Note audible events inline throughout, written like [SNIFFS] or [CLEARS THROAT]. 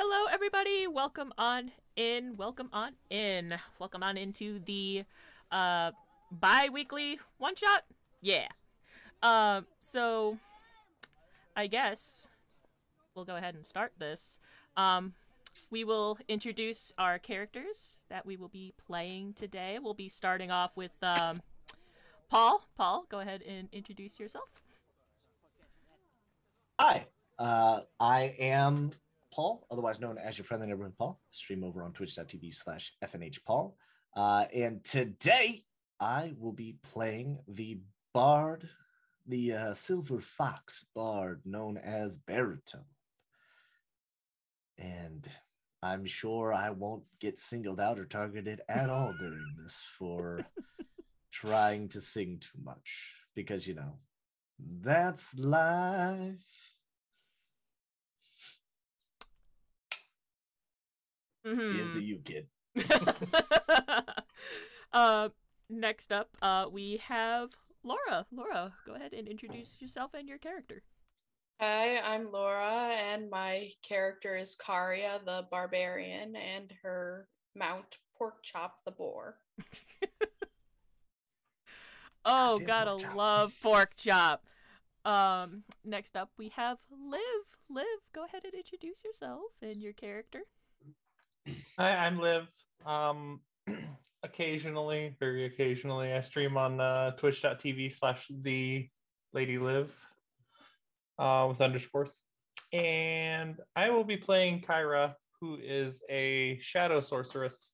Hello, everybody. Welcome on in. Welcome on in. Welcome on into the uh, bi-weekly one shot. Yeah. Uh, so I guess we'll go ahead and start this. Um, we will introduce our characters that we will be playing today. We'll be starting off with um, Paul. Paul, go ahead and introduce yourself. Hi, uh, I am Paul, otherwise known as your friendly neighborhood Paul. Stream over on twitch.tv slash FNHPaul. Uh, and today I will be playing the bard, the uh, silver fox bard known as Baritone. And I'm sure I won't get singled out or targeted at all during this for [LAUGHS] trying to sing too much because, you know, that's life. Mm-hmm. Is the you kid. [LAUGHS] [LAUGHS] uh, next up, uh, we have Laura. Laura, go ahead and introduce yourself and your character. Hi, I'm Laura, and my character is Karia the barbarian, and her mount Pork Chop the boar. [LAUGHS] oh, gotta pork love pork chop. Um, next up, we have Liv. Liv, go ahead and introduce yourself and your character. Hi, I'm Liv. Um, [CLEARS THROAT] occasionally, very occasionally, I stream on uh, twitch.tv slash the lady live uh, with underscores. And I will be playing Kyra, who is a shadow sorceress.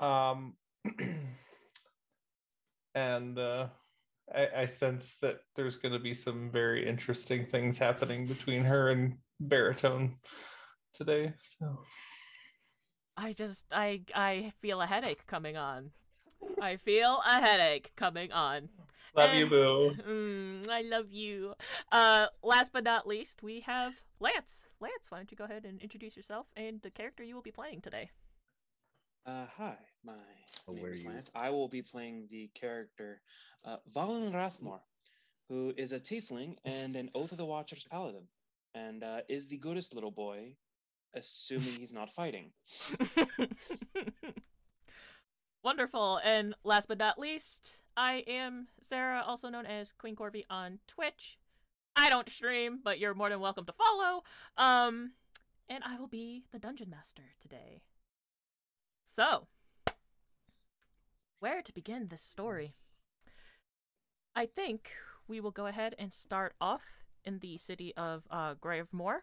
Um, [CLEARS THROAT] and uh, I, I sense that there's going to be some very interesting things happening between her and Baritone today. So. I just, I, I feel a headache coming on. I feel a headache coming on. Love you, boo. Mm, I love you. Uh, last but not least, we have Lance. Lance, why don't you go ahead and introduce yourself and the character you will be playing today? Uh, hi, my Oh, name where is you- Lance. I will be playing the character uh, Valen Rathmore, who is a tiefling and an Oath of the Watchers paladin, and uh, is the goodest little boy, assuming he's not fighting. [LAUGHS] Wonderful. And last but not least, I am Sarah, also known as Queen Corby on Twitch. I don't stream, but you're more than welcome to follow. Um, and I will be the dungeon master today. So, where to begin this story? I think we will go ahead and start off in the city of uh, Gravemoore.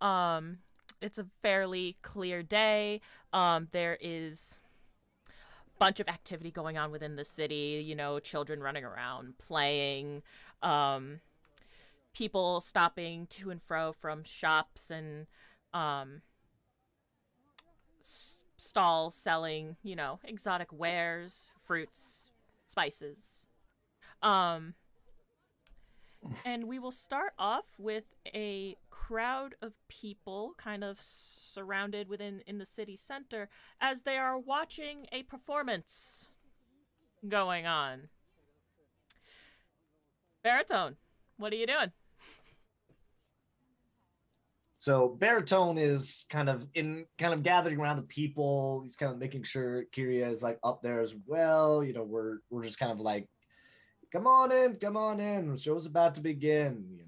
Um, it's a fairly clear day. Um, there is a bunch of activity going on within the city you know children running around playing um people stopping to and fro from shops and um stalls selling you know exotic wares fruits spices um and we will start off with a crowd of people kind of surrounded within in the city center as they are watching a performance going on. Baritone, what are you doing? So baritone is kind of in kind of gathering around the people. He's kind of making sure Kyria is like up there as well. You know, we're we're just kind of like, come on in, come on in. The show's about to begin. You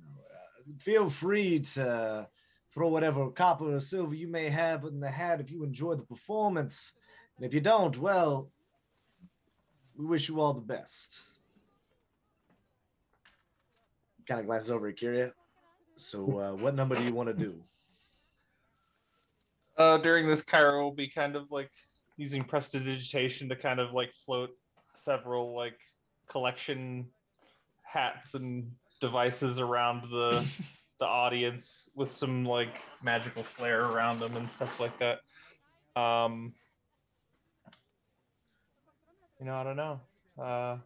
feel free to throw whatever copper or silver you may have in the hat if you enjoy the performance. And if you don't, well, we wish you all the best. Kind of glances over Kyria. So, uh, what number do you want to do? Uh, during this, Kyra will be kind of like using prestidigitation to kind of like float several like collection hats and devices around the [LAUGHS] the audience with some like magical flair around them and stuff like that. Um, you know, I don't know. Uh,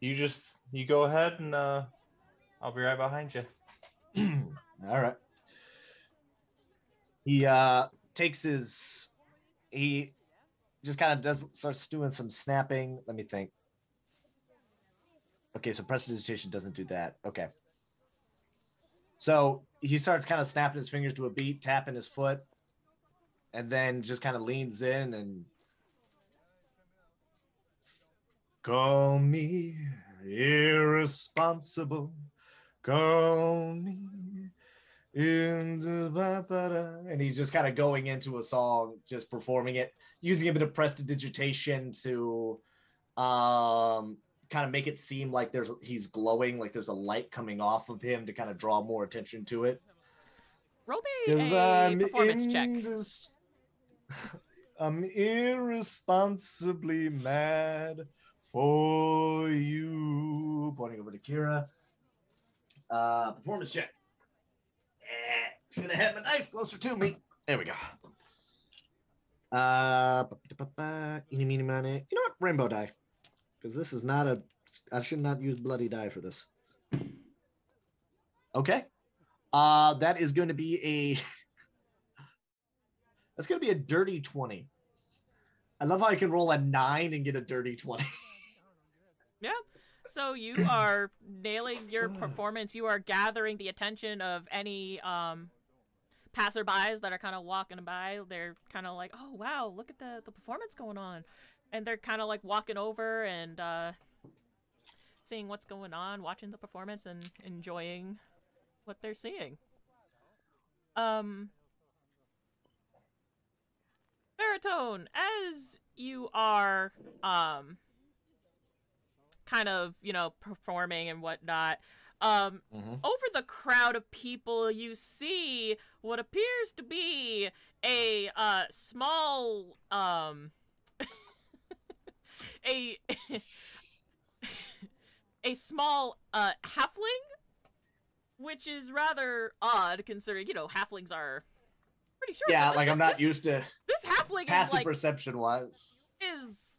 you just you go ahead and uh, I'll be right behind you. [CLEARS THROAT] All right. He uh takes his he just kind of does starts doing some snapping. Let me think. Okay, so prestidigitation doesn't do that. Okay. So he starts kind of snapping his fingers to a beat, tapping his foot, and then just kind of leans in and call me irresponsible. Call me and he's just kind of going into a song, just performing it, using a bit of prestidigitation to um kind of make it seem like there's he's glowing, like there's a light coming off of him to kind of draw more attention to it. Roll me a performance check. [LAUGHS] I'm irresponsibly mad for you. Pointing over to Kira. Uh, performance check. Eh, should have had my dice closer to me. There we go. Uh. You know what? Rainbow die. Because this is not a. I should not use bloody die for this. Okay. Uh, that is going to be a. [LAUGHS] That's going to be a dirty 20. I love how I can roll a nine and get a dirty 20. [LAUGHS] Yeah. So you are nailing your [SIGHS] performance. You are gathering the attention of any um passerbys that are kind of walking by. They're kind of like, "Oh wow, look at the the performance going on," and they're kind of like walking over and uh, seeing what's going on, watching the performance, and enjoying what they're seeing. Um, Baritone, as you are um kind of you know performing and whatnot um over the crowd of people you see what appears to be a uh small um a [LAUGHS] a small uh halfling which is rather odd considering you know halflings are pretty sure yeah, like I'm not this, used to this halfling is like perception wise. is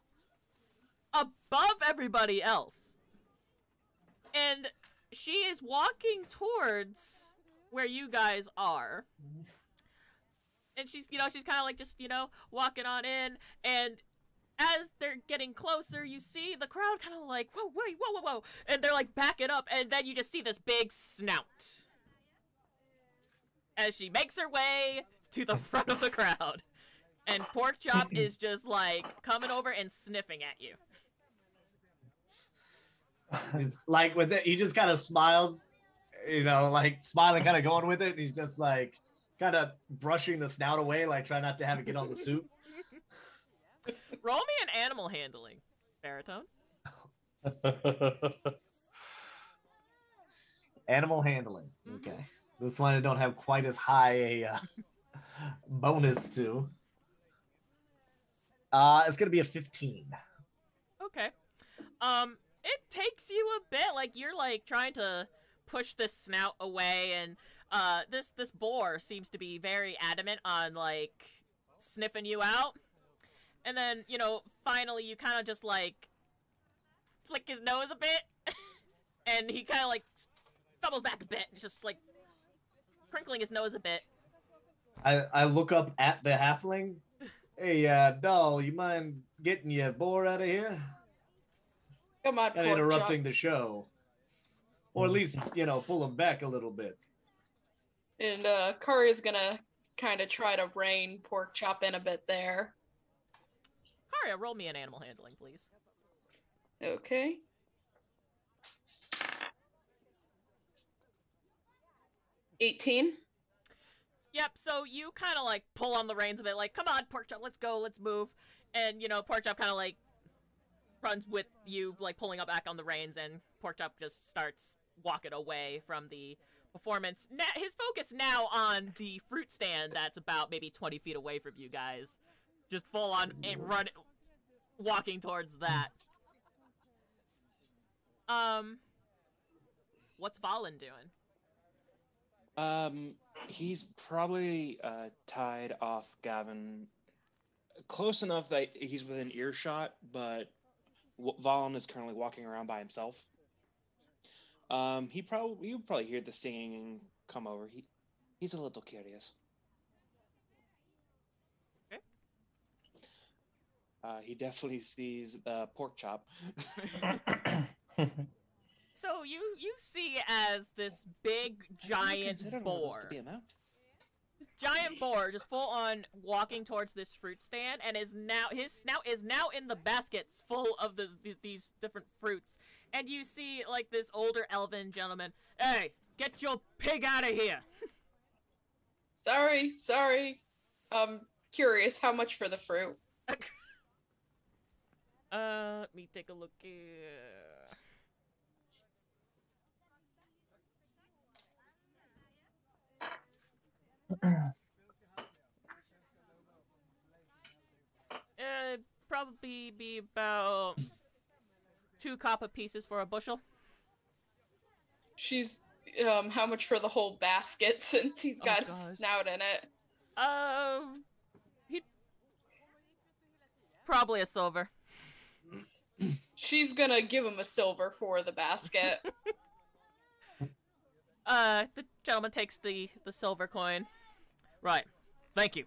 above everybody else. And she is walking towards where you guys are. And she's, you know, she's kind of like just, you know, walking on in. And as they're getting closer, you see the crowd kind of like, whoa, wait, whoa, whoa, whoa. And they're like backing up. And then you just see this big snout as she makes her way to the [LAUGHS] front of the crowd. And Pork Chop is [CLEARS THROAT] just like coming over and sniffing at you. [LAUGHS] He's like with it, he just kind of smiles, you know, like smiling, kind of going with it. And he's just like kind of brushing the snout away, like trying not to have it get on the suit. [LAUGHS] Roll me an animal handling, baritone. [LAUGHS] Animal handling. Mhm. Okay. This one I don't have quite as high a uh, [LAUGHS] bonus to. Uh, it's gonna be a 15. Okay. Um, it takes you a bit. Like you're like trying to push this snout away, and uh, this this boar seems to be very adamant on like sniffing you out. And then you know, finally, you kind of just like flick his nose a bit, [LAUGHS] and he kind of like doubles back a bit, just like crinkling his nose a bit. I, I look up at the halfling. [LAUGHS] Hey, uh, doll, you mind getting your boar out of here? Come on, and interrupting chop. the show. Or at least, you know, pull him back a little bit. And uh, Karia's gonna kind of try to rein pork chop in a bit there. Karia, uh, roll me an animal handling, please. Okay. Eighteen. Yep, so you kind of like pull on the reins of it, like, come on, Pork Chop, let's go, let's move. And, you know, Pork Chop kind of like runs with you, like pulling up back on the reins, and Pork Chop just starts walking away from the performance. Na- his focus now on the fruit stand that's about maybe 20 feet away from you guys. Just full on and run, walking towards that. Um, what's Valen doing? Um, he's probably uh, tied off Gavin close enough that he's within earshot, but Valen is currently walking around by himself. Um, he probably you probably hear the singing and come over. He he's a little curious. Uh, he definitely sees the pork chop. [LAUGHS] So you you see as this big giant consider one of those boar, to be giant boar, just full on walking towards this fruit stand, and is now his snout is now in the baskets full of this, th- these different fruits. And you see like this older elven gentleman. Hey, get your pig out of here! Sorry, sorry. Um, curious, how much for the fruit? [LAUGHS] Uh, let me take a look here. [CLEARS THROAT] It'd probably be about two copper pieces for a bushel. She's um, how much for the whole basket [LAUGHS] since he's got a gosh. snout in it? Um, he probably a silver. She's gonna give him a silver for the basket. [LAUGHS] Uh, the gentleman takes the the silver coin. Right. Thank you.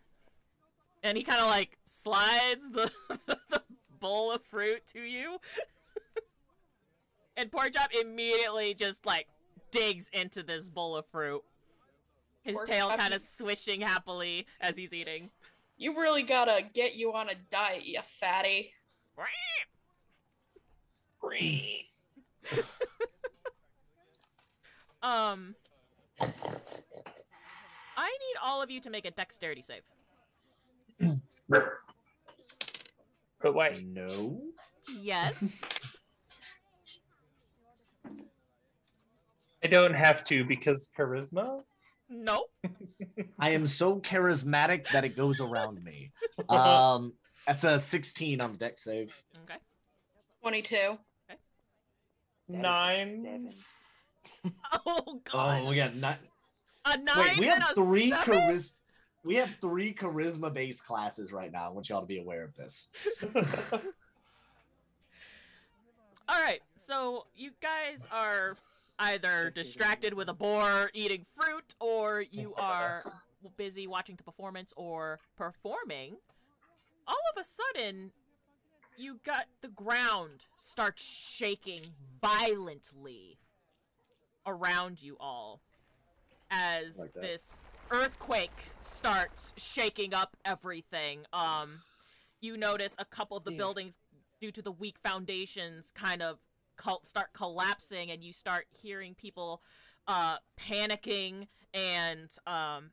And he kind of like slides [LAUGHS] the, the bowl of fruit to you. [LAUGHS] and Porkchop immediately just like digs into this bowl of fruit. His Pork tail kind of swishing happily as he's eating. you really gotta get you on a diet, you fatty. [LAUGHS] Um, I need all of you to make a dexterity save. But wait, No. Yes. I don't have to because charisma. no. [LAUGHS] I am so charismatic that it goes around me. [LAUGHS] Um, that's a 16 on dex save. Okay. Twenty-two. That is Nine. [LAUGHS] Oh god. Oh, we got not. a nine Wait, we have three charisma. We have three charisma based classes right now. I want y'all to be aware of this. [LAUGHS] [LAUGHS] All right, so you guys are either distracted with a boar eating fruit, or you are busy watching the performance or performing. All of a sudden, you got the ground start shaking violently around you all as Like this earthquake starts shaking up everything. Um, you notice a couple of the Yeah. buildings due to the weak foundations kind of start collapsing and you start hearing people uh panicking and um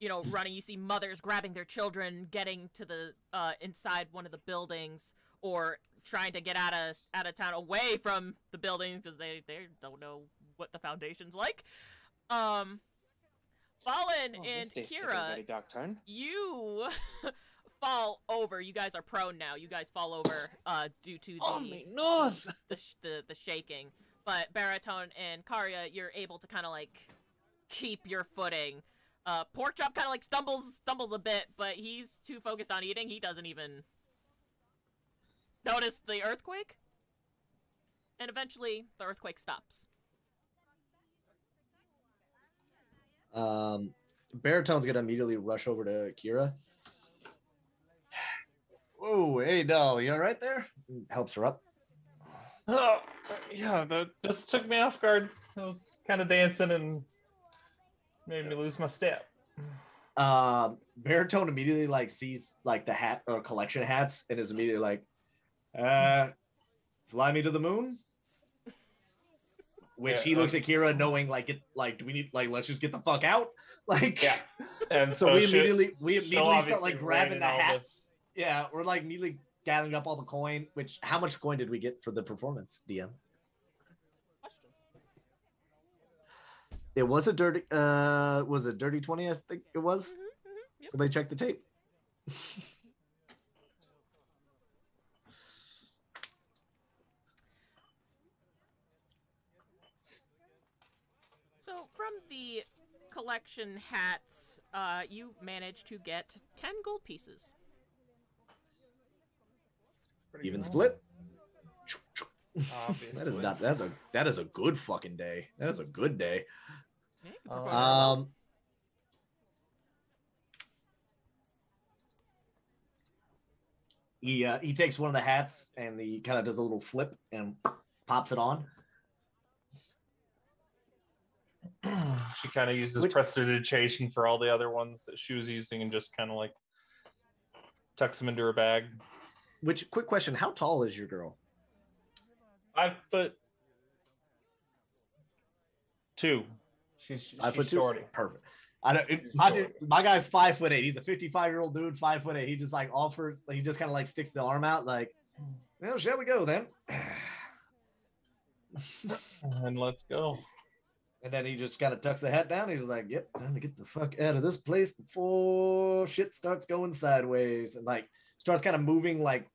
you know running you see mothers grabbing their children getting to the uh inside one of the buildings or trying to get out of out of town away from the buildings because they they don't know what the foundation's like um fallen Oh, and this day's taking a kira very you [LAUGHS] fall over. You guys are prone now. You guys fall over uh, due to the, Oh my nose! the, the the shaking. But Baritone and Karya, you're able to kind of like keep your footing. Uh, Porkchop kind of like stumbles stumbles a bit, but he's too focused on eating. He doesn't even notice the earthquake. And eventually, the earthquake stops. Um, Baritone's gonna immediately rush over to Kira. Whoa, hey, doll, you all right there? Helps her up. Oh, yeah, that just took me off guard. I was kind of dancing and made me lose my step. Um, Baritone immediately like sees like the hat or collection of hats and is immediately like, uh, fly me to the moon. [LAUGHS] Which Yeah, he looks um, at Kira knowing like it like do we need like let's just get the fuck out [LAUGHS] like Yeah. And [LAUGHS] so we she- immediately we immediately start like grabbing the in all hats yeah we're like immediately gathering up all the coin which how much coin did we get for the performance DM Question. it was a dirty uh was it dirty 20 I think it was Mhm, mhm, yep. somebody check the tape So from the collection hats, uh, you managed to get ten gold pieces. Pretty even good. split that Obviously. is not that's a that is a good fucking day that is a good day Yeah, you performed very well. um he uh, he takes one of the hats and he kind of does a little flip and pops it on [CLEARS THROAT] she kind of uses Which- prestidigitation for all the other ones that she was using and just kind of like tucks them into her bag. Which quick question: How tall is your girl? Five foot two. She's, she's Five foot two. shorty. Perfect. I don't. it- my dude, my guy's five foot eight. He's a fifty-five year old dude, five foot eight. He just like offers. He just kind of like sticks the arm out, like, well, shall we go then? And let's go. And then he just kind of tucks the hat down. He's like, "Yep, time to get the fuck out of this place before shit starts going sideways." And like starts kind of moving like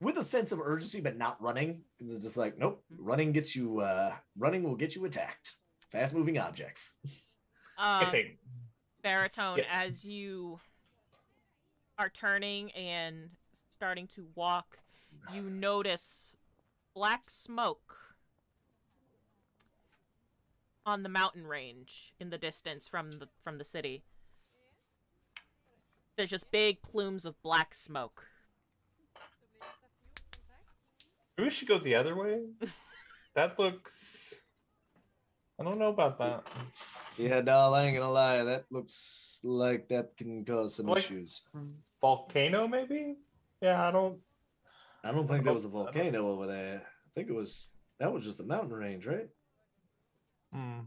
with a sense of urgency, but not running. It's just like, nope, running gets you. uh Running will get you attacked. Fast moving objects. Um, baritone Skip. as you are turning and starting to walk you notice black smoke on the mountain range in the distance from the from the city there's just big plumes of black smoke Maybe we should go the other way. [LAUGHS] that looks. I don't know about that. Yeah, doll, I ain't gonna lie. That looks like that can cause some Like- issues. Volcano, maybe? Yeah, I don't. I don't think there was a I don't- volcano over there. I think it was that was just the mountain range, right? Hmm.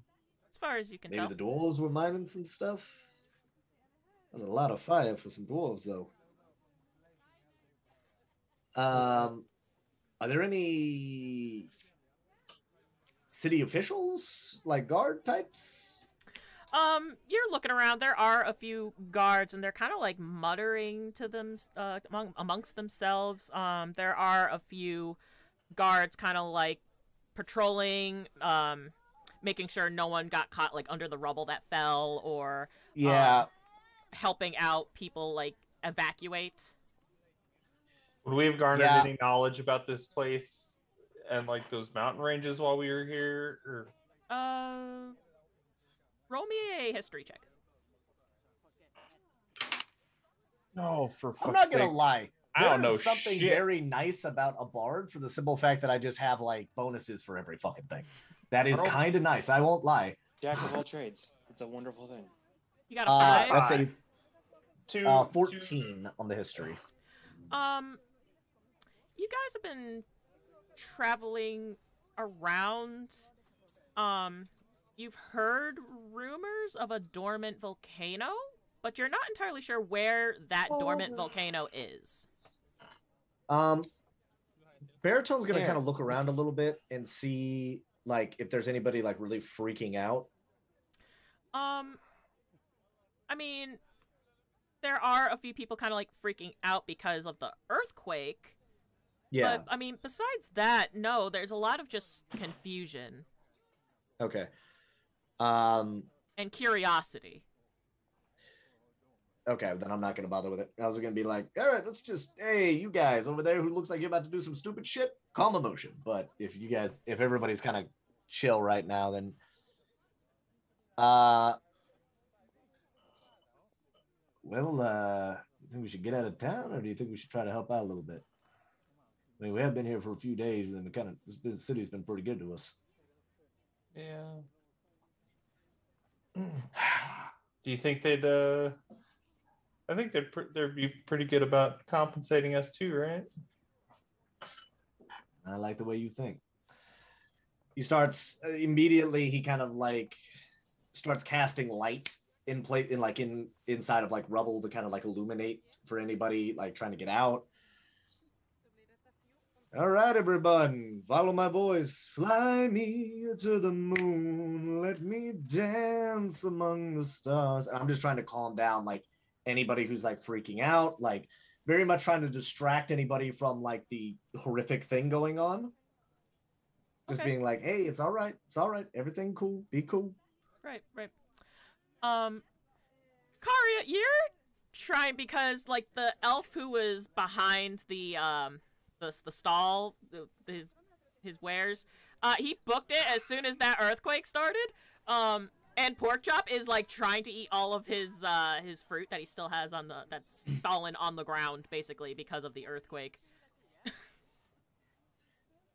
as far as you can Maybe tell the dwarves were mining some stuff. That was a lot of fire for some dwarves, though. Um, are there any city officials, like guard types? Um, you're looking around. There are a few guards, and they're kind of like muttering to them uh, among amongst themselves. Um, there are a few guards, kind of like patrolling, um, making sure no one got caught like under the rubble that fell, or Yeah, helping out people like evacuate. Would we have garnered Yeah. any knowledge about this place and like those mountain ranges while we were here? Or Uh, roll me a history check. no, for I'm not gonna lie. I don't know is something shit. very nice about a bard for the simple fact that I just have like bonuses for every fucking thing. That is kind of nice. I won't lie. Jack of all [SIGHS] trades. It's a wonderful thing. You got a Uh, five. that's a two, uh, two- 14 on the history. Um, you guys have been traveling around. Um, you've heard rumors of a dormant volcano, but you're not entirely sure where that dormant volcano is. Um, Baritone's gonna kind of look around a little bit and see like if there's anybody like really freaking out. Um, I mean, there are a few people kind of like freaking out because of the earthquake. Yeah. But I mean, besides that, no, there's a lot of just confusion Okay. Um. and curiosity. Okay, then I'm not gonna bother with it. I was gonna be like, all right, let's just, hey, you guys over there who looks like you're about to do some stupid shit, calm emotion. But if you guys, if everybody's kind of chill right now, then, uh, well, uh, you think we should get out of town, or do you think we should try to help out a little bit? I mean, we have been here for a few days, and the kind of this city's been pretty good to us. Yeah. [SIGHS] Do you think they'd? uh I think they'd pr- they'd be pretty good about compensating us too, right? I like the way you think. He starts uh, immediately. He kind of like starts casting light in place, in like in inside of like rubble to kind of like illuminate for anybody like trying to get out. All right, everyone, follow my voice. Fly me to the moon. Let me dance among the stars. And I'm just trying to calm down like anybody who's like freaking out, like very much trying to distract anybody from like the horrific thing going on. Just Okay. being like, hey, it's all right. It's all right. Everything cool. Be cool. Right, right. Um, Karia, you're trying because like the elf who was behind the um the the stall, the, his his wares, uh, he booked it as soon as that earthquake started. Um, and Porkchop is like trying to eat all of his uh his fruit that he still has on the that's fallen on the ground basically because of the earthquake.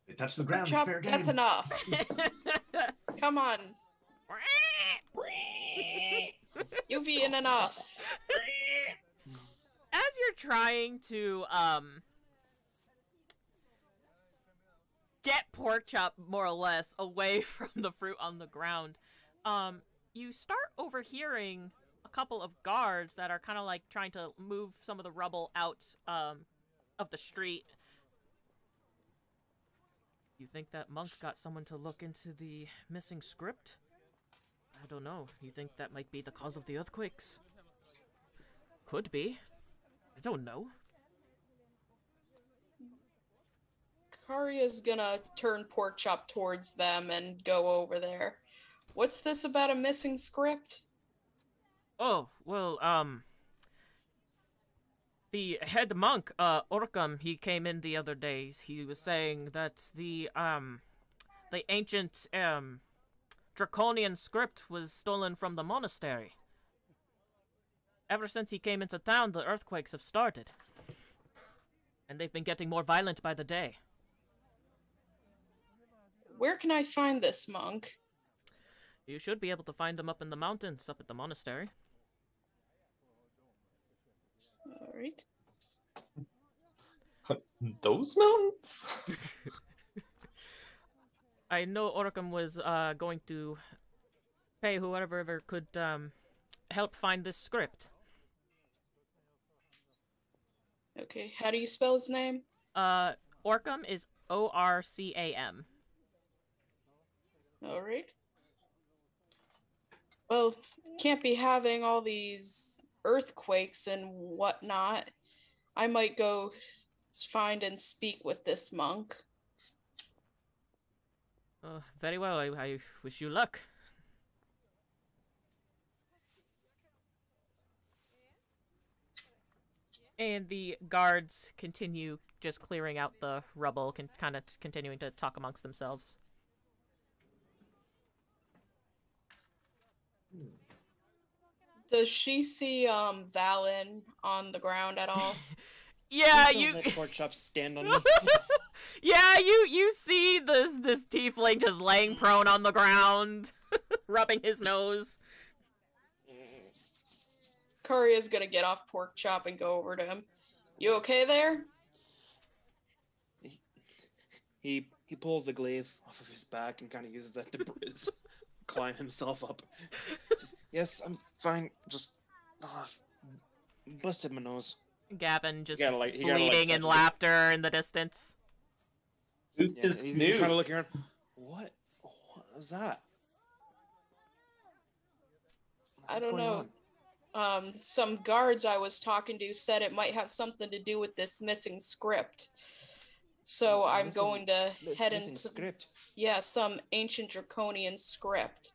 It touched the ground. Chop, it's fair game. that's enough. [LAUGHS] Come on. [LAUGHS] You've eaten enough. As you're trying to um get pork chop more or less away [LAUGHS] from the fruit on the ground, um, you start overhearing a couple of guards that are kind of like trying to move some of the rubble out um of the street. You think that monk got someone to look into the missing script? I don't know. You think that might be the cause of the earthquakes? Could be. I don't know. Karia's gonna turn pork chop towards them and go over there. What's this about a missing script? Oh, well, um. The head monk, uh, Orcam, he came in the other days. He was saying that the, um. The ancient, um. Draconian script was stolen from the monastery. Ever since he came into town, the earthquakes have started. And they've been getting more violent by the day. Where can I find this monk? You should be able to find him up in the mountains, up at the monastery. Alright. Those mountains? [LAUGHS] I know Orcam was uh, going to pay whoever ever could um, help find this script. Okay, how do you spell his name? Uh, Orcam is O R C A M. Alright. Well, can't be having all these earthquakes and whatnot. I might go find and speak with this monk. Uh, very well. I, I wish you luck. And the guards continue just clearing out the rubble, con- kind of continuing to talk amongst themselves. Does she see um Valen on the ground at all? [LAUGHS] Yeah, you. don't let pork chops stand on me. [LAUGHS] yeah, you you see this this tiefling just laying prone on the ground, [LAUGHS] rubbing his nose. Karia's gonna get off pork chop and go over to him. You okay there? he he pulls the glaive off of his back and kind of uses that to br- climb himself up. [LAUGHS] Just, yes, I'm fine. Just ah, busted my nose. Gavin just gotta, like- you gotta, like, bleeding touch and it. laughter in the distance. Who's Yeah, this he's, he's trying to look around. What? What was that? I don't know. on? Um, some guards I was talking to said it might have something to do with this missing script. So Oh, I'm missing- going to head into script. Yeah some ancient draconian script.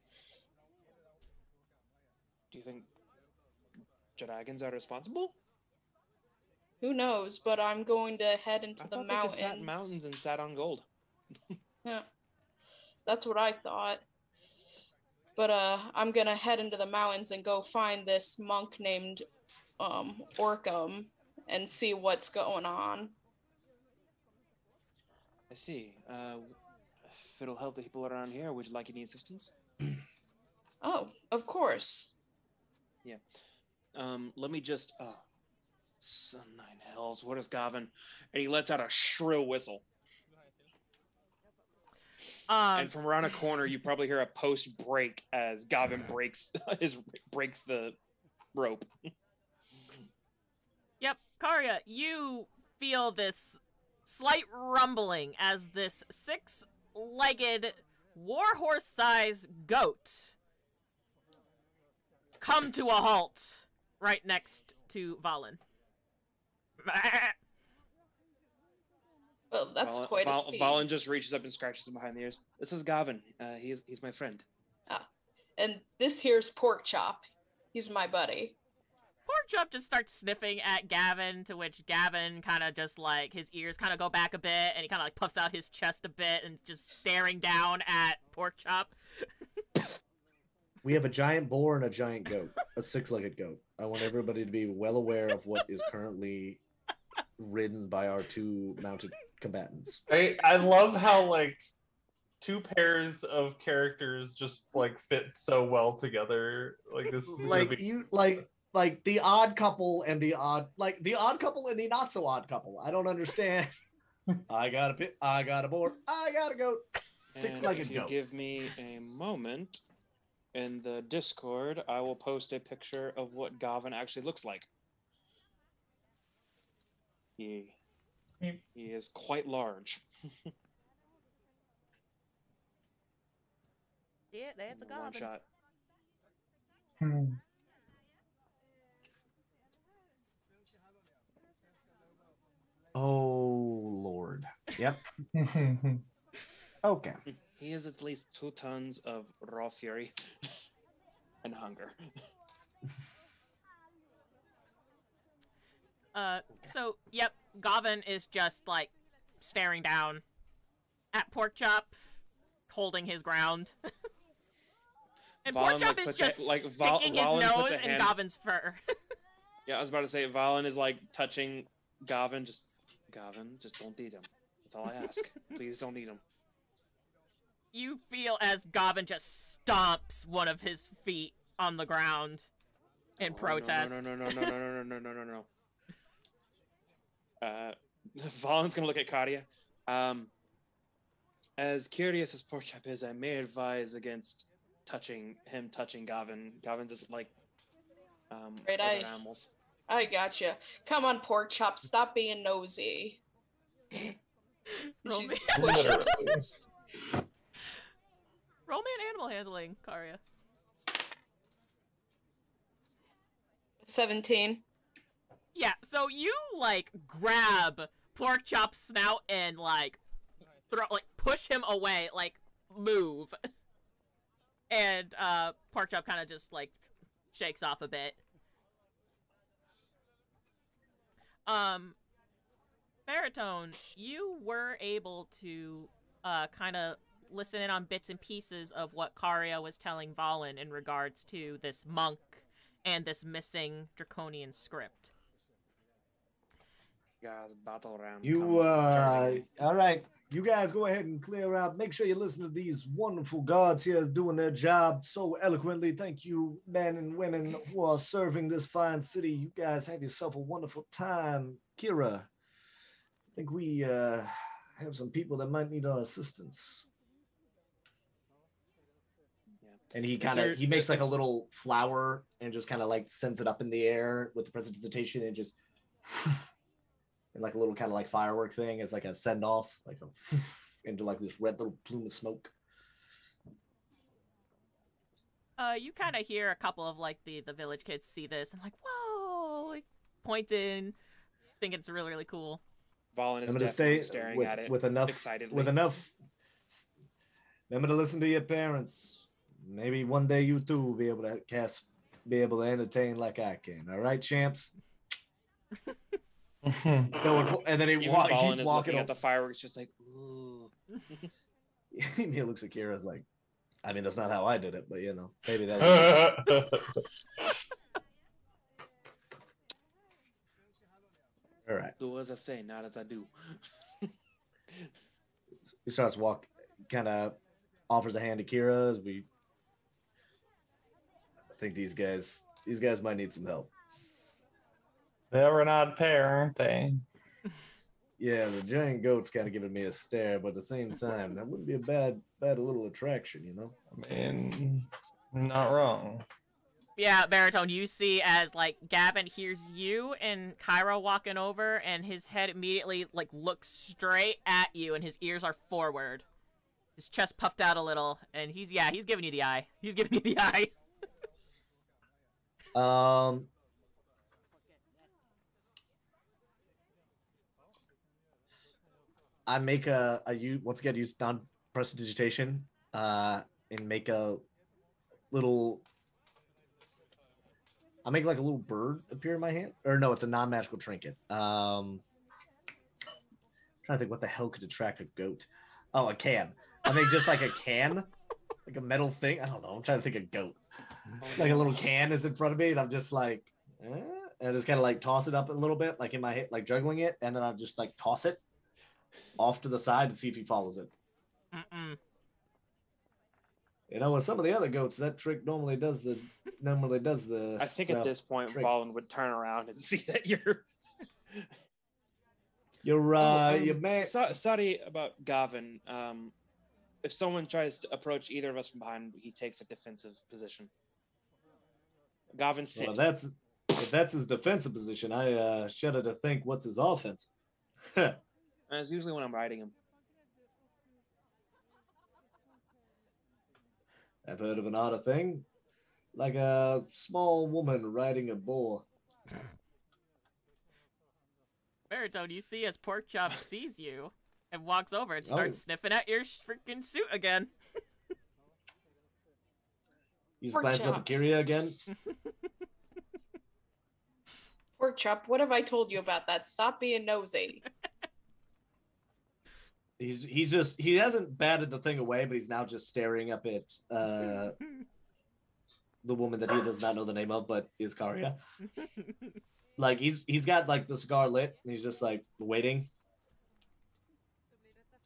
Do you think dragons are responsible? Who knows? But I'm going to head into I the mountains. they sat in mountains and sat on gold. [LAUGHS] [LAUGHS] Yeah, that's what I thought. But uh, I'm gonna head into the mountains and go find this monk named um Orcam and see what's going on. I see. Uh, if it'll help the people around here, would you like any assistance? [CLEARS THROAT] Oh, of course. Yeah. Um, let me just. Uh, sun nine hells. What is Gavin? And he lets out a shrill whistle. Um, and from around a corner, you probably hear a post break as Gavin [LAUGHS] breaks [LAUGHS] his breaks the rope. Yep, Karya, you feel this slight rumbling as this six legged warhorse sized goat come to a halt right next to Valen. Well, that's Val- quite a Val- scene. Valen just reaches up and scratches him behind the ears. This is Gavin. Uh, he's he's my friend. Ah, And this here's Pork Chop. He's my buddy. Porkchop just starts sniffing at Gavin, to which Gavin kind of just like his ears kind of go back a bit, and he kind of like puffs out his chest a bit and just staring down at Porkchop. [LAUGHS] We have a giant boar and a giant goat, a six-legged goat. I want everybody to be well aware of what is currently ridden by our two mounted combatants. I I love how like two pairs of characters just like fit so well together. Like this is like be- you like like the odd couple and the odd like the odd couple and the not so odd couple. I don't understand. [LAUGHS] I got a pit. I got a board. I got a goat. Six And legged if you goat. give me a moment in the Discord, I will post a picture of what Gavin actually looks like. He Hmm. he is quite large. [LAUGHS] Yeah, that's a in one goblin. shot. Hmm. Oh lord. Yep. [LAUGHS] Okay. He has at least two tons of raw fury [LAUGHS] and hunger. [LAUGHS] Uh, so yep, Gavin is just like staring down at Porkchop, holding his ground. and Valen, Porkchop like, is puts a- just like, Val- sticking Valen his nose a in Gavin's fur. Yeah, I was about to say Valen is like touching Gavin. Just Gavin, just don't eat him. That's all I ask. Please don't eat him. you feel as Gavin just stomps one of his feet on the ground in Oh, protest. No, no, no, no, no, no, no, no, no, no, no. Uh, Valen's gonna look at Kadia. Um, as curious as Porchop is, I may advise against touching him touching Gavin. Gavin doesn't like um other animals. I gotcha. Come on, pork chop. Stop being nosy. [LAUGHS] Roll me, pushing Literally. it. roll me an animal handling, Karya. 17. Yeah, so you like grab Porkchop's snout and like throw like push him away, like move. [LAUGHS] And uh pork chop kind of just like shakes off a bit. Um Baritone, you were able to uh kind of listen in on bits and pieces of what Karia was telling Valen in regards to this monk and this missing draconian script. Guys, battle round. You come uh all right. You guys go ahead and clear out. Make sure you listen to these wonderful guards here doing their job so eloquently. Thank you, men and women who are serving this fine city. You guys have yourself a wonderful time. Kira, I think we uh have some people that might need our assistance. And he kind of he makes like a little flower and just kind of like sends it up in the air with the presentation and just and like a little kind of like firework thing as like a send off, like a [LAUGHS] into like this red little plume of smoke. Uh, you kind of hear a couple of like the the village kids see this and like, whoa, like pointing, think it's really really cool. Valen is I'm gonna stay staring with, at it with enough excitedly. with enough. Remember to listen to your parents. Maybe one day you too will be able to cast, be able to entertain like I can. All right, champs. [LAUGHS] Mm-hmm. No, and then he Even walk, Valen he's walking. looking at the fireworks, just like, ooh. [LAUGHS] he looks at Kira's like, I mean, that's not how I did it, but you know, maybe that. [LAUGHS] all right. Do as I say, not as I do. [LAUGHS] he starts walk kind of offers a hand to Kira as we I think these guys these guys might need some help. They're an odd pair, aren't they? [LAUGHS] Yeah, the giant goat's kind of giving me a stare, but at the same time, that wouldn't be a bad bad little attraction, you know. I mean, not wrong. Yeah, baritone. You see as like Gavin hears you and Kyra walking over, and his head immediately like looks straight at you, and his ears are forward. His chest puffed out a little, and he's yeah, he's giving you the eye. He's giving you the [LAUGHS] eye. Um I make a, a you once again use non prestidigitation uh and make a little I make like a little bird appear in my hand. Or no, it's a non-magical trinket. Um trying to think what the hell could attract a goat. Oh, a can. I make just like a can, like a metal thing. I don't know. I'm trying to think of goat like a little can is in front of me, and I'm just like, eh, and I just kind of like toss it up a little bit, like in my head, like juggling it, and then I just like toss it off to the side and see if he follows it. Mm-mm. You know, with some of the other goats, that trick normally does the normally does the. I think well, at this point, trick. Valen would turn around and [LAUGHS] see that you're. You're Oh, uh, um, you may. so- sorry about Gavin. Um, if someone tries to approach either of us from behind, he takes a defensive position. Gavin, sit. Well, that's if that's his defensive position. I uh, shudder to think what's his offense. [LAUGHS] And it's usually when I'm riding him. I've heard of an odd thing, like a small woman riding a boar. Baritone, you see as Porkchop [LAUGHS] sees you and walks over and Oh. starts sniffing at your freaking suit again. [LAUGHS] He's Pork glances up chop. at Karia again. [LAUGHS] Pork chop, what have I told you about that? Stop being nosy. He's he's just he hasn't batted the thing away, but he's now just staring up at uh, the woman that he does not know the name of, but is Karia. [LAUGHS] Like he's he's got like the cigar lit, and he's just like waiting.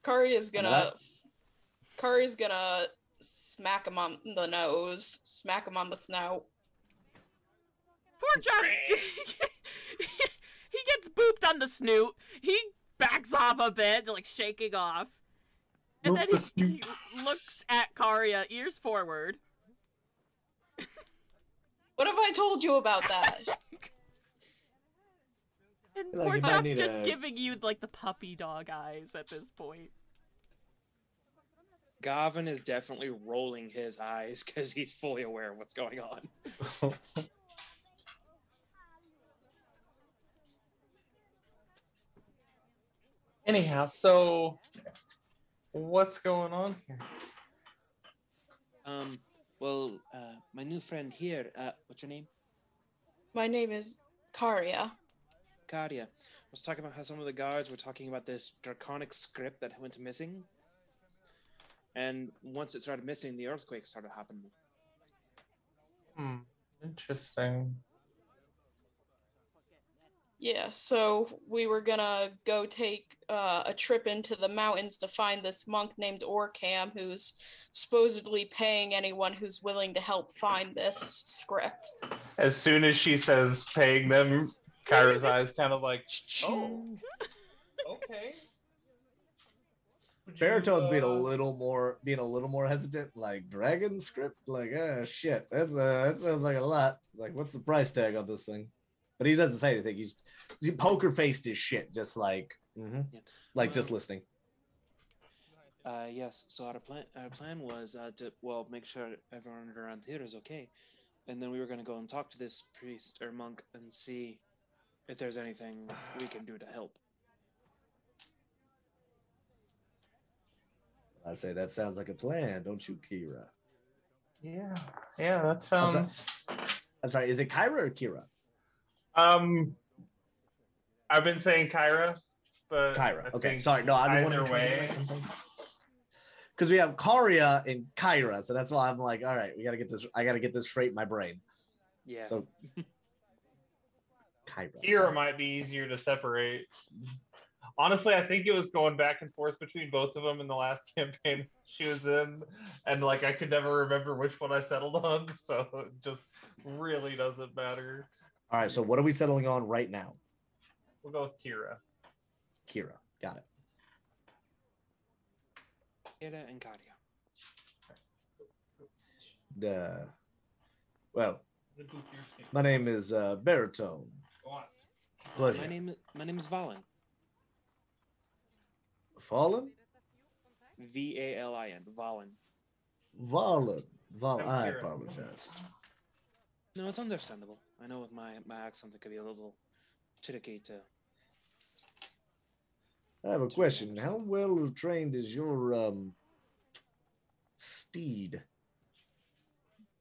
Karia's gonna Karia's gonna smack him on the nose, smack him on the snout. Porkchop, [LAUGHS] he gets booped on the snoot. He backs off a bit, like shaking off. And Boop then he, snoot. he looks at Karia, ears forward. What have I told you about that? [LAUGHS] And Feel like you might just a- giving you like the puppy dog eyes at this point. Gavin is definitely rolling his eyes because he's fully aware of what's going on. [LAUGHS] [LAUGHS] Anyhow, so what's going on here? Um, well, uh, my new friend here, uh, what's your name? My name is Karia. Karia. was talking about how some of the guards were talking about this draconic script that went missing. And once it started missing, the earthquake started happening. Hmm. Interesting. Yeah, so we were gonna go take uh, a trip into the mountains to find this monk named Orcam who's supposedly paying anyone who's willing to help find this script. As soon as she says paying them, Kyra's eyes [LAUGHS] kind of like, oh, okay. Would you, Baritone's being a little more being a little more hesitant, like dragon script, like ah shit, that's uh that sounds like a lot. Like, what's the price tag on this thing? But he doesn't say anything. He's, he poker faced his shit, just like mhm, Yeah. like just listening. Uh, yes. So our plan, our plan was uh, to well make sure everyone around here is okay, and then we were going to go and talk to this priest or monk and see if there's anything we can do to help. I say that sounds like a plan, don't you, Kira? Yeah, yeah, that I'm sorry. sounds. I'm sorry, is it Kyra or Kira? Um, I've been saying Kyra, but Kyra. I Okay, sorry. No, I either want to way. Because [LAUGHS] we have Karia and Kyra, so that's why I'm like, all right, we gotta get this. I gotta get this straight in my brain. Yeah. So Kyra. Kira sorry. might be easier to separate. Honestly, I think it was going back and forth between both of them in the last [LAUGHS] campaign she was in, and like I could never remember which one I settled on, [LAUGHS] so it just really doesn't matter. All right, so what are we settling on right now? We'll go with Kira. Kira. Got it. Kira and Karia. Uh, well, my name is uh, Baritone. Pleasure. My name, my name is Valen. Fallen? V A L I N. Valen. Valen. Val. I'm I Kira. apologize. No, it's understandable. I know with my my accent it could be a little tricky to. I have a question. How well trained is your um steed?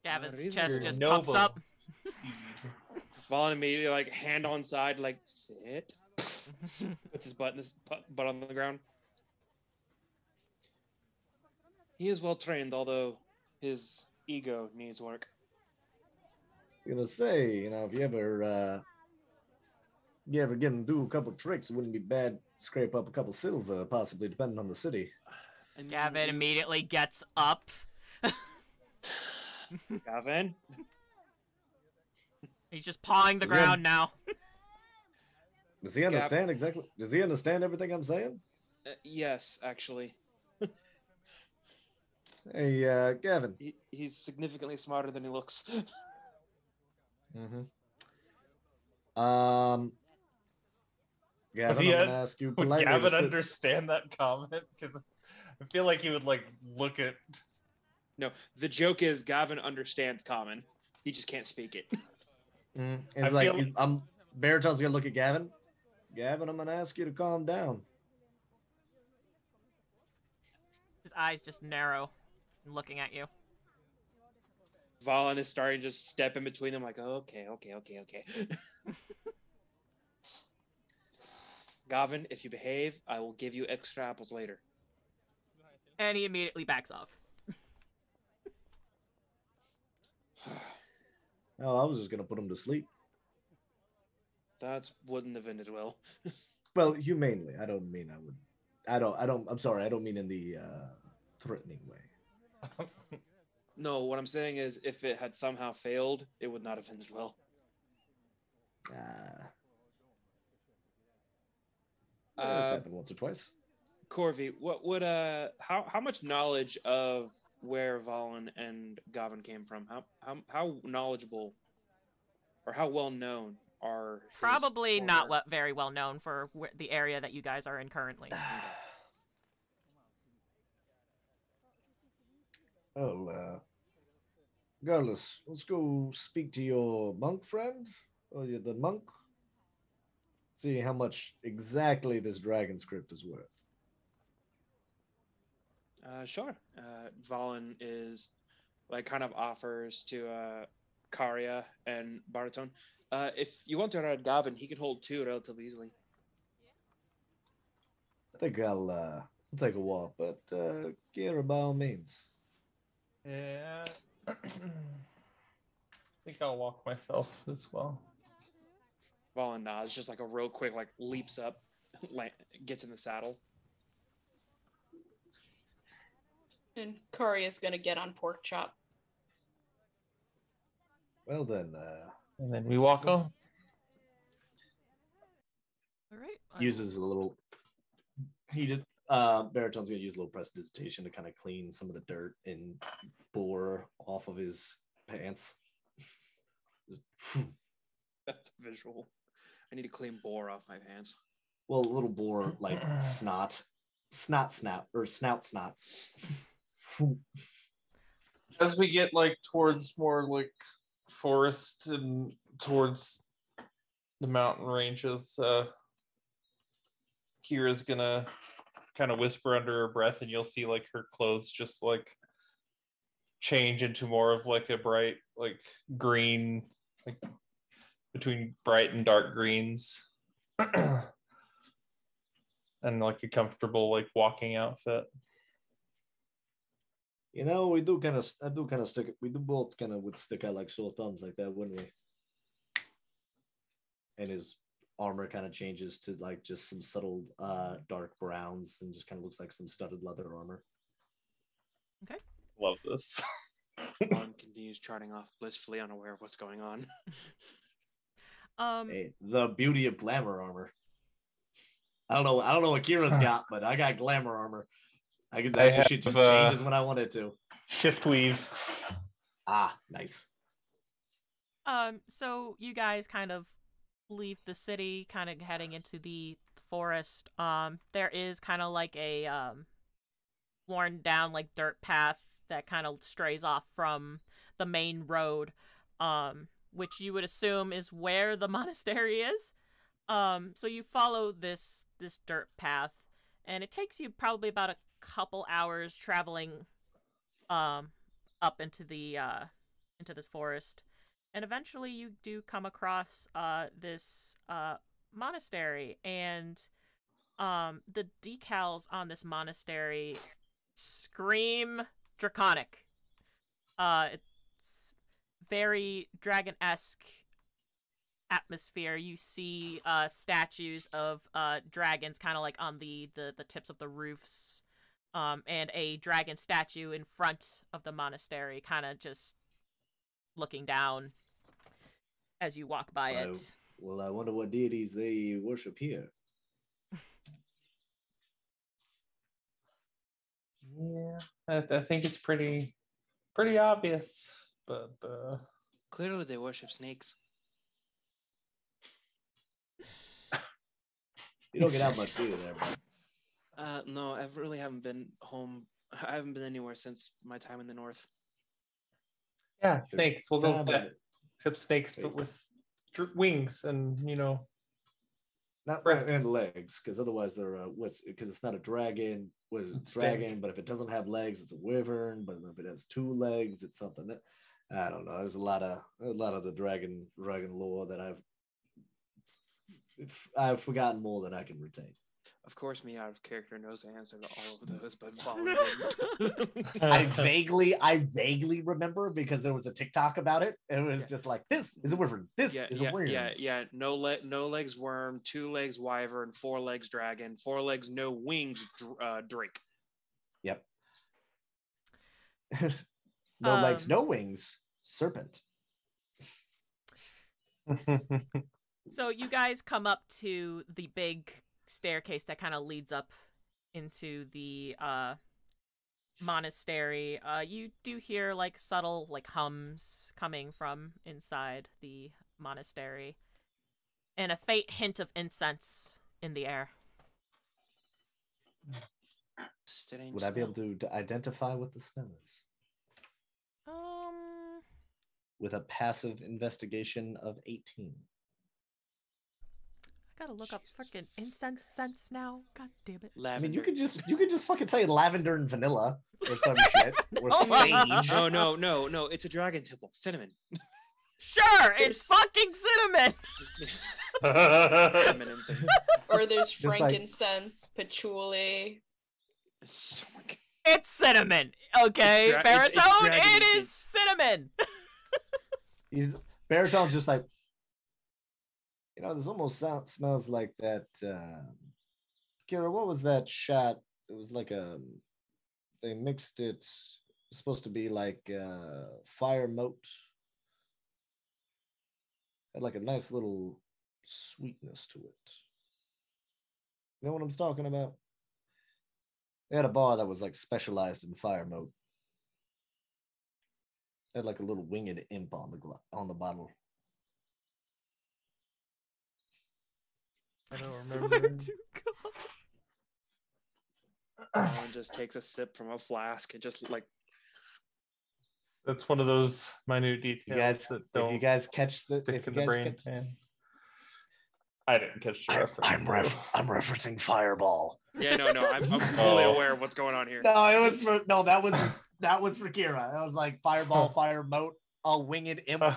Gavin's reason chest just noble. pumps up. [LAUGHS] Valen immediately like hand on side, like sit. [LAUGHS] Puts his butt in his butt, butt on the ground. He is well trained, although his ego needs work. I'm gonna say, you know, if you ever uh you ever get him do a couple tricks, it wouldn't be bad scrape up a couple silver, possibly depending on the city. I mean, Gavin immediately gets up. [LAUGHS] Gavin. He's just pawing the He's gonna- ground now. Does he understand exactly? Does he understand everything I'm saying? Uh, yes, actually. Hey, uh, Gavin. He, he's significantly smarter than he looks. [LAUGHS] Mm-hmm. Um, Gavin, I'm he gonna had- ask you Would politely. to Gavin understand that comment? Because I feel like he would like look at. no, the joke is Gavin understands common. He just can't speak it. Mm, I It's like feel- I'm. Baritone's gonna look at Gavin. Gavin, I'm gonna ask you to calm down. His eyes just narrow, looking at you. Valen is starting to step in between them, like, okay, okay, okay, okay. [LAUGHS] Gavin, if you behave, I will give you extra apples later. And he immediately backs off. [SIGHS] Oh, I was just gonna put him to sleep. That wouldn't have ended well. [LAUGHS] Well, humanely. I don't mean I would. I don't. I don't. I'm sorry. I don't mean in the uh, threatening way. [LAUGHS] No, what I'm saying is, if it had somehow failed, it would not have ended well. Ah, that's Uh, happened once or twice. Corvi, what would uh, how how much knowledge of where Valen and Gavin came from? How how how knowledgeable, or how well known are? his Probably not what very well known for wh- the area that you guys are in currently. [SIGHS] Oh, uh, regardless, let's go speak to your monk friend, or your- the monk. See how much exactly this dragon script is worth. Uh, sure. Uh, Valen is like kind of offers to uh, Karia and Baritone. Uh, if you want to ride Gavin, he can hold two relatively easily. I think I'll uh, I'll take a walk, but uh, Kira, by all means. Yeah. I think I'll walk myself as well. Valen nods, just like a real quick, like leaps up, [LAUGHS] la- gets in the saddle. And Karia's gonna get on pork chop. Well then, uh, And then we walk Let's- on. All right. Uses a little. He did. Uh, Baritone's gonna use a little prestidigitation to kind of clean some of the dirt and bore off of his pants. Just, [LAUGHS] That's a visual. I need to clean bore off my pants. well, a little bore like [CLEARS THROAT] snot, snot, snap or snout, snot. [LAUGHS] As we get like towards more like forest and towards the mountain ranges, uh Kira's gonna kind of whisper under her breath and you'll see like her clothes just like change into more of like a bright like green like between bright and dark greens [CLEARS THROAT] and like a comfortable like walking outfit You know, we do kind of, I do kind of stick. We do both kind of would stick out like sore thumbs like that, wouldn't we? And his armor kind of changes to like just some subtle uh dark browns and just kind of looks like some studded leather armor. Okay. Love this Valen [LAUGHS] continues charting off, blissfully unaware of what's going on. [LAUGHS] Um, Hey, the beauty of glamour armor. I don't know. I don't know what Kira's [LAUGHS] got, but I got glamour armor. I could I that shit just uh, changes when I want it to. shift weave Ah, nice. Um, so you guys kind of leave the city, kind of heading into the forest. Um, there is kind of like a um, worn down like dirt path that kind of strays off from the main road, um, which you would assume is where the [LAUGHS] monastery is. Um, so you follow this this dirt path, and it takes you probably about a couple hours traveling, um, up into the uh, into this forest and eventually you do come across uh this uh monastery and um the decals on this monastery scream draconic. Uh it's very dragon-esque atmosphere. You see uh statues of uh dragons kind of like on the, the the tips of the roofs um and a dragon statue in front of the monastery kind of just looking down as you walk by Oh. it. Well, I wonder what deities they worship here. Yeah, I, I think it's pretty, pretty obvious. But uh, Clearly, they worship snakes. You don't get out much, do you, there, bro? Uh, no, I really haven't been home. I haven't been anywhere since my time in the north. yeah, snakes. We'll go with that. Except snakes, but with wings and you know. Not Right. and legs, because otherwise they're uh, what's because it's not a dragon. What is it? It's Dragon, but if it doesn't have legs, it's a wyvern. But if it has two legs, it's something that I don't know. There's a lot of a lot of the dragon dragon lore that I've I've forgotten more than I can retain. Of course, me out of character knows the answer to all of those, but [LAUGHS] I [LAUGHS] vaguely, I vaguely remember because there was a TikTok about it. It was Yeah. just like, this is a wyvern. This yeah, is yeah, a wyvern. yeah, yeah. No le- no legs worm, two legs wyvern, four legs dragon, four legs no wings dr- uh, drake. Yep. [LAUGHS] no legs, Um, no wings. Serpent. So you guys come up to the big staircase that kind of leads up into the uh monastery. Uh you do hear like subtle like hums coming from inside the monastery and a faint hint of incense in the air. Strange Would I be able to, to identify what the smell is Um with a passive investigation of 18? I gotta look up Jesus. freaking incense sense now. God damn it. I mean, you could just you could just fucking say lavender and vanilla or some [LAUGHS] shit or oh No. sage. No, no, no, no. It's a dragon temple. Cinnamon. Sure, it's There's- fucking cinnamon. Cinnamon. [LAUGHS] Or there's Just like- frankincense, patchouli. Oh my God. It's cinnamon. Okay, it's- it's baritone. dragon it is incense. cinnamon. [LAUGHS] He's baritone's just like, you know, this almost sound, smells like that. Um, Kira, what was that shot? It was like a, they mixed it. It's supposed to be like uh, fire moat. Had like a nice little sweetness to it. You know what I'm talking about? They had a bar that was like specialized in fire moat. Had like a little winged imp on the on the bottle. I don't [LAUGHS] swear remember. to God. [CLEARS THROAT] Alan just takes a sip from a flask and just like That's one of those minute details You guys, that don't you guys catch the, stick if in you the guys brain. catch. I didn't catch the I'm, reference. I'm, ref- I'm referencing Fireball. Yeah, no, no. I'm, I'm fully Oh. aware of what's going on here. No, it was for no, that was that was for Kira. That was like Fireball, [LAUGHS] Fire Moat, a winged imp. [LAUGHS]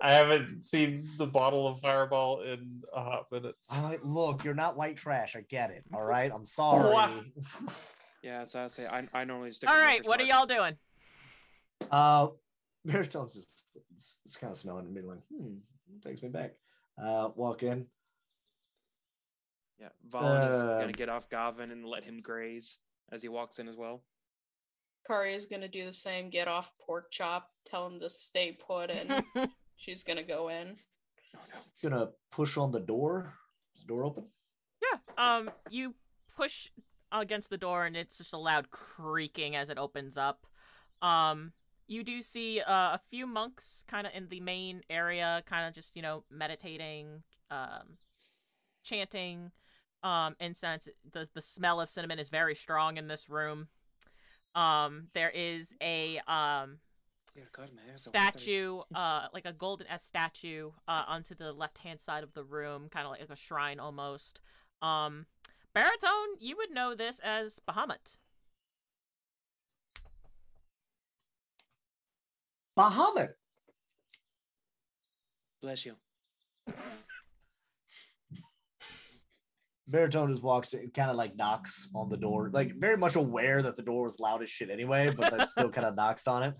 I haven't seen the bottle of Fireball in a hot minute. Uh, look, you're not white trash. I get it. All right, I'm [LAUGHS] sorry. [LAUGHS] Yeah, so I say I, I normally stick. All right, with right, Maker's what are y'all doing? Uh, [LAUGHS] Baritone's just it's, it's kind of smelling at me like, hmm, takes me back. Uh, walk in. Yeah, Valen is Um, gonna get off Gavin and let him graze as he walks in as well. Karia's gonna do the same. Get off pork chop. Tell him to stay put, and she's gonna go in. Gonna push on the door. Is the door open? yeah. Um, you push against the door, and it's just a loud creaking as it opens up. Um, you do see uh, a few monks kind of in the main area, kind of just you know meditating, um, chanting, um, incense. The the smell of cinnamon is very strong in this room. Um, there is a um statue, uh, like a golden S statue, uh, onto the left hand side of the room, kind of like a shrine almost. Um, baritone, you would know this as Bahamut. Bahamut. Bless you. [LAUGHS] Baritone just walks in, kind of like knocks on the door, like very much aware that the door was loud as shit anyway, but that still kind of knocks on it.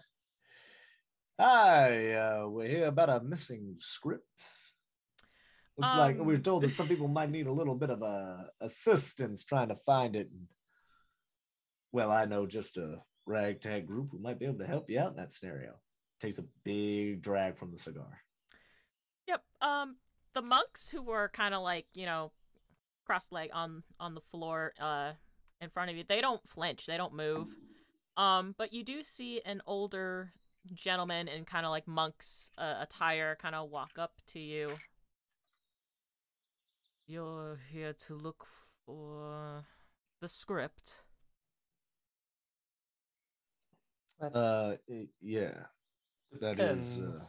Hi, uh, we're here about a missing script. Looks like we were Um, told that some [LAUGHS] people might need a little bit of uh, assistance trying to find it. And, well, I know just a ragtag group who might be able to help you out in that scenario. Takes a big drag from the cigar. Yep. Um, the monks who were kind of like you know, cross leg on on the floor, uh, in front of you. They don't flinch. They don't move. Um, but you do see an older gentleman in kind of like monk's uh, attire, kind of walk up to you. You're here to look for the script. Uh, yeah, that is. Uh,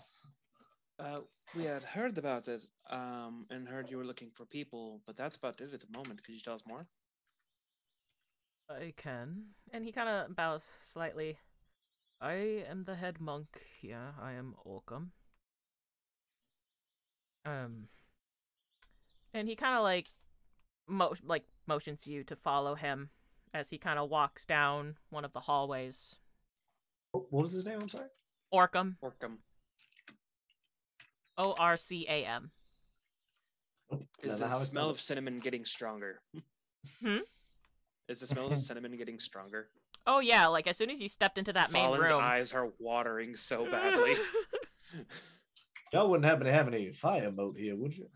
Uh, we had heard about it um, and heard you were looking for people, but that's about it at the moment. Could you tell us more? I can. And he kind of bows slightly. I am the head monk here. I am Orcam. Um, and he kind of like, mo- like motions you to follow him as he kind of walks down one of the hallways. what what was his name? I'm sorry. Orcam, Orcam. O R C A M. Nope, Is the not how I smell spell of cinnamon getting stronger? Hmm? Is the smell of [LAUGHS] cinnamon getting stronger? Oh yeah, like as soon as you stepped into that main Valen's room. eyes are watering so [LAUGHS] badly. Y'all wouldn't happen to have any fire moat here, would you?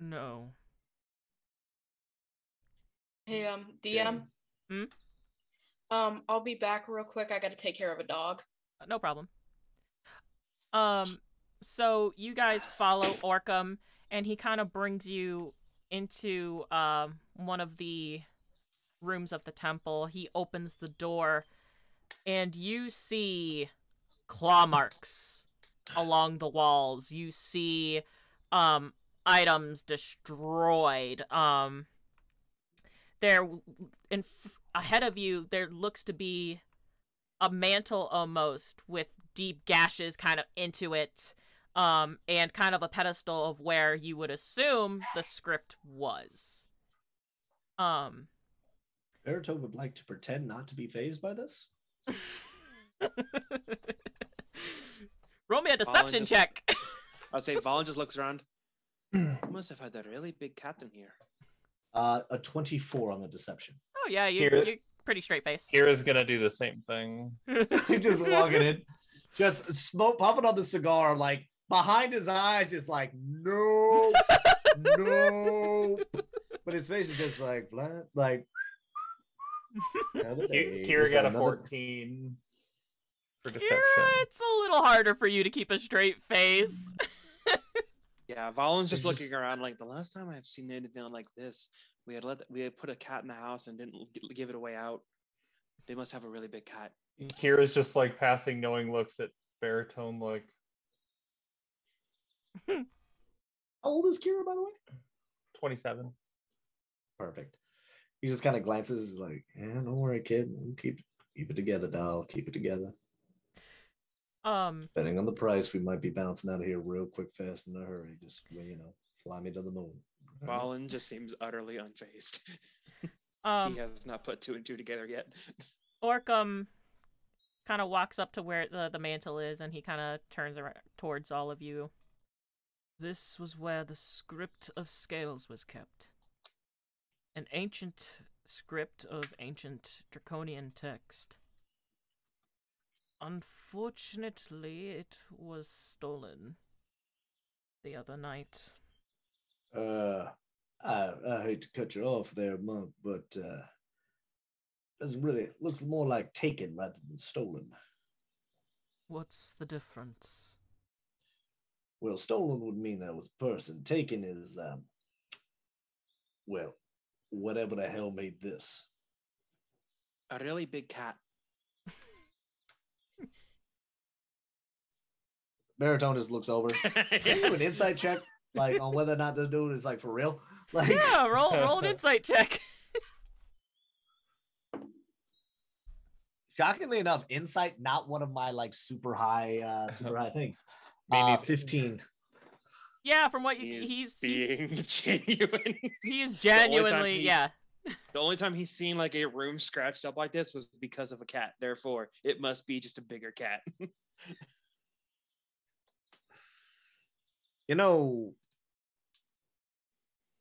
no. Hey, um, DM. Hmm? Um, I'll be back real quick. I gotta take care of a dog. Uh, no problem. Um, so you guys follow Orcam, and he kind of brings you into um one of the rooms of the temple. He opens the door, and you see claw marks along the walls. You see um items destroyed. Um, there in ahead of you, there looks to be a mantle almost with deep gashes kind of into it um and kind of a pedestal of where you would assume the script was um Naruto would like to pretend not to be phased by this. [LAUGHS] roll me a deception just- check I'd say [LAUGHS] Valen just looks around. [CLEARS THROAT] You must have had a really big cat in here. Uh, a 24 on the deception. oh yeah you, Here- you're pretty straight face Kira's gonna do the same thing. [LAUGHS] just walking in, just smoke popping on the cigar, like behind his eyes is like, no, no. But his face is just like flat, like. Another day, Ki- Kira just got a another- 14 for Kira, deception. it's a little harder for you to keep a straight face [LAUGHS] Yeah, Valen's just looking around like the last time I've seen anything like this, we had let we had put a cat in the house and didn't give it away out. They must have a really big cat. Kira's just like passing knowing looks at baritone, like, [LAUGHS] How old is Kira, by the way? 27. Perfect. He just kind of glances, he's like, "Yeah, don't worry, kid. We'll keep keep it together, doll. Keep it together. um Depending on the price, we might be bouncing out of here real quick, fast, in a hurry. Just you know, fly me to the moon." All right? Valen just seems utterly unfazed. [LAUGHS] um he has not put two and two together yet. Orcam kind of walks up to where the, the mantle is and he kind of turns around towards all of you. This was where the script of scales was kept. An ancient script of ancient draconian text. Unfortunately, it was stolen the other night. Uh, I I hate to cut you off there, monk, but uh, doesn't really looks more like taken rather than stolen. What's the difference? Well, stolen would mean that was a person. Taken is um, well, whatever the hell made this. A really big cat. [LAUGHS] Baritone just looks over. [LAUGHS] Can you do an insight check, like on whether or not this dude is like for real? [LAUGHS] Like, Yeah, roll roll an insight check. shockingly enough, insight not one of my like super high, uh super high things. Me Uh. Fifteen. Yeah, from what you, He is he's he's being [LAUGHS] genuine. he is [LAUGHS] genuinely he's- yeah. The only time he's seen like a room scratched up like this was because of a cat. Therefore, it must be just a bigger cat. [LAUGHS] You know,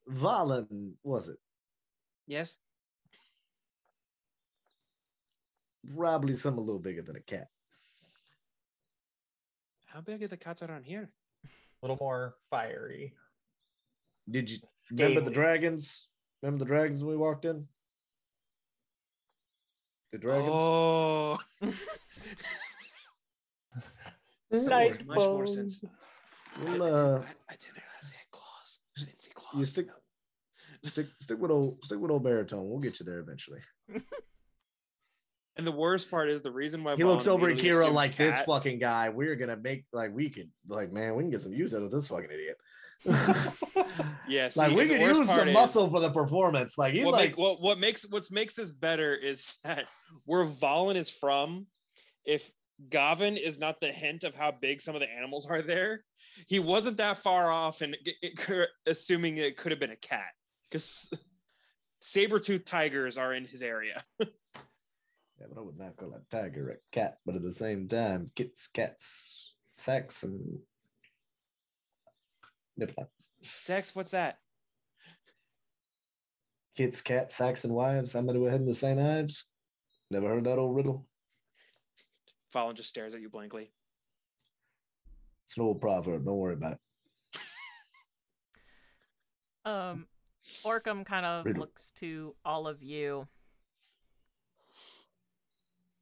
Valen was it? yes. probably something a little bigger than a cat. How big are the cats around here? A little more fiery. Did you remember the dragons? Remember the dragons when we walked in? The dragons? Oh, [LAUGHS] that makes much more sense. We'll, I, uh, I, I didn't realize they had claws. I didn't see claws. you stick stick stick with old stick with old baritone. We'll get you there eventually. [LAUGHS] And the worst part is the reason why He looks over at Kira assumed like this fucking guy. We're gonna make like we could like man, we can get some use out of this fucking idiot. [LAUGHS] Yes, like we and could use some is- muscle for the performance. Like he's what, like make, what, what makes what makes this better is [LAUGHS] that where Valen is from, if Gavin is not the hint of how big some of the animals are there, he wasn't that far off, and it, it, assuming it could have been a cat, because [LAUGHS] saber-toothed tigers are in his area. Yeah, but I would not call a tiger a cat, but at the same time, kits, cats, sex, and never. Sex, what's that? Kits, cats, sacks, and wives. Somebody were heading to St. Ives. Never heard that old riddle. Valen just stares at you blankly. It's an old proverb. Don't worry about it. Um, Orcam kind of Riddle. looks to all of you.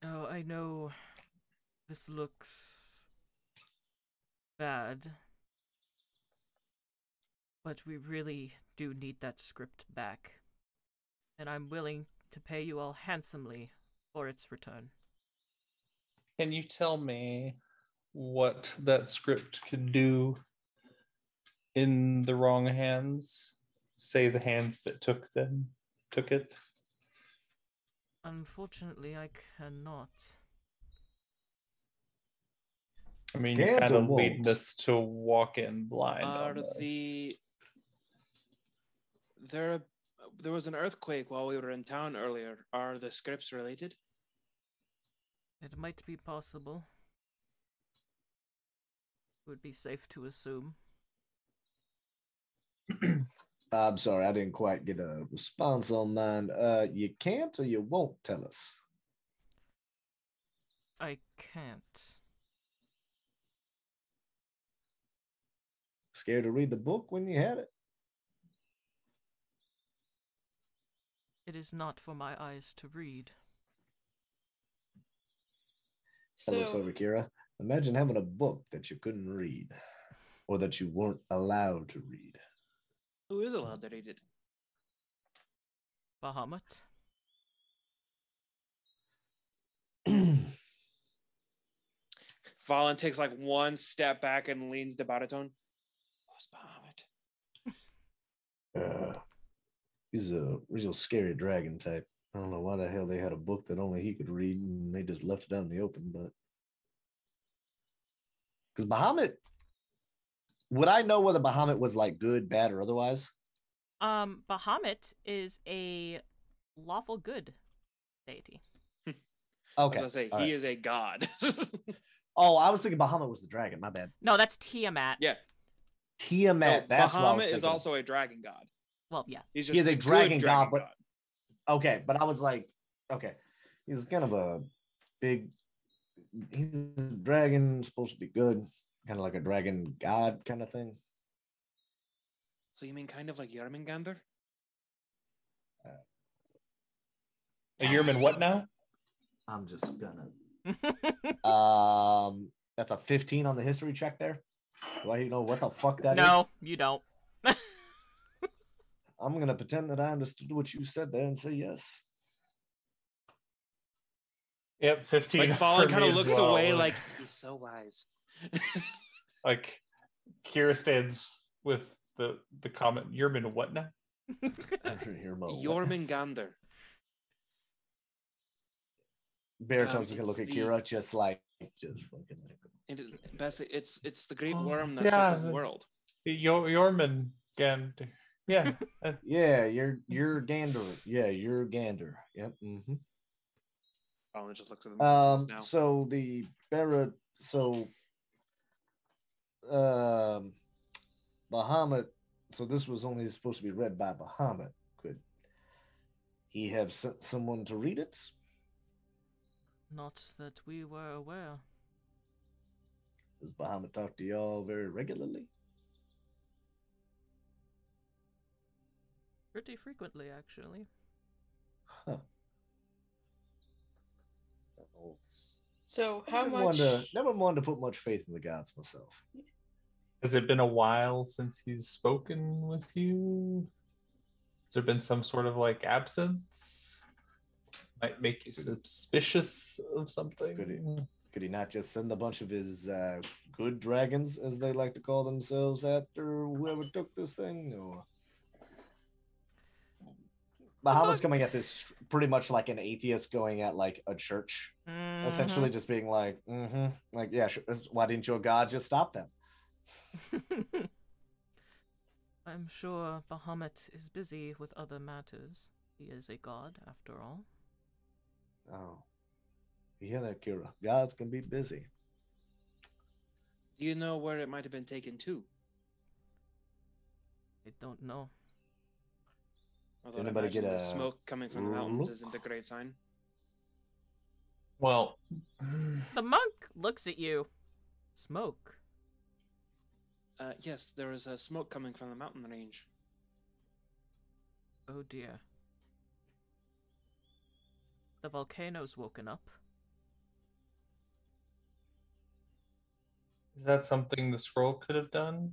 Oh, I know this looks bad, but we really do need that script back, and I'm willing to pay you all handsomely for its return. Can you tell me what that script could do in the wrong hands? Say the hands that took them took it. Unfortunately, I cannot. I mean, you're Can't kind or of leading won't? us to walk in blind. Are on the there there was an earthquake while we were in town earlier. Are the scripts related? It might be possible. Would be safe to assume. [CLEARS THROAT] I'm sorry, I didn't quite get a response on mine. Uh, you can't or you won't tell us. I can't. Scared to read the book when you had it? It is not for my eyes to read. I looks So over Kira. Imagine having a book that you couldn't read, or that you weren't allowed to read. Who is allowed to read it? Bahamut. [CLEARS THROAT] Valen takes like one step back and leans to Baritone. Who's Bahamut? Uh, he's a real scary dragon type. I don't know why the hell they had a book that only he could read and they just left it out in the open, but because Bahamut, would I know whether Bahamut was like good, bad, or otherwise? Um, Bahamut is a lawful good deity. okay. I was gonna say all he right. is a god. [LAUGHS] Oh, I was thinking Bahamut was the dragon. My bad. No, that's Tiamat. yeah, Tiamat. no, that's what I was Bahamut is also a dragon god. Well, yeah. He's just He is a the good dragon god, but- Okay, but I was like, okay, he's kind of a big. He's a dragon, supposed to be good, kind of like a dragon god kind of thing. So you mean kind of like Yarmingander? A Yearman, what now? I'm just gonna. [LAUGHS] Um, that's a 15 on the history check there. Do I know what the fuck that is? no, you don't. [LAUGHS] I'm gonna pretend that I understood what you said there and say yes. Yep, 15. Like [LAUGHS] for Valen kind of looks well. away like he's so wise. [LAUGHS] like Kira stands with the the comment, Yearman, what now? I don't hear Mo. Jormungandr. Baritone's um, gonna look at the- Kira just like just fucking let it. And it- basically, it's it's the great Oh, worm that's yeah, circles the the- world. Your Yearman, and yeah, [LAUGHS] uh, Yeah, you're you're Gander. Yeah, you're Gander. Yep. Mm-hmm. Valen just looks at them Um. now. So the Barra. So. Um. Bahamut. So this was only supposed to be read by Bahamut. Could he have sent someone to read it? Not that we were aware. Does Bahamut talk to y'all very regularly? Pretty frequently, actually. Huh. So how never much? Wanted to, never wanted to put much faith in the gods myself. Has it been a while since he's spoken with you? Has there been some sort of like absence? Might make you suspicious of something. Could Could he not just send a bunch of his uh, good dragons, as they like to call themselves, after whoever took this thing? Or Bahamut's coming at this pretty much like an atheist going at like a church, essentially just being like, mm-hmm, like yeah, sure, why didn't your god just stop them? [LAUGHS] I'm sure Bahamut is busy with other matters. He is a god, after all. Oh, you hear that, Kira? Gods can be busy. Do you know where it might have been taken to? I don't know. Although I'd Anybody get imagine the a smoke coming from the mountains look? isn't a great sign. Well, The monk looks at you. Smoke. Uh, yes, there is a smoke coming from the mountain range. Oh dear. The volcano's woken up. is that something the scroll could have done?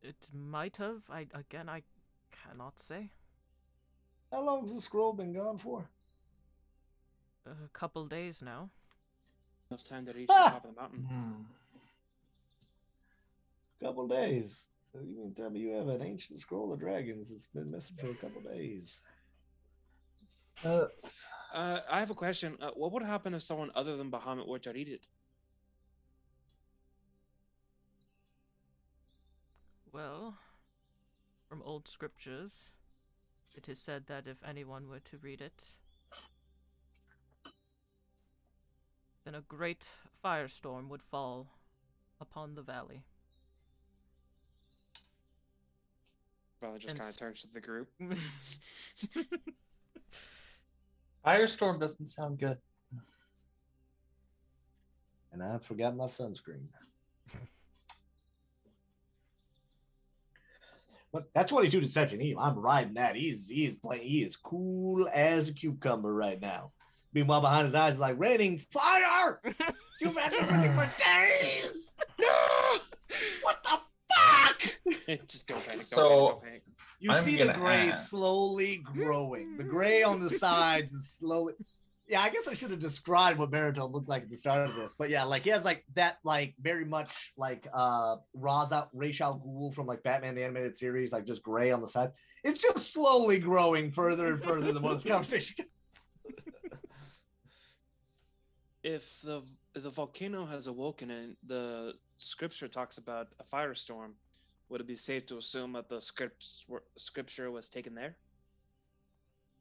It might have. I again I cannot say. How long has the scroll been gone for? A couple days now. Enough time to reach Ah! the top of the mountain. Hmm. Couple days. So you mean tell me you have an ancient scroll of dragons that's been missing for a couple days? That's Uh, I have a question. Uh, what would happen if someone other than Bahamut were to read it? Well, from old scriptures, it is said that if anyone were to read it, then a great firestorm would fall upon the valley. Brother just kind of turns to the group. [LAUGHS] Firestorm doesn't sound good. And I forgot my sunscreen. [LAUGHS] But that's 22 Deception Eve. I'm riding that. He's he is playing. He is cool as a cucumber right now. Meanwhile, behind his eyes, is like raining fire. [LAUGHS] You've had everything for days. no! What [LAUGHS] just don't panic. Don't So- panic, don't panic. You I'm see the gray ask. slowly growing. The gray on the [LAUGHS] sides is slowly. Yeah, I guess I should have described what Baritone looked like at the start of this. But yeah, like he has like that, like very much like uh Ra's al Ghul from like Batman the Animated Series, like just gray on the side. It's just slowly growing further and further the more this conversation goes. If the the volcano has awoken and the scripture talks about a firestorm, would it be safe to assume that the scripts were, scripture was taken there?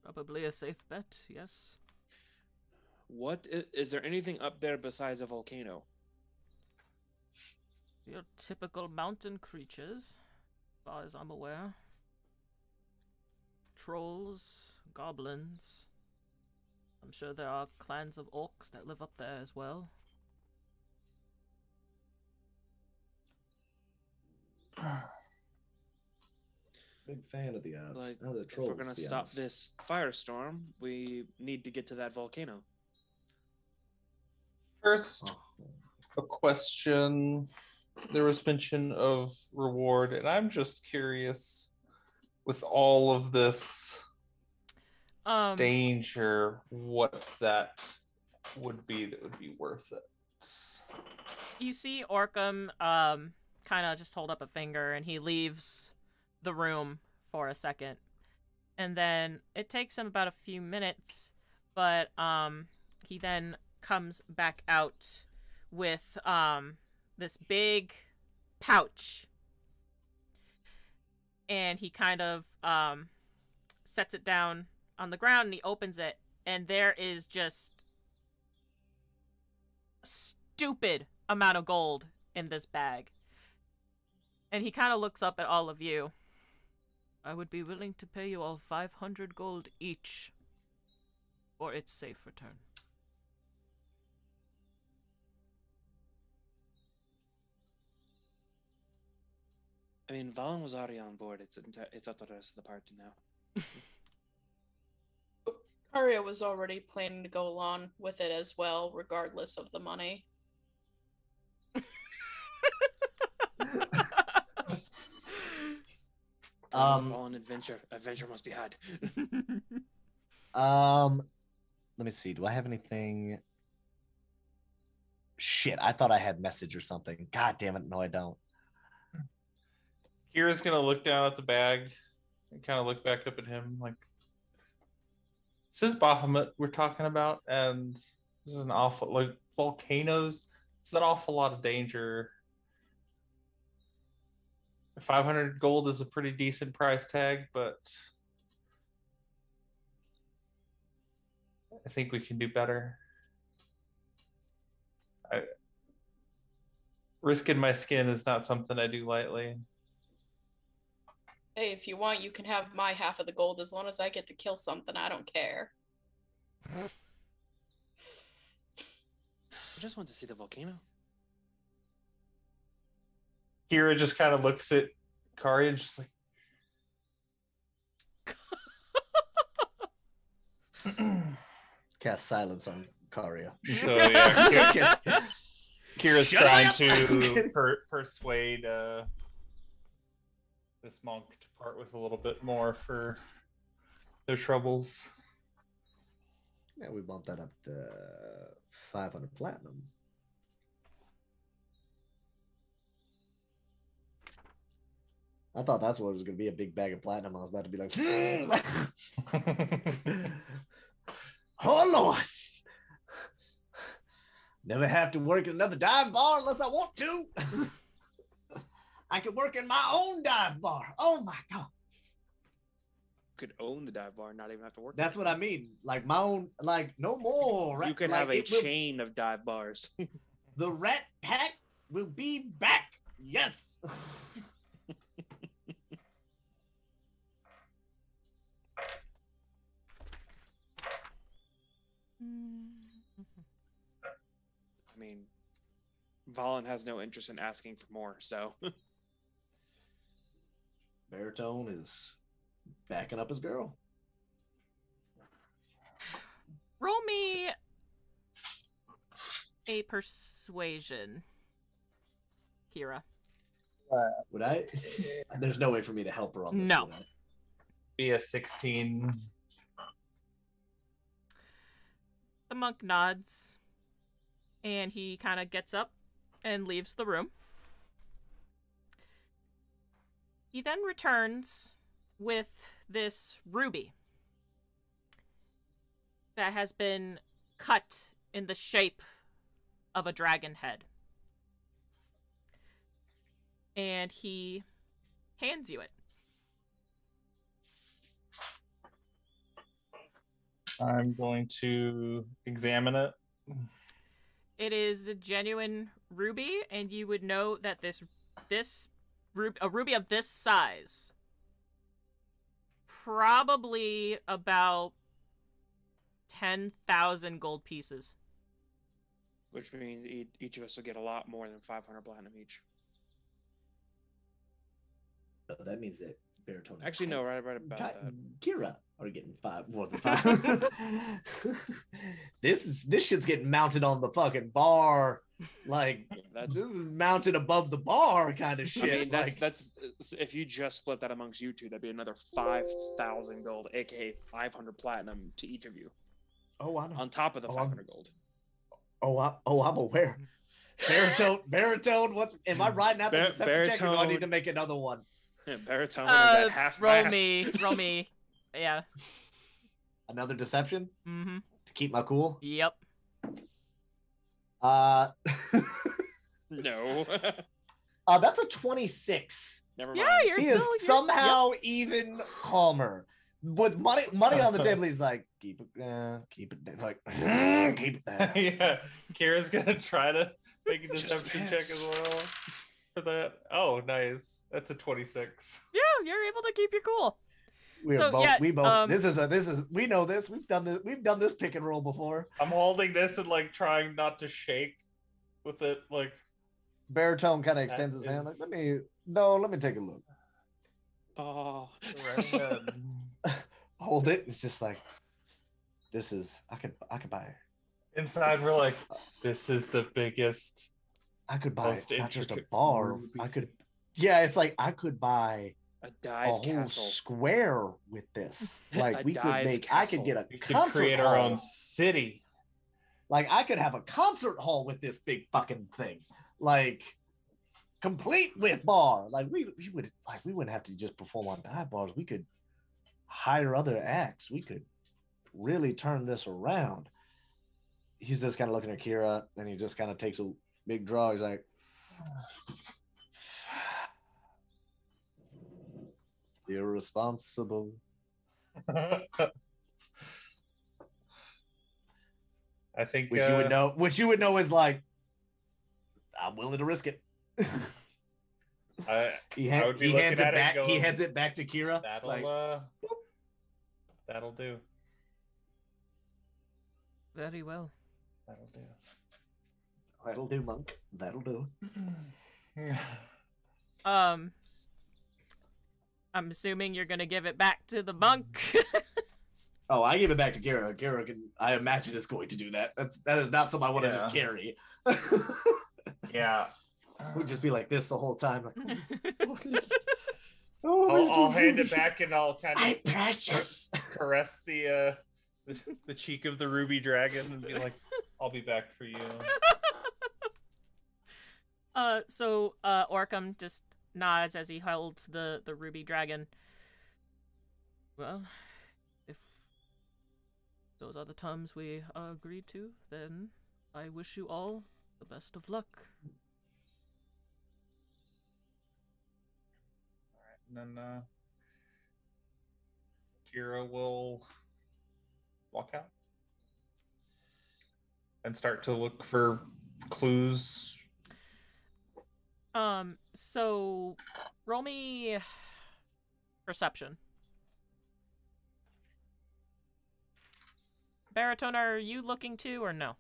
Probably a safe bet, yes. What is, is there anything up there besides a volcano? Your typical mountain creatures, as far as I'm aware. Trolls, goblins. I'm sure there are clans of orcs that live up there as well. Big fan of the odds. Like, oh, the if trolls. we're gonna to stop honest. this firestorm, we need to get to that volcano. First, Oh. a question. There was mention of reward, and I'm just curious with all of this Um, danger, what that would be that would be worth it. you see Orcam um kind of just hold up a finger and he leaves the room for a second. And then it takes him about a few minutes, but um he then comes back out with um this big pouch. And he kind of um sets it down on the ground and he opens it and there is just stupid amount of gold in this bag. And he kind of looks up at all of you. I would be willing to pay you all 500 gold each. for its safe return. I mean, Valen was already on board. It's enti- it's up to the rest of the party now. [LAUGHS] Arya was already planning to go along with it as well, regardless of the money. [LAUGHS] Um, Valen adventure. Adventure must be had. [LAUGHS] Um, let me see. Do I have anything? Shit, I thought I had message or something. God damn it, no, I don't. Kira's gonna look down at the bag and kind of look back up at him like this is Bahamut we're talking about, and this is an awful like volcanoes. It's an awful lot of danger. Five hundred gold is a pretty decent price tag, but I think we can do better. I, risking my skin is not something I do lightly. Hey, if you want, you can have my half of the gold as long as I get to kill something. I don't care. I just want to see the volcano. Kira just kind of looks at Karia and just like. [CLEARS THROAT] Cast silence on Karia. so [LAUGHS] yeah, Kira, Kira's Shut trying up! to per- persuade uh, this monk to part with a little bit more for their troubles. Yeah, we bumped that up to 500 platinum. I thought that's what it was going to be a big bag of platinum. I was about to be like, "Hmm." [LAUGHS] oh Lord. Never have to work in another dive bar unless I want to. [LAUGHS] I could work in my own dive bar. Oh my God. Could own the dive bar, and not even have to work. That's what I mean. Like my own, like no more. You could like, have a it will- chain of dive bars. [LAUGHS] the Rat Pack will be back. Yes. I mean, Valen has no interest in asking for more, so [LAUGHS] Baritone is backing up his girl. Roll me a persuasion, Kira. Would I? [LAUGHS] There's no way for me to help her on this. No. Be a 16. The monk nods and he kind of gets up and leaves the room. He then returns with this ruby that has been cut in the shape of a dragon head. And he hands you it. I'm going to examine it. It is a genuine ruby, and you would know that this this rub- a ruby of this size, probably about ten thousand gold pieces. which means each, each of us will get a lot more than 500 platinum each. So that means that Baritone. Actually, no, right, right about Ki- that. Kira are getting five more than five. [LAUGHS] this is this shit's getting mounted on the fucking bar, like Yeah, that's. this is mounted above the bar kind of shit. I shit. mean, that's like, that's if you just split that amongst you two, that'd be another five thousand gold, aka five hundred platinum to each of you, oh, I know. on top of the Oh, five hundred gold. Oh, I, oh, I'm aware. [LAUGHS] Baritone, baritone. What's am I hmm. riding out the Bar- deception check, or do I need to make another one? Yeah, [LAUGHS] baritone Uh, is half roll mast. me, [LAUGHS] roll me. Yeah. Another deception Mm-hmm. to keep my cool. Yep. Uh, [LAUGHS] No, uh, that's a twenty-six. never mind. Yeah, you're he still is you're- somehow even calmer with money money on the table he's like keep it uh, keep it down. like keep it down. yeah, Kira's gonna try to make a Just deception check miss. as well for that. Oh, nice. That's a 26. Yeah, you're able to keep your cool. We are So, both. yeah, we both. um, this is a. This is. We know this. We've done this. We've done this pick and roll before. I'm holding this and like trying not to shake with it. Like Baritone kind of extends his is- hand. Like, let me. No, let me take a look. Oh. [LAUGHS] Hold it. It's just like. This is. I could. I could buy. It. inside we're like, this is the biggest. I could buy Most not just a bar. ruby. I could. Yeah, it's like I could buy a a whole castle. square with this. [LAUGHS] Like we could dive make. I could get a We could concert create hall. our own city. Like I could have a concert hall with this big fucking thing. Like complete with bar. Like we we would like we wouldn't have to just perform on dive bars. We could hire other acts. We could really turn this around. He's just kind of looking at Kira and he just kind of takes a big draw. He's like irresponsible. [LAUGHS] I think Which you uh, would know which you would know is like I'm willing to risk it. [LAUGHS] I, He, I hand, would be he hands at it it back. he going, hands it back to Kira. that'll like, uh, that'll do. Very well. That'll do. That'll do, monk. That'll do. [CLEARS THROAT] Um, I'm assuming you're gonna give it back to the monk. [LAUGHS] Oh, I give it back to Kira. Kira can. I imagine is going to do that. That's that is not something I want to just carry. [LAUGHS] yeah. We'd just be like this the whole time. Like, [LAUGHS] I'll, I'll hand it back and I'll kind My of precious. caress the uh the, the cheek of the ruby dragon and be like, "I'll be back for you." Uh, so uh, Orcam just nods as he holds the the ruby dragon. Well, if those are the terms we agreed to, then I wish you all the best of luck. And then uh, Kira will walk out and start to look for clues. Um, so roll me perception. Baritone, are you looking too, or no?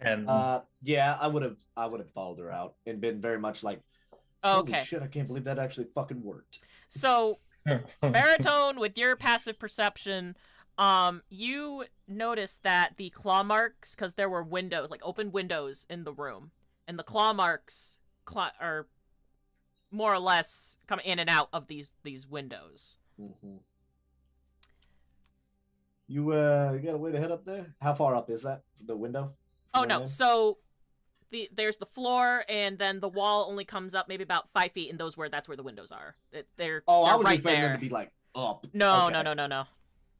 Ten. Uh, yeah, I would have. I would have followed her out and been very much like, Oh, "Holy okay. shit! I can't believe that actually fucking worked." So baritone with your passive perception um you notice that the claw marks because there were windows like open windows in the room and the claw marks cla are more or less come in and out of these these windows Mhm. You uh, you got a way to head up there? How far up is that? The window? oh no I so the there's the floor and then the wall only comes up maybe about five feet and those where that's where the windows are they're Oh, they're I was right expecting there them to be like up. no Okay. no no no no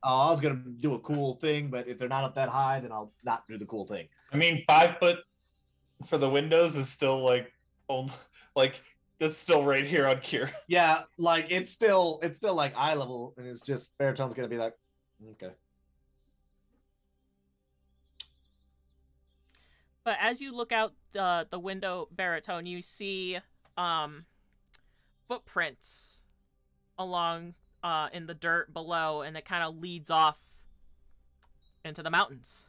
Oh, I was gonna do a cool thing, but if they're not up that high, then I'll not do the cool thing. I mean, five foot for the windows is still like, on, like that's still right here on Kira. [LAUGHS] Yeah, like it's still it's still like eye level, and it's just baritone's gonna be like, okay. But as you look out the the window, baritone, you see um footprints along uh in the dirt below, and it kind of leads off into the mountains.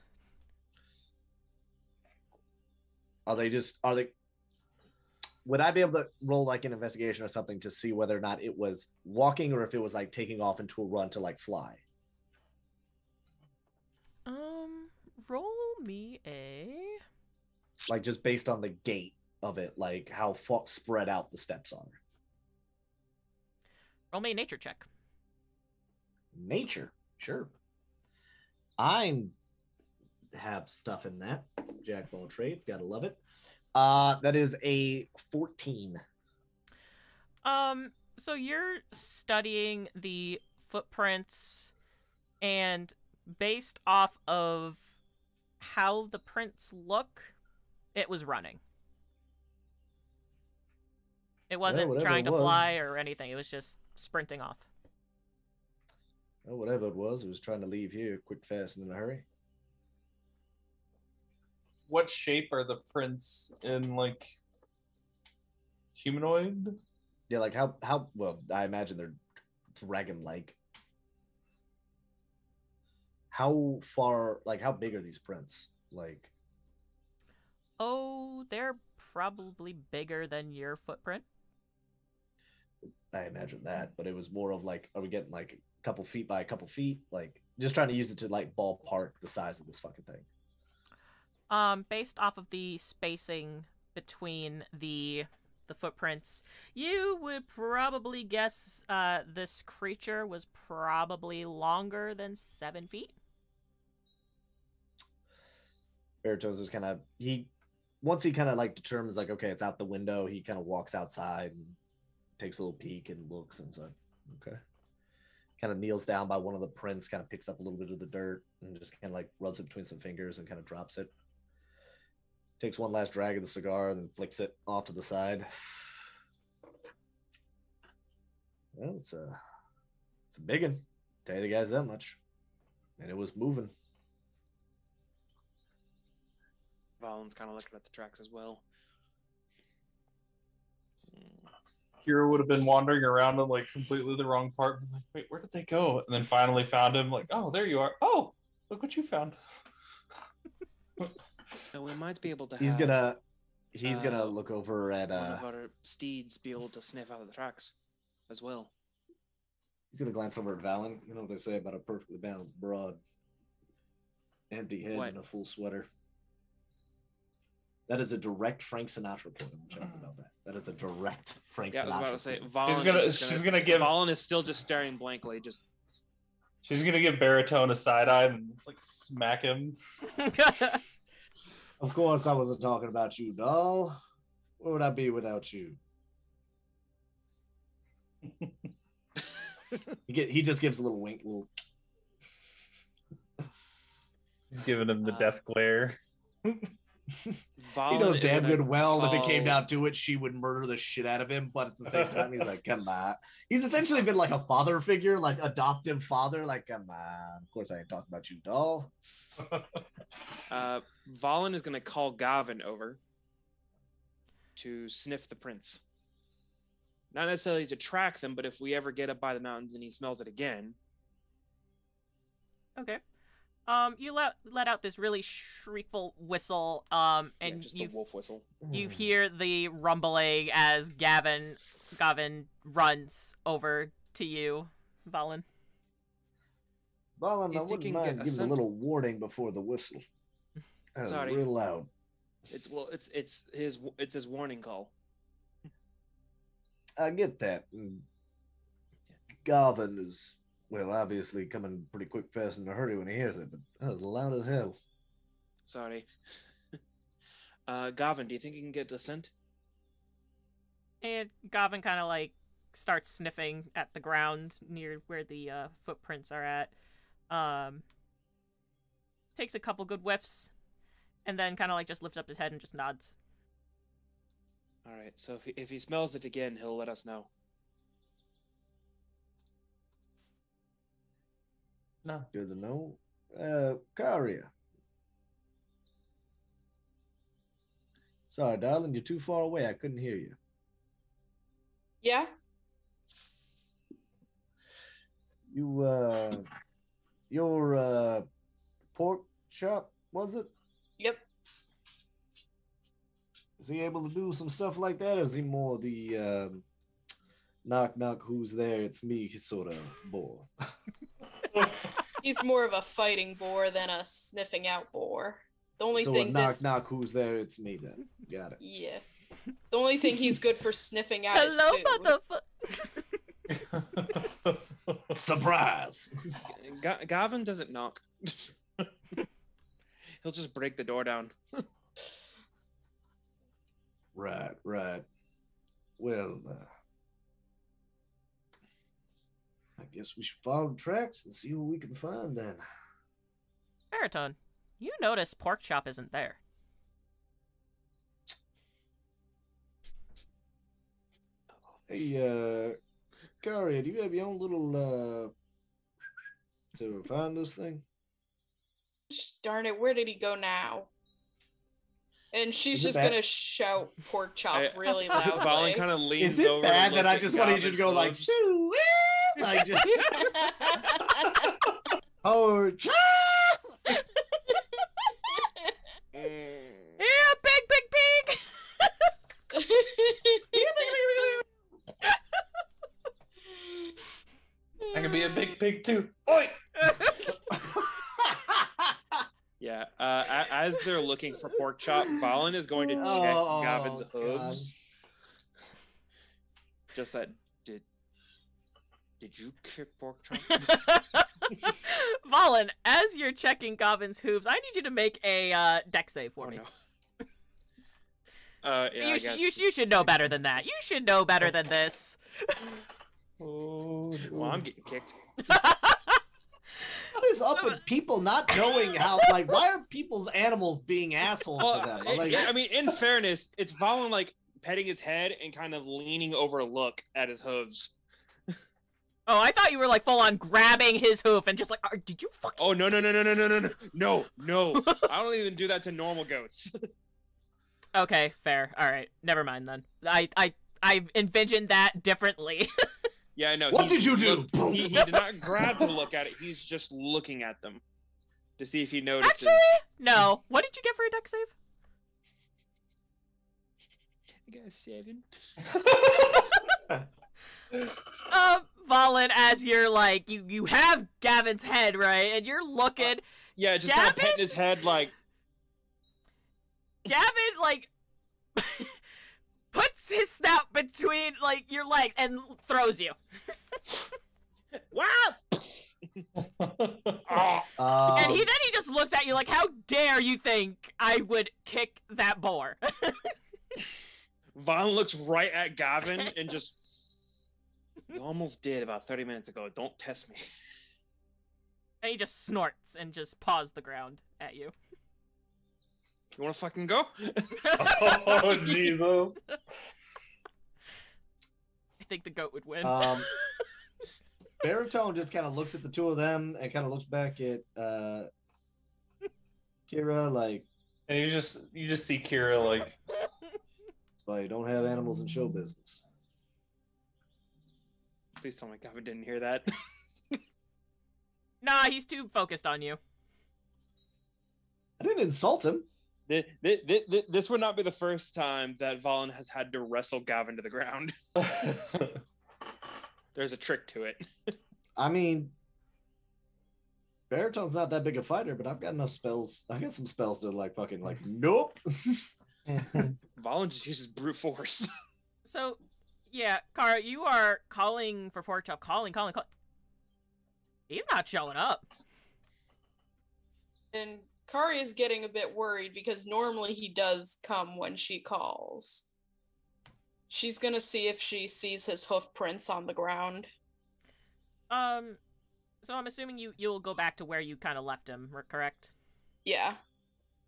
Are they just are they? Would I be able to roll like an investigation or something to see whether or not it was walking or if it was like taking off into a run to like fly? Um, roll me a. Like just based on the gait of it, like how fa- spread out the steps are. Roll me a nature check. Nature, sure. I'm have stuff in that. Jack of all trades, gotta love it. Uh that is a 14. Um, so you're studying the footprints, and based off of how the prints look, it was running. It wasn't whatever trying it to was. fly or anything. It was just sprinting off. Well, whatever it was, it was trying to leave here quick, fast, and in a hurry. What shape are the prints in like humanoid? Yeah, like how how well I imagine they're dragon like. how far, like, how big are these prints? Like, Oh, they're probably bigger than your footprint. I imagine that, but it was more of like, are we getting like a couple feet by a couple feet? Like, just trying to use it to like ballpark the size of this fucking thing. Um, based off of the spacing between the the footprints, you would probably guess uh, this creature was probably longer than seven feet. Baritone is kind of he once he kind of like determines like okay it's out the window he kind of walks outside and takes a little peek and looks and so okay kind of kneels down by one of the prints kind of picks up a little bit of the dirt and just kind of like rubs it between some fingers and kind of drops it takes one last drag of the cigar and then flicks it off to the side well it's a it's a big one tell you the guys that much and it was moving Valen's kind of looking at the tracks as well. Kira would have been wandering around in like completely the wrong part. and Like, wait, where did they go? And then finally found him. Like, oh, there you are. Oh, look what you found. [LAUGHS] Now we might be able to. he's have gonna he's gonna uh, look over at one uh of our steeds be able to sniff out the tracks as well. he's gonna glance over at Valen. You know what they say about a perfectly balanced broad. Empty head What? and a full sweater. That is a direct Frank Sinatra quote. I'm checking about that. That is a direct Frank Yeah, I was about to say quote. Valen. gonna- is just she's gonna give- Valen is still just staring blankly. Just She's gonna give Baritone a side eye and like smack him. [LAUGHS] Of course, I wasn't talking about you, doll. Where would I be without you? [LAUGHS] he get he just gives a little wink, little Giving him the Uh, death glare. He knows damn good well if it came down to it, she would murder the shit out of him. But at the same time, he's like, come [LAUGHS] on. He's essentially been like a father figure, like adoptive father. Like, come on. Of course, I ain't talking about you, doll. [LAUGHS] Uh, Valen is going to call Gavin over to sniff the prints. Not necessarily to track them, but if we ever get up by the mountains and he smells it again, okay. Um, you let let out this really shriekful whistle. Um, yeah, and just you wolf whistle. you hear the rumbling as Gavin Gavin runs over to you, Valen. Valen, You I think wouldn't you can mind get a giving a little warning before the whistle. [LAUGHS] That was Sorry. real loud. It's well, it's it's his it's his warning call. I get that. Gavin is well, obviously coming pretty quick, fast, in a hurry when he hears it, but that was loud as hell. Sorry. [LAUGHS] uh, Gavin, do you think you can get a scent? And Gavin kind of like starts sniffing at the ground near where the uh, footprints are at. Um, takes a couple good whiffs, and then kind of like just lifts up his head and just nods. All right. So if he, if he smells it again, he'll let us know. No. Good to know. Uh, Karia. Sorry, darling, you're too far away. I couldn't hear you. Yeah. You, uh, your, uh, pork chop, was it? Yep. Is he able to do some stuff like that, or is he more the, um, knock, knock, who's there? It's me sort of boy? [LAUGHS] He's more of a fighting boar than a sniffing out boar. The only so a thing knock, this knock, who's there? It's me then. Got it. yeah. The only thing he's good for sniffing out is Hello, food. [LAUGHS] [LAUGHS] motherfucker. Surprise! Ga- Gavin doesn't knock. [LAUGHS] he'll just break the door down. Right, right. Well, uh, I guess we should follow the tracks and see what we can find then. Baritone, you notice pork chop isn't there. Hey, uh, Karia, do you have your own little, uh, to find this thing? Darn it, where did he go now? And she's just bad? gonna shout pork chop I- [LAUGHS] really Valen loudly. kind of leans Is it over. bad that I at just wanted you to Gavin's go like, gloves. shoo, eh," like just, [LAUGHS] [LAUGHS] Oh, cha- Mm. Yeah, big, big, big. I can be a big pig too. Oi! [LAUGHS] Yeah. Uh, as they're looking for pork chop, Valen is going to check Oh, Gavin's God. hooves. Just that. Did did you kick pork chop? [LAUGHS] Valen, as you're checking Gavin's hooves, I need you to make a uh, dex save for Oh, me. no. Uh, yeah, I you, sh- guess. you, sh- you should know better than that. You should know better than this. [LAUGHS] Oh, Well, I'm getting kicked. what is up with people not knowing how? Like, why are people's animals being assholes Well, to them? I- Like, yeah, I mean, in fairness, it's Valen like petting his head and kind of leaning over to look at his hooves. Oh, I thought you were like full on grabbing his hoof and just like, "Are- did you fucking? Oh no no no no no no no no no no! [LAUGHS] I don't even do that to normal goats. [LAUGHS] Okay, fair. All right, never mind then. I I I envisioned that differently. [LAUGHS] yeah, I know. What he did you do? looked- he, he did not grab to look at it. He's just looking at them to see if he notices. Actually, no. What did you get for a dex save? I got a seven. Uh, [LAUGHS] Valen, as you're like, you you have Gavin's head right, and you're looking. Yeah, just kind of Gavin? petting his head like. Gavin like puts his snout between like your legs and throws you. [LAUGHS] Wow! Um, [LAUGHS] and he then he just looks at you like, "How dare you think I would kick that boar?" Vaughn looks right at Gavin [LAUGHS] and just. You almost did about 30 minutes ago. Don't test me. and he just snorts and just paws the ground at you. You want to fucking go? oh, [LAUGHS] Jesus. I think the goat would win. um, [LAUGHS] Baritone just kind of looks at the two of them and kind of looks back at uh, Kira like, And you just you just see Kira like that's why you don't have animals in show business. Please tell me Gavin didn't hear that. [LAUGHS] nah, he's too focused on you. I didn't insult him. Th- th- th- th- This would not be the first time that Valen has had to wrestle Gavin to the ground. [LAUGHS] [LAUGHS] There's a trick to it. I mean, Baritone's not that big a fighter, but I've got enough spells. I got some spells to like fucking like, [LAUGHS] nope. Valen just uses brute force. So, yeah, Karia, you are calling for pork chop, calling, calling, calling. He's not showing up. And Karia is getting a bit worried because normally he does come when she calls. She's gonna see if she sees his hoof prints on the ground. Um, so I'm assuming you you'll go back to where you kind of left him, correct? Yeah.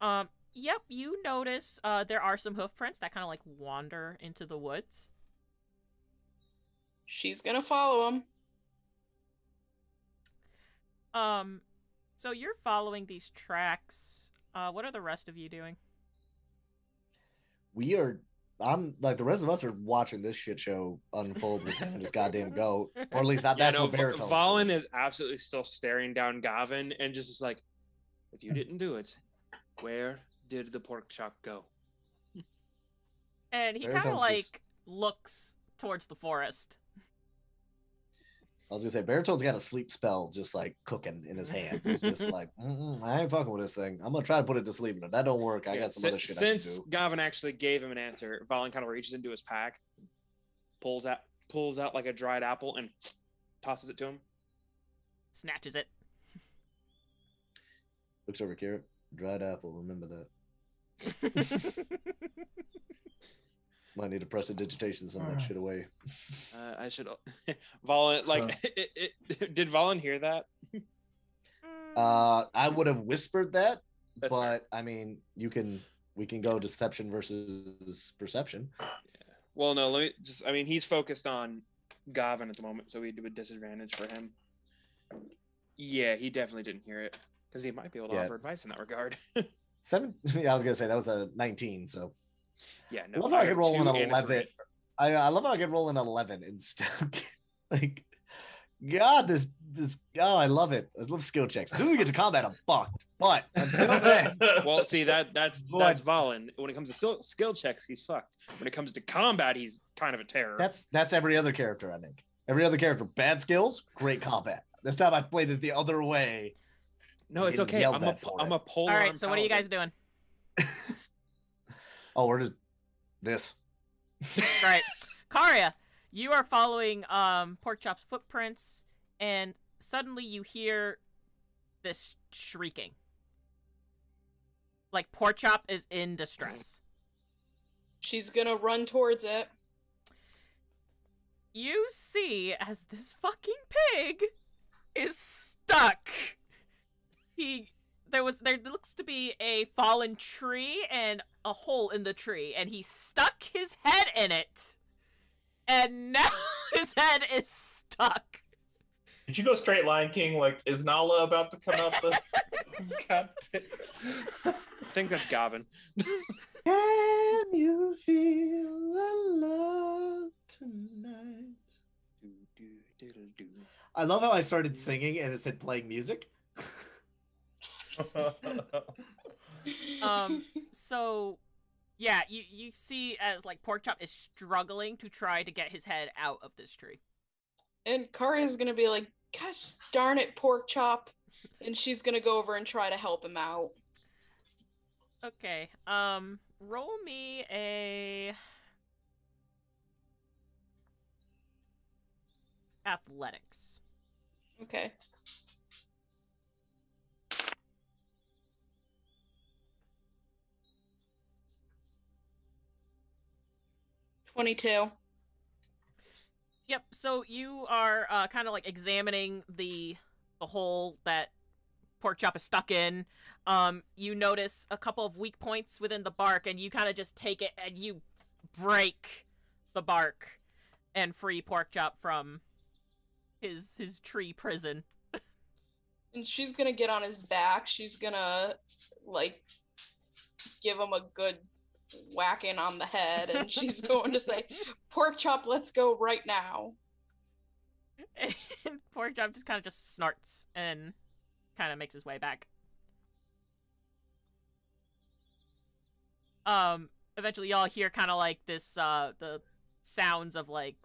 Um, yep, you notice uh there are some hoof prints that kind of like wander into the woods. She's gonna follow him. Um, so you're following these tracks. Uh, what are the rest of you doing? We are. I'm like the rest of us are watching this shit show unfold with him and his goddamn goat, or at least that, [LAUGHS] yeah, that's no, what Va- Baritone's Valen is absolutely still staring down Gavin and just is like, if you [LAUGHS] didn't do it, where did the pork chop go? And he kind of like just- looks towards the forest. I was gonna say Baritone's got a sleep spell just like cooking in his hand. He's just [LAUGHS] like, I ain't fucking with this thing. I'm gonna try to put it to sleep, and if that don't work, I Yeah, got some si- other shit I can Since do. Gavin actually gave him an answer, Valen kind of reaches into his pack, pulls out pulls out like a dried apple and tosses it to him. Snatches it. Looks over Carrot, dried apple. Remember that. [LAUGHS] [LAUGHS] Might need to prestidigitation some of that Uh. shit away. Uh, I should. Valen, [LAUGHS] like, So- [LAUGHS] it, it, [LAUGHS] did Valen hear that? Mm, Uh, I would have whispered that, That's but fair. I mean, you can we can go deception versus perception. Well, no, let me just. I mean, he's focused on Gavin at the moment, so we do a disadvantage for him. Yeah, he definitely didn't hear it because he might be able to Yeah. offer advice in that regard. Seven. Yeah, I was gonna say that was a 19. So yeah, I love how I got could roll an 11. I, I love how I could roll an 11 and still [LAUGHS] like God, this this oh, I love it. I love skill checks. As soon as we get to combat, I'm fucked. But until [LAUGHS] then, Well, see that that's [LAUGHS] Boy. that's Valen. When it comes to skill, skill checks, he's fucked. When it comes to combat, he's kind of a terror. that's that's every other character, I think. Every other character, bad skills, great combat. This time I played it the other way. no, it's okay. I'm a at for I'm a polar. All right, so what are you guys doing? Oh, we're just this. Right. [LAUGHS] Karia, you are following um Porkchop's footprints and suddenly you hear this shrieking. Like Porkchop is in distress. She's gonna run towards it. You see as this fucking pig is stuck. He there was there looks to be a fallen tree and a hole in the tree and he stuck his head in it. And now [LAUGHS] his head is stuck. Did you go straight Lion King? Like, is Nala about to come out the? [LAUGHS] God. I think that's Gavin. Can you feel the love tonight? Do, do, diddle, do. I love how I started singing and it said playing music. [LAUGHS] Um so yeah, you you see as like Porkchop is struggling to try to get his head out of this tree. And Karia's gonna be like, gosh darn it, pork chop. And she's gonna go over and try to help him out. Okay. Um roll me a athletics. Okay. Twenty-two. Yep. So you are uh, kind of like examining the the hole that pork chop is stuck in. Um, you notice a couple of weak points within the bark, and you kind of just take it and you break the bark and free pork chop from his his tree prison. [LAUGHS] And she's gonna get on his back. She's gonna like give him a good whacking on the head, and she's [LAUGHS] going to say, "Pork chop, let's go right now." [LAUGHS] and Porkchop just kind of just snorts and kind of makes his way back. Um, eventually y'all hear kind of like this, uh, the sounds of like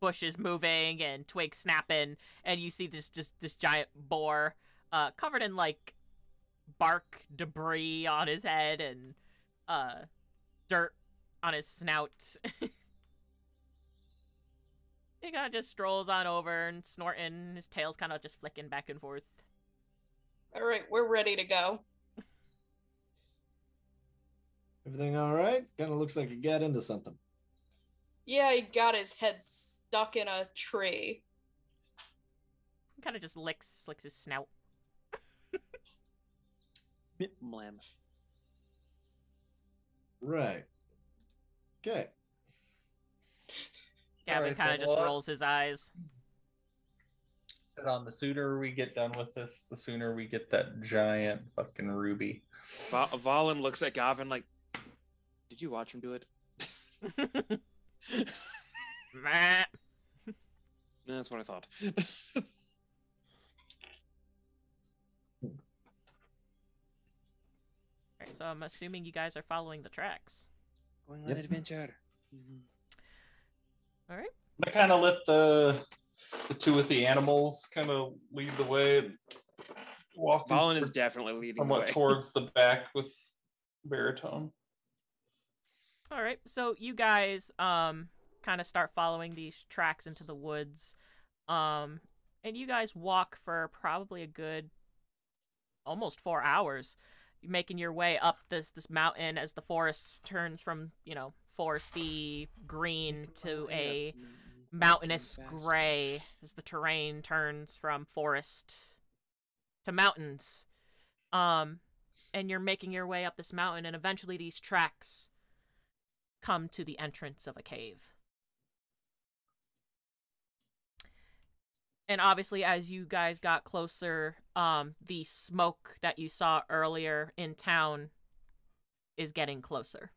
bushes moving and twigs snapping, and you see this just this giant boar, uh, covered in like bark debris on his head and uh, dirt on his snout. [LAUGHS] He kind of just strolls on over and snorting. His tail's kind of just flicking back and forth. All right, we're ready to go. Everything all right? Kind of looks like he got into something. Yeah, he got his head stuck in a tree. He kind of just licks licks his snout. Mlam. Right. Okay. Gavin Alright, kind of just well, rolls his eyes. Said on the sooner we get done with this, the sooner we get that giant fucking ruby. Va- Valen looks at Gavin like, "Did you watch him do it?" [LAUGHS] [LAUGHS] That's what I thought. [LAUGHS] so I'm assuming you guys are following the tracks. Going on Yep. an adventure. Mhm. All right. I kind of let the the two with the animals kind of lead the way. Walking Valen is definitely leading the somewhat way. towards the back with baritone. All right. So you guys um kind of start following these tracks into the woods. Um and you guys walk for probably a good almost 4 hours making your way up this this mountain as the forest turns from, you know, foresty green to a mountainous gray as the terrain turns from forest to mountains. Um, and you're making your way up this mountain, and eventually these tracks come to the entrance of a cave. And obviously, as you guys got closer, um, the smoke that you saw earlier in town is getting closer.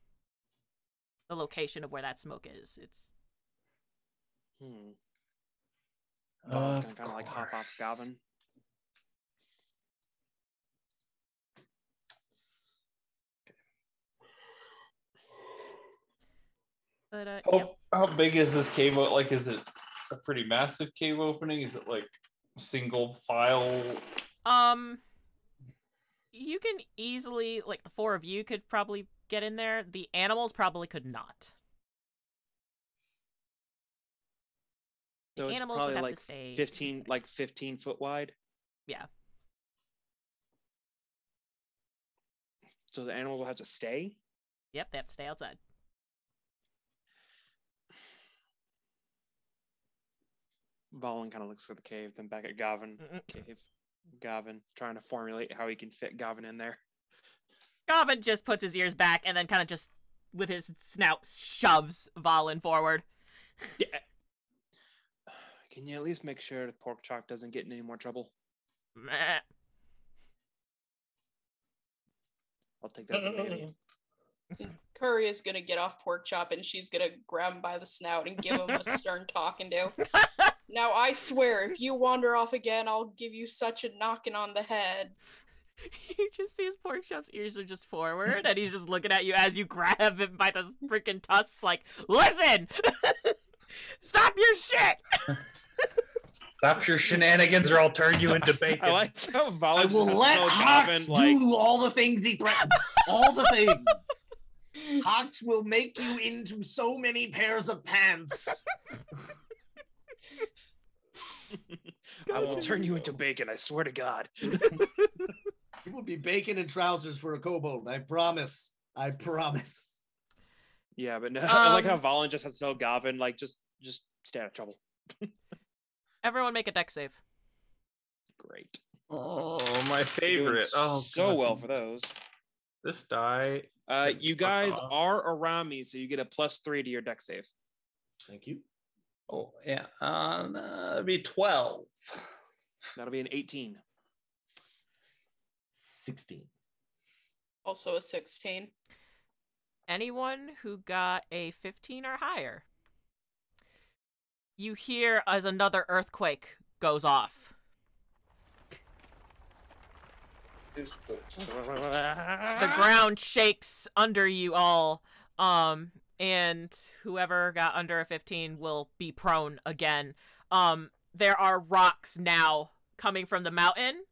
The location of where that smoke is. It's Hmm. Valen's Of gonna kind of like hop off course. Gavin. But uh, How, yeah. how big is this cave? Like, is it a pretty massive cave opening? Is it like single file? Um, you can easily like the four of you could probably get in there. The animals probably could not. So it's animals probably would have like to stay 15, inside. like 15 foot wide. Yeah. So the animals will have to stay. Yep, they have to stay outside. Valen kind of looks at the cave, then back at Gavin. Cave. Gavin, trying to formulate how he can fit Gavin in there. Gavin just puts his ears back and then kind of just with his snout shoves Valen forward. Yeah. Can you at least make sure the pork chop doesn't get in any more trouble? Meh. I'll take that as a maybe. Karia is gonna get off pork chop and she's gonna grab him by the snout and give him a [LAUGHS] stern talking to. [LAUGHS] Now I swear, if you wander off again, I'll give you such a knocking on the head. [LAUGHS] he just sees pork chop's ears are just forward and he's just looking at you as you grab him by the freaking tusks like listen [LAUGHS] stop your shit [LAUGHS] Stop your shenanigans, or I'll turn you into bacon. I like how I will just let tells Hawks Gavin, like, do all the things he threatens. all the things. Hawks will make you into so many pairs of pants. [LAUGHS] I will turn you into bacon, I swear to God. [LAUGHS] You will be bacon and trousers for a kobold. I promise. I promise. Yeah, but no, [LAUGHS] I like how Um, Valen just has to tell Gavin, like, just just stay out of trouble. everyone make a dex save Great. oh, my favorite. Oh, so God. well for those. this die. Uh, you guys are around me, so you get a plus three to your dex save. Thank you. Oh yeah, um, uh, it'd be twelve. That'll be an 18. 16. Also a 16. anyone who got a 15 or higher you hear as another earthquake goes off [LAUGHS] the ground shakes under you all um and whoever got under a 15 will be prone again um there are rocks now coming from the mountain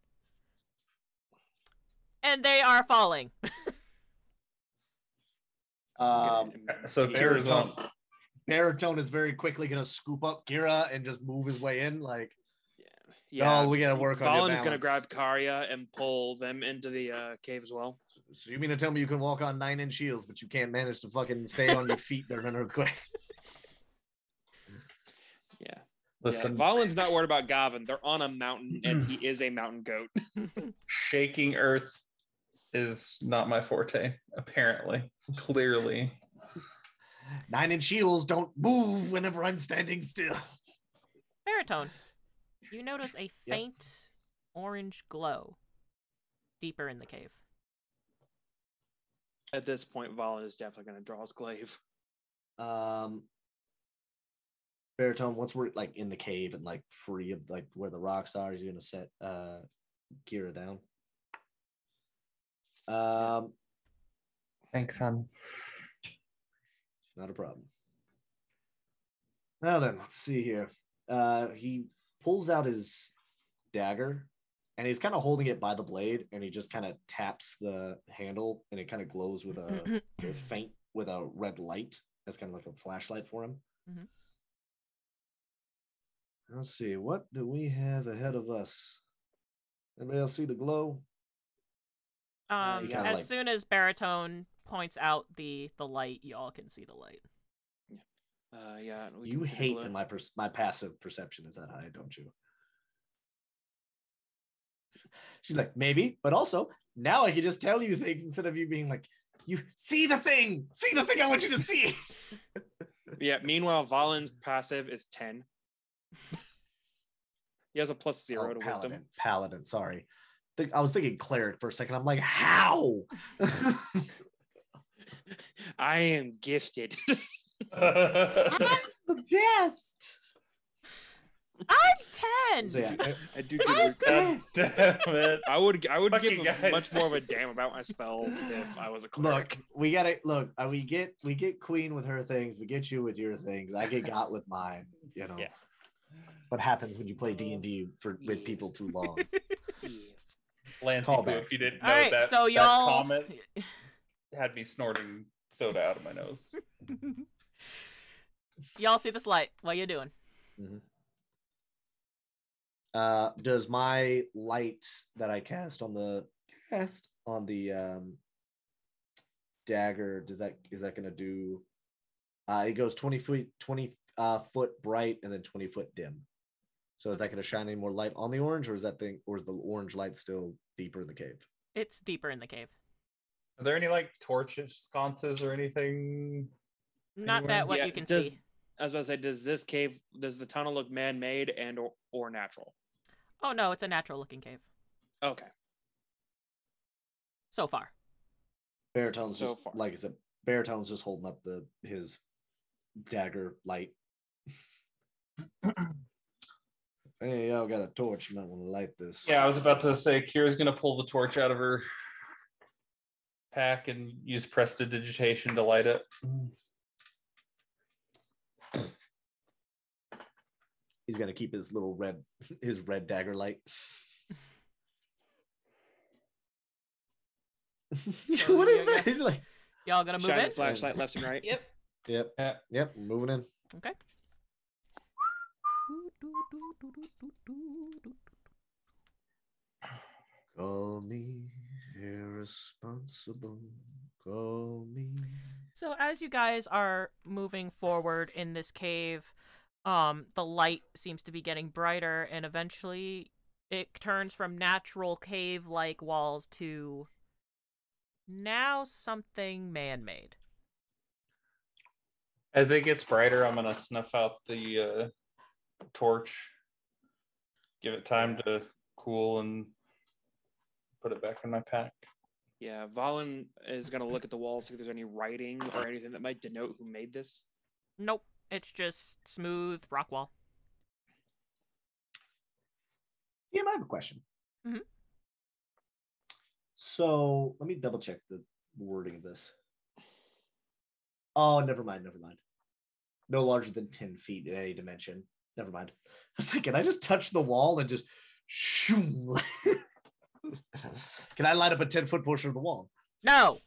and they are falling [LAUGHS] Um, So Kira's on. baritone, baritone is very quickly going to scoop up Kira and just move his way in. Like, Yeah. oh, we got to work on your Valen's gonna grab Karia and pull them into the uh, cave as well. So you mean to tell me you can walk on nine inch heels, but you can't manage to fucking stay on your feet during an earthquake? [LAUGHS] Yeah. Listen, yeah. Valen's not worried about Gavin. They're on a mountain, and he is a mountain goat. [LAUGHS] shaking earth is not my forte. Apparently, clearly. Nine inch heels don't move whenever I'm standing still. baritone you notice a faint orange glow deeper in the cave At this point, Valen is definitely gonna draw his glaive. Um, baritone. Once we're like in the cave and like free of like where the rocks are, he's gonna set uh Kira down? Um, Thanks, hon. not a problem. Now then, let's see here. Uh, he pulls out his dagger and he's kind of holding it by the blade and he just kind of taps the handle and it kind of glows with a, a faint with a red light. That's kind of like a flashlight for him. mm-hmm. Let's see, what do we have ahead of us? Anybody else see the glow? Um, kinda as like- soon as baritone points out the the light, you all can see the light. Uh, yeah. you can see the hate that my per- my passive perception is that high, don't you? She's like, maybe, but also now I can just tell you things instead of you being like, you see the thing, see the thing I want you to see. [LAUGHS] Yeah. Meanwhile, Valen's passive is ten. he has a plus oh, zero Oh, to paladin, wisdom. paladin. Sorry, Think- I was thinking cleric for a second. I'm like, how? [LAUGHS] I am gifted. [LAUGHS] I'm the best. I'm ten. So yeah, uh, I do I'm get ten. [LAUGHS] Damn it. I would I would give Fucking a, guys. much more of a damn about my spells if I was a Look, we gotta look. Uh, we get we get Queen with her things. We get you with your things. I get got with mine. You know, Yeah. that's what happens when you play D and D for with people too long. [LAUGHS] Lancey, who, if you didn't know All right, that, so that y'all. comment [LAUGHS] had me snorting soda out of my nose. y'all see this light? What you doing? Uh, does my light that I cast on the cast on the um dagger does that is that gonna do? Uh, it goes twenty feet twenty uh foot bright and then twenty foot dim. So is that gonna shine any more light on the orange, or is that thing, or is the orange light still deeper in the cave? It's deeper in the cave. Are there any like torch sconces or anything? Not Anywhere? that what Yeah, you can does- see. I was about to say, does this cave does the tunnel look man made and or, or natural? Oh no, it's a natural looking cave. Okay. So far. Baritone's So just far. like I said, Baritone's just holding up the his dagger light. [CLEARS THROAT] hey, y'all got a torch. You might want to light this. Yeah, I was about to say Kira's gonna pull the torch out of her pack and use prestidigitation to light it. [CLEARS THROAT] He's gonna keep his little red his red dagger light. [LAUGHS] So what you- is that? You're [LAUGHS] like, Y'all gonna move Shine in? flashlight left and right. Yep. yep, Yeah. yep, moving in. Okay. Call me irresponsible. Call me. So as you guys are moving forward in this cave, um, the light seems to be getting brighter, and eventually it turns from natural cave-like walls to now something man-made. As it gets brighter, I'm gonna snuff out the uh, torch, give it time to cool, and put it back in my pack. Yeah, Valen is gonna look at the wall see if there's any writing or anything that might denote who made this. Nope, it's just smooth rock wall. Yeah, I have a question. Mhm. So let me double check the wording of this. Oh, never mind, never mind. No larger than 10 feet in any dimension. Never mind. [LAUGHS] I was like, can I just touch the wall and just shoom? [LAUGHS] can I light up a 10 foot portion of the wall? No.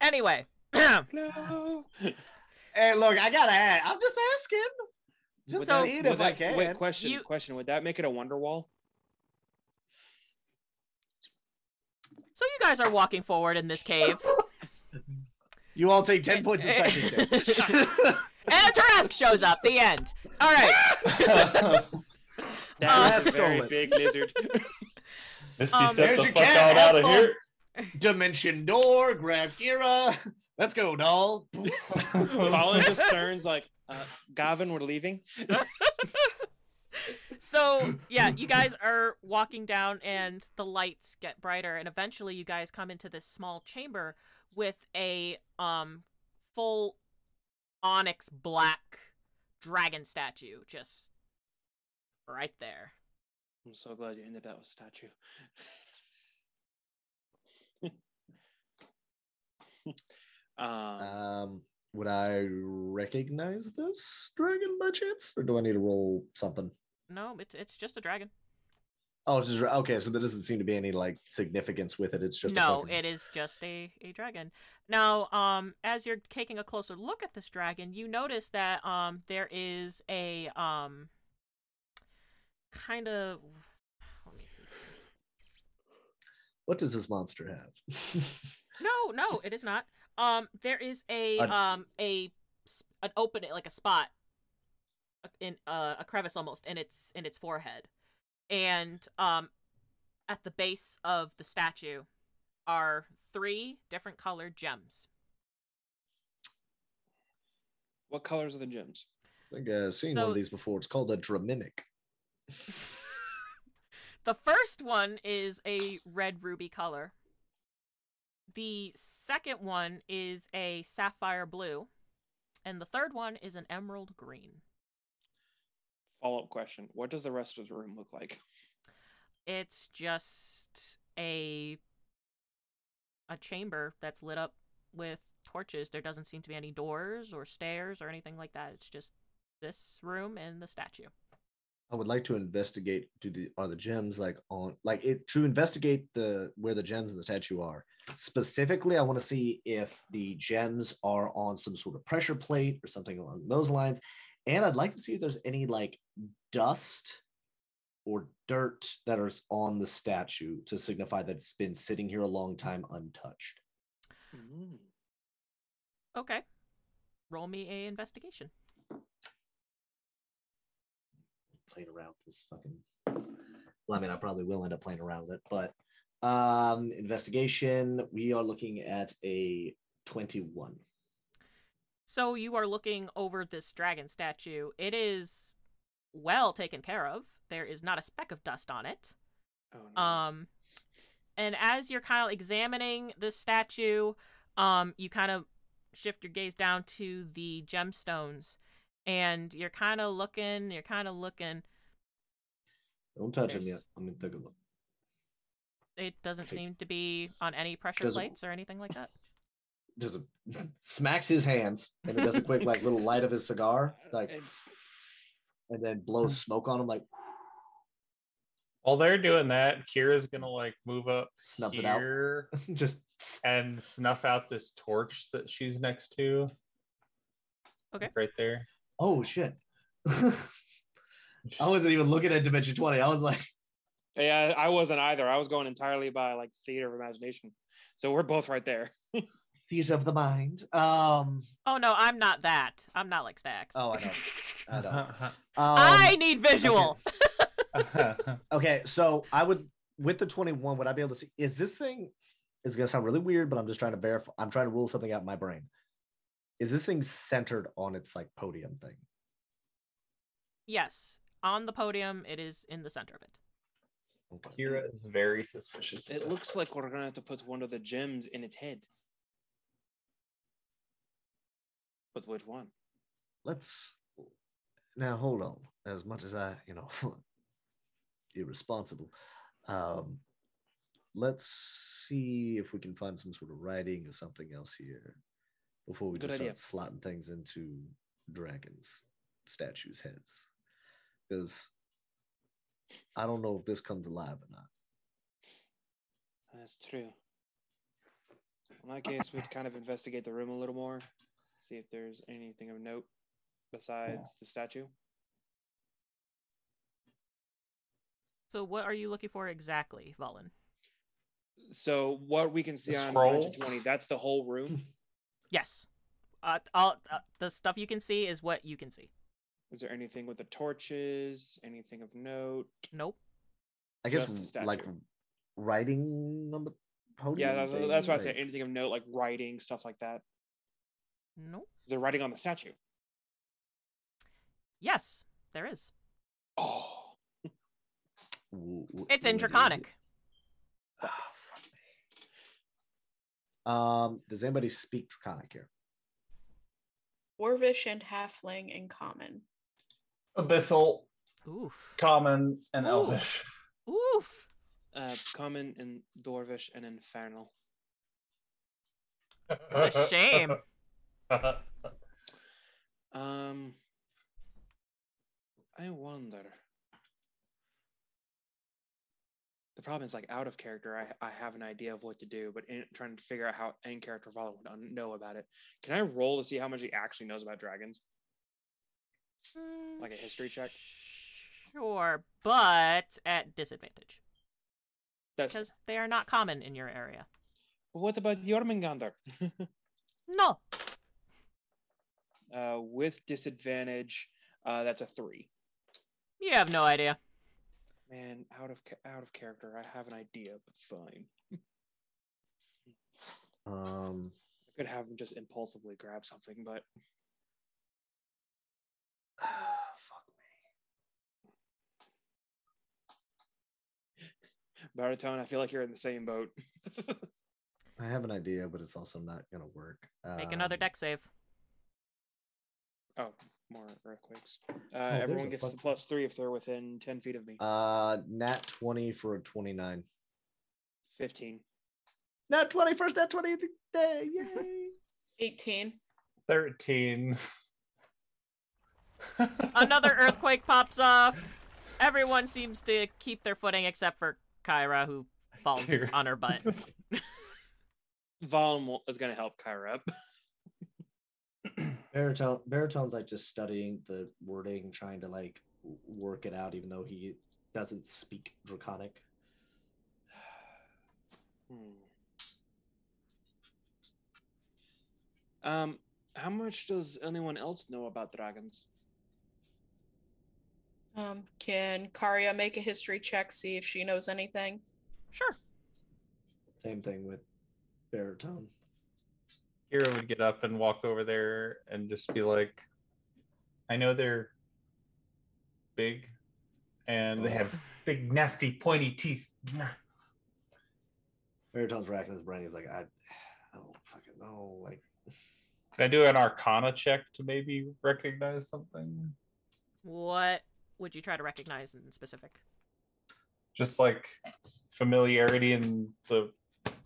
Anyway, [CLEARS THROAT] No. Hey, look, I gotta ask. I'm just asking. Just Would So- that- seeing would if I can. Wait, question, You- question. Would that make it a wonder wall? so you guys are walking forward in this cave, [LAUGHS] You all take 10 points [LAUGHS] a second. and Tarrasque shows up. The end. All right. [LAUGHS] That Uh, was a very big lizard. Misty, Um, step the fuck cat, out, out of here. Dimension door, grab Kira. Let's go, doll. Valen [LAUGHS] just turns like, uh, Gavin, we're leaving. [LAUGHS] So yeah, you guys are walking down, and the lights get brighter, and eventually you guys come into this small chamber with a um full onyx black dragon statue just right there. I'm so glad you ended that with statue. [LAUGHS] um, Um, would I recognize this dragon by chance, or do I need to roll something? No, it's it's just a dragon. Oh, it's just okay. So there doesn't seem to be any like significance with it. It's just no, fucking- it is just a, a dragon. Now, um, as you're taking a closer look at this dragon, you notice that um there is a um kind of let me see. What does this monster have? [LAUGHS] No, no, it is not. Um, there is a A- um a an open like a spot in uh, a crevice almost in its in its forehead, and um at the base of the statue are three different colored gems. what colors are the gems? I think I've seen one of these before. It's called a Draminic. [LAUGHS] The first one is a red ruby color. The second one is a sapphire blue. And the third one is an emerald green. Follow up question: What does the rest of the room look like? It's just a a chamber that's lit up with torches. There doesn't seem to be any doors or stairs or anything like that. It's just this room and the statue. I would like to investigate. Do the are the gems like on like it to investigate the where the gems in the statue are specifically? I want to see if the gems are on some sort of pressure plate or something along those lines, and I'd like to see if there's any like dust or dirt that is on the statue to signify that it's been sitting here a long time untouched. Mm. Okay. Roll me a investigation. Playing around with this fucking. Well, I mean, I probably will end up playing around with it, but um, investigation. We are looking at a twenty-one. So you are looking over this dragon statue. It is well taken care of. There is not a speck of dust on it. Oh, no. Um, and as you're kind of examining this statue, um, you kind of shift your gaze down to the gemstones, and you're kind of looking. You're kind of looking. Don't touch him yet. I'm gonna take a look. It doesn't Please. seem to be on any pressure Does it- plates or anything like that. Just [LAUGHS] smacks his hands and then does a quick like little light of his cigar, [LAUGHS] like, and then blows smoke on him, like [LAUGHS] While they're doing that, Kira's gonna like move up snuffs it out. here Just and snuff out this torch that she's next to. Okay. Right there. Oh shit. [LAUGHS] I wasn't even looking at Dimension 20. I was like, yeah, I wasn't either. I was going entirely by like theater of imagination. So we're both right there. [LAUGHS] theater of the mind. Um, Oh no, I'm not that. I'm not like Stacks. oh, I know. I know. [LAUGHS] Um, I need visual. okay, so I would with the 21, would I be able to see is this thing is gonna sound really weird, but I'm just trying to verify. I'm trying to rule something out in my brain. Is this thing centered on its like podium thing? yes, on the podium, it is in the center of it. Okay. Kira is very suspicious. It looks like we're gonna have to put one of the gems in its head. But which one? let's now hold on as much as i you know [LAUGHS] irresponsible um let's see if we can find some sort of writing or something else here before we Good just idea. start slotting things into dragons statues heads because i don't know if this comes alive or not That's true. In that case, we'd kind of investigate the room a little more, see if there's anything of note besides the statue. So, what are you looking for exactly, Valen? So what we can see The on scroll? 20, that's the whole room. [LAUGHS] Yes. Uh, all uh, the stuff you can see is what you can see. Is there anything with the torches? Anything of note? Nope. i guess like writing on the podium Yeah, that's, thing, that's why I said anything of note, like writing, stuff like that. Nope. Is there writing on the statue? Yes, there is. Oh, w- w- It's in what is it? Draconic. [SIGHS] Fuck me. Um, does anybody speak Draconic here? Dwarvish and halfling in common. Abyssal, Oof. common, and Ooh. elvish. Oof. uh, common and dwarvish and infernal. What a shame. [LAUGHS] Um, I wonder. The problem is, like, out of character, I I have an idea of what to do, but in trying to figure out how in character Valen would un- know about it. Can I roll to see how much he actually knows about dragons? Like a history check? Sure, but at disadvantage That's because they are not common in your area. But what about Jormungandr? [LAUGHS] No. uh, with disadvantage, uh, that's a three. You have no idea. Man, out of out of character. I have an idea, but fine. Um, I could have him just impulsively grab something, but [SIGHS] fuck me. baritone. I feel like you're in the same boat. I have an idea, but it's also not gonna work. Make another Um, dex save. oh, more earthquakes. Uh, there's everyone gets the plus three if they're within ten feet of me. Uh, nat twenty for a twenty-nine. Fifteen. Nat twenty first. Nat twenty of the day. [LAUGHS] Yay! 18. 13. Another [LAUGHS] earthquake pops off. Everyone seems to keep their footing except for Kyra, who falls Kyra. on her butt. [LAUGHS] Vaughn is going to help Kyra up. Baritone. Baritone's like just studying the wording, trying to like work it out, even though he doesn't speak Draconic. Hmm. Um, how much does anyone else know about dragons? Um, can Karia make a history check, see if she knows anything? Sure. Same thing with Baritone. Kira would get up and walk over there and just be like, I know they're big and they have big, nasty, pointy teeth. [LAUGHS] Baritone's racking his brain. He's like, I, I don't fucking know. Like, Can I do an arcana check to maybe recognize something? What would you try to recognize in specific? Just like familiarity in the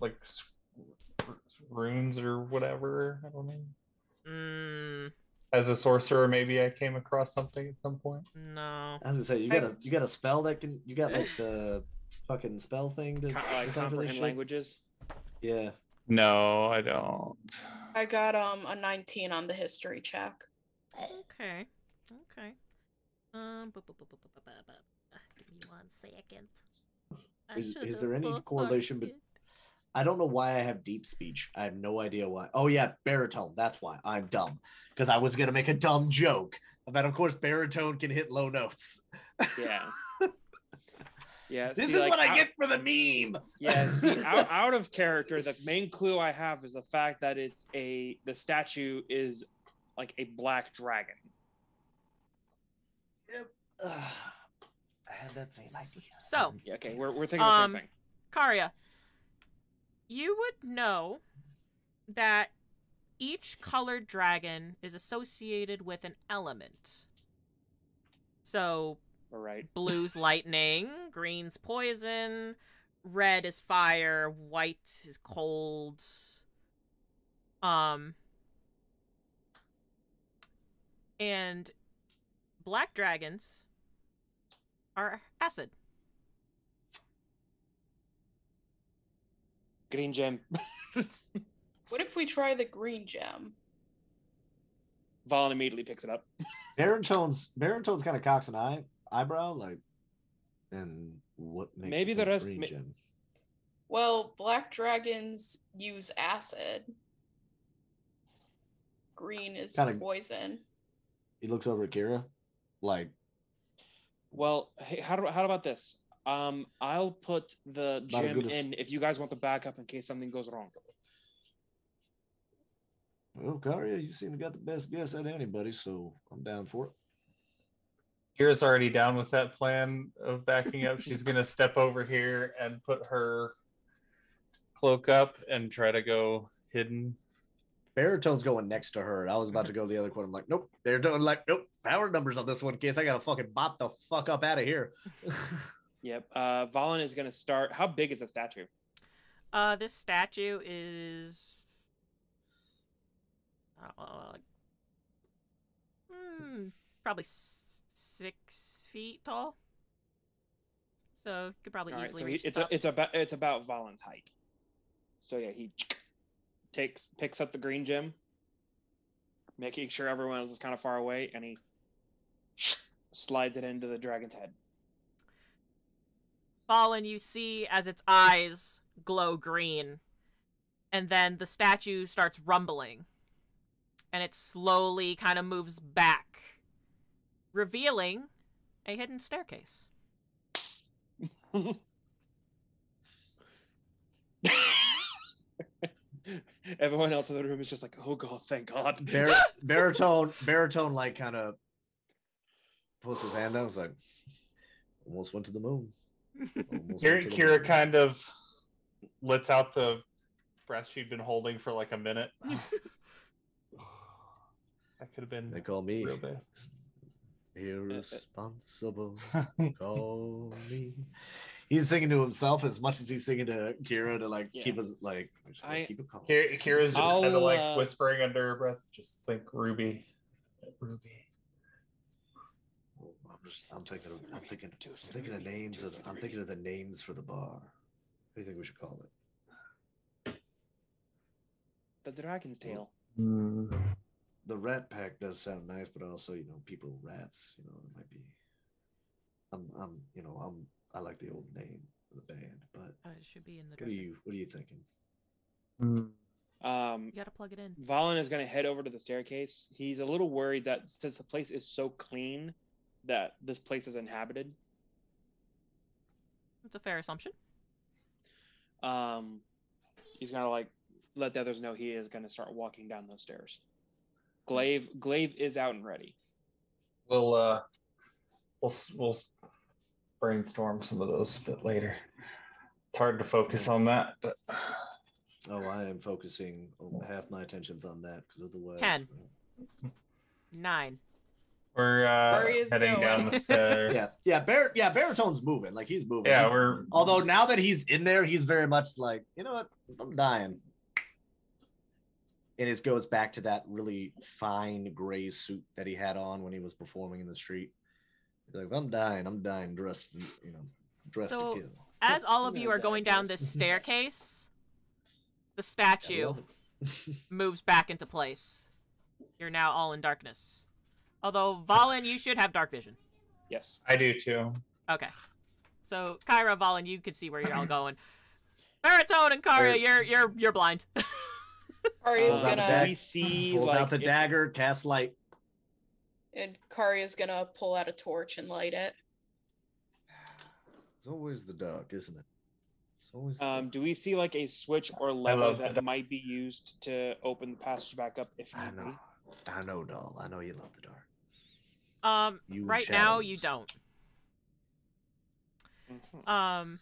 like s- r- runes or whatever. I don't know. Mm. As a sorcerer, maybe I came across something at some point. No. As I say you got a—you got a spell that can you got like the fucking spell thing to like uh, comprehend languages. Yeah. No, I don't. I got um a 19 on the history check. Okay. Okay. Um give me one second. Is, is there any correlation between? I don't know why I have deep speech. I have no idea why. Oh yeah, baritone. That's why I'm dumb. Because I was gonna make a dumb joke about, of course, baritone can hit low notes. Yeah. [LAUGHS] Yeah. This see, is like, what I out- get for the meme. Yeah, see, [LAUGHS] out, out of character, the main clue I have is the fact that it's a the statue is like a black dragon. Yep. Ugh. [SIGHS] I had that same idea. So- Yeah, okay, we're, we're thinking the Um, same thing. Karia, you would know that each colored dragon is associated with an element. So All right. blue's [LAUGHS] lightning, green's poison, red is fire, white is cold. Um and black dragons are acid. Green gem. What if we try the green gem? Vaughn immediately picks it up. Baritone's baritone's kind of cocks an eye eyebrow, like, and what makes Maybe you the think rest- green ma- gem? Well, black dragons use acid. Green is Kinda- poison. He looks over at Kira, like, Well, hey, how do, how about this? Um, I'll put the Not as gem good as- in if you guys want the backup in case something goes wrong. well, Karia, you seem to got the best guess at anybody, so I'm down for it. Kira's already down with that plan of backing up. She's gonna [LAUGHS] step over here and put her cloak up and try to go hidden. Baritone's going next to her. I was about to go the other corner. I'm like, nope. Baritone, like, nope. Power numbers on this one case I gotta fucking bop the fuck up out of here. [LAUGHS] Yep. Uh, Valen is gonna start. How big is the statue? Uh, this statue is. Uh, like, hmm, probably s- six feet tall. So you could probably All right, easily so he, reach it's a, it's about it's about Valen's height. So yeah, he takes picks up the green gem, making sure everyone else is kind of far away, and he slides it into the dragon's head. Valen, you see as its eyes glow green, and then the statue starts rumbling, and it slowly kind of moves back, revealing a hidden staircase. [LAUGHS] Everyone else in the room is just like, "Oh God, thank God!" Bar- [LAUGHS] baritone, baritone, like kind of puts his hand down. It's like, almost went to the moon. Almost Kira, went to the Kira kind of lets out the breath she'd been holding for like a minute. [LAUGHS] That could have been They call me real bad. irresponsible. [LAUGHS] call me. He's singing to himself as much as he's singing to Kira to like keep Yeah. us like I- keep it calm. Kira- Kira's just I'll, kind of like uh, whispering under her breath, just like Ruby, Ruby. I'm just I'm thinking of, I'm thinking I'm thinking of names of I'm thinking of the names for the bar. What do you think we should call it? The Dragon's Tail. The Rat Pack does sound nice, but also you know people rats. You know it might be. I'm I'm you know I'm I like the old name of the band, but Uh, it should be in the what are you what are you thinking? Um, You gotta plug it in. Valen is going to head over to the staircase. He's a little worried that since the place is so clean, that this place is inhabited. That's a fair assumption. Um, he's gonna like let the others know he is gonna start walking down those stairs. Glaive, Glaive is out and ready. We'll uh, we'll we'll brainstorm some of those a bit later. It's hard to focus on that, but Oh, I am focusing half my attention's on that because otherwise. Ten. Nine. We're uh, Where he is heading down the [LAUGHS] stairs. Yeah, yeah, Bar- yeah, Baritone's moving. Like he's moving. yeah, He's- we're Although now that he's in there, he's very much like, you know what? I'm dying. And it goes back to that really fine gray suit that he had on when he was performing in the street. He's like, I'm dying. I'm dying dressed, you know, dressed So, to kill. As all of you are going down this staircase, the [LAUGHS] statue [LAUGHS] moves back into place. You're now all in darkness. Although Valen, you should have dark vision. Yes. I do too. Okay. So Kyra, Valen, you can see where you're all going. [LAUGHS] Baritone and Kara, you're you're you're blind. [LAUGHS] Karia's Pulls gonna bag, we see Pulls like out the if- dagger, cast light. and Karia's gonna pull out a torch and light it. It's always the dark, isn't it? It's always the Um, dark. do we see like a switch or lever love that dark. might be used to open the passage back up if I need be? know. I know, doll. I know you love the dark. Um, You and right now you shadows. Don't. Um,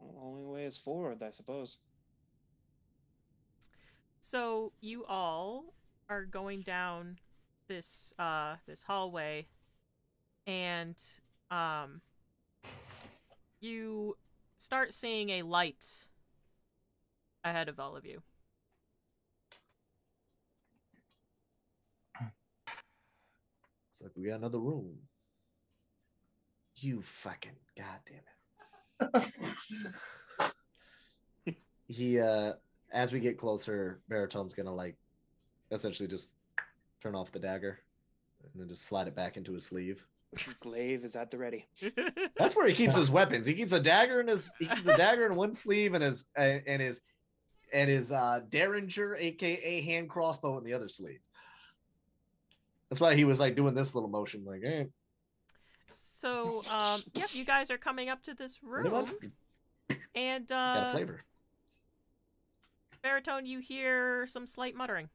Well, Only way is forward, I suppose. so you all are going down this uh this hallway, and um, you start seeing a light ahead of all of you. It's like we got another room. You fucking goddamn it. [LAUGHS] he uh as we get closer, Baritone's gonna like essentially just turn off the dagger and then just slide it back into his sleeve. Glaive is at the ready. [LAUGHS] That's where he keeps his weapons. He keeps a dagger in his he keeps a dagger in one sleeve and his and and his and his uh Derringer, aka hand crossbow in the other sleeve. That's why he was like doing this little motion, like, hey. so um, yep, you guys are coming up to this [LAUGHS] room, and got a uh, flavor. baritone, you hear some slight muttering.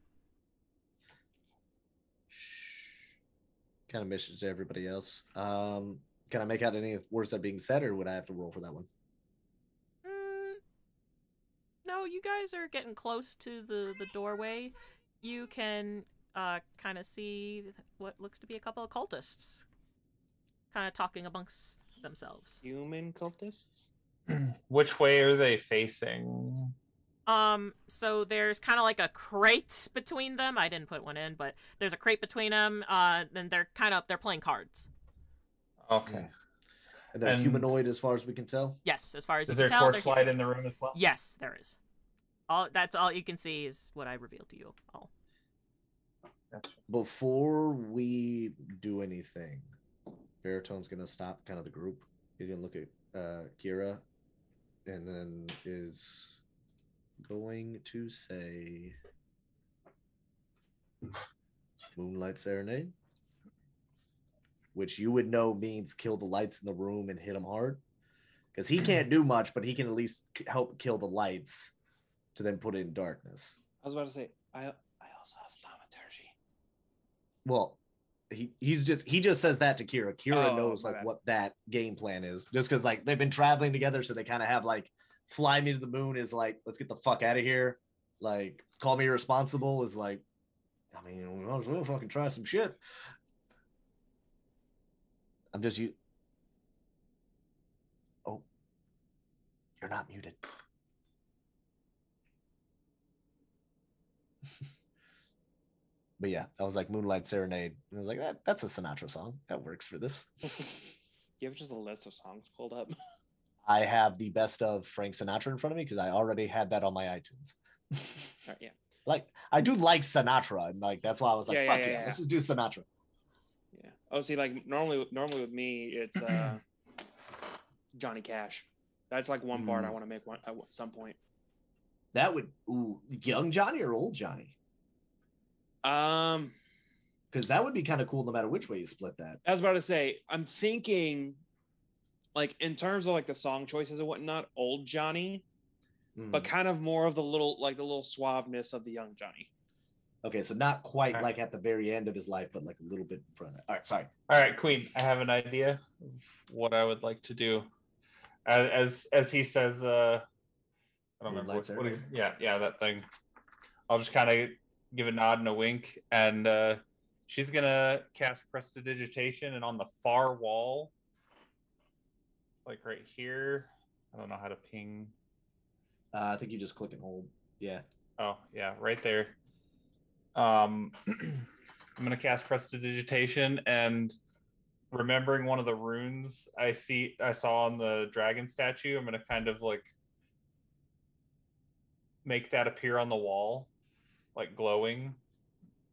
kind of message to everybody else. Um, can I make out any words that are being said, or would I have to roll for that one? Mm, no, you guys are getting close to the the doorway. You can uh kind of see what looks to be a couple of cultists, kind of talking amongst themselves. Human cultists? [CLEARS THROAT] Which way are they facing? Um, so there's kind of like a crate between them. I didn't put one in, but there's a crate between them. Uh, then they're kind of they're playing cards. Okay. And they're And- humanoid, as far as we can tell. Yes, as far as Is you there can tell, torchlight in the room as well? Yes, there is. All that's all you can see is what I revealed to you all. Gotcha. Before we do anything, Baritone's gonna stop kind of the group. He's gonna look at uh, Kira, and then is going to say [LAUGHS] Moonlight Serenade, which you would know means kill the lights in the room and hit them hard. Because he can't do much, but he can at least help kill the lights to then put it in darkness. I was about to say, I I also have thaumaturgy. Well, he he's just he just says that to Kira. Kira Oh, knows like bad. what that game plan is. Just because like they've been traveling together, so they kind of have like fly me to the moon is like let's get the fuck out of here. Like call me irresponsible is like I mean, we might as well fucking try some shit. I'm just you. Oh, you're not muted. But yeah, I was like Moonlight Serenade. And I was like, that that's a Sinatra song. That works for this. [LAUGHS] you have just a list of songs pulled up. [LAUGHS] I have the best of Frank Sinatra in front of me because I already had that on my iTunes. [LAUGHS] Alright, yeah. Like I do like Sinatra, and like that's why I was like, Yeah, fuck yeah, yeah, yeah. let's just do Sinatra. Yeah. Oh, see, like normally, normally with me, it's uh, [CLEARS THROAT] Johnny Cash. That's like one part I Mm. want to make one at some point. That would ooh, young Johnny or old Johnny? Um, Because that would be kind of cool no matter which way you split that. I was about to say, I'm thinking, like in terms of like the song choices and whatnot, old Johnny, Mm. but kind of more of the little like the little suaveness of the young Johnny. okay, so not quite Alright. like at the very end of his life, but like a little bit in front of that. All right, sorry. All right, Queen. I have an idea of what I would like to do. As as, as he says, uh, I don't remember what, what he, yeah, yeah, that thing. I'll just kind of give a nod and a wink, and uh, she's gonna cast prestidigitation, and on the far wall, like right here, I don't know how to ping. Uh, I think you just click and hold. Yeah. Oh, yeah, right there. Um, [CLEARS THROAT] I'm gonna cast prestidigitation and remembering one of the runes I see I saw on the dragon statue. I'm gonna kind of like make that appear on the wall, like glowing,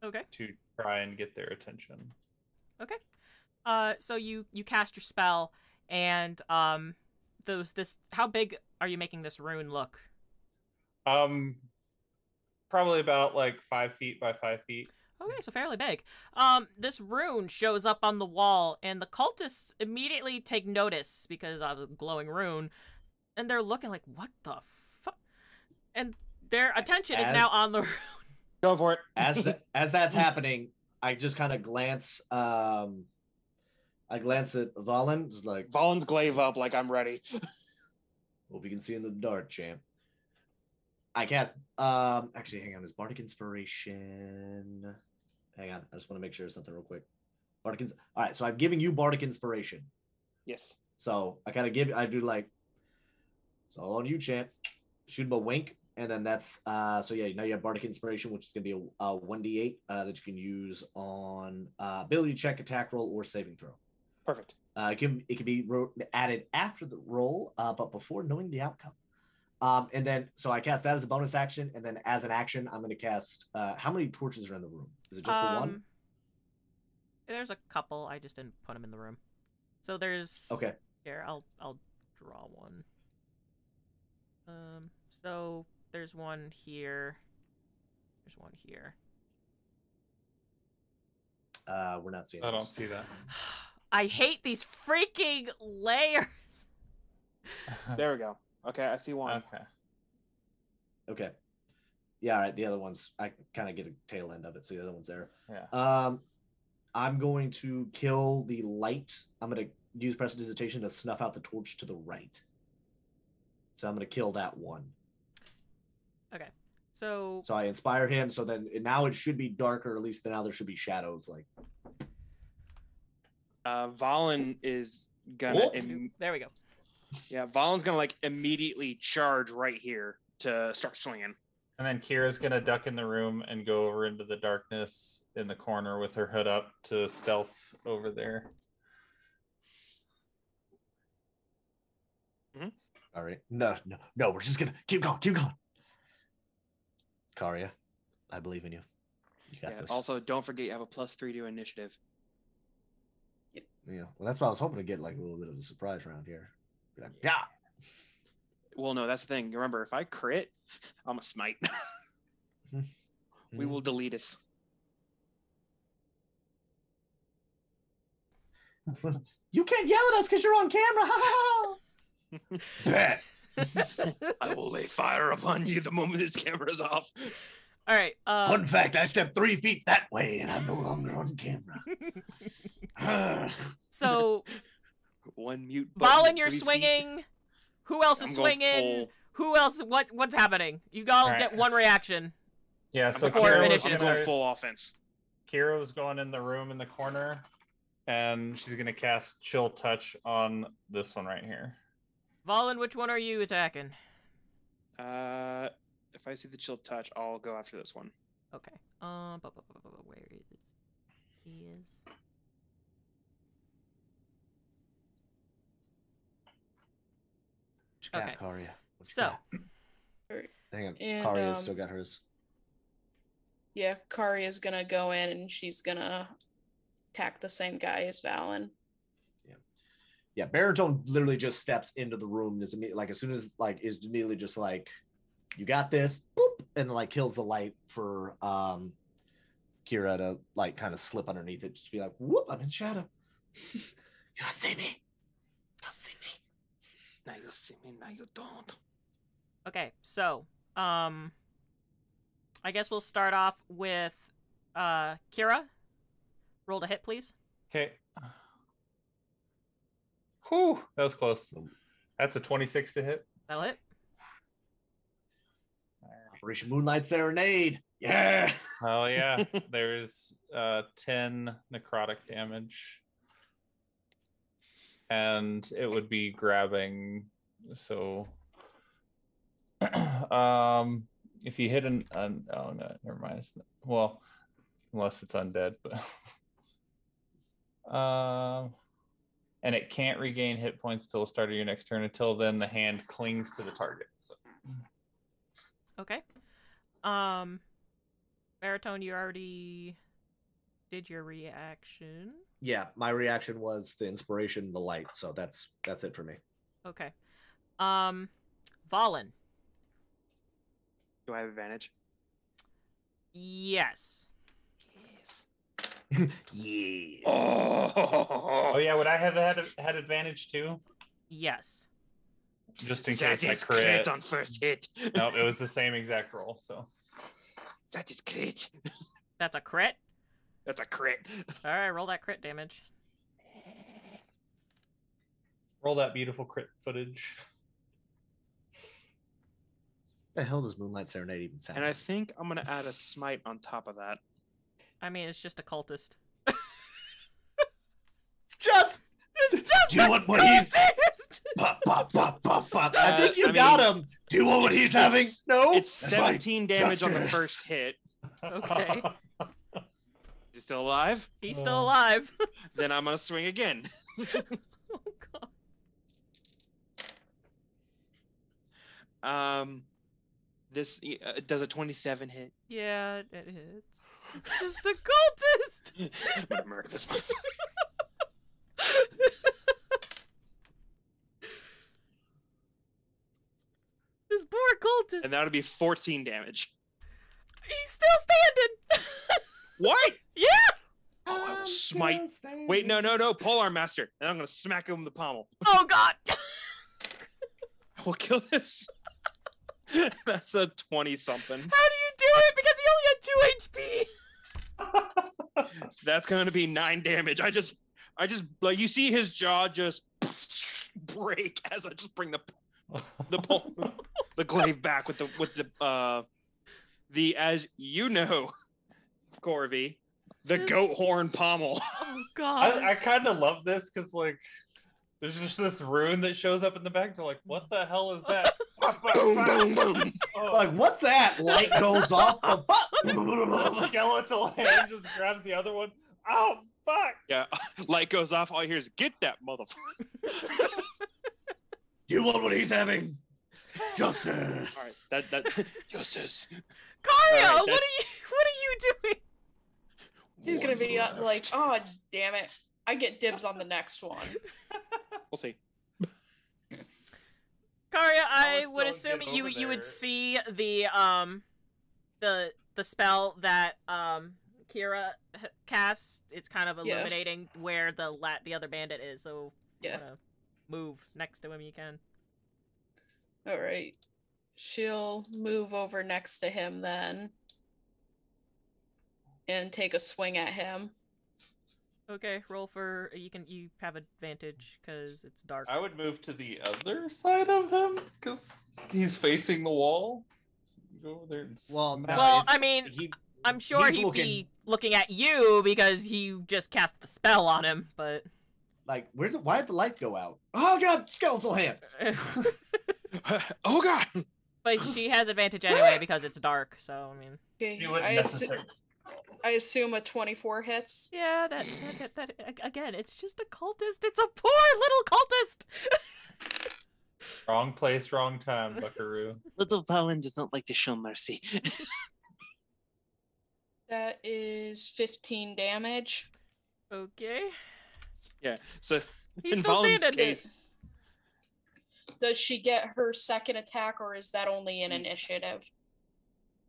Okay. to try and get their attention. Okay. Uh, so you you cast your spell, and um, those this how big are you making this rune look? Um, probably about like five feet by five feet. Okay, so fairly big. Um, this rune shows up on the wall, and the cultists immediately take notice because of the glowing rune, and they're looking like, "What the fuck?" And their attention is now on the. [LAUGHS] Go for it. As that [LAUGHS] as that's happening, I just kind of glance. Um, I glance at Valen, just like, Valen's glaive up like I'm ready. [LAUGHS] hope you can see in the dark, champ. I cast. Um, actually, hang on. Is Bardic Inspiration? Hang on. I just want to make sure of something real quick. Bardic. Ins- All right. So I'm giving you Bardic Inspiration. Yes. So I kind of give. I do like. It's all on you, champ. Shoot him a wink, and then that's. uh So yeah, now you have Bardic Inspiration, which is going to be a one d eight uh, that you can use on uh, ability check, attack roll, or saving throw. Perfect. Uh, it can it can be ro- added after the roll, uh, but before knowing the outcome. Um, and then so I cast that as a bonus action, and then as an action, I'm going to cast. Uh, how many torches are in the room? Is it just the one? Um, There's a couple. I just didn't put them in the room. So there's. Okay. Here, I'll I'll draw one. Um. So there's one here. There's one here. Uh, we're not seeing. I don't see that. [SIGHS] I hate these freaking layers. [LAUGHS] There we go. Okay, I see one. okay. Okay. Yeah, all right. The other ones, I kind of get a tail end of it. So the other one's there. Yeah. Um, I'm going to kill the light. I'm going to use prestidigitation to snuff out the torch to the right. So I'm going to kill that one. So So I inspire him. So then now it should be darker. At least now there should be shadows. Like Uh, Valen is gonna. Im- there we go. yeah, Valen's gonna like immediately charge right here to start swinging. And then Kira's gonna duck in the room and go over into the darkness in the corner with her hood up to stealth over there. all right. No, no, no. We're just gonna keep going. Keep going. Karia, I believe in you. You got Yeah, this. also, don't forget you have a plus three to initiative. yeah. Well, that's why I was hoping to get like a little bit of a surprise around here. Be like, yeah. Well, no, that's the thing. Remember, if I crit, [LAUGHS] I'm a smite. [LAUGHS] [LAUGHS] we will hmm. delete us. You can't yell at us because you're on camera. Bet. [LAUGHS] I will lay fire upon you the moment this camera's off. All right. Um, Fun fact: I stepped three feet that way, and I'm no longer on camera. [LAUGHS] so [LAUGHS] One mute. button Ballin, at you're three feet. swinging. Who else is I'm going swinging? full. Who else? What what's happening? You all All right. get one reaction. Yeah, I'm so Before going- Kira was, initiative I'm going starts. full offense. Kira was going in the room in the corner, and she's gonna cast Chill Touch on this one right here. Valen, which one are you attacking? Uh, if I see the chill touch, I'll go after this one. Okay. Um, bu- bu- bu- bu- bu- where is he? Is What you got, Okay. Karia? What you so got? Hang on. And, Karia's um, still got hers. Yeah, Kari is gonna go in and she's gonna attack the same guy as Valen. Yeah, Baritone literally just steps into the room. and Is immediately like as soon as like is immediately just like, you got this, boop, and like kills the light for um Kira to like kind of slip underneath it, just be like, whoop, I'm in shadow. [LAUGHS] you see me. You see me. Now you see me, now you don't. okay. So, um, I guess we'll start off with uh Kira. Roll to hit, please. Okay. Whew, that was close. That's a 26 to hit. That'll hit. Operation Moonlight Serenade. Yeah. Oh yeah, [LAUGHS] there's uh 10 necrotic damage. And it would be grabbing so [CLEARS THROAT] um if you hit an, un oh no, never mind. It's not, well, unless it's undead, but um [LAUGHS] and it can't regain hit points till the start of your next turn. Until then, the hand clings to the target. So Okay. Um, Baritone, you already did your reaction. Yeah, my reaction was the inspiration, the light. So that's that's it for me. Okay. Um, Valen. Do I have advantage? Yes. [LAUGHS] yeah. Oh Oh, yeah, would I have had had advantage too? Yes. Just in that case I is crit. great on first hit. nope, it was the same exact roll. So That is crit. That's a crit. That's a crit. All right, roll that crit damage. roll that beautiful crit footage. the hell does Moonlight Serenade even sound? And I think I'm gonna add a smite on top of that. I mean, it's just a cultist. It's just It's just Do you a want what he's- cultist! pop, pop, pop, pop, pop. I Uh, think you I got mean, him. Do you want what it's- he's having? No. It's That's right. 17 damage on the first hit. Okay. [LAUGHS] Is he still alive? He's still Oh. alive. [LAUGHS] Then I'm gonna swing again. [LAUGHS] oh god. Um, this uh, does a 27 hit. Yeah, it it hits. It's just a cultist. I'm [LAUGHS] gonna murder this motherfucker. [LAUGHS] this poor cultist. And that would be 14 damage. He's still standing. [LAUGHS] What? yeah. Oh, I will smite. Wait, no, no, no. Polearm Master. And I'm gonna smack him in the pommel. Oh god. I will kill this. That's a 20 something. How do you do it? Because he only had two HP. [LAUGHS] That's going to be nine damage. I just, I just like you see his jaw just [LAUGHS] break as I just bring the the [LAUGHS] pole, the glaive back with the with the uh the as you know, Corby, the Yes. goat horn pommel. Oh god. I, I kind of love this because like there's just this rune that shows up in the back. They're like, "What the hell is that?" Boom, boom, boom. Oh, Like, what's that? Light goes off. The the fuck? skeletal hand just grabs the other one. Oh fuck! Yeah, [LAUGHS] light goes off. All I hear is "Get that motherfucker!" Do you want what he's having? All right, Justice. that that [LAUGHS] justice. Karia, Alright, what are you what are you doing? He's gonna be uh, like, oh damn it, I get dibs on the next one. We'll see. Karia, I would assume get you over you would see the um the the spell that um Kira h- casts. It's kind of Yeah. illuminating where the la- the other bandit is. So you Yeah. wanna move next to him. You can. All right, she'll move over next to him then, and take a swing at him. Okay, roll for you can you have advantage because it's dark. I would move to the other side of him because he's facing the wall. go over there and Well, no, Well, I mean, he, I'm sure he'd looking- be looking at you because you just cast the spell on him, but like, where's it? Why did the light go out? Oh god, skeletal hand. [LAUGHS] oh god! but she has advantage [LAUGHS] anyway because it's dark. So I mean, Okay. He wouldn't I, assu- necessarily. I assume a 24 hits. yeah, that that, that, that again, it's just a cultist. It's a poor little cultist. [LAUGHS] Wrong place, wrong time, Buckaroo. [LAUGHS] Little Valen does not like to show mercy. [LAUGHS] That is 15 damage. Okay, yeah. So he's in still Valen's standing. case, Does she get her second attack or is that only an initiative?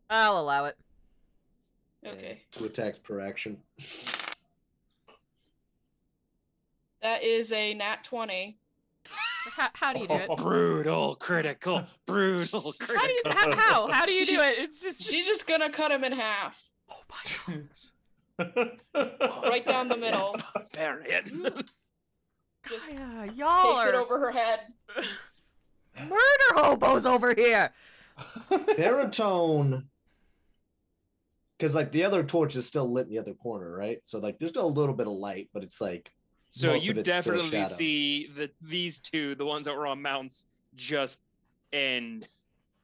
I'll allow it. Okay. Two attacks per action. That is a nat 20. How, how do you do it? Oh, brutal critical, [LAUGHS] brutal critical. How do you how, how how do you do it? It's just She's just gonna cut him in half. oh my god. Right down the middle. Barbarian. Mm. Just Gaia, y'all takes it over her head. [LAUGHS] murder hobos over here. baritone because like the other torch is still lit in the other corner right? So like there's still a little bit of light but it's like So you definitely see that these two, the ones that were on mounts, just end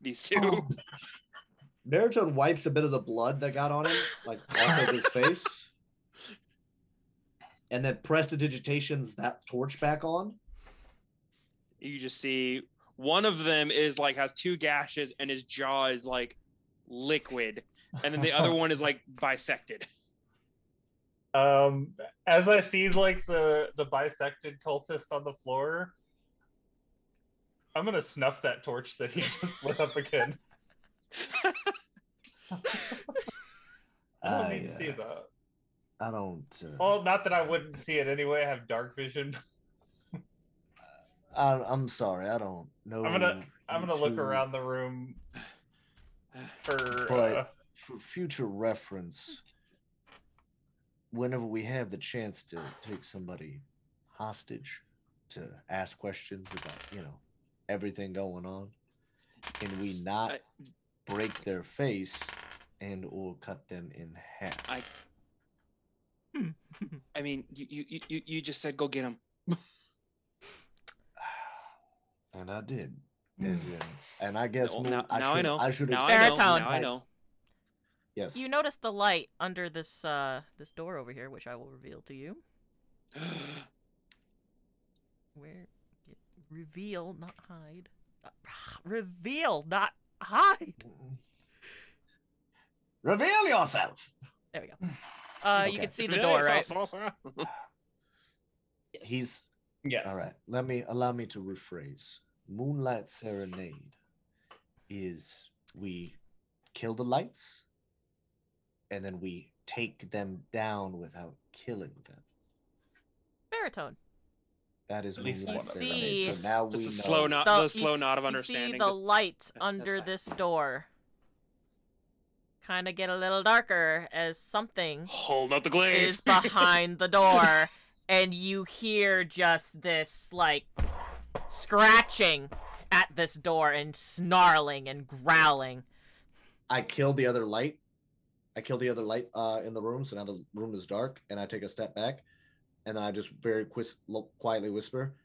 these two. Oh. [LAUGHS] wipes a bit of the blood that got on him like off of his face. And then prestidigitations that torch back on. You just see one of them is like has two gashes and his jaw is like liquid, and then the other one is like bisected. [LAUGHS] Um, as I see like the the bisected cultist on the floor, I'm gonna snuff that torch that he [LAUGHS] just lit up again. [LAUGHS] I don't I, need to see uh, that. i don't uh, Well, not that I wouldn't see it anyway. I have dark vision. I, i'm sorry i don't know I'm gonna I'm gonna look around the room [SIGHS] for. But- Uh, for future reference, whenever we have the chance to take somebody hostage to ask questions about, you know, everything going on, can we not I- break their face and or cut them in half? I- hmm. [LAUGHS] I mean, you you you- you you just said go get them. [SIGHS] and I did. Hmm. As in, and I guess Well, Moon- now, I now should I know. I should now I know. Now I know. Yes. You notice the light under this uh this door over here, which I will reveal to you. [GASPS] Where reveal, not hide. Uh, reveal, not hide. [LAUGHS] Reveal yourself. There we go. [SIGHS] Uh, you can see the door, right? [LAUGHS] He's yes. All right. Let me allow me to rephrase. Moonlight Serenade is we kill the lights and then we take them down without killing them. Baritone. That is At least Moonlight one of them. Serenade. So now we know. slow nod, The- the slow s- nod of you understanding. see the just- light under this door kind of get a little darker as something Hold up the glaive. is behind the door [LAUGHS] and you hear just this like scratching at this door and snarling and growling I killed the other light. I kill the other light uh, in the room, so now the room is dark, and I take a step back, and then I just very quis- lo- quietly whisper,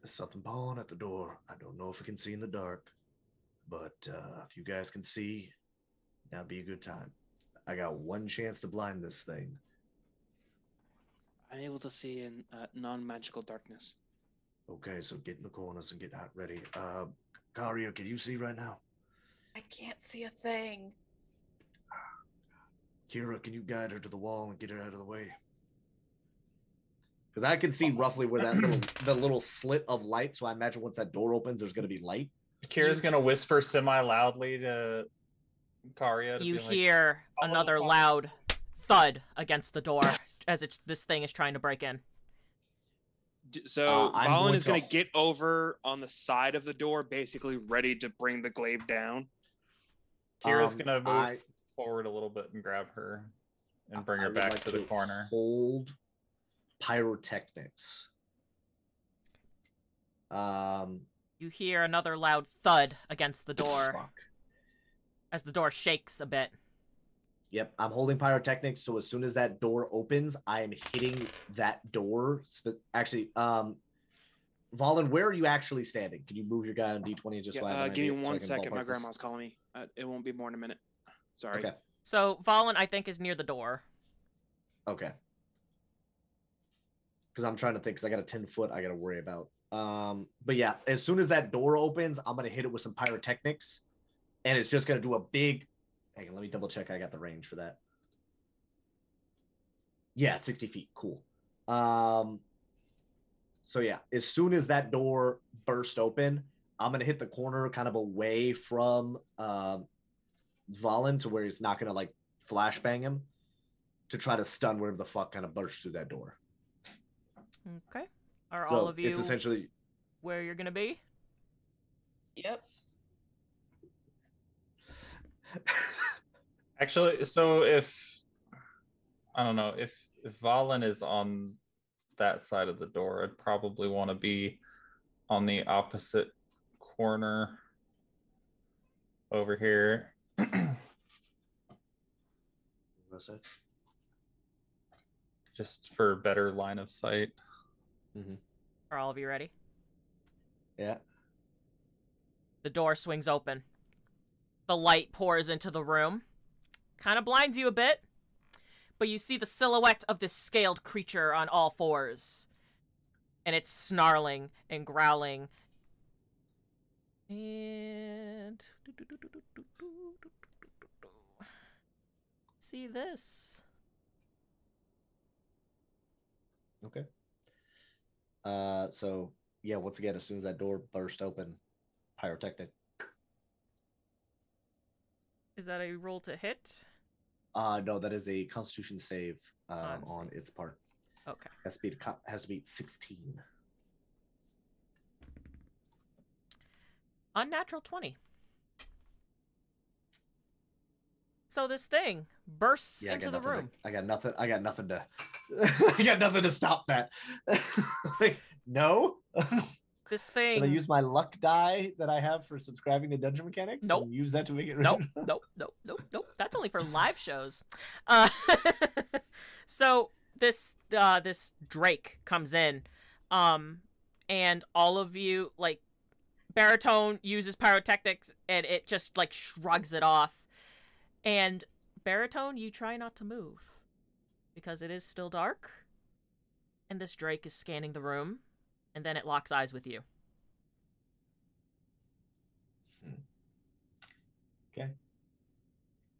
"There's something pawing at the door. I don't know if it can see in the dark, but uh, if you guys can see, now be a good time. I got one chance to blind this thing. I'm able to see in uh, non-magical darkness. Okay, so get in the corners and get hot ready. Uh, Karia, can you see right now? I can't see a thing. Kira, can you guide her to the wall and get her out of the way? Because I can see roughly where that little [CLEARS THROAT] the little slit of light. So I imagine once that door opens, there's gonna be light. Kira's gonna whisper semi loudly to Karia. To you be like, hear another loud thud against the door as it's this thing is trying to break in So Uh, Valen going is going to- to get over on the side of the door, basically ready to bring the glaive down. Kira's Um, gonna move I- forward a little bit and grab her and bring I her would back like to the corner. Hold pyrotechnics. Um, you hear another loud thud against the door fuck. as the door shakes a bit. Yep, I'm holding pyrotechnics. So as soon as that door opens, I am hitting that door. Spe- actually, um, Valen, where are you actually standing? Can you move your guy on D20 just Yeah, so I have uh, give me idea, so I one can second. My grandma's calling me. Uh, it won't be more in a minute. Sorry. Okay. So Valen, I think, is near the door. Okay. Because I'm trying to think, because I got a 10 foot I got to worry about. Um, but yeah, as soon as that door opens, I'm gonna hit it with some pyrotechnics, and it's just gonna do a big. Hang on, let me double check. I got the range for that. Yeah, 60 feet. Cool. Um, so yeah, as soon as that door burst open, I'm gonna hit the corner kind of away from um Valen to where he's not gonna like flashbang him to try to stun whatever the fuck kind of burst through that door. Okay. Are So all of you it's essentially where you're gonna be? Yep. [LAUGHS] Actually, so if I don't know if if Valen is on that side of the door, I'd probably want to be on the opposite corner over here. What's that? just for better line of sight. Mm-hmm. Are all of you ready? yeah. The door swings open. The light pours into the room. Kind of blinds you a bit, but you see the silhouette of this scaled creature on all fours. And it's snarling and growling. And. See this? Okay. Uh, so yeah, once again, as soon as that door burst open, pyrotechnic. Is that a roll to hit? Uh, no, that is a Constitution save um, on its part. Okay. Has to be has to be sixteen. Unnatural 20. So this thing bursts Yeah, into the room. To, I got nothing. I got nothing to. [LAUGHS] I got nothing to stop that. [LAUGHS] like, no. [LAUGHS] This thing. Can I use my luck die that I have for subscribing to Dungeon Mechanics? Nope. And use that to make it. Nope, nope, nope, nope, nope. That's only for live shows. Uh, so this uh, this Drake comes in, um, and all of you like baritone uses pyrotechnics, and it just like shrugs it off. And baritone, you try not to move because it is still dark, and this Drake is scanning the room, and then it locks eyes with you. Okay.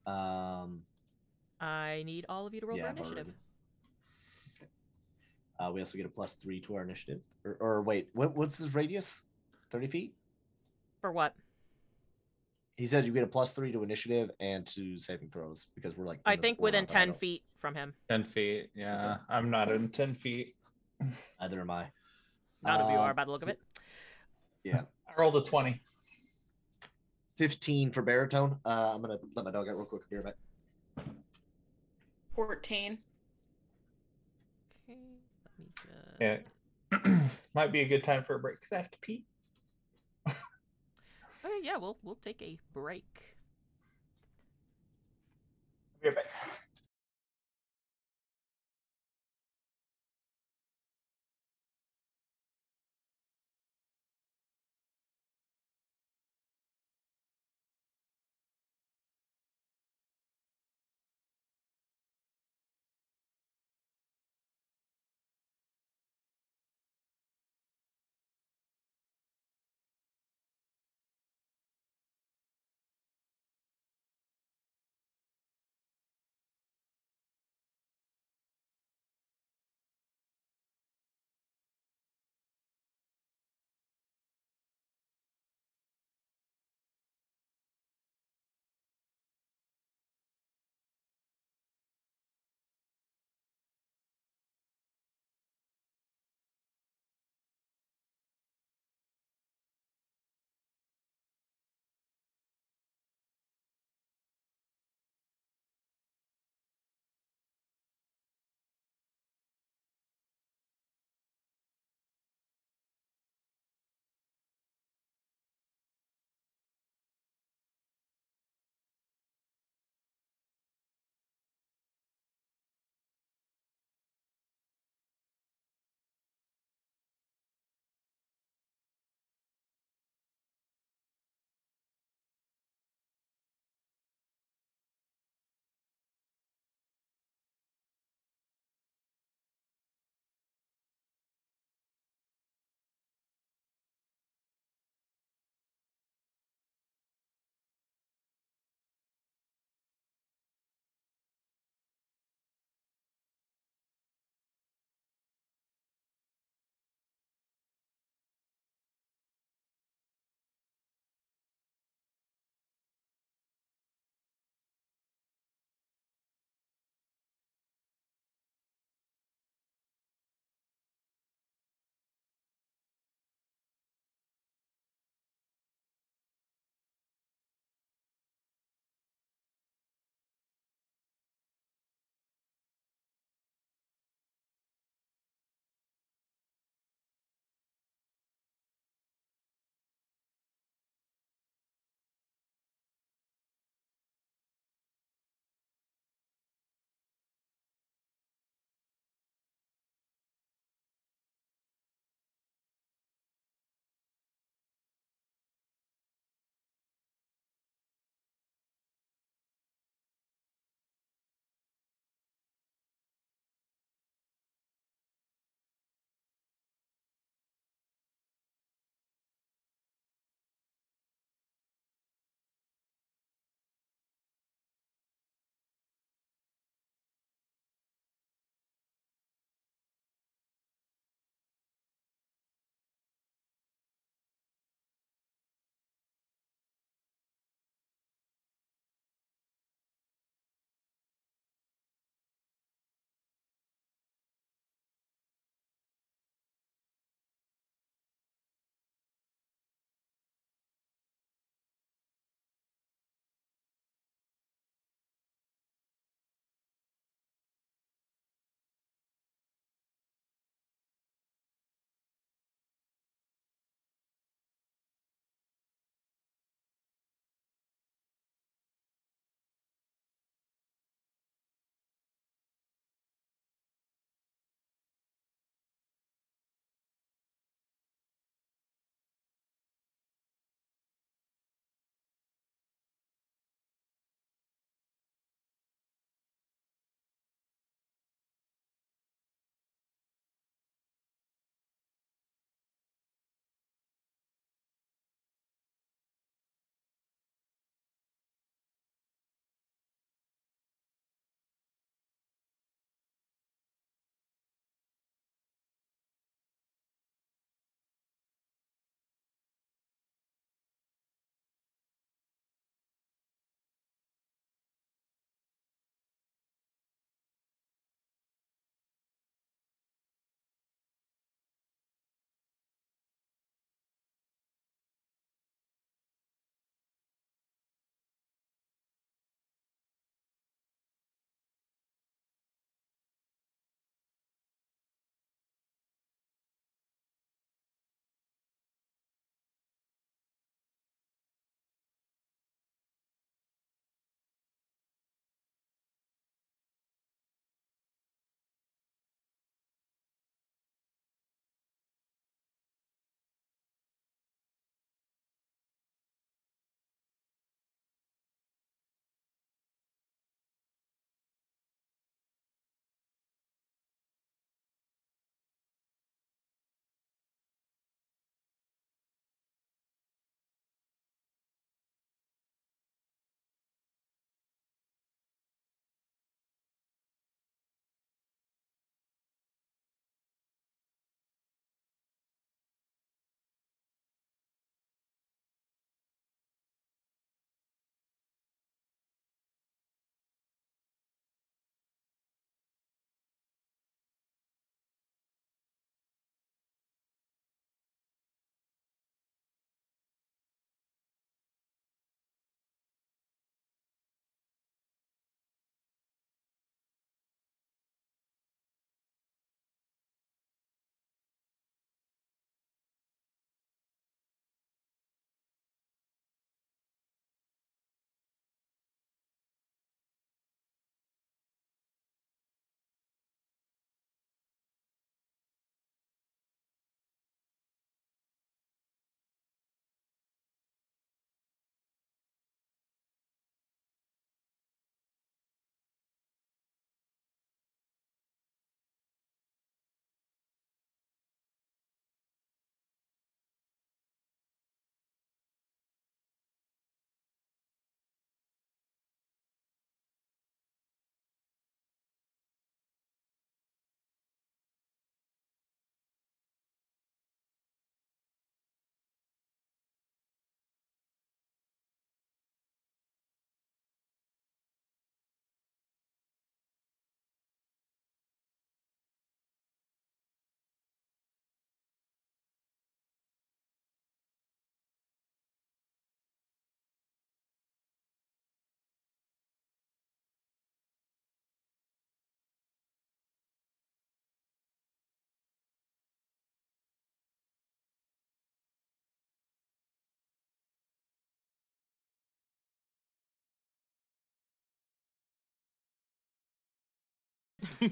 Um. I need all of you to roll yeah, for initiative. Okay. Uh, we also get a plus three to our initiative. Or, or wait, what, what's his radius? Thirty feet. For what? He said you get a plus three to initiative and to saving throws because we're like. I think within 10 don't- feet from him. 10 feet. Yeah, I'm not in 10 feet. Neither am I. None of you are by the look of it. Yeah. I rolled a 20. 15 for baritone. Uh, I'm gonna let my dog out real quick. Be right back. 14. Okay, let me just. Yeah. [CLEARS THROAT] Might be a good time for a break because I have to pee. Okay, yeah, we'll we'll take a break. Right back.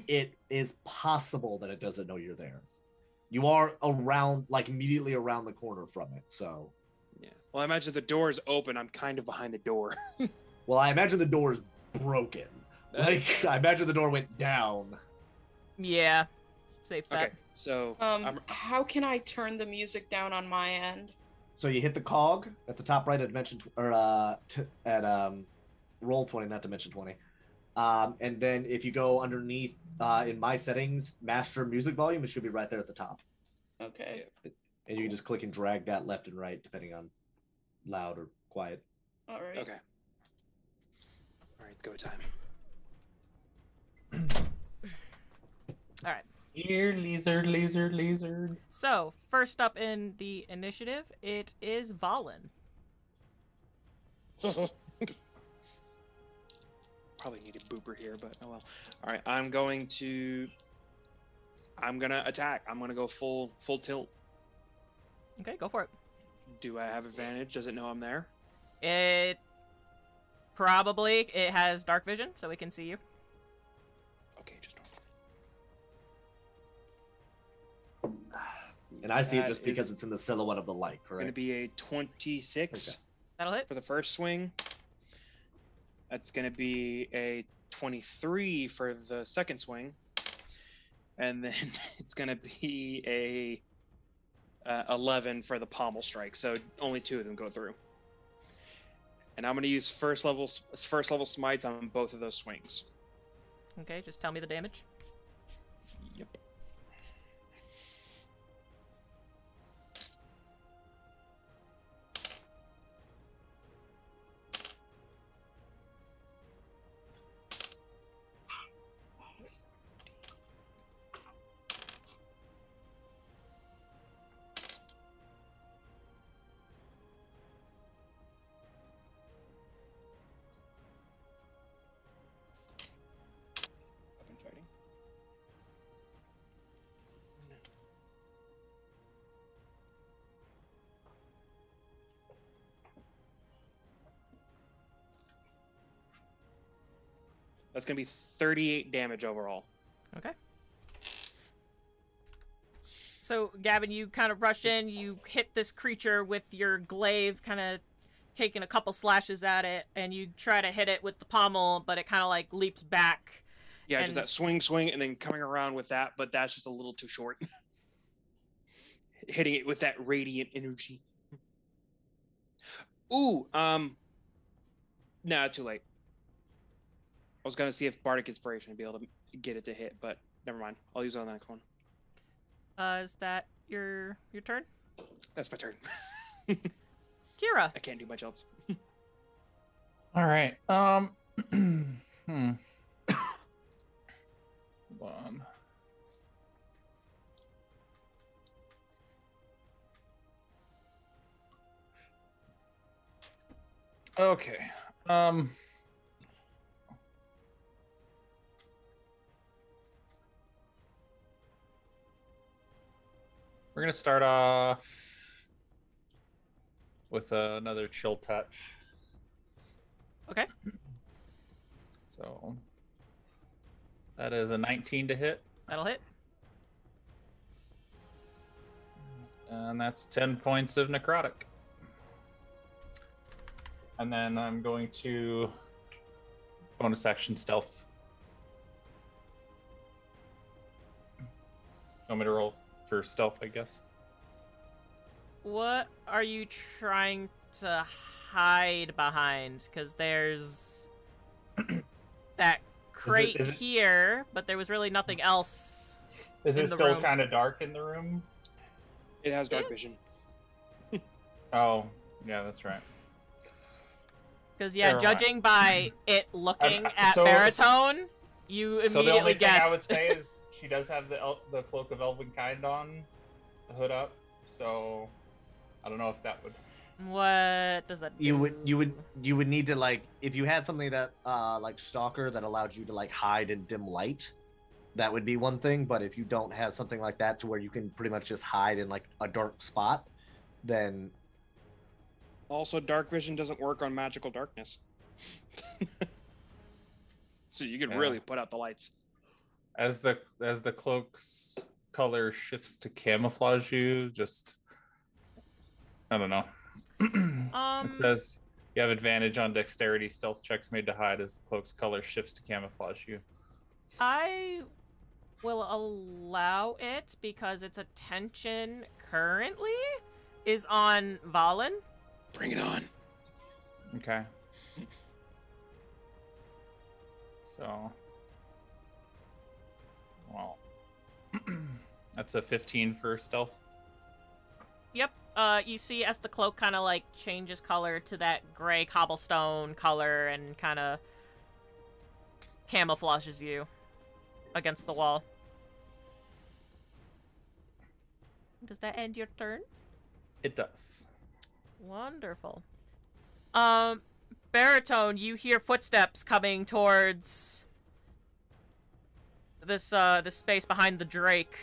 It is possible that it doesn't know you're there. You are around, like immediately around the corner from it. So, Yeah. Well, I imagine the door is open. I'm kind of behind the door. [LAUGHS] well, I imagine the door is broken. Like, I imagine the door went down. Yeah. Safe bet. okay. So Um, I'm- how can I turn the music down on my end? So you hit the cog at the top right at dimension tw- or uh t- at um roll 20 not dimension 20. Um and then if you go underneath uh in my settings master music volume it should be right there at the top. Okay. And you can just click and drag that left and right depending on loud or quiet. All right. okay. All right, go time. [CLEARS THROAT] All right. Here, lizard, lizard, lizard. So first up in the initiative, it is Valen. [LAUGHS] Probably need a booper here, but oh well. All right, I'm going to. I'm gonna attack. I'm gonna go full full tilt. Okay, go for it. Do I have advantage? Does it know I'm there? It probably it has dark vision, so it can see you. Okay, just And I see it just because it's in the silhouette of the light, going to be a 26 Okay. That'll hit. for the first swing. That's going to be a 23 for the second swing. And then [LAUGHS] it's going to be a uh, 11 for the pommel strike. So only two of them go through. And I'm going to use first level first level smites on both of those swings. Okay, just tell me the damage. That's gonna be 38 damage overall. Okay. So, Gavin, you kind of rush in, you hit this creature with your glaive, kind of taking a couple slashes at it, and you try to hit it with the pommel, but it kind of like leaps back. Yeah, And- just that swing, swing, and then coming around with that, but that's just a little too short. [LAUGHS] Hitting it with that radiant energy. Ooh, um, nah, too late. I was gonna see if Bardic Inspiration would be able to get it to hit, but never mind. I'll use it on the next one. Uh, is that your your turn, That's my turn. [LAUGHS] Kira? I can't do much else. [LAUGHS] All right. Um. [CLEARS THROAT] hmm. [COUGHS] Hold on. Okay. Um. We're gonna start off with another chill touch. Okay. So that is a 19 to hit, That'll hit. and that's 10 points of necrotic. And then I'm going to bonus action stealth. Want me to roll for stealth, I guess. What are you trying to hide behind? Because there's [CLEARS THROAT] that crate is it- here, but there was really nothing else. Is In it the still kind of dark in the room? It has dark Yeah. vision. [LAUGHS] Oh, yeah, that's right. Because yeah, Never mind. judging by [LAUGHS] it looking I'm- at so- baritone, you So the immediately only thing. I would say is she does have the el- the cloak of elven kind on, the hood up. So I don't know if that would. what does that? You would you would you would need to like if you had something that uh like stalker that allowed you to like hide in dim light that would be one thing but if you don't have something like that to where you can pretty much just hide in like a dark spot then Also, dark vision doesn't work on magical darkness. [LAUGHS] so you can Yeah. really put out the lights. As the as the cloak's color shifts to camouflage you, just I don't know. [CLEARS THROAT] Um, it says you have advantage on dexterity stealth checks made to hide as the cloak's color shifts to camouflage you. I will allow it because its attention currently is on Valen. Bring it on. Okay. So, well, [CLEARS THROAT] that's a 15 for stealth. Yep. Uh, you see as the cloak kind of like changes color to that gray cobblestone color and kind of camouflages you against the wall. Does that end your turn? It does. Wonderful. Um, baritone, you hear footsteps coming towards this uh this space behind the drake.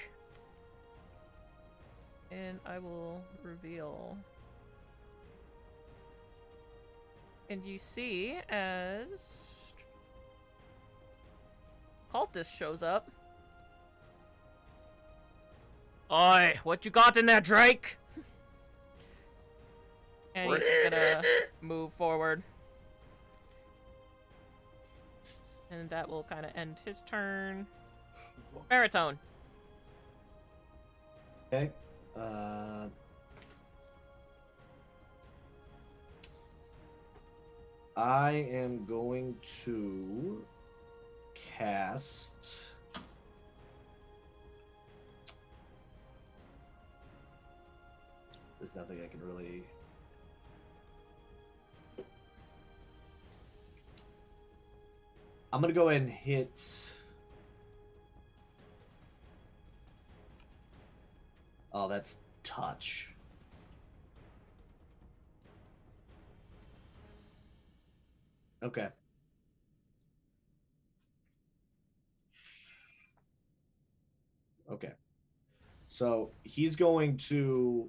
And I will reveal. And you see as cultist shows up. Oi, what you got in there, Drake? And he's just gonna move forward. And that will kind of end his turn. Baritone. Okay. Uh, I am going to cast. There's nothing I can really. I'm gonna go ahead and hit. Oh, that's touch. Okay. Okay. So he's going to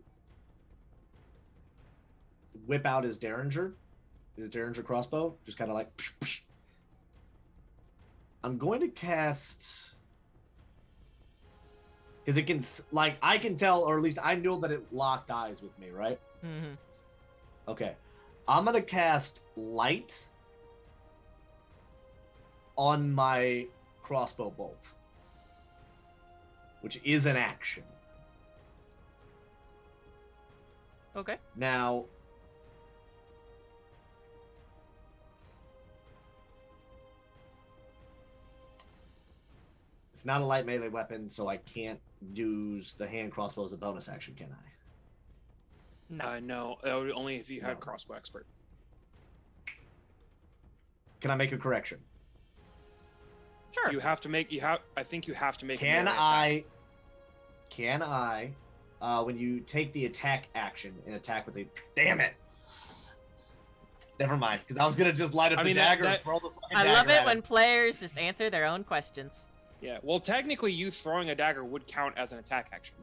whip out his Derringer, his Derringer crossbow, just kind of like. psh, psh. I'm going to cast because it can like I can tell, or at least I know that it locked eyes with me, right? Mm-hmm. Okay, I'm gonna cast light on my crossbow bolt, which is an action. Okay. Now, it's not a light melee weapon, so I can't use the hand crossbow as a bonus action, can I? No. Uh, no, that only if you had No. crossbow expert. Can I make a correction? sure. You have to make. You have. I think you have to make. Can melee. I? Can I? Uh, when you take the attack action and attack with a damn it. Never mind, because I was gonna just light up I the mean, dagger that- and throw the fucking I love it at when him. players just answer their own questions. Yeah. Well, technically, you throwing a dagger would count as an attack action.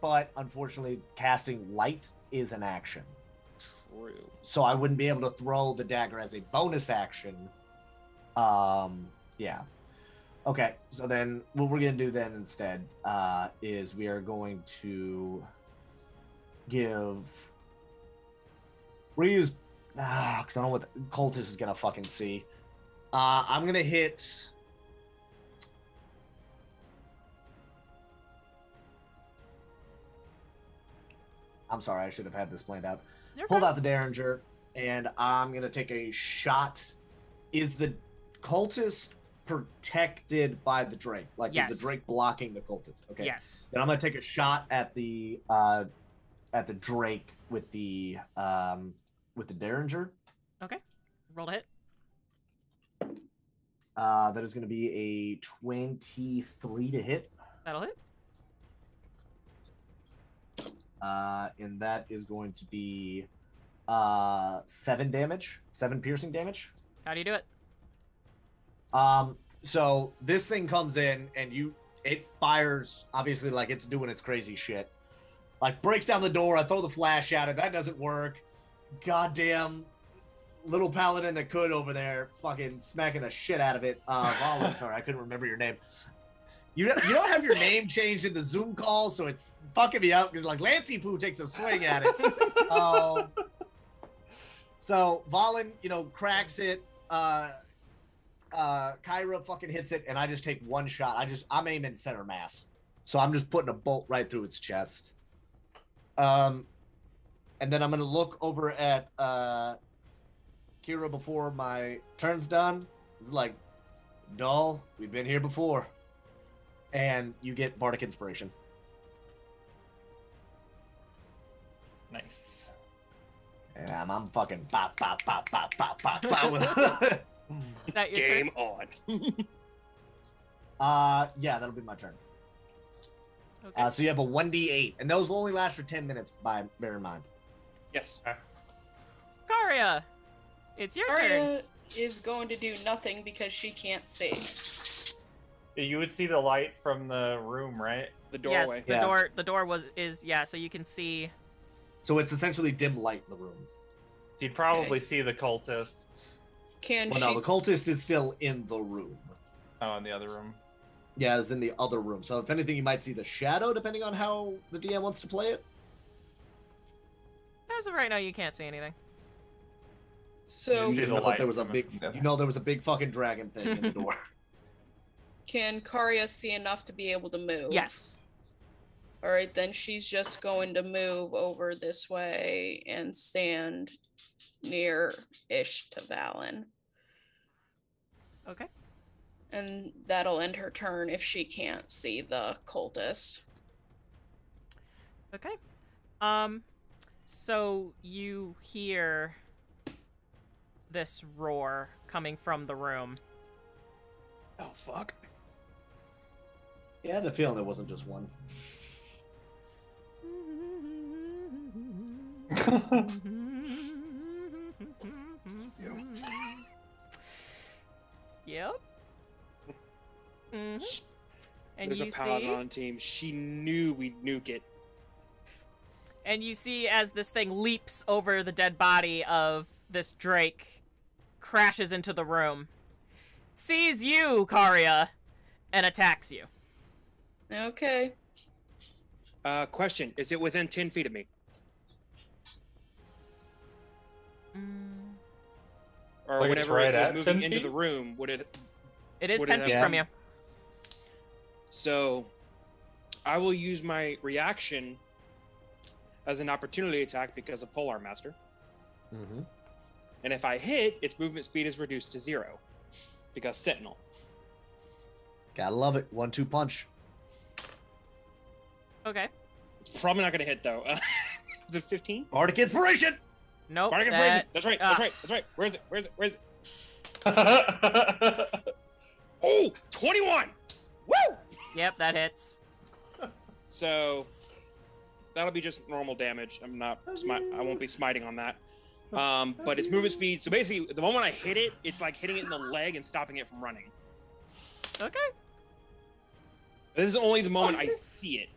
But unfortunately, casting light is an action, True. so I wouldn't be able to throw the dagger as a bonus action. Um, yeah. Okay, so then what we're gonna do then instead uh, is we are going to give. We're gonna use. Ah, I don't know what the cultist is gonna fucking see. Uh, I'm gonna hit. I'm sorry, I should have had this planned out. You're Pulled fine. out the Derringer, and I'm gonna take a shot. Is the cultist protected by the Drake? Like is the Drake blocking the cultist? Okay. Yes. Then I'm gonna take a shot at the uh at the Drake with the um with the Derringer. Okay. Roll a hit. Uh that is gonna be a 23 to hit. That'll hit. Uh and that is going to be uh seven damage, seven piercing damage. How do you do it? Um, so this thing comes in and you it fires obviously like it's doing its crazy shit. Like breaks down the door, I throw the flash at it, that doesn't work. Goddamn little paladin that could over there fucking smacking the shit out of it. Uh Valen, [LAUGHS] sorry, I couldn't remember your name. You don't, you don't have your name changed in the Zoom call, so it's fucking me up because like Lancey Poo takes a swing at it. um, so Valen, you know, cracks it. Uh, uh, Kira fucking hits it, and I just take one shot. I just I'm aiming center mass, so I'm just putting a bolt right through its chest. Um, and then I'm gonna look over at uh, Kira before my turn's done. It's like, doll, we've been here before, and you get bardic inspiration. Nice. And I'm, I'm fucking bop bop bop bop bop bop bop. [LAUGHS] with- That your Game turn? on. [LAUGHS] uh, yeah, that'll be my turn. Okay. Uh, so you have a 1d8, and those will only last for 10 minutes, by bear in mind. yes. Karia, it's your turn. Arya is going to do nothing because she can't see. You would see the light from the room, right? The doorway. Yes, the Yeah. door. The door was is yeah, so you can see. So it's essentially dim light in the room. You'd probably Okay. see the cultist. Can Well, she? no, the cultist is still in the room. Oh, in the other room. Yeah, it's in the other room. So if anything, you might see the shadow, depending on how the DM wants to play it. As of right now, you can't see anything. So You You see the know that there was a big, you know, there was a big fucking dragon thing in the [LAUGHS] door. Can Karia see enough to be able to move? Yes. All right, then she's just going to move over this way and stand near ish to Valen. Okay. And that'll end her turn if she can't see the cultist. Okay. Um, so you hear this roar coming from the room. Oh fuck. Yeah, I had a feeling there wasn't just one. [LAUGHS] Yep. hmm And There's you a paladin see, on team. She knew we'd nuke it. and you see as this thing leaps over the dead body of this drake, crashes into the room, sees you, Karia, and attacks you. Okay. Uh, question: Is it within ten feet of me, Mm, or Like it's whenever right it was at moving into feet? the room? Would it? It is Would it ten feet from you. So, I will use my reaction as an opportunity attack because of Polearm Master. Mm-hmm. And if I hit, its movement speed is reduced to zero because Sentinel. Gotta love it. One two punch. Okay. It's probably not going to hit though. Uh, [LAUGHS] is it 15? Bardic inspiration. Nope. Bardic that- Inspiration. That's right. That's ah. right. That's right. Where is it? Where is it? Where is it? [LAUGHS] Oh, 21. Woo! Yep, that hits. [LAUGHS] So that'll be just normal damage. I'm not. Smi- I won't be smiting on that. Um, but it's movement speed. So basically, the moment I hit it, it's like hitting it in the leg and stopping it from running. Okay. This is only the moment I see it.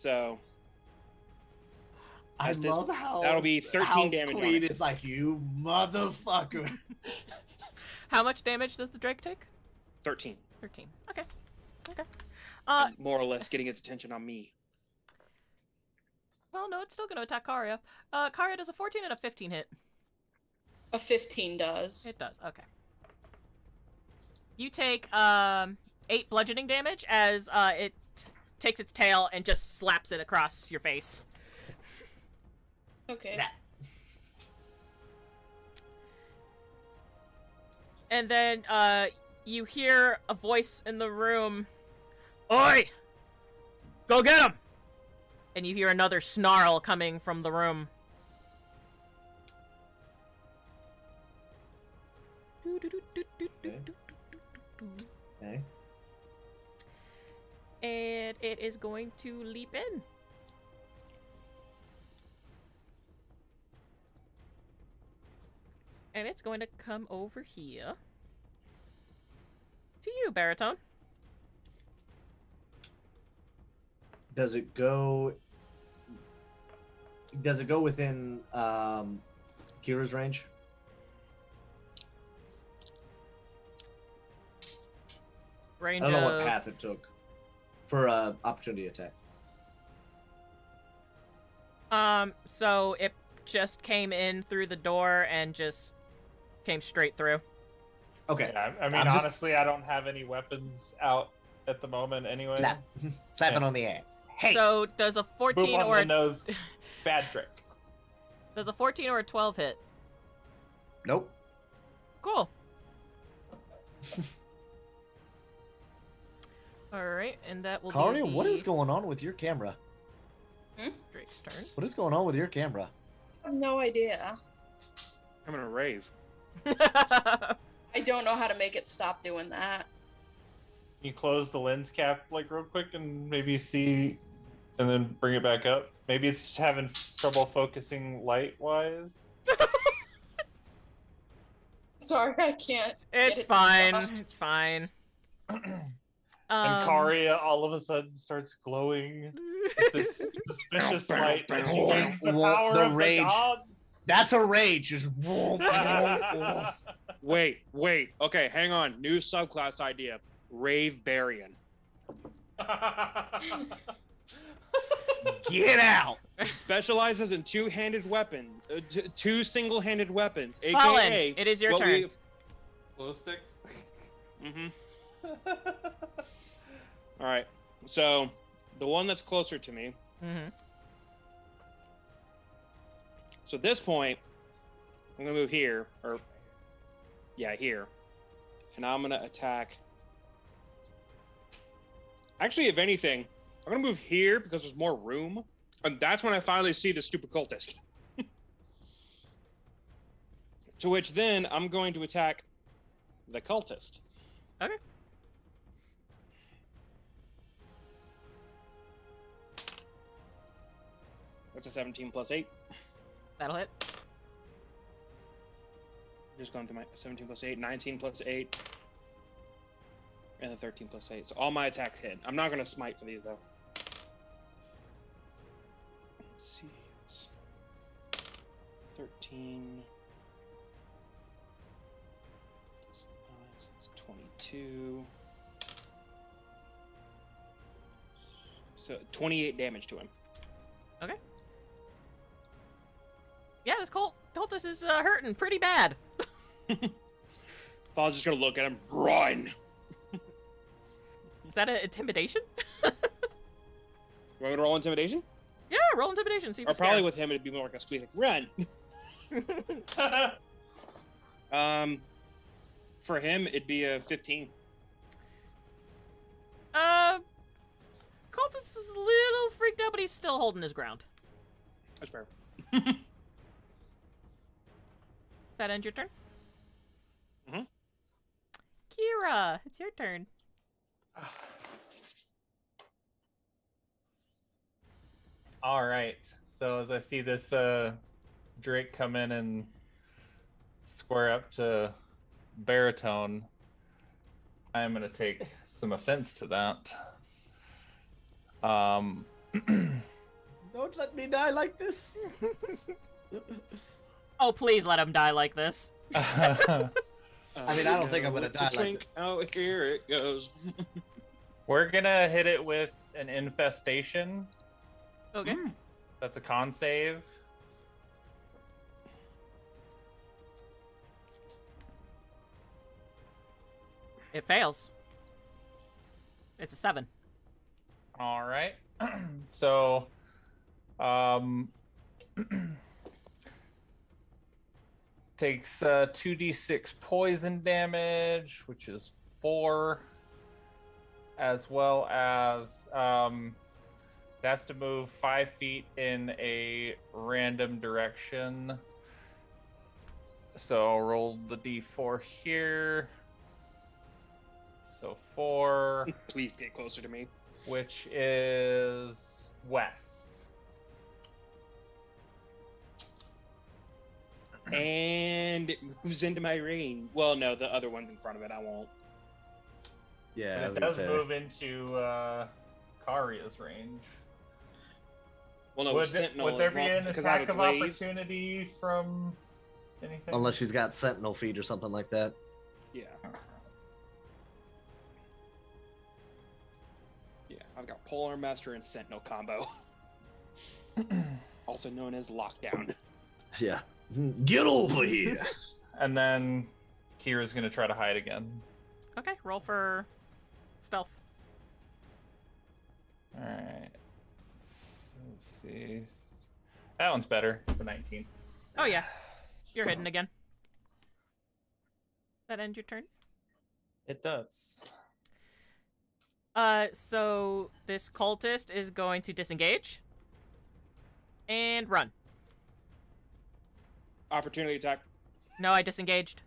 So I At this- love how that'll be 13 how damage Queen is like you motherfucker. [LAUGHS] How much damage does the drake take? 13, 13. Okay. Okay. Uh, more or less, getting its attention on me. well, no, it's still going to attack Karia. Uh, Karia does a 14 and a 15 hit. A 15 does. It does. Okay. You take um eight bludgeoning damage as uh it takes its tail and just slaps it across your face. Okay. And then uh you hear a voice in the room. Oi! Go get him! And you hear another snarl coming from the room. And it is going to leap in. And it's going to come over here. To you, Baritone. Does it go? Does it go within um, Kira's range? I Range don't know what path it took for uh, opportunity attack. Um, so it just came in through the door and just came straight through. Okay. Yeah, I I mean, I'm just- honestly, I don't have any weapons out at the moment anyway. Slap. [LAUGHS] Slapping on the ass. Hey. So does a Boop 14 on or the a, nose. [LAUGHS] Bad trick. does a 14 or a 12 hit? nope. Cool. [LAUGHS] All right, and that will Karia, be what is going on with your camera? Hmm? Drake's turn. What is going on with your camera? I have no idea. I'm gonna rave. [LAUGHS] I don't know how to make it stop doing that. Can you close the lens cap like real quick and maybe see, and then bring it back up. Maybe it's just having trouble focusing light wise. [LAUGHS] Sorry, I can't. get it's it to fine. stop. It's fine. [CLEARS THROAT] and Um, Karia all of a sudden starts glowing with this [LAUGHS] suspicious light. and the power the of rage. the gods. That's a rage. Just. [LAUGHS] Wait, wait. Okay, hang on. New subclass idea. Rave Barian. get out. Specializes in two-handed weapons, uh, t- two single-handed weapons, Fallen, aka it is your what turn. Glow sticks. [LAUGHS] hmm All right. So, the one that's closer to me. hmm So at this point, I'm gonna move here, or yeah, here, and I'm gonna attack. Actually, if anything, I'm gonna move here because there's more room, and that's when I finally see the stupid cultist. [LAUGHS] to which then I'm going to attack the cultist. Okay. That's a 17 plus 8. That'll hit. Just going through my 17 plus 8, 19 plus 8, and the 13 plus 8. So all my attacks hit. I'm not going to smite for these, though. Let's see. It's 13. plus nine, so it's 22. So 28 damage to him. Yeah, this cult cultist is uh, hurting pretty bad. [LAUGHS] Paul's just going to look at him, run! [LAUGHS] Is that an intimidation? [LAUGHS] You want me to roll intimidation? Yeah, roll intimidation. See if Or it's probably with him, it'd be more like a squeeze, like, run! Um, for him, it'd be a 15. uh, cultist is a little freaked out, but he's still holding his ground. That's fair. Does that end your turn? Mhm. Kira, it's your turn. [SIGHS] All right. So as I see this uh, Drake come in and square up to baritone, I'm gonna take some offense to that. Um, [CLEARS THROAT] Don't let me die like this. [LAUGHS] [LAUGHS] Oh, please let him die like this. [LAUGHS] I mean, I don't think I'm gonna With die the like twink, Oh, here it goes. [LAUGHS] we're gonna hit it with an infestation. Okay. That's a con save. It fails. It's a seven. All right. [CLEARS THROAT] so, um, [CLEARS THROAT] takes uh, 2d6 poison damage, which is four, as well as um, it has to move five feet in a random direction. So I'll roll the d4 here. So four Please get closer to me. which is west. And it moves into my range. Well, no, the other one's in front of it. I won't. Yeah, and it does say. move into uh, Karia's range. Well, no, would, Sentinel would there is be long- an because I have attack of glaive. opportunity from anything? Unless she's got sentinel feat or something like that. Yeah. Yeah. I've got Polearm Master and Sentinel combo, [CLEARS THROAT] also known as Lockdown. Yeah. Get over here. [LAUGHS] And then Kira's gonna try to hide again. Okay, roll for stealth. All right. Let's, let's see. That one's better. It's a 19. Oh yeah, you're hidden again. That end your turn. It does. Uh, so this cultist is going to disengage and run. Opportunity attack. No, I disengaged.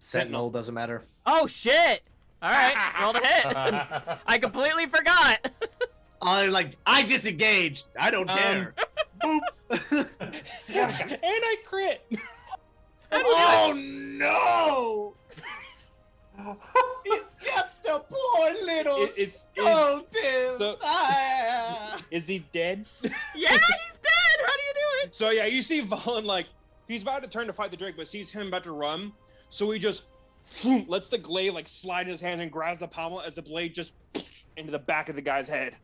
Sentinel doesn't matter. Oh shit! All right, [LAUGHS] roll the hit. [LAUGHS] I completely forgot. Uh, like I disengaged. I don't Um, care. [LAUGHS] Boop. and I crit. oh no! He's just a poor little It- it's- skeleton. so-. Is he dead? yeah, he's dead. How do you do it? [LAUGHS] So yeah, you see Valen like he's about to turn to fight the Drake, but sees him about to run, so he just phoom, lets the glaive like slide in his hand and grabs the pommel as the blade just [SNIFFS] into the back of the guy's head.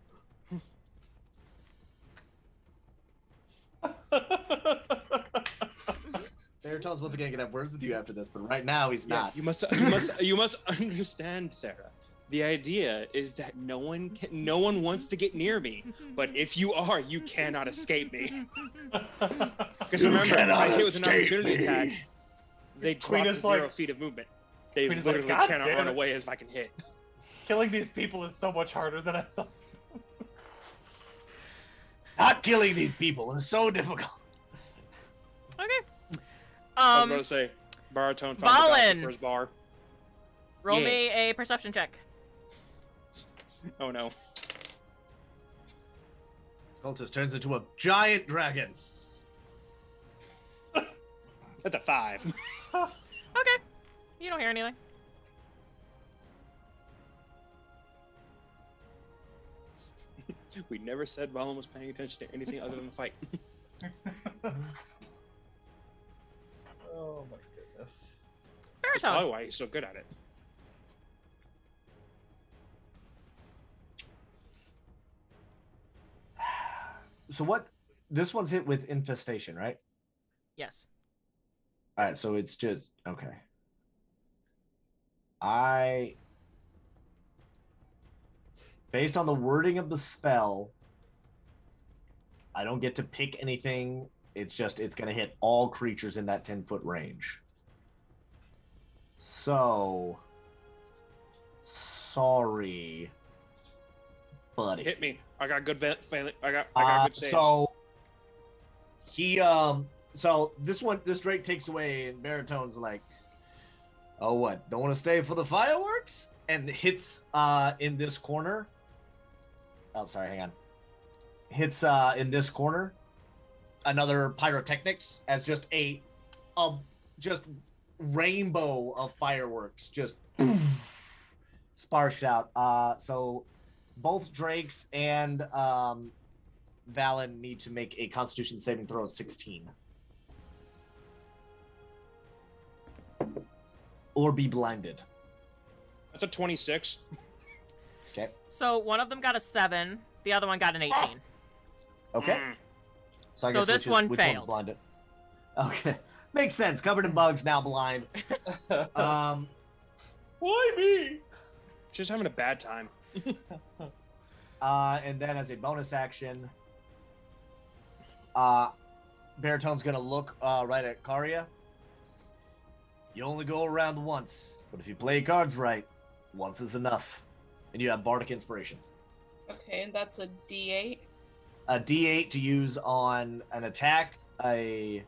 [LAUGHS] Baritone's once again gonna have words with you after this, but right now he's Yeah, not. you must you must you must [LAUGHS] understand, Sarah. The idea is that no one can, no one wants to get near me, but if you are, you cannot escape me. [LAUGHS] Because remember, if I cannot hit with an escape opportunity me. attack, they Queen drop to is like- zero feet of movement. They Queen is like, literally cannot run away as I can hit. [LAUGHS] Killing these people is so much harder than I thought. Not killing these people is so difficult. Okay. I was um, going to say, baritone found the doctor for his bar. roll Yeah. me a perception check. [LAUGHS] Oh no. Cultist turns into a giant dragon. [LAUGHS] That's a five. [LAUGHS] Okay. You don't hear anything. we never said Valen was paying attention to anything other than the fight. oh my goodness. That's Baritone. probably why he's so good at it. So what? This one's hit with infestation, right? Yes. All right, so it's just okay. I, based on the wording of the spell, I don't get to pick anything. It's just it's gonna hit all creatures in that ten foot range. So, sorry, buddy. Hit me. I got good. Va- fa- I got. I got Uh, good saves. so he um so this one this Drake takes away and baritone's like oh what don't want to stay for the fireworks and hits uh in this corner oh sorry hang on hits uh in this corner another pyrotechnics as just a a just rainbow of fireworks just [LAUGHS] sparks out uh so both Drakes and um, Valen need to make a Constitution saving throw of 16. Or be blinded. That's a twenty-six. Okay. So one of them got a seven. The other one got an eighteen. Okay. Mm. So, I So guess this which is- one which one's failed. blinded. Okay. [LAUGHS] Makes sense. Covered in bugs, now blind. [LAUGHS] Um, Why me? Just having a bad time. [LAUGHS] uh, and then as a bonus action, uh, Baritone's gonna look uh, right at Karia. You only go around once, but if you play cards right, once is enough. And you have Bardic Inspiration. Okay, and that's a D8. A D8 to use on an attack. A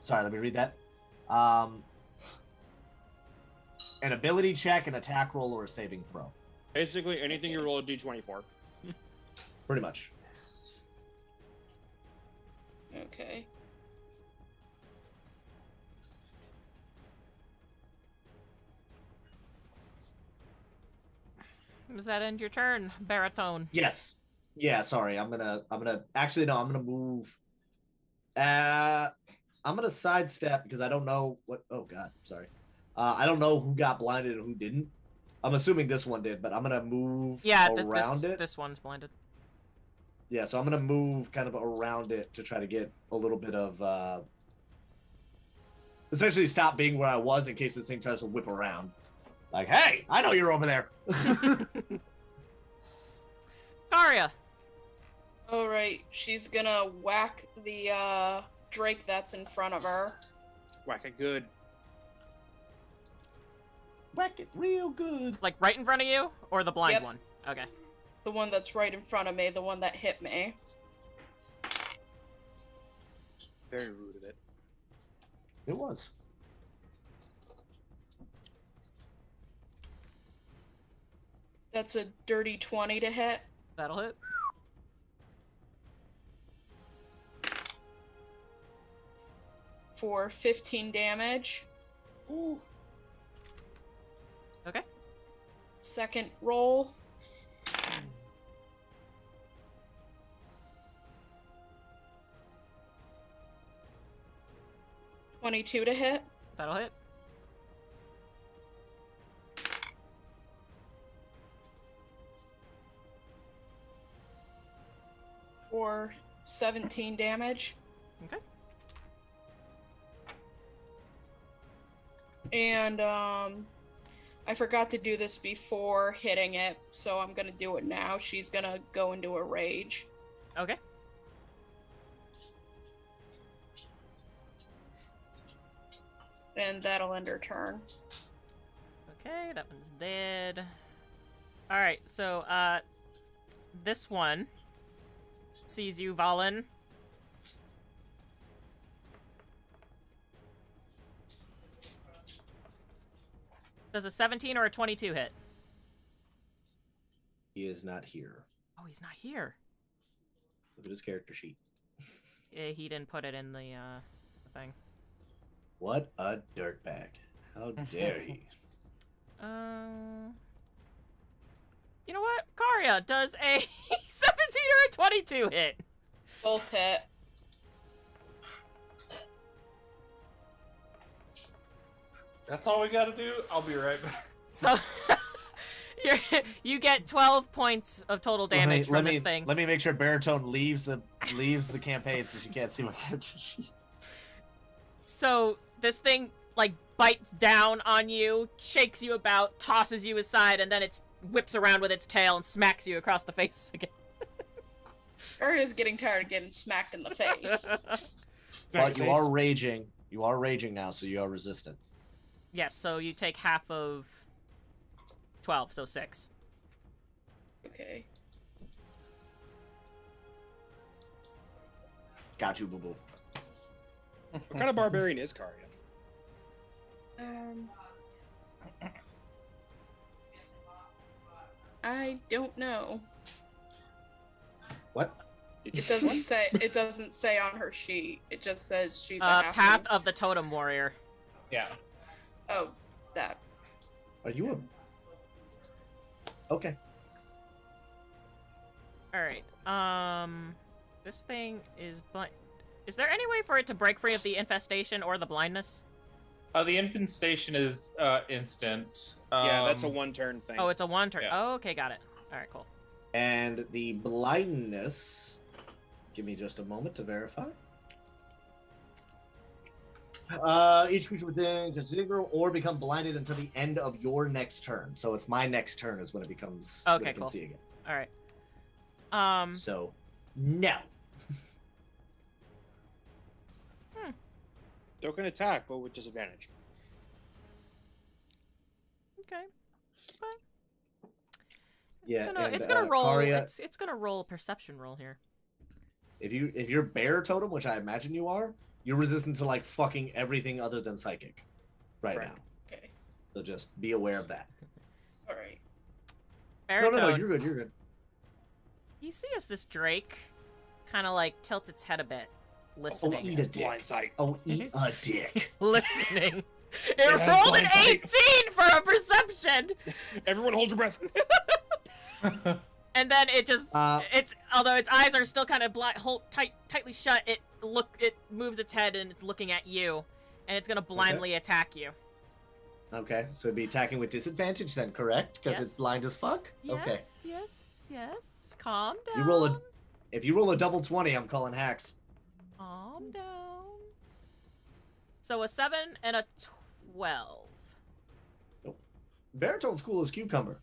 sorry, let me read that. Um, an ability check, an attack roll, or a saving throw. Basically, anything you roll a d20 for. [LAUGHS] Pretty much. Okay. Does that end your turn, baritone? Yes. Yeah, sorry. I'm gonna I'm gonna actually no, I'm gonna move. Uh I'm gonna sidestep because I don't know what oh god, sorry. Uh I don't know who got blinded and who didn't. I'm assuming this one did, but I'm gonna move Yeah, th- around this, it. this one's blinded. Yeah, so I'm gonna move kind of around it to try to get a little bit of uh essentially stop being where I was in case this thing tries to whip around. Like, hey, I know you're over there. [LAUGHS] [LAUGHS] Karia. All right, she's gonna whack the uh, Drake that's in front of her. Whack it good. Whack it real good. Like right in front of you? Or the blind Yep. one? Okay. The one that's right in front of me, the one that hit me. Very rude of it. It was. That's a dirty 20 to hit. That'll hit. for 15 damage. Okay. Second roll. Twenty-two to hit. That'll hit. for 17 damage. Okay. And um I forgot to do this before hitting it, so I'm gonna do it now. She's gonna go into a rage. Okay. And that'll end her turn. Okay, that one's dead. Alright, so, uh, this one sees you, Valen. Does a 17 or a 22 hit? He is not here. Oh, he's not here. Look at his character sheet. Yeah, he didn't put it in the, uh, thing. What a dirtbag. How [LAUGHS] dare he? Uh, you know what? Karia does a [LAUGHS] 17 or a 22 hit. Both hit. That's all we gotta do. I'll be right back. So [LAUGHS] you you get 12 points of total damage let me, from let this me, thing. Let me make sure Baritone leaves the leaves the campaign so she can't see my character. So this thing like bites down on you, shakes you about, tosses you aside, and then it whips around with its tail and smacks you across the face [LAUGHS] again. Arya's getting tired of getting smacked in the face. But you are raging. You are raging now, so you are resistant. Yes, so you take half of 12, so 6. okay. Got you, boo boo. What kind of barbarian is Karia? Um I don't know. What? It doesn't say it doesn't say on her sheet. It just says she's a Uh, half Path of the Totem Warrior. Yeah. Oh, that. Are you a? Okay. Alright, um... This thing is blind. Is there any way for it to break free of the infestation or the blindness? Uh, the infestation is uh, instant. yeah, that's a Um, one turn thing. Oh, it's a one turn. Yeah. Oh, okay, got it. Alright, cool. And the blindness. Give me just a moment to verify. Uh, each creature within can zero or become blinded until the end of your next turn. So it's my next turn is when it becomes. when Okay, it can cool. See again. Alright. Um, So, no. Still can attack, but with disadvantage. okay. Fine. It's Yeah, gonna, and, it's gonna uh, roll. Karia- It's it's gonna roll a perception roll here. If you if you're bear totem, which I imagine you are, you're resistant to like fucking everything other than psychic, right, Right. now. Okay. So just be aware of that. All right. No, no, no, you're good. You're good. you see as this Drake kind of like tilts its head a bit, listening. Oh, eat a dick. Blind sight. Oh, eat mm-hmm. a dick. [LAUGHS] listening. [LAUGHS] It, It rolled an blind sight. 18 for a perception, [LAUGHS] Everyone hold your breath. And then it just Uh, it's although its eyes are still kind of bli- hold tight tightly shut. It look it moves its head and it's looking at you, and it's gonna blindly attack you. Okay, so it'd be attacking with disadvantage then, correct? Because it's blind as fuck. Okay. Yes, yes, yes. Calm down. You roll a- If you roll a double twenty, I'm calling hacks. Calm down. So a seven and a twelve. Baritone's cool as cucumber.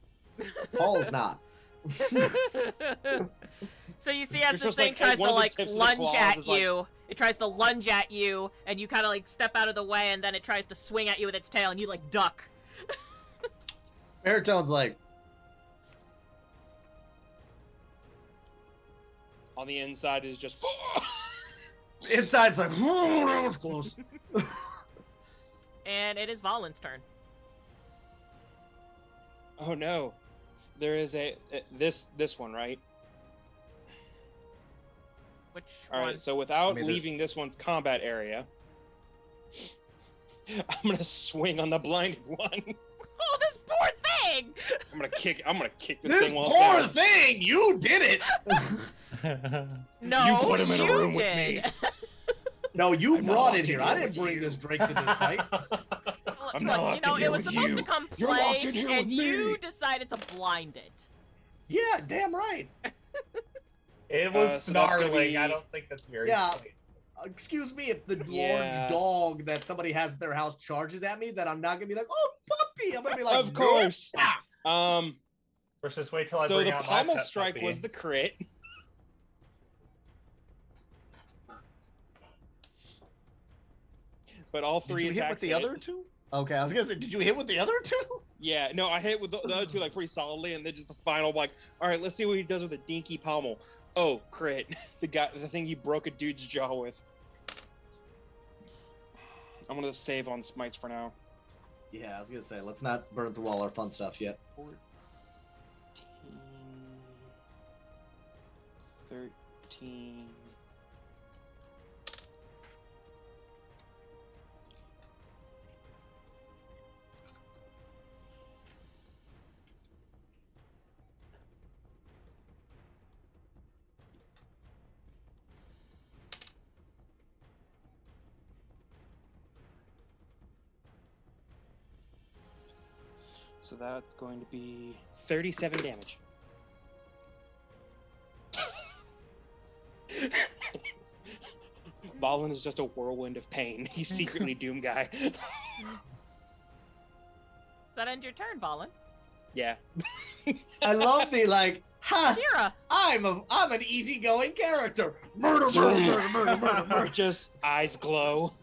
Paul's not. [LAUGHS] [LAUGHS] so you see as It's this thing like, tries to like tips of the lunge at is like- you. It tries to lunge at you, and you kind of like step out of the way, and then it tries to swing at you with its tail, and you like duck. [LAUGHS] Baritone's like, On the inside is just. [LAUGHS] inside's like, oh, that was close. And it is Valen's turn. oh no, there is a uh, this this one right. Which All one? right, so without I mean, leaving this one's combat area, [LAUGHS] I'm gonna swing on the blinded [LAUGHS] one. Oh, this poor thing! I'm gonna kick. I'm gonna kick this, this thing while poor down. thing, you did it. [LAUGHS] No, you put him in a you room with did. me. No, you I'm brought it here. I didn't bring you. this drink to this fight. I'm Look, not you know, it was supposed you. to come You're play, locked in here and you me. decided to blind it. Yeah, damn right. It was Uh, so that's gonna snarling. I don't think that's very Yeah. funny. Uh, Excuse me, if the Yeah. large dog that somebody has at their house charges at me, that I'm not gonna be like, oh puppy. I'm gonna be like, of course. [LAUGHS] "Ah." Um. Let's just wait till I So bring the out my pommel pet strike puppy. was the crit. But all Did three you hit with the hit. other two? Okay, I was gonna say, did you hit with the other two? [LAUGHS] Yeah, no, I hit with the, the other two like pretty solidly, and then just the final like, all right, let's see what he does with a dinky pommel. Oh, crit! [LAUGHS] The guy, the thing he broke a dude's jaw with. I'm gonna save on smites for now. Yeah, I was gonna say, let's not burn through all our fun stuff yet. 14, 13. So that's going to be 37 damage. [LAUGHS] Valen is just a whirlwind of pain. [LAUGHS] He's secretly [LAUGHS] Doom guy. Does that end your turn, Valen? yeah. I love the like, ha! Kira! I'm a I'm an easygoing character. Murder, murder, murder, murder, murder, murder. just eyes glow.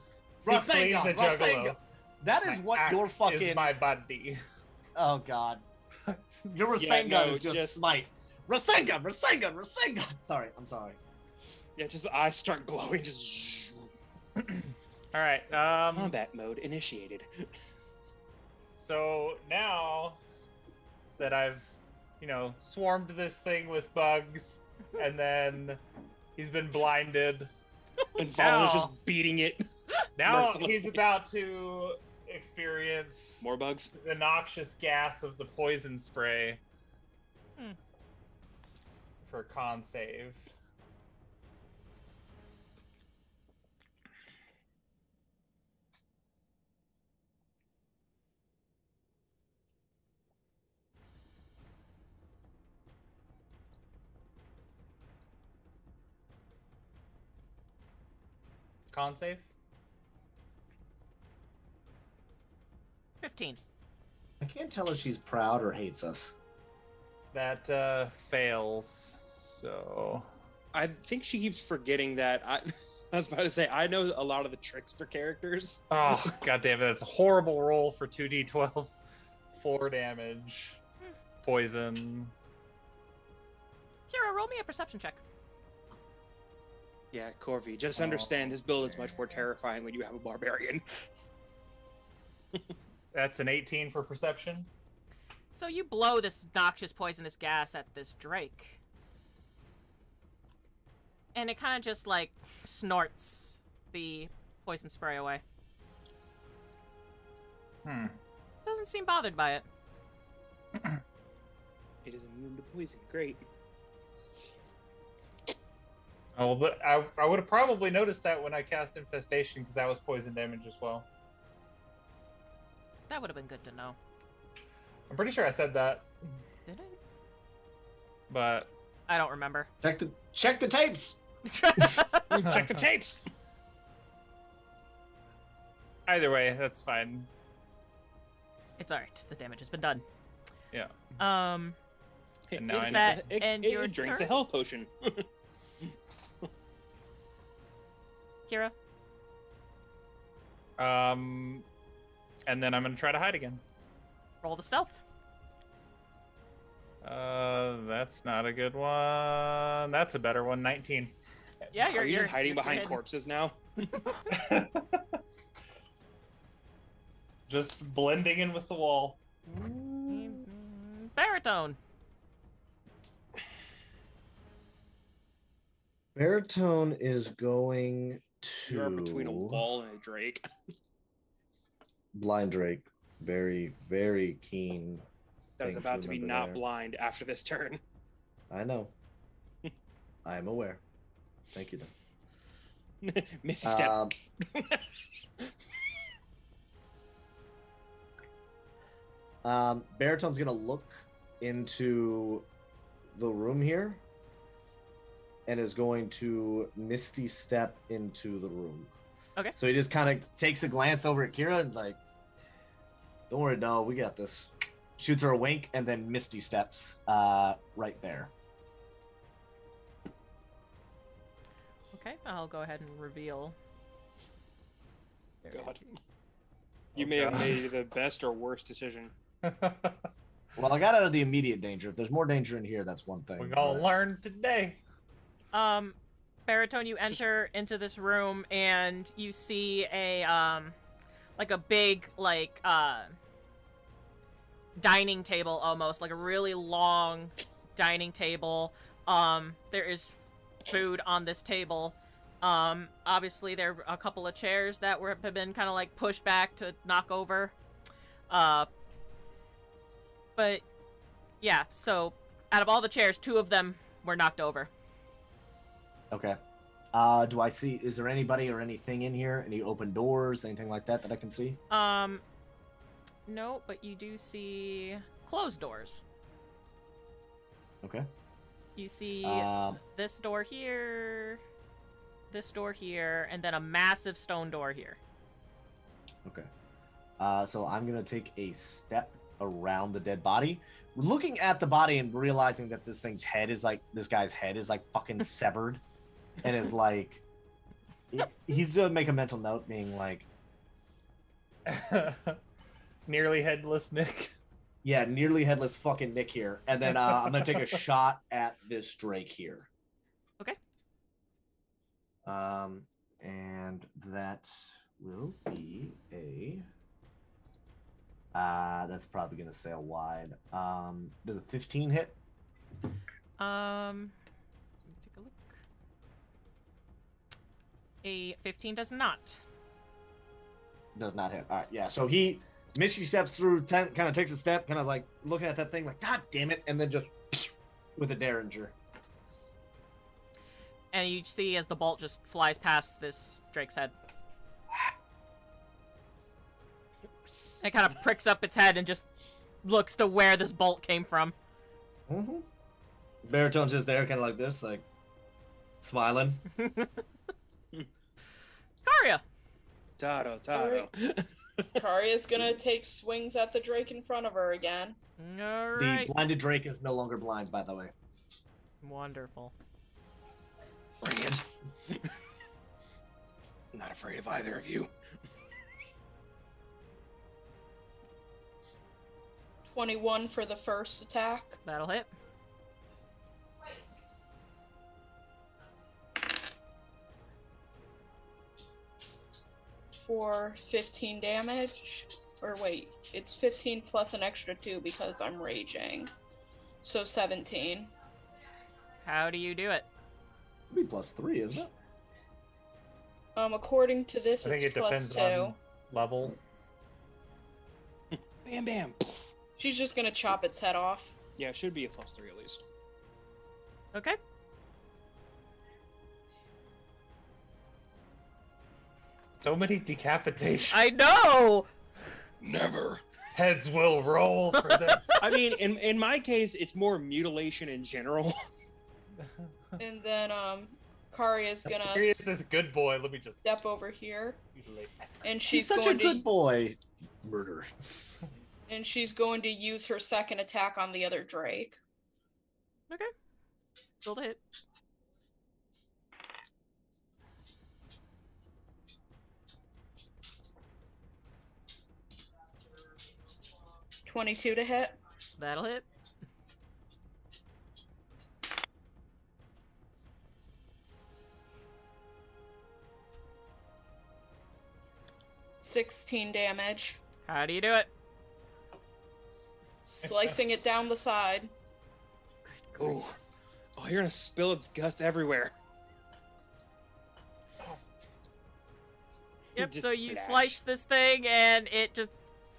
He plays the juggalo. That is My what axe your is fucking. my buddy. Oh god. [LAUGHS] Your Yeah, Rasengan no, is just, just- smite. Rasengan, Rasengan, Rasengan. Sorry, I'm sorry. Yeah, just the eyes start glowing. Just [CLEARS THROAT] All right. Um. combat mode initiated. [LAUGHS] So now that I've, you know, swarmed this thing with bugs, [LAUGHS] and then he's been blinded. And Valen is just beating it. Now he's about to experience More bugs. the noxious gas of the poison spray. Hmm. For con save. Con save? 15. I can't tell if she's proud or hates us. That uh, fails. So I think she keeps forgetting that. I, [LAUGHS] I was about to say I know a lot of the tricks for characters. Oh, god damn it. That's a horrible roll for 2d12. 4 damage. Poison. Kira, roll me a perception check. Yeah, Corvi. Just understand this build is much more terrifying when you have a barbarian. [LAUGHS] That's an 18 for perception. So you blow this noxious poisonous gas at this Drake. And it kind of just like snorts the poison spray away. Hmm. Doesn't seem bothered by it. [CLEARS THROAT] It is immune to poison. Great. Oh, the, I, I would have probably noticed that when I cast Infestation because that was poison damage as well. That would have been good to know. I'm pretty sure I said that, Did I? but I don't remember. Check the check the tapes. [LAUGHS] Check the tapes. either way, that's fine. it's alright. The damage has been done. Yeah. Um. And now It- I know. that it, end it, your it drinks turn? a hell potion. [LAUGHS] Kira. Um, and then I'm gonna try to hide again. Roll the stealth. Uh, that's not a good one. That's a better one. 19. Yeah, you're Are you you're just hiding you're behind hidden. corpses now? [LAUGHS] Just blending in with the wall. Mm, Baritone. Baritone is going to You're between a wall and a drake. [LAUGHS] blind Drake. Very, very keen. That's about to be not there. blind after this turn. I know. [LAUGHS] I am aware. Thank you. Then. [LAUGHS] Misty step. Um, [LAUGHS] um, Baritone's gonna look into the room here, and is going to misty step into the room. Okay. So he just kind of takes a glance over at Kira and like, "Don't worry, doll, we got this." Shoots her a wink and then misty steps uh, right there. Okay, I'll go ahead and reveal. God. You Oh, may have made the best or worst decision. [LAUGHS] Well, I got out of the immediate danger. If there's more danger in here, that's one thing. We're gonna but- learn today. Um, Baritone, you enter into this room and you see a um, like a big like uh dining table almost, like a really long dining table. Um, there is food on this table. Um, obviously there are a couple of chairs that were have been kind of like pushed back to knock over. Uh, but yeah, so out of all the chairs, two of them were knocked over. Okay. Uh, do I see? Is there anybody or anything in here? Any open doors? Anything like that that I can see? Um, no, but you do see closed doors. Okay. You see Um, this door here, this door here, and then a massive stone door here. okay. Uh, so I'm gonna take a step around the dead body, looking at the body and realizing that this thing's head is like this guy's head is like fucking [LAUGHS] severed, and is like. He's gonna make a mental note, being like, [LAUGHS] Nearly headless Nick. [LAUGHS] "Yeah, nearly headless fucking Nick here," and then uh, I'm gonna take a [LAUGHS] shot at this Drake here. Okay. Um, and that will be a. Uh, that's probably gonna sail wide. Um, does a 15 hit? Um, let me take a look. A 15 does not. Does not hit. All right, yeah. So he Misty steps through, ten, kind of takes a step, kind of like looking at that thing, like God damn it, and then just [SNIFFS] with a derringer. And you see as the bolt just flies past this Drake's head. It kind of pricks up its head and just looks to where this bolt came from. Mm-hmm. Baritone's just there, kind of like this, like smiling. [LAUGHS] Karia! Taro, Taro. [LAUGHS] Karia's gonna take swings at the Drake in front of her again. Alright. The blinded Drake is no longer blind, by the way. Wonderful. Bring it. Not afraid of either of you. 21 for the first attack. That'll hit. For 15 damage. Or wait, it's 15 plus an extra 2 because I'm raging. So 17. How do you do it? It'd be plus three, isn't it? Um, according to this, I think it's it plus depends 2. on level. Bam, bam. She's just gonna chop its head off. Yeah, it should be a plus three at least. Okay. So many decapitations. I know! Never. Heads will roll for this. [LAUGHS] I mean, in in my case, it's more mutilation in general. [LAUGHS] And then um, Kari is gonna Here he is this good boy. Let me just. step over here, and She's she's such a good to boy. Murder. and she's going to use her second attack on the other Drake. Okay. Roll to hit. Twenty-two to hit. That'll hit. Sixteen damage, How do you do it? slicing it down the side. Good Oh. Oh, you're gonna spill its guts everywhere. Yep, Just so you splash. slice this thing and it just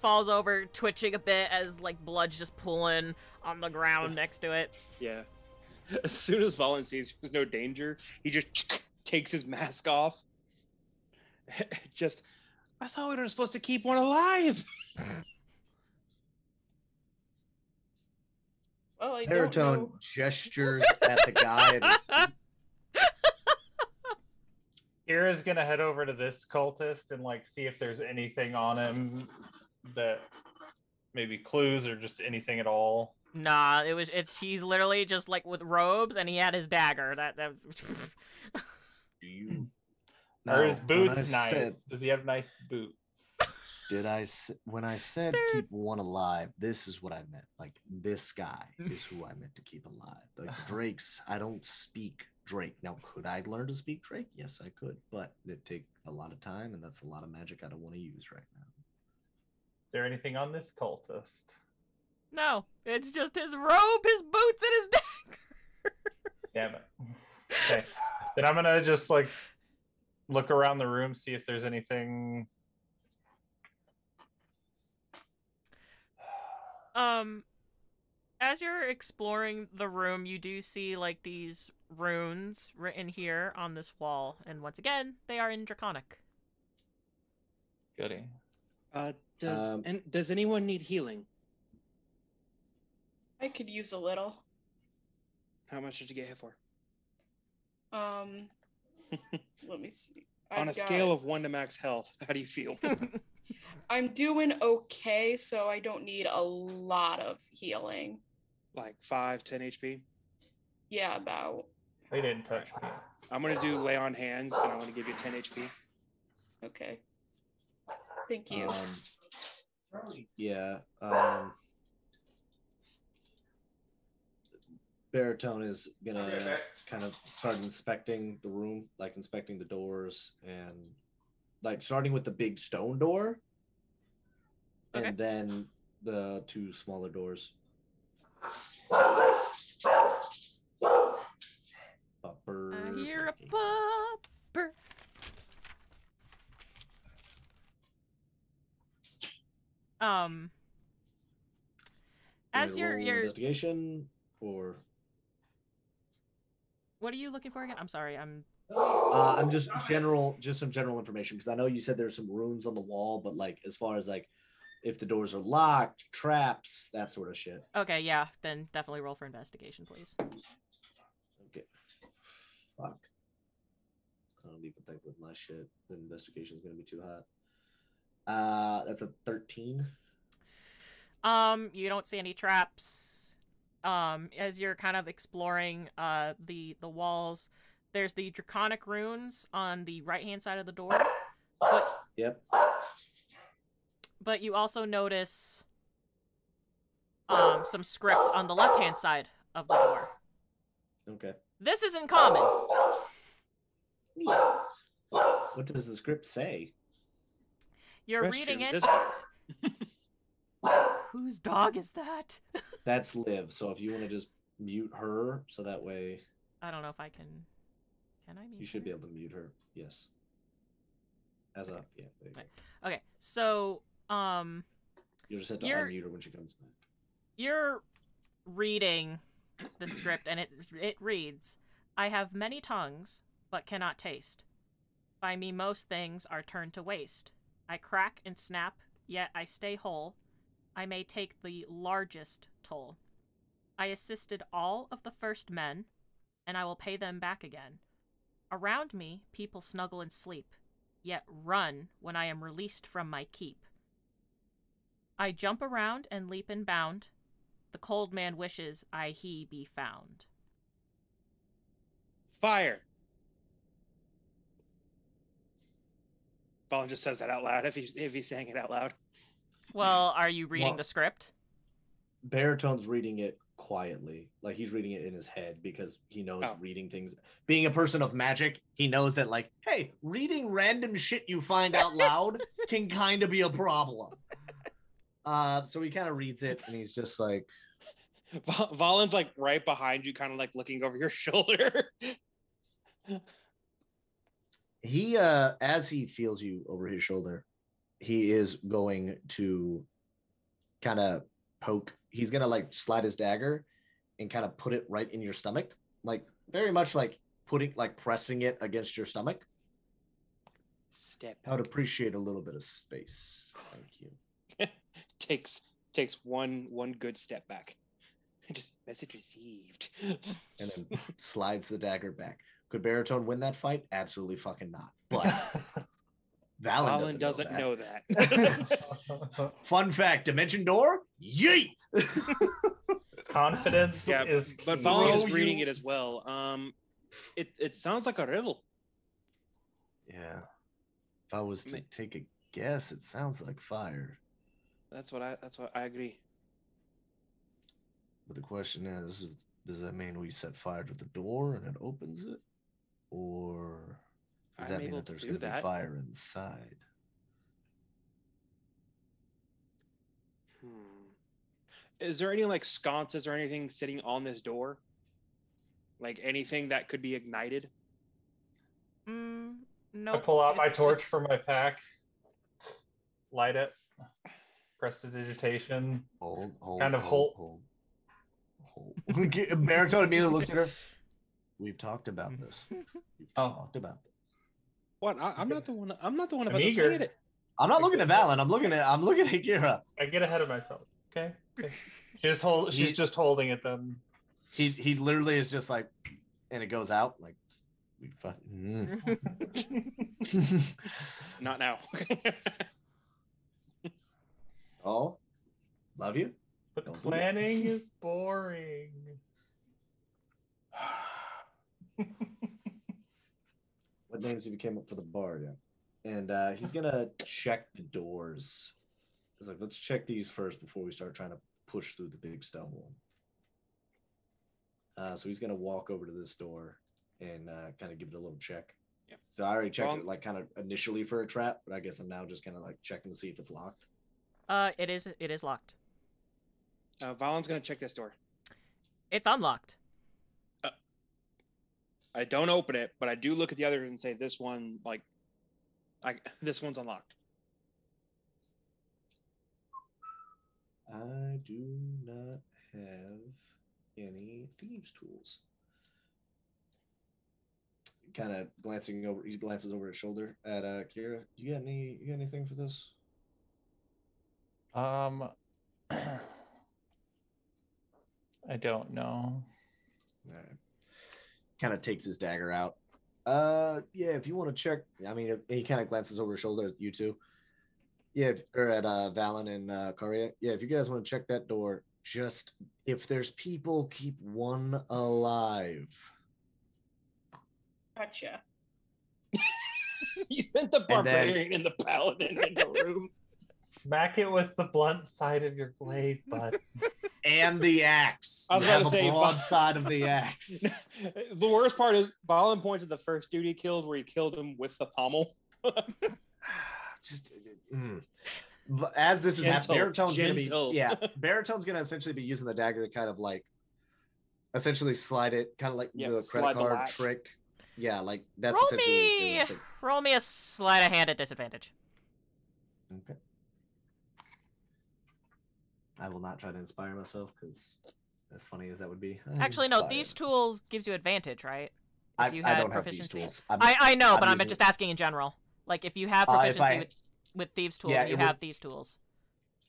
falls over, twitching a bit as like blood's just pooling on the ground next to it. Yeah. [LAUGHS] As soon as Valen sees there's no danger, he just [TSK] takes his mask off. [LAUGHS] just, I thought we were supposed to keep one alive. [LAUGHS] Well, I don't know. gestures at the guy and Kira's gonna head over to this cultist and like see if there's anything on him that maybe clues or just anything at all. Nah, it was it's he's literally just like with robes and he had his dagger. That that was [LAUGHS] Do you? Are his No, when I boots nice? said- Does he have nice boots? Did I when I said keep one alive? This is what I meant. Like this guy is who I meant to keep alive. Like [LAUGHS] Drake's. I don't speak Drake. Now, could I learn to speak Drake? Yes, I could, but it'd take a lot of time, and that's a lot of magic I don't want to use right now. Is there anything on this cultist? No, it's just his robe, his boots, and his [LAUGHS] dagger. Damn it. Okay. then I'm gonna just like look around the room, see if there's anything. Um, as you're exploring the room, you do see like these runes written here on this wall, and once again, they are in Draconic. Goody. Uh, does Um, and does anyone need healing? I could use a little. How much did you get hit for? Um, [LAUGHS] let me see. On a I've got- scale of one to max health, [LAUGHS] how do you feel? [LAUGHS] I'm doing okay, so I don't need a lot of healing. like five, 10 HP? Yeah, about. They didn't touch me. I'm gonna do lay on hands, and I'm gonna give you 10 HP. Okay. Thank you. Um, yeah. Um, Baritone is gonna kind of start inspecting the room, like inspecting the doors, and like starting with the big stone door, Okay. and then the two smaller doors. Upper. I hear a. Um, as you're you're investigation or what are you looking for again? I'm sorry, I'm Uh, I'm just general, just some general information because I know you said there's some runes on the wall, but like as far as like if the doors are locked, traps, that sort of shit. okay. Yeah, then definitely roll for investigation, please. Okay. Fuck. I don't even think with my shit the investigation's gonna be too hot. Uh, that's a thirteen. Um, you don't see any traps. Um, as you're kind of exploring uh the the walls, there's the draconic runes on the right hand side of the door, but Yep. but you also notice um some script on the left hand side of the door. Okay. This isn't common. What does the script say? You're reading it. this. [LAUGHS] Whose dog is that? [LAUGHS] That's Liv. So if you want to just mute her, so that way I don't know if I can. Can I mute? you should her? be able to mute her. Yes. As a yeah. There you, go. Right. Okay, so um, you just have to unmute her when she comes back. you're reading the script and it it reads i have many tongues but cannot taste by me most things are turned to waste i crack and snap yet I stay whole, I may take the largest toll. I assisted all of the first men, and I will pay them back again. Around me, people snuggle and sleep, yet run when I am released from my keep. I jump around and leap and bound. The cold man wishes I he be found. Fire. Ballin just says that out loud if he's if he's saying it out loud. Well, are you reading Well- the script? Baritone's reading it quietly, like he's reading it in his head because he knows Oh. reading things. Being a person of magic, he knows that, like, hey, reading random shit you find out loud [LAUGHS] can kind of be a problem. Uh, so he kind of reads it and he's just like, Va- Valen's like right behind you, kind of like looking over your [LAUGHS] shoulder. He uh as he feels you over his shoulder he is going to kind of poke he's gonna like slide his dagger and kind of put it right in your stomach like very much like putting like pressing it against your stomach. Step i would appreciate a little bit of space. Thank you. [LAUGHS] Takes takes one one good step back. [LAUGHS] Just message received. and then slides the dagger back could baritone win that fight absolutely fucking not but [LAUGHS] Valen Valen doesn't, doesn't know, know that. that. [LAUGHS] fun fact dimension door yeet [LAUGHS] Confidence yeah, is but key. Valen is reading you- it as well. Um, it it sounds like a riddle. Yeah. If I was to take a guess, it sounds like fire. That's what I. That's what I agree. But the question is, is does that mean we set fire to the door and it opens it? Or does I'm that mean that to there's do going to be fire inside? Hmm. Is there any like sconces or anything sitting on this door? Like anything that could be ignited? Mm, I no. pull out my torch from my pack, light it, prestidigitation. Hold, hold, Kind of hold, hold. hold. Baritone [LAUGHS] [LAUGHS] immediately looks at her. We've talked about this. [LAUGHS] We've Oh. talked about this. What? I, I'm not the one. I'm not the one I'm about to eager. say it. I'm not looking at Valen. I'm looking at I'm looking at Kira. I get ahead of myself. Okay. okay. [LAUGHS] She just hold, she's He- just holding it then. He he literally is just like, and it goes out like. We fuck. mm. [LAUGHS] Not now. oh, love you. But Don't planning is boring. [LAUGHS] what names have you came up for the bar yet? And uh, he's gonna check the doors. He's like, let's check these first before we start trying to push through the big stone one. Uh, so he's gonna walk over to this door and uh, kind of give it a little check. Yep. So I already checked Wrong. it like kind of initially for a trap, but I guess I'm now just kind of like checking to see if it's locked. Uh, it is. It is locked. uh, Valen's gonna check this door. It's unlocked. I don't open it, but I do look at the others and say this one, like, I this one's unlocked. I do not have any thieves tools. Kind of glancing over, he glances over his shoulder at uh Kira. Do you got any? You got anything for this? Um, [CLEARS THROAT] I don't know. Kind of takes his dagger out. Uh, yeah. If you want to check, I mean, he kind of glances over his shoulder at you two. Yeah, if, or at uh Valen and uh Karia. Yeah, if you guys want to check that door, just if there's people, keep one alive. Gotcha. [LAUGHS] you sent the And then- barbarian and the paladin in the room. Smack it with the blunt side of your blade, bud. [LAUGHS] and the axe. I was You about have to say, broad but- side of the axe. [LAUGHS] the worst part is Valen points at the first dude he killed, where he killed him with the pommel. [SIGHS] Just mm. As this is happening, Gentle, baritone's gonna be yeah, [LAUGHS] baritone's gonna essentially be using the dagger to kind of like essentially slide it, kind of like Yeah, the credit card latch. trick. Yeah, like that's roll essentially what he's me. doing. So- Roll me a sleight of hand at disadvantage. okay. I will not try to inspire myself because as funny as that would be. I'm Actually, no. inspired. Thieves' tools gives you advantage, right? I, you I had don't have these proficiency. tools. I'm- I I know, I'm but I'm just asking in general. Like if you have Uh, proficiency I- with with thieves tools. Yeah, you it would- have thieves tools.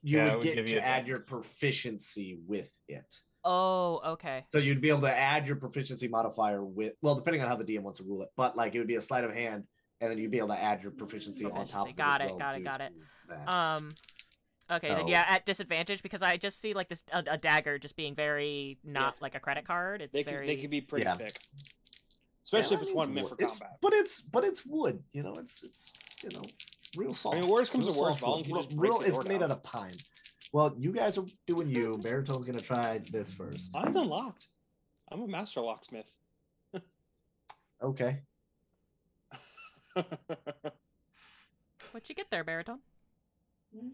You Yeah, would would get give to you add your proficiency with it. Oh, okay. So you'd be able to add your proficiency modifier with, well, depending on how the DM wants to rule it, but like it would be a sleight of hand, and then you'd be able to add your proficiency, on top of Proficiency. Got it. as it, well got it, got it. to that. Um, okay, then yeah, at disadvantage because I just see like this a, a dagger just being very not like a credit card. It's They can very they can be pretty Yeah. thick, especially Yeah, if it's one meant for wood. It's- combat. But it's but it's wood. You know, it's it's you know real soft. I mean, worst comes real to worst, soft Valen wood. can Real- real- it's made down. out of pine. Well, you guys are doing you. Baritone's gonna try this first. Mine's unlocked. I'm a master locksmith. Okay. [LAUGHS] What'd you get there, baritone? Hmm?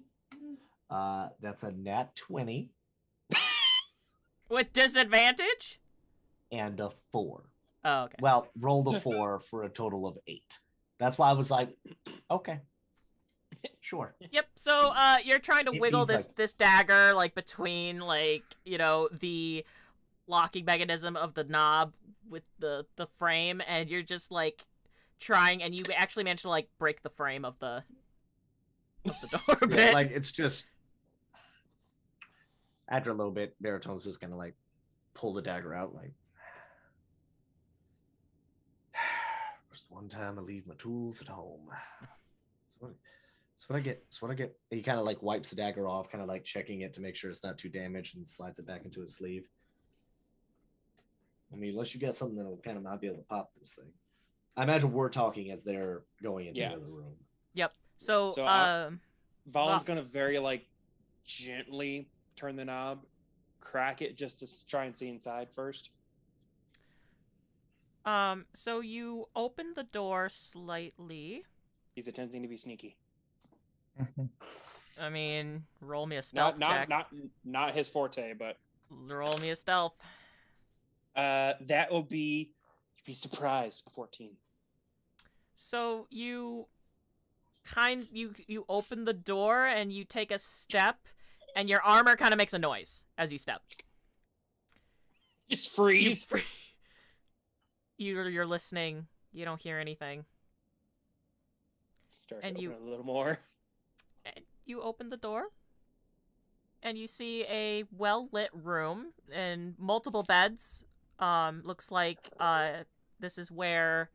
Uh, that's a nat twenty With disadvantage? and a four. Oh, okay. Well, roll the [LAUGHS] four for a total of eight. That's why I was like, okay, [LAUGHS] sure. Yep. So uh you're trying to It wiggle this like- this dagger like between like, you know, the locking mechanism of the knob with the the frame and you're just like trying and you actually managed to like break the frame of the of the door a Yeah, bit. like it's just after a little bit, Baritone's just gonna like pull the dagger out, like. [SIGHS] There's the one time I leave my tools at home. That's what, that's what I get. That's what I get. He kind of like wipes the dagger off, kind of like checking it to make sure it's not too damaged, and slides it back into his sleeve. I mean, unless you got something that'll kind of not be able to pop this thing. I imagine we're talking as they're going into Yeah. the other room. So So, um Valen's gonna very like gently turn the knob, crack it just to try and see inside first. um so you open the door slightly. He's attempting to be sneaky. [LAUGHS] I mean, roll me a stealth Not not check. not not his forte, but Roll me a stealth. uh, that will be you'd be surprised. Fourteen. So you kind you you open the door and you take a step and your armor kind of makes a noise as you step. Just You freeze. free- [LAUGHS] You're you're listening. You don't hear anything. Start and you- a little more. [LAUGHS] And you open the door and you see a well-lit room and multiple beds. Um looks like uh this is where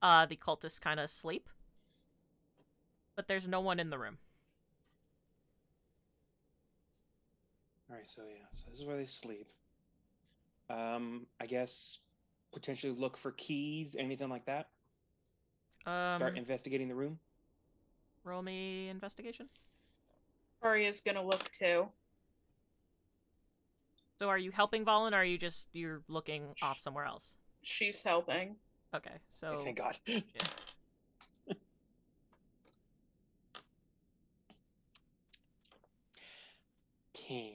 uh the cultists kind of sleep. But there's no one in the room. All right, so yeah, so this is where they sleep. Um, I guess potentially look for keys, anything like that. Um Start investigating the room. roll me investigation. Arya's gonna look too. So are you helping Valen or are you just you're looking off somewhere else? She's helping. Okay, so Thank God. Ten.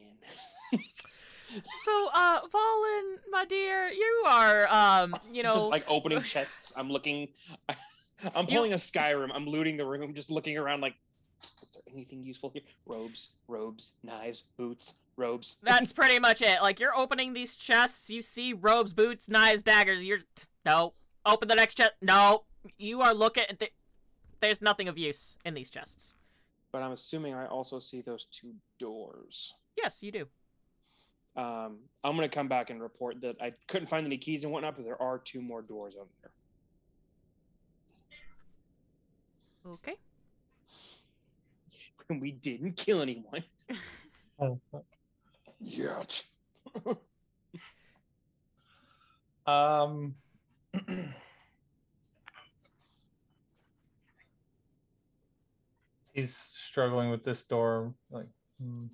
so uh Valen, my dear, you are um, you know, just like opening chests. I'm looking. [LAUGHS] I'm pulling a Skyrim. I'm looting the room, just looking around like, is there anything useful here? Robes, robes, knives, boots, robes. [LAUGHS] that's pretty much it. Like you're opening these chests, you see robes, boots, knives, daggers. You're no. Open the next chest. No. You are looking th- there's nothing of use in these chests. But I'm assuming I also see those two doors. Yes, you do. Um, I'm gonna come back and report that I couldn't find any keys and whatnot, but there are two more doors over there. Okay. And [LAUGHS] we didn't kill anyone [LAUGHS] yet. [LAUGHS] um. [CLEARS THROAT] He's struggling with this door. Like, hmm.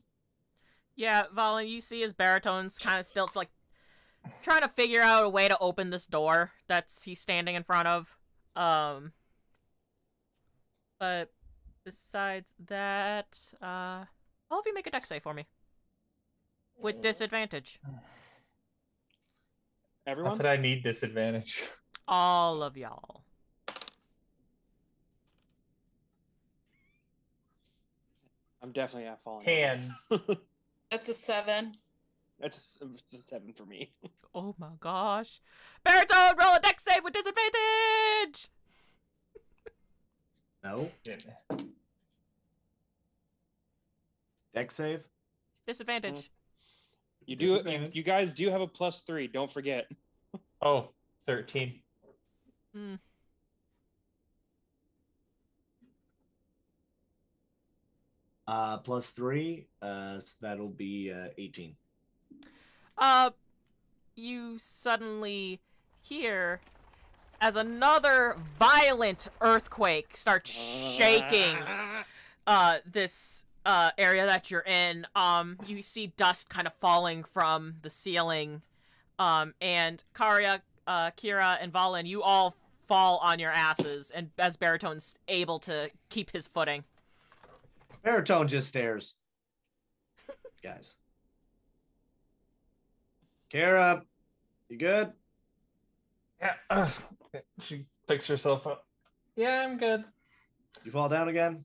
Yeah, Valen, you see his baritone's kind of still like trying to figure out a way to open this door that's he's standing in front of. Um but besides that, uh all of you make a dex save for me. With disadvantage. Everyone, not Everyone, that I need disadvantage. All of y'all. I'm definitely not falling. Can. [LAUGHS] That's a seven. That's a, s- it's a seven for me. [LAUGHS] Oh my gosh. Baritone, roll a dex save with disadvantage! No. Dex save. Disadvantage. You do. You, Disadvantage. you guys do have a plus three. Don't forget. Oh, 13. Hmm. Uh, plus three. Uh, so that'll be uh, 18. Uh, you suddenly hear as another violent earthquake starts shaking [LAUGHS] uh this uh area that you're in. Um, you see dust kind of falling from the ceiling. Um, and Karia, uh, Kira, and Valen, you all fall on your asses, and as Baritone's able to keep his footing. Baritone just stares. Guys. Kara, you good? Yeah. ugh. she picks herself up. Yeah, I'm good. You fall down again?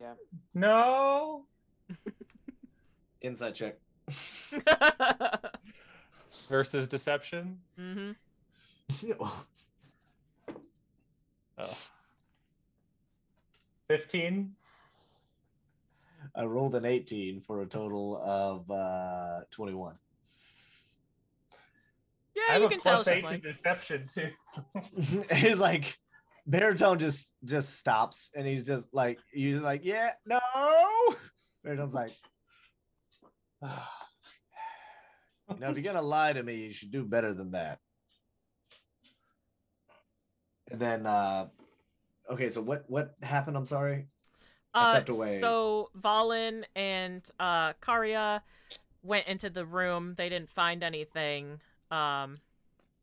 Yeah. No. [LAUGHS] Insight check. [LAUGHS] Versus deception. hmm [LAUGHS] Oh. 15. I rolled an 18 for a total of uh, 21. Yeah, I have you a can tell. plus It's just 8 like, to deception too. [LAUGHS] He's like baritone just just stops and he's just like he's like yeah no baritone's like you know if you're gonna [LAUGHS] lie to me you should do better than that and then uh okay so what what happened i'm sorry I Uh, stepped away. so Valen and uh, Karia went into the room. They didn't find anything, um,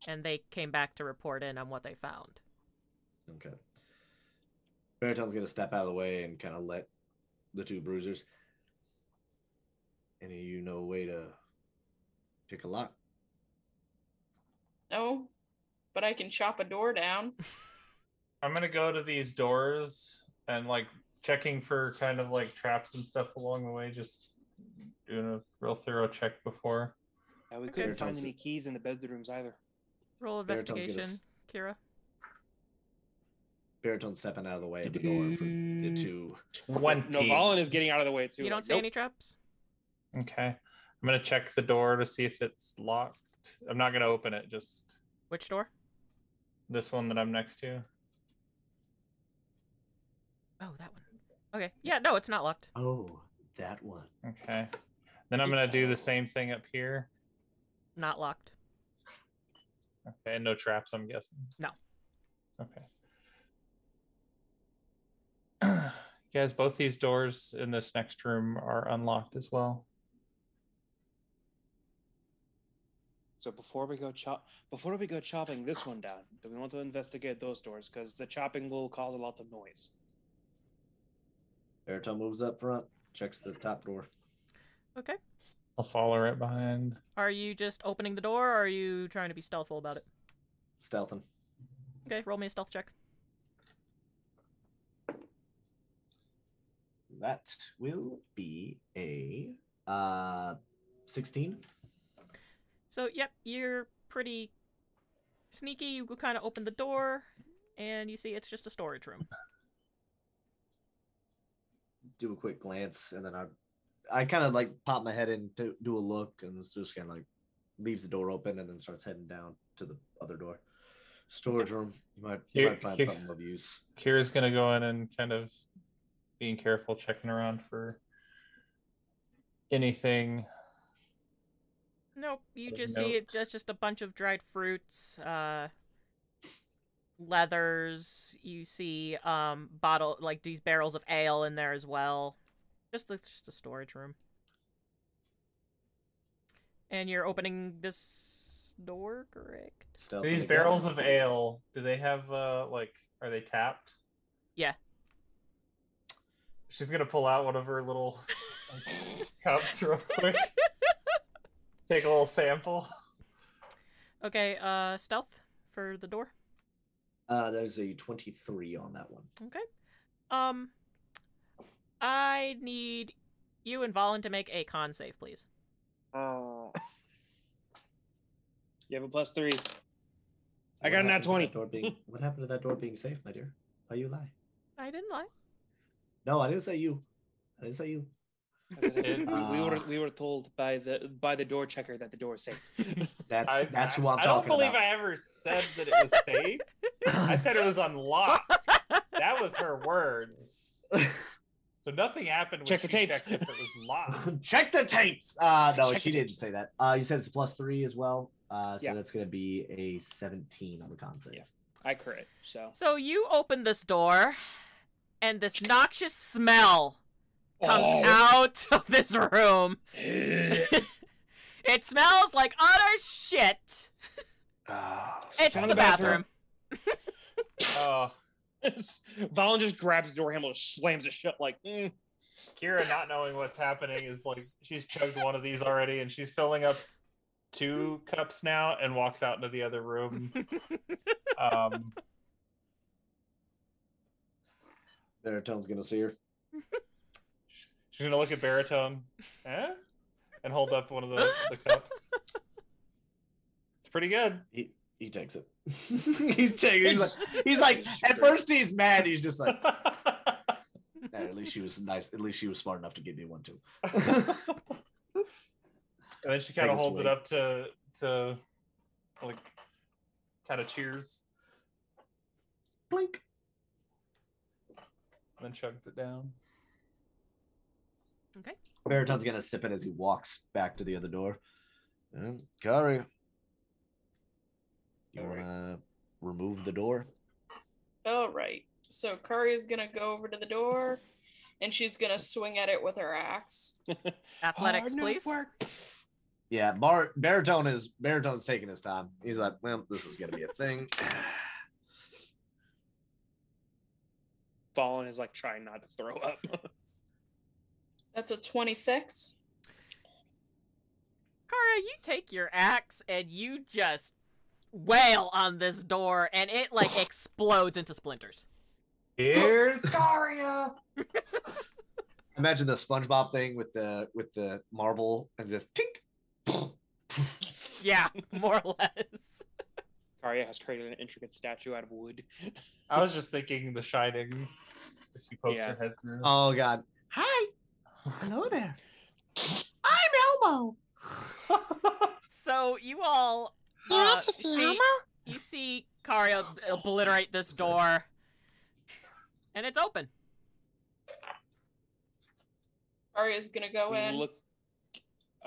and they came back to report in on what they found. okay baritone's gonna step out of the way and kind of let the two bruisers any of you know a way to pick a lock No, but I can chop a door down. [LAUGHS] I'm gonna go to these doors and like checking for kind of like traps and stuff along the way, just doing a real thorough check before. Yeah, we couldn't find any keys in the bedrooms either. Roll investigation, s- Kira. baritone stepping out of the way of the door for the two Twenty. No, Valen is getting out of the way too. You don't like, see nope. any traps. Okay. I'm gonna check the door to see if it's locked. I'm not gonna open it, just Which door? this one that I'm next to. Oh, that one. Okay. Yeah, no, it's not locked. Oh, that one. Okay. Then I'm gonna do the same thing up here. Not locked. Okay, And no traps, I'm guessing. No. Okay. [CLEARS THROAT] Guys, both these doors in this next room are unlocked as well. So before we go chop, before we go chopping this one down, do we want to investigate those doors? Because the chopping will cause a lot of noise. Baritone moves up front, checks the top door. Okay. I'll follow right behind. Are you just opening the door, or are you trying to be stealthful about it? Stealthing. Okay, roll me a stealth check. That will be a uh 16. So, yep, you're pretty sneaky. You kind of open the door, and you see it's just a storage room. Do a quick glance and then I I kind of like pop my head in to do a look and it's just kind of like leaves the door open and then starts heading down to the other door. Storage room. You might, you Here- might find here- something of use. Kira's gonna go in and kind of being careful, checking around for anything. Nope, you Of just see it. note. That's just a bunch of dried fruits, uh, leathers. You see, um, bottle like these barrels of ale in there as well. Just a, just a storage room. And you're opening this door, correct? Stealthing These again. barrels of ale, do they have uh like are they tapped? Yeah. She's gonna pull out one of her little [LAUGHS] cups real quick. Take a little sample. Okay, uh, stealth for the door. Uh there's a 23 on that one. Okay. Um, I need you and Valen to make a con save, please. Oh. [LAUGHS] You have a plus three. I got a nat happened 20. Door being, [LAUGHS] what happened to that door being safe, my dear? Why you lie? I didn't lie. No, I didn't say you. I didn't say you. As we, we were Uh. we were told by the by the door checker that the door is safe. [LAUGHS] That's I- that's I- who I'm I talking about. I don't believe about. I ever said that it was safe. I said it was unlocked. That was her words. So nothing happened when Check the she tapes. checked if it was locked. [LAUGHS] Check the tapes. Uh no, Check she didn't tapes. say that. Uh you said it's plus three as well. Uh so Yeah. that's gonna be a 17 on the con save. Yeah. I crit. So So you open this door, and this noxious smell comes Oh. out [LAUGHS] of this room. [LAUGHS] [LAUGHS] it smells like utter shit. Oh, It's Found the the bathroom. bathroom. Oh, Valen just grabs the door handle and slams it shut like mm. Kira not knowing what's happening is like she's chugged one of these already and she's filling up two cups now and walks out into the other room. Um, Baritone's gonna see her. She's gonna look at baritone, eh? and hold up one of the, the cups. It's pretty good. He he takes it. [LAUGHS] he's taking. He's like he's like. [LAUGHS] At first he's mad. He's just like. [LAUGHS] "Nah, at least she was nice. At least she was smart enough to give me one too. and then she kind of holds it up to to like kind of cheers Blink. and then chugs it down. Baritone's gonna sip it as he walks back to the other door. And Kari, you All right. wanna remove the door? All right. So Kari is gonna go over to the door, and she's gonna swing at it with her axe. [LAUGHS] Athletics, Hard please. work. Yeah, Bar Baritone is Baritone's taking his time. He's like, well, this is gonna be a thing. [SIGHS] Valen is like trying not to throw up. [LAUGHS] That's a twenty-six. Kara, you take your axe and you just wail on this door, and it like explodes into splinters. Here's [LAUGHS] Daria. [LAUGHS] Imagine the SpongeBob thing with the with the marble and just tink. [LAUGHS] Yeah, more or less. Arya has created an intricate statue out of wood. I was just thinking The Shining. If she pokes Yeah. her head through. Oh God! Hi, hello there. I'm Elmo. [LAUGHS] So you all uh, see, you see Karia obliterate this door, and it's open. Arya's gonna go in. Look.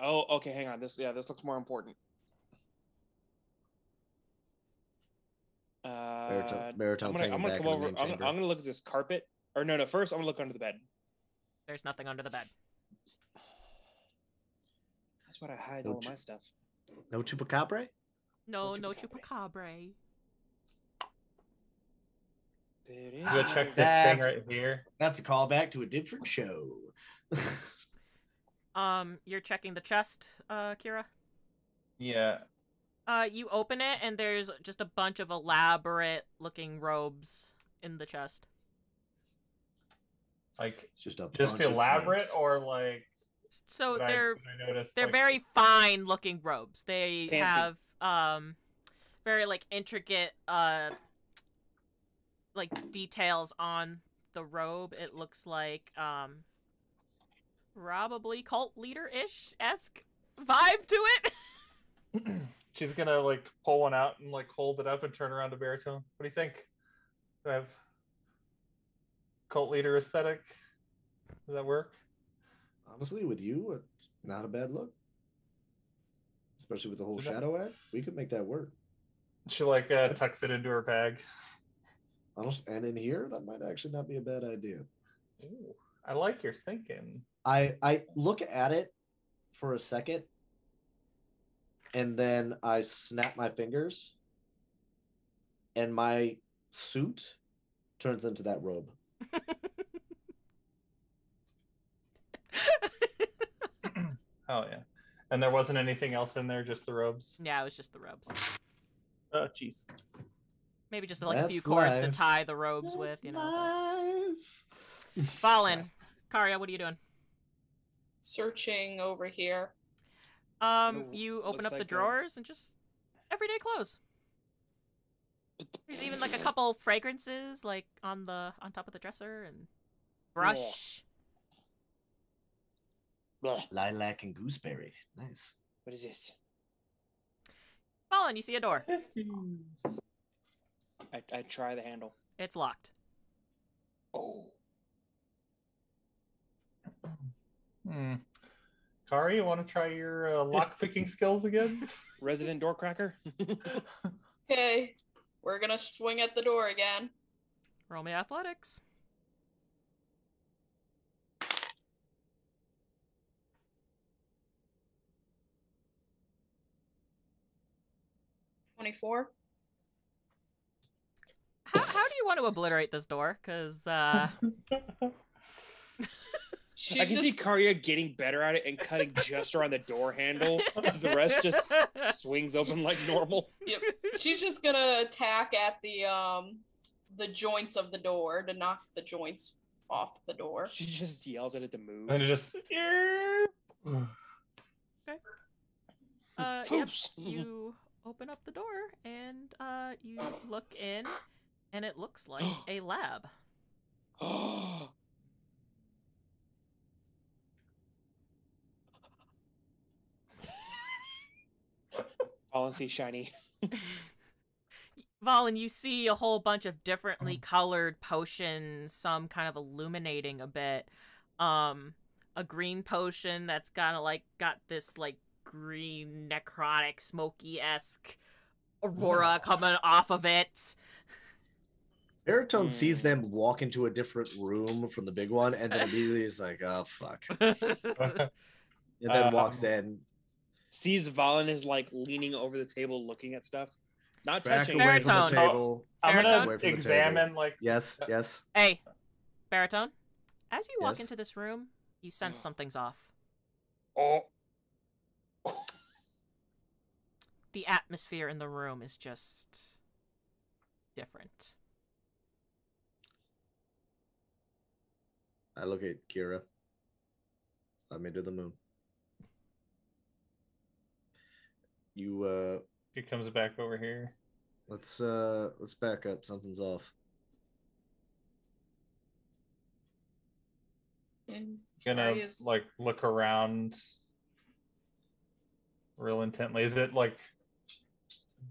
Oh, okay. Hang on. This yeah, this looks more important. Uh, Baritone, I'm gonna, I'm gonna come over. I'm, I'm gonna look at this carpet. Or no, no. First, I'm gonna look under the bed. There's nothing under the bed. That's what I hide No all of my stuff. No chupacabra? No, Don't no chupacabra. There I'm gonna is check this thing That's- right here. That's a callback to a different show. [LAUGHS] Um, you're checking the chest, uh, Kira. Yeah. Uh, you open it, and there's just a bunch of elaborate-looking robes in the chest. Like it's just a just bunch elaborate things. or like So they're did I notice, they're like- very fine looking robes. They Fancy. have um very like intricate uh like details on the robe. It looks like um probably cult leader ish esque vibe to it. [LAUGHS] She's gonna like pull one out and like hold it up and turn around to baritone. What do you think? Do I have cult leader aesthetic? Does that work? Honestly, with you, it's not a bad look. Especially with the whole that- shadow act, we could make that work. She like uh, tucks it into her bag. And in here, that might actually not be a bad idea. Ooh, I like your thinking. I I look at it for a second, and then I snap my fingers, and my suit turns into that robe. [LAUGHS] Oh yeah. And there wasn't anything else in there, just the robes. yeah, it was just the robes. Oh jeez. Maybe just like a few That's cords to tie the robes with, you know. Life. [LAUGHS] Fallen. Karia, what are you doing? Searching over here. Um, Ooh, you open up the like, uh, drawers and just everyday clothes. There's even like a couple fragrances like on the on top of the dresser and brush. Blah. Lilac and gooseberry. Nice. What is this? Fallen, you see a door. I, I try the handle. It's locked. Oh. Hmm. Kari, you want to try your uh, lock picking skills again? [LAUGHS] Resident door cracker? [LAUGHS] Okay, we're gonna swing at the door again. Roll me athletics. Twenty-four. How, how do you want to obliterate this door? Because uh, [LAUGHS] She I can see just Karia getting better at it and cutting just around the door handle. So the rest just [LAUGHS] swings open like normal. yep. She's just gonna attack at the um the joints of the door to knock the joints off the door. She just yells at it to move. and it just. [SIGHS] uh, yep, [LAUGHS] you open up the door and uh, you look in, and it looks like [GASPS] a lab. [GASPS] [GASPS] Policy shiny. [LAUGHS] Valen, you see a whole bunch of differently colored potions, some kind of illuminating a bit. Um, a green potion that's kind of like got this like green necrotic smoky esque aurora coming off of it. Baritone sees Hmm. them walk into a different room from the big one, and then immediately is like, "Oh fuck," [LAUGHS] and then walks Um, in. Sees Valen is like leaning over the table looking at stuff. Not Back touching. away it. from the Baritone. table. Oh, I'm gonna Away from the table. examine like Yes, yes. hey, baritone. As you walk Yes. into this room, you sense mm. something's off. Oh. [LAUGHS] The atmosphere in the room is just different. I look at Kira. Let me do the moon. You uh he comes back over here. let's uh let's back up. Something's off. And Gonna Karia's- like look around real intently. Is it like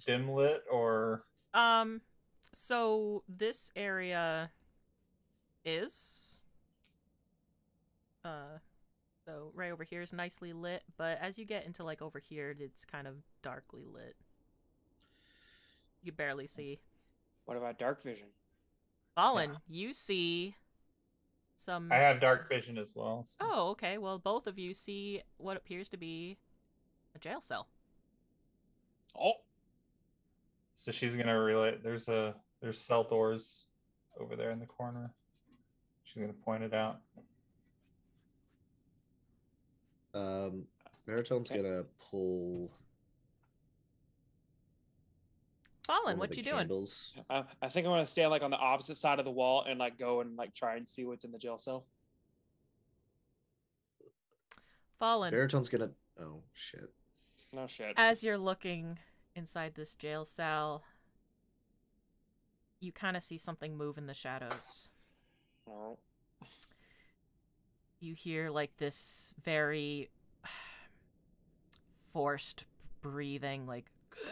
dim lit or Um, so this area is uh so right over here is nicely lit, but as you get into like over here, it's kind of darkly lit. You can barely see. What about dark vision? Fallen, you see some I have dark vision as well. so- Oh, okay. Well, both of you see what appears to be a jail cell. Oh. So she's gonna relay. There's a there's cell doors over there in the corner. She's gonna point it out. Um Baritone's Okay. gonna pull Fallen, what the you doing? Uh, I think I'm gonna stand like on the opposite side of the wall and like go and like try and see what's in the jail cell. Fallen, Baritone's gonna oh shit. No shit. as you're looking inside this jail cell, you kind of see something move in the shadows. Oh. You hear like this very [SIGHS] forced breathing, like [GASPS]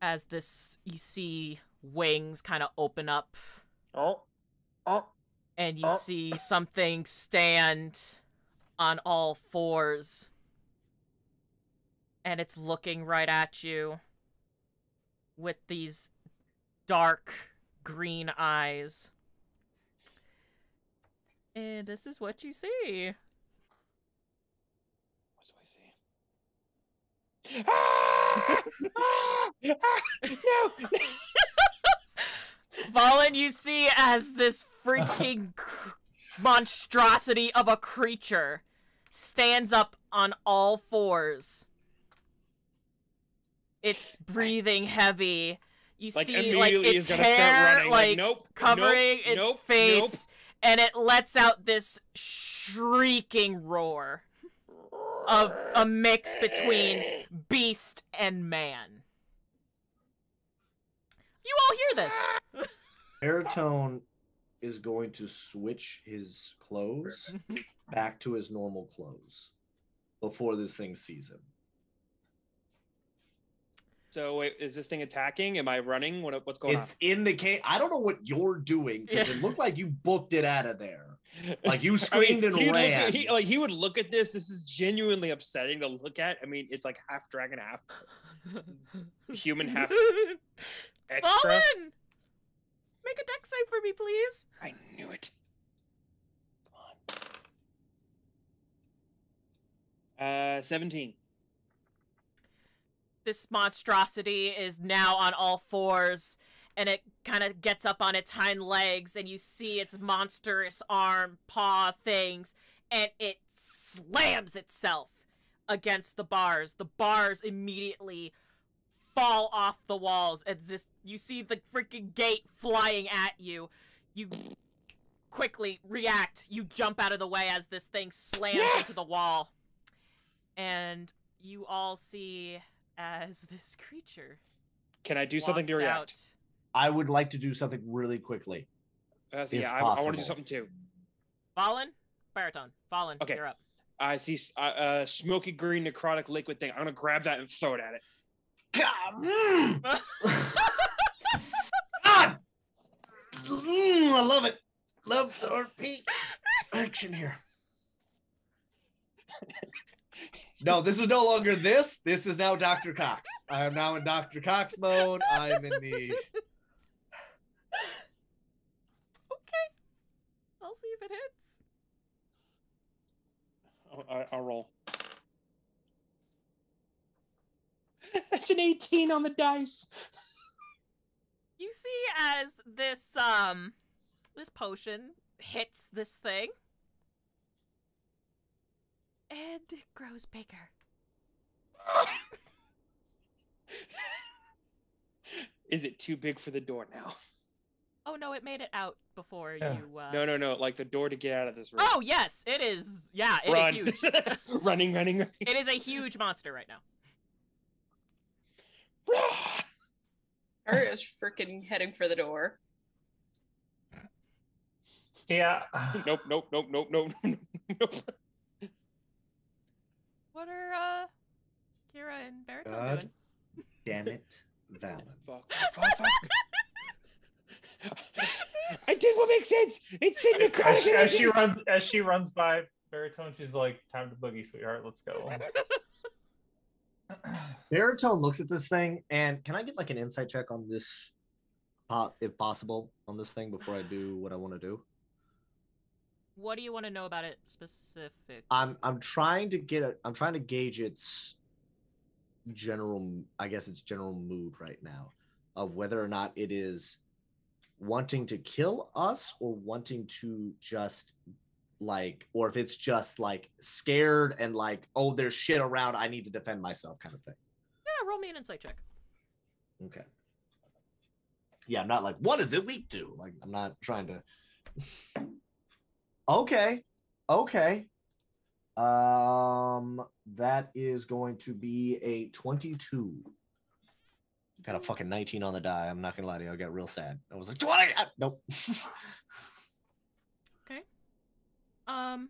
as this you see wings kind of open up Oh. Oh. and you Oh. see something stand on all fours and it's looking right at you with these dark green eyes and this is what you see What do I see? Ah! Ah! Ah! No! Valen, you see as this freaking monstrosity of a creature stands up on all fours. It's breathing heavy. You like see, like its hair, like, Like, nope, covering nope, its nope, face, nope. And it lets out this shrieking roar of a mix between beast and man. You all hear this. [LAUGHS] Baritone is going to switch his clothes [LAUGHS] back to his normal clothes before this thing sees him. So wait, is this thing attacking? Am I running? What, what's going on? It's in the cave. I don't know what you're doing because Yeah. it looked like you booked it out of there. [LAUGHS] Like you screamed and he'd look at- ran. he, like he would look at this. This is genuinely upsetting to look at. I mean, it's like half dragon, half [LAUGHS] human, half [LAUGHS] extra. Fallen! Make a dex save for me, please. I knew it. Come on. Uh, seventeen. This monstrosity is now on all fours and it kind of gets up on its hind legs and you see its monstrous arm, paw things, and it slams itself against the bars. The bars immediately fall off the walls and this you see the freaking gate flying at you. You quickly react. You jump out of the way as this thing slams Yeah. into the wall. And you all see as this creature Can I do something to walks react? out. I would like to do something really quickly. Uh, so If yeah, I, I want to possible. do something too. Fallen, baritone, fallen. Okay. you're up. I see s- uh, uh, smoky green necrotic liquid thing. I'm gonna grab that and throw it at it. God, mm. God! Mm, I love it. Love the RP action here. No, this is no longer this. This is now Dr. Cox. I am now in Dr. Cox mode. I'm in the. okay, I'll see if it hits. I'll, I- I'll roll. [LAUGHS] That's an 18 on the dice. You see as this um this potion hits this thing, and it grows bigger. [LAUGHS] Is it too big for the door now? Oh no, it made it out before Yeah. you. Uh... No, no, no. Like the door to get out of this room. Oh yes, it is. Yeah, it is Run. huge. [LAUGHS] running, running, running. it is a huge monster right now. Arya's freaking heading for the door. Yeah. nope, nope, nope, nope, nope, nope. What are uh Kira and Baritone God. doing? Damn it, [LAUGHS] Valen. [LAUGHS] Fuck, fuck, fuck. I did what makes sense. It's in the As she, as she runs as she runs by baritone, she's like, "Time to boogie, sweetheart. Let's go." [LAUGHS] [CLEARS THROAT] Baritone looks at this thing, and can I get like an insight check on this, po- if possible, on this thing before I do what I want to do? What do you want to know about it specific? I'm I'm trying to get a I'm trying to gauge its general I guess its general mood right now of whether or not it is wanting to kill us or wanting to just like or if it's just like scared and like oh there's shit around I need to defend myself kind of thing. yeah, roll me an insight check. Okay. Yeah, I'm not like what is it weak to? Like I'm not trying to [LAUGHS] Okay. Okay. Um that is going to be a 22. Got a fucking 19 on the die. I'm not gonna lie to you. I got real sad. I was like 20. Ah, Nope. [LAUGHS] Okay. Um.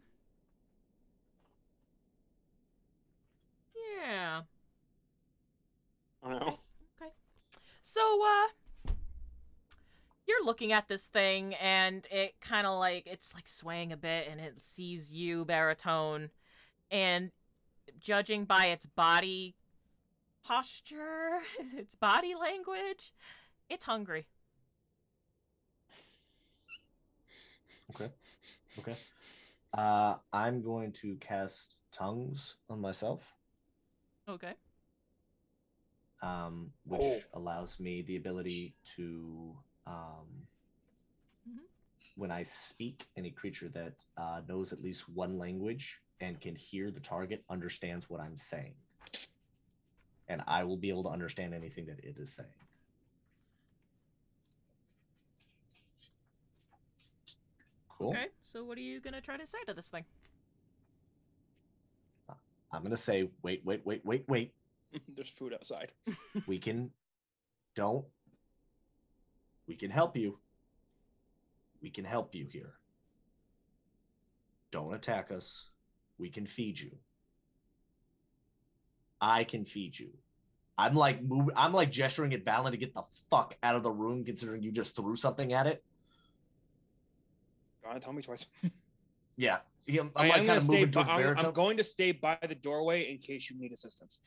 Yeah. I don't know. Okay. So, uh, you're looking at this thing, and it kind of like it's like swaying a bit, and it sees you, baritone, and judging by its body posture, [LAUGHS] its body language, it's hungry. Okay. Okay. Uh I'm going to cast tongues on myself. Okay. um, which Oh. allows me the ability to, um, Mhm. when I speak, any creature that uh, knows at least one language and can hear the target understands what I'm saying. And I will be able to understand anything that it is saying. Cool. Okay. So, what are you gonna try to say to this thing? I'm going to say, wait, wait, wait, wait, wait. [LAUGHS] There's food outside. we can, don't, we can help you. We can help you here. Don't attack us. We can feed you. I can feed you. I'm like move, I'm like gesturing at Valen to get the fuck out of the room, considering you just threw something at it. Go on, tell me twice. [LAUGHS] Yeah, I'm, I like kind of moving by- I'm, I'm going to stay by the doorway in case you need assistance.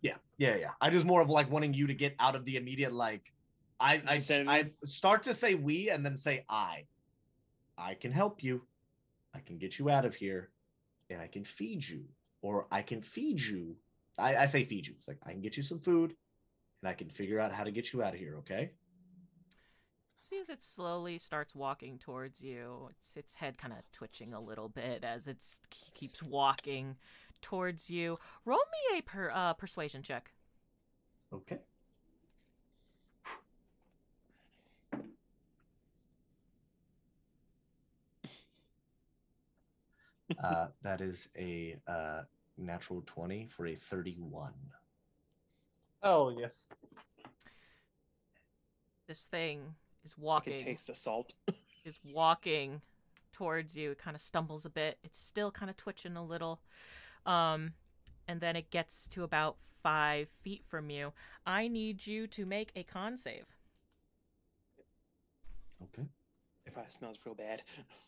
Yeah, yeah, yeah. I just more of like wanting you to get out of the immediate like. I I Vicinity. I start to say we and then say I. I can help you. I can get you out of here, and I can feed you, or I can feed you. I, I say feed you. It's like I can get you some food, and I can figure out how to get you out of here. Okay. See as it slowly starts walking towards you, its its head kind of twitching a little bit as it keeps walking towards you. Roll me a per, uh, persuasion check. Okay. Uh, that is a uh, natural 20 for a 31. Oh yes. This thing is I can walking. taste the salt. [LAUGHS] is walking towards you. It kind of stumbles a bit. It's still kind of twitching a little. Um, and then it gets to about five feet from you. I need you to make a con save. Okay. It probably smells real bad. [LAUGHS]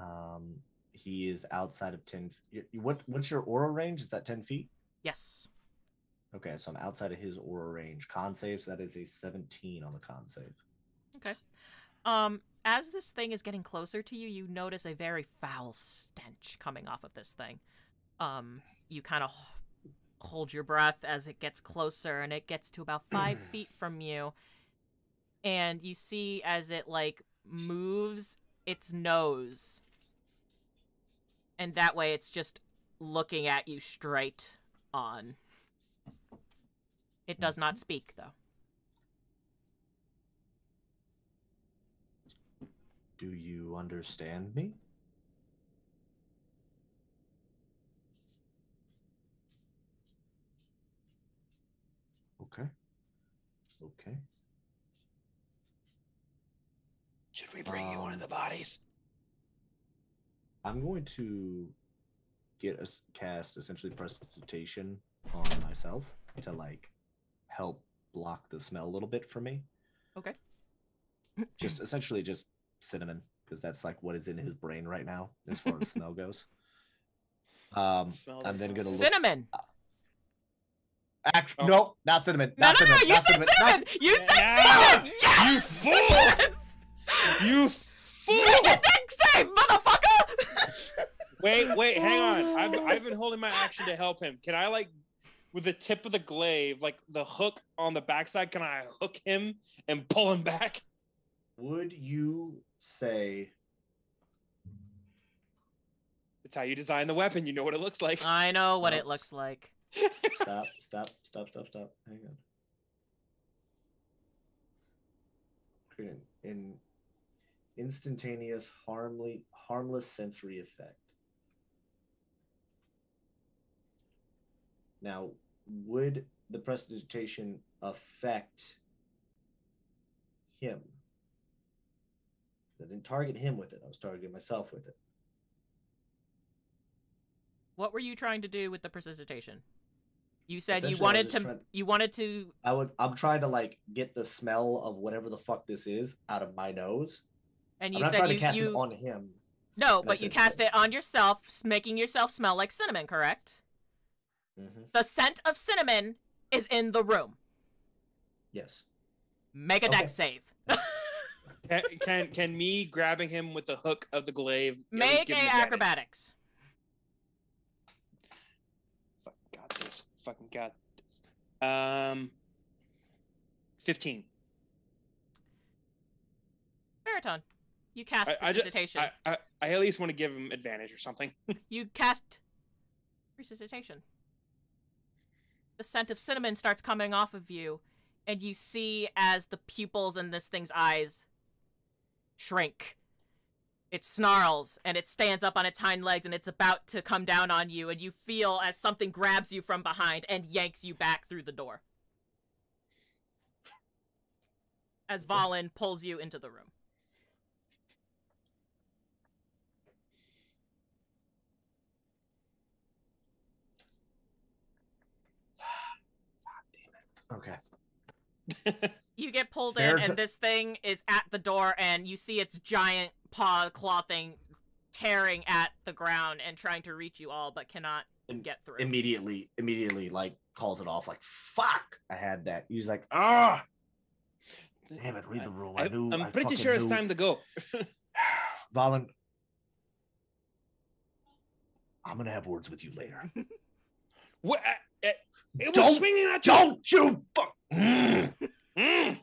Um, he is outside of 10. y- y- What What's your aura range? Is that 10 feet? Yes. Okay, so I'm outside of his aura range. Con saves, that is a 17 on the con save. Okay. Um, as this thing is getting closer to you, you notice a very foul stench coming off of this thing. Um, you kind of hold your breath as it gets closer, and it gets to about five [CLEARS THROAT] feet from you, and you see as it like moves its nose, and that way it's just looking at you straight on. It does not speak though. Do you understand me? Okay. Okay. Should we bring you one of Um, the bodies? I'm going to get us cast essentially prestidigitation on myself to like help block the smell a little bit for me. Okay. [CLEARS THROAT] Just essentially just cinnamon because that's like what is in his brain right now as far as [LAUGHS] smell goes. Um, Smells I'm then gonna cinnamon. look. Cinnamon. Act- Oh. No, not cinnamon. No, not no, no! cinnamon, You said cinnamon, not- You said Yeah. cinnamon. Yes. You fool! Yes! You fool! Make a Dex save, motherfucker! Wait, wait, hang on. Oh. I've, I've been holding my action to help him. Can I like, with the tip of the glaive, like the hook on the backside, can I hook him and pull him back? Would you say It's how you design the weapon. You know what it looks like. I know what No. it looks like. stop, stop, stop, stop, stop. Hang on. Create in instantaneous harmly harmless sensory effect. Now, would the prestidigitation affect him? I didn't target him with it. I was targeting myself with it. What were you trying to do with the prestidigitation? You said you Essentially, I was wanted just to. You wanted to. I would. I'm trying to like get the smell of whatever the fuck this is out of my nose. And you I'm not said trying you. to cast you it on him. no, but you cast it on yourself, making yourself smell like cinnamon. Correct. Hmm The scent of cinnamon is in the room. Yes. Make a Okay. Dex save. [LAUGHS] Can, can can me grabbing him with the hook of the glaive at Make a acrobatics. Fucking got this. Fucking got this. Um, fifteen. Baritone. You cast I, I. I, I, I at least want to give him advantage or something. [LAUGHS] You cast resuscitation. The scent of cinnamon starts coming off of you, and you see as the pupils in this thing's eyes shrink. It snarls and it stands up on its hind legs and it's about to come down on you, and you feel as something grabs you from behind and yanks you back through the door. as Valen pulls you into the room. Okay. [LAUGHS] You get pulled in, Bear t- and this thing is at the door, and you see its giant paw claw thing tearing at the ground and trying to reach you all, but cannot Im- get through. Immediately, immediately, like calls it off. Like fuck, I had that. He's like, ah, damn it, read the room. I, I, knew. am I pretty fucking sure it's time to go. [SIGHS] Valen, I'm gonna have words with you later. [LAUGHS] What? It was Don't- swinging at you. Don't you fuck. Mm. Mm.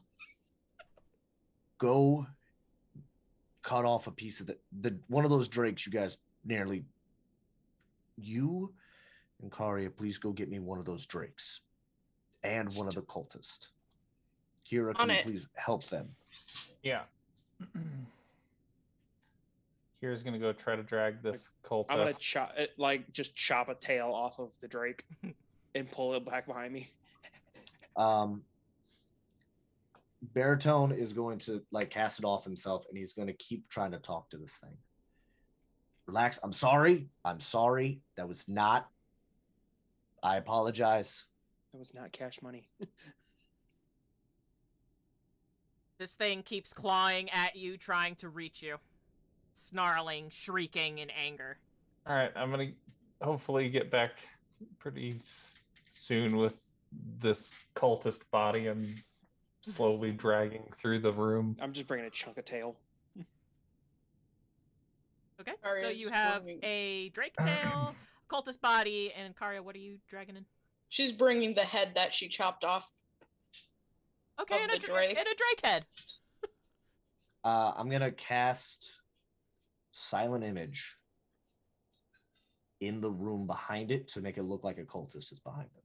Go cut off a piece of the the one of those drakes you guys nearly. You and Karia, please go get me one of those drakes, and one of the cultists. Kira, On can you please help them? Yeah. [CLEARS THROAT] Kira's gonna go try to drag this cult. I'm gonna chop it, like just chop a tail off of the Drake [LAUGHS] and pull it back behind me. [LAUGHS] Um, Baritone is going to like cast it off himself, and he's going to keep trying to talk to this thing. Relax. I'm sorry. I'm sorry. That was not. I apologize. That was not cash money. [LAUGHS] This thing keeps clawing at you, trying to reach you, snarling, shrieking in anger. All right, I'm gonna hopefully get back pretty s- soon with this cultist body. I'm slowly dragging through the room. I'm just bringing a chunk of tail. Okay, so you have bringing- a drake tail, [CLEARS THROAT] cultist body, and Karia. What are you dragging in? She's bringing the head that she chopped off. Okay, Of and a, dra- drake. and a drake head. [LAUGHS] Uh, I'm gonna cast silent image in the room behind it to make it look like a cultist is behind it.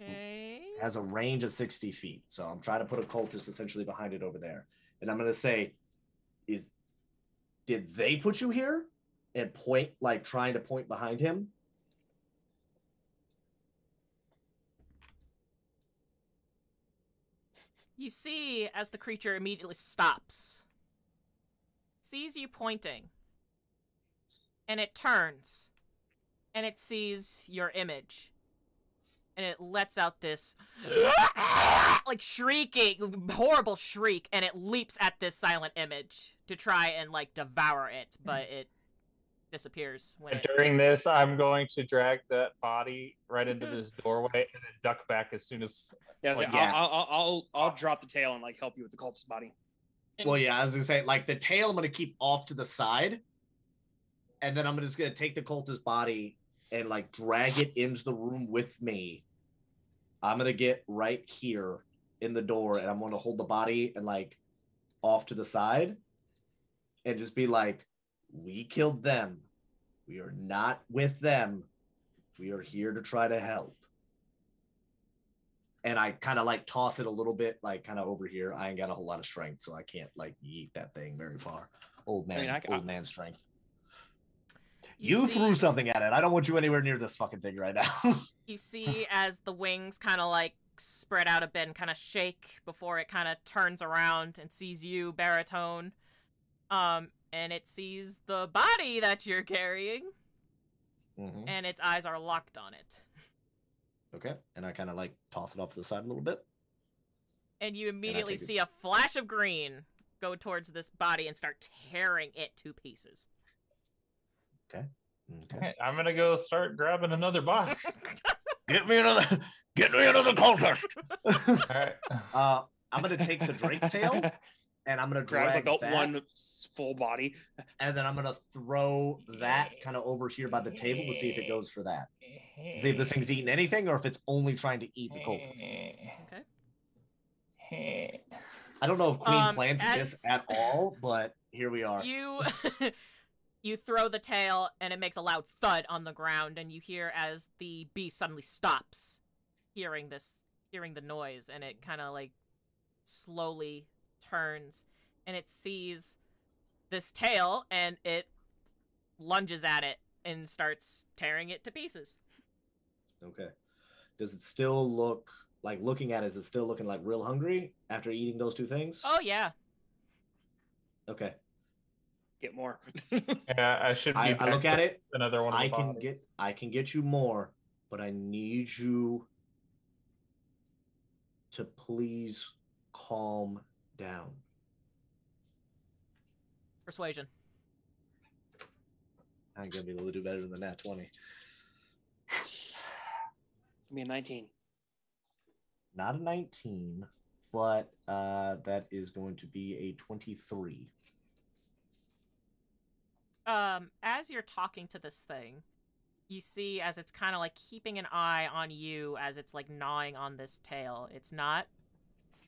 Okay. It has a range of 60 feet. So I'm trying to put a cultist essentially behind it over there. And I'm gonna say, is did they put you here? And point like trying to point behind him. You see as the creature immediately stops, sees you pointing, and it turns, and it sees your image, and it lets out this [LAUGHS] like shrieking, horrible shriek, and it leaps at this silent image to try and like devour it, but it disappears when And it. during this, I'm going to drag that body right into [LAUGHS] this doorway and then duck back as soon as. Yeah, I was Like, like, yeah. I'll, I'll, I'll, I'll drop the tail and like help you with the cultist body. Well, yeah, I was gonna say, like the tail, I'm gonna keep off to the side, and then I'm just gonna take the cultist body and like drag it into the room with me. I'm gonna get right here in the door, and I'm gonna hold the body and like off to the side, and just be like, "We killed them. We are not with them. We are here to try to help." and I kind of like toss it a little bit, like kind of over here. I ain't got a whole lot of strength, so I can't like yeet that thing very far. Old man, mean, I old I- man strength. You, see- threw something at it. I don't want you anywhere near this fucking thing right now. [LAUGHS] You see as the wings kind of like spread out a bit and kind of shake before it kind of turns around and sees you, baritone. Um, and it sees the body that you're carrying, Mhm. and its eyes are locked on it. Okay, and I kind of like toss it off to the side a little bit. And you immediately it- see a flash of green go towards this body and start tearing it to pieces. Okay, Okay, I'm gonna go start grabbing another box. [LAUGHS] get me another, get me another cultist. [LAUGHS] All right. uh, I'm gonna take the drake tail [LAUGHS] and I'm gonna Grabs drag like that, one full body. and then I'm gonna throw that kind of over here by the table to see if it goes for that. To see if this thing's eating anything or if it's only trying to eat the cultist. Okay. I don't know if Queen Um, planned for this at all, but here we are. You you throw the tail and it makes a loud thud on the ground and you hear as the beast suddenly stops hearing this hearing the noise and it kind of like slowly turns and it sees this tail and it lunges at it and starts tearing it to pieces. Okay. Does it still look like looking at it, is it still looking like real hungry after eating those two things? Oh yeah. Okay. Get more. [LAUGHS] Yeah, I should. Be I, I look at it. Another one. I can bodies. get I can get you more, but I need you to please calm down. Persuasion. I'm gonna be able to do better than that 20. It's gonna be a 19. Not a 19, but uh that is going to be a 23. Um as you're talking to this thing you see as it's kind of like keeping an eye on you as it's like gnawing on this tail it's not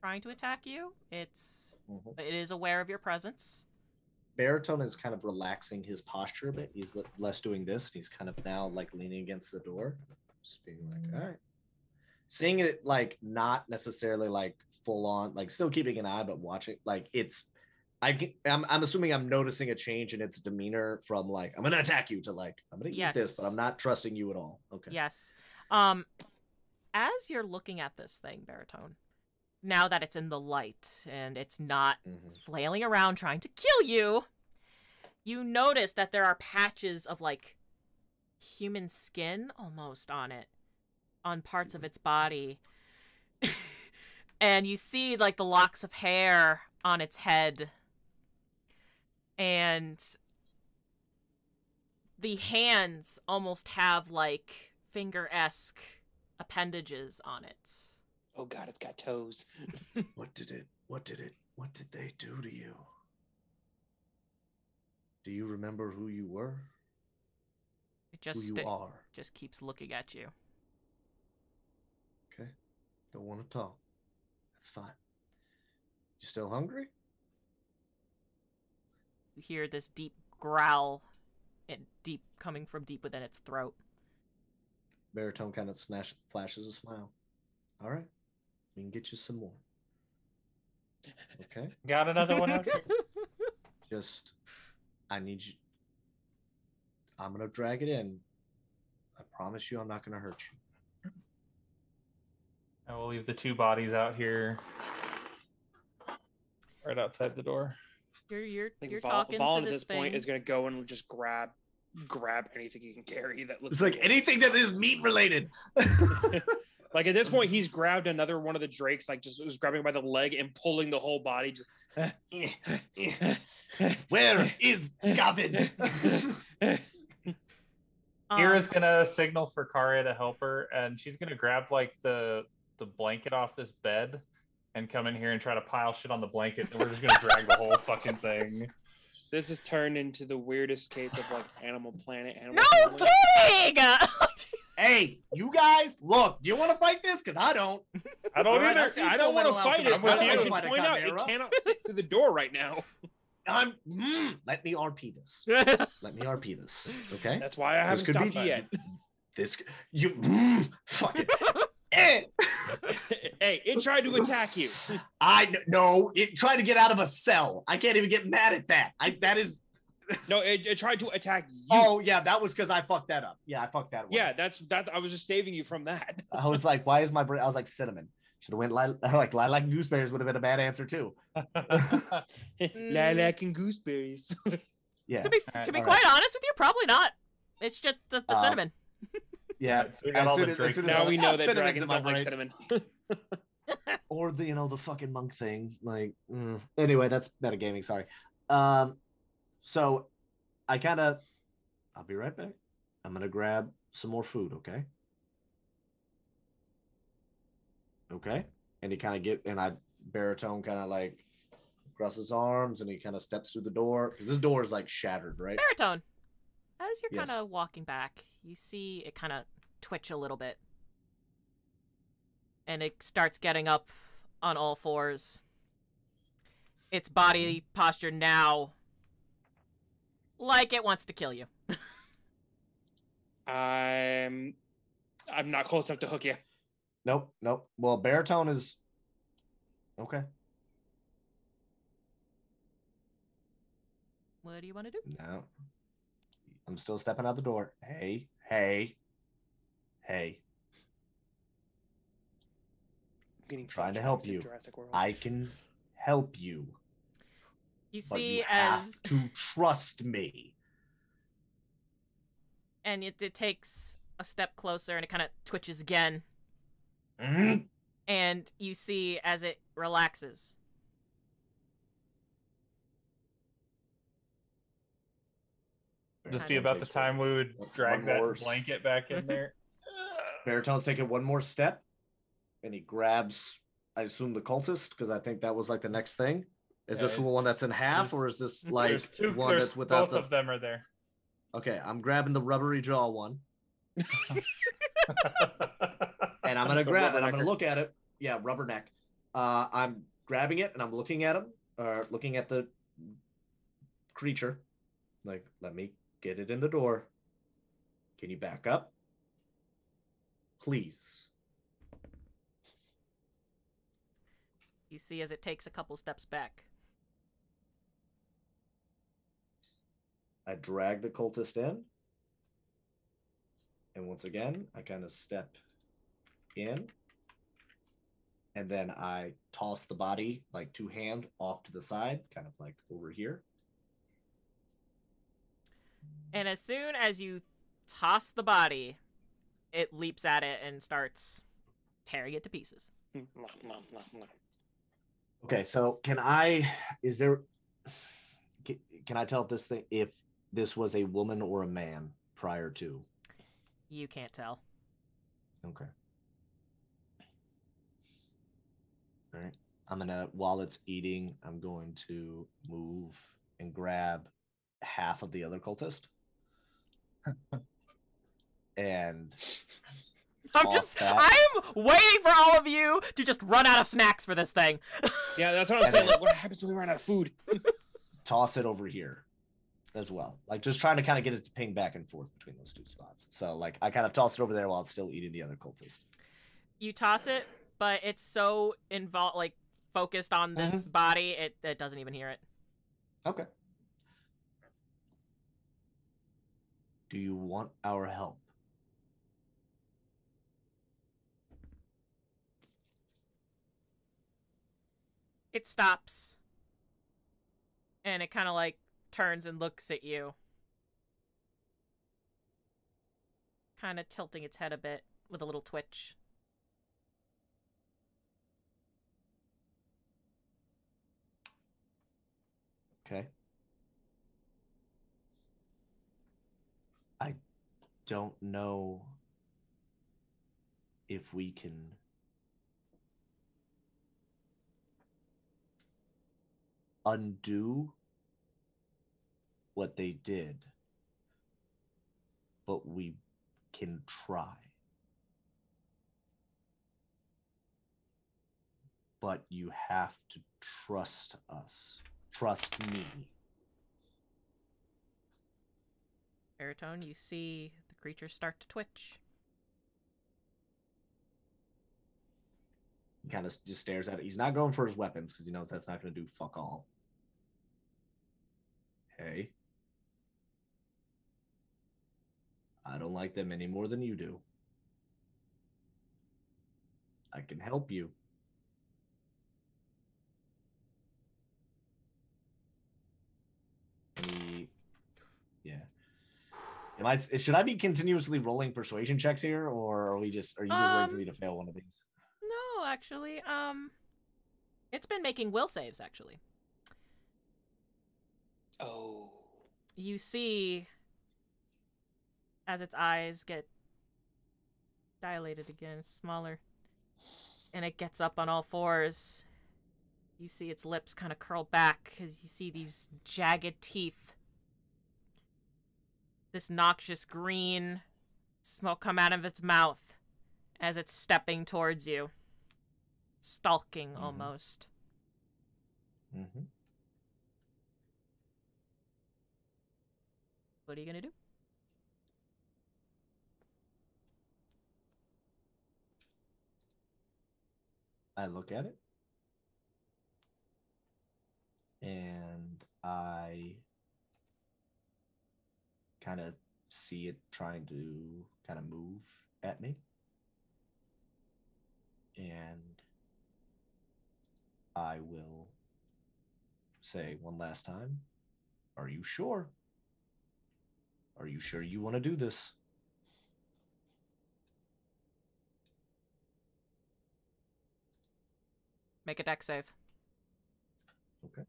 trying to attack you it's Mhm. it is aware of your presence Baritone is kind of relaxing his posture a bit. He's le- less doing this. He's kind of now like leaning against the door, just being like, all right. Seeing it like not necessarily like full on, like still keeping an eye, but watching like it's. I I'm, I'm assuming I'm noticing a change in its demeanor from like I'm gonna attack you to like I'm gonna eat this, but I'm not trusting you at all. Okay. yes um as you're looking at this thing baritone now that it's in the light and it's not Mhm. flailing around trying to kill you, you notice that there are patches of like human skin almost on it, on parts of its body. [LAUGHS] and you see like the locks of hair on its head. And the hands almost have like finger esque appendages on it. Oh god, it's got toes. [LAUGHS] What did it? What did it? What did they do to you? Do you remember who you were? It just who you sta- are? just keeps looking at you. Okay. Don't want to talk. That's fine. You still hungry? You hear this deep growl and deep coming from deep within its throat. Baritone kind of smash flashes a smile. All right. We can get you some more. Okay. [LAUGHS] Got another one. [LAUGHS] Just I need you I'm gonna drag it in. I promise you I'm not gonna hurt you. I will leave the two bodies out here, right outside the door. You're you're I think you're Vol- talking Vaughn to at this this point is gonna go and just grab grab anything he can carry that looks It's like anything that is meat related. [LAUGHS] [LAUGHS] like at this point he's grabbed another one of the drakes like just was grabbing by the leg and pulling the whole body just [LAUGHS] Where is Gavin? Um, Kira's gonna signal for Karia to help her, and she's gonna grab like the the blanket off this bed and come in here and try to pile shit on the blanket, and we're just gonna drag the whole fucking thing. [LAUGHS] this has turned into the weirdest case of like animal planet animal No Planet. kidding! [LAUGHS] hey, you guys, look, do you want to fight this? Because I don't. I don't Alright, either. I've I don't want to fight Metal it. I, I'm with you. should point out it cannot fit through the door right now. I'm. mm, let me RP this. [LAUGHS] Let me RP this. Okay. That's why I haven't could be stopped yet. This you. Mm, fuck it. Eh. [LAUGHS] hey, it tried to attack you. I no. It tried to get out of a cell. I can't even get mad at that. I that is. [LAUGHS] No, it, it tried to attack you. Oh yeah, that was because I fucked that up. Yeah, I fucked that one. yeah, that's that. I was just saving you from that. [LAUGHS] I was like, why is my brain? I was like cinnamon. Should have went li- like lilac and gooseberries would have been a bad answer too. Lilac and gooseberries. Yeah. to be Alright, to be alright. quite honest with you, probably not. It's just the, the Um, cinnamon. Yeah. so we got As all soon the as- as soon as now we ah, know that cinnamon's dragons in my don't like cinnamon. [LAUGHS] [LAUGHS] or the you know the fucking monk thing like mm. anyway that's metagaming sorry. Um so i kind of i'll be right back. I'm gonna grab some more food okay? Okay? And he kind of get and i baritone kind of like across his arms and he kind of steps through the door because this door is like shattered right? Baritone, as you're Yes. kind of walking back, you see it kind of twitch a little bit, and it starts getting up on all fours. Its body mm-hmm. posture now, like it wants to kill you. [LAUGHS] I'm I'm not close enough to hook you. nope nope well baritone is okay What do you want to do? No. I'm still stepping out the door. Hey, hey, hey. I'm getting trying to help you. I can help you. You see, you as have to trust me. And it, it, takes a step closer, and it kind of twitches again. Mm-hmm. And you see as it relaxes, This be about the time we would drag that more- blanket back in there. [LAUGHS] Baritone's taking one more step, and he grabs, I assume, the cultist because I think that was like the next thing. Is Yeah, this the one that's in half, or is this [LAUGHS] like two. one that's without both the? of them are there. Okay, I'm grabbing the rubbery jaw one, [LAUGHS] and I'm gonna The grab it. I'm gonna look at it. Yeah, rubberneck. Uh, I'm grabbing it and I'm looking at him, or looking at the creature. Like, let me get it in the door. Can you back up, please? you see as it takes a couple steps back I drag the cultist in. And once again, I kind of step in. And then I toss the body like two hand off to the side, kind of like over here. And as soon as you toss the body it leaps at it and starts tearing it to pieces. Okay, so can I is there can, can I tell if this thing if this was a woman or a man prior to? you can't tell Okay. All right. I'm gonna while it's eating, I'm going to move and grab half of the other cultist. And i'm just that. i'm waiting for all of you to just run out of snacks for this thing [LAUGHS] Yeah, that's what I'm And saying. Like, what happens when we run out of food? [LAUGHS] toss it over here as well. Like just trying to kind of get it to ping back and forth between those two spots. So like I kind of toss it over there while it's still eating the other cultist. you toss it but it's so involved like focused on this mm-hmm. body it, it doesn't even hear it Okay. Do you want our help? it stops and it kind of like turns and looks at you kind of tilting its head a bit with a little twitch Okay. I don't know if we can undo what they did, but we can try. But you have to trust us. Trust me. baritone you see the creature start to twitch He kind of just stares at it. He's not going for his weapons because he knows that's not going to do fuck all. Hey. I don't like them any more than you do. I can help you. He. Am I? Should I be continuously rolling persuasion checks here, or are we just? Are you just waiting for Um, me to fail one of these? no actually um it's been making will saves actually Oh. you see as its eyes get dilated again, smaller, and it gets up on all fours. You see its lips kind of curl back as you see these jagged teeth. This noxious green smoke come out of its mouth as it's stepping towards you. Stalking Mhm. almost. Mm-hmm. What are you gonna do? I look at it and I kind of see it trying to kind of move at me. And I will say one last time Are you sure? Are you sure you want to do this? Make a Dex save. Okay.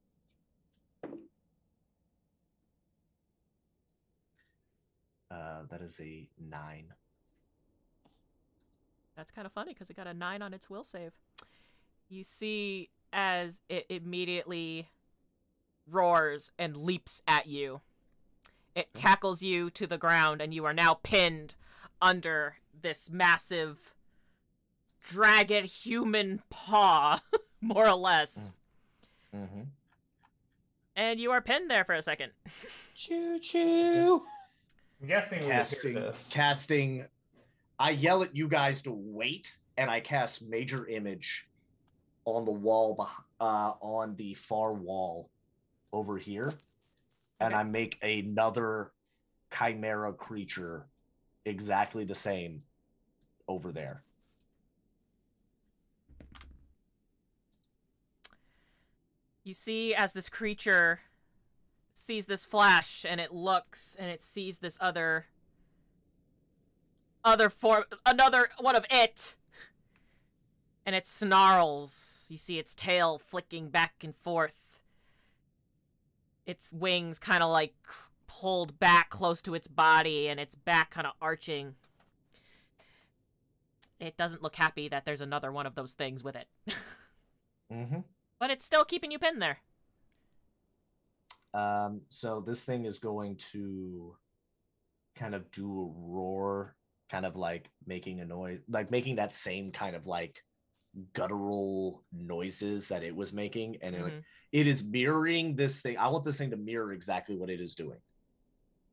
Uh, that is a nine. That's kind of funny because it got a nine on its will save. You see as it immediately roars and leaps at you. It tackles you to the ground, and you are now pinned under this massive dragon human paw, [LAUGHS] more or less. Mm-hmm. And you are pinned there for a second. Choo choo. I'm guessing we would hear Casting, this. casting. I yell at you guys to wait, and I cast Major Image on the wall, beh- uh, on the far wall over here, and Okay. I make another chimera creature exactly the same over there. You see as this creature sees this flash and it looks and it sees this other other form another one of it and it snarls. You see its tail flicking back and forth. Its wings kind of like pulled back close to its body and its back kind of arching. It doesn't look happy that there's another one of those things with it. Mm-hmm. but it's still keeping you pinned there. Um, so this thing is going to kind of do a roar, kind of like making a noise, like making that same kind of like guttural noises that it was making, and it, Mhm. it is mirroring this thing. I want this thing to mirror exactly what it is doing,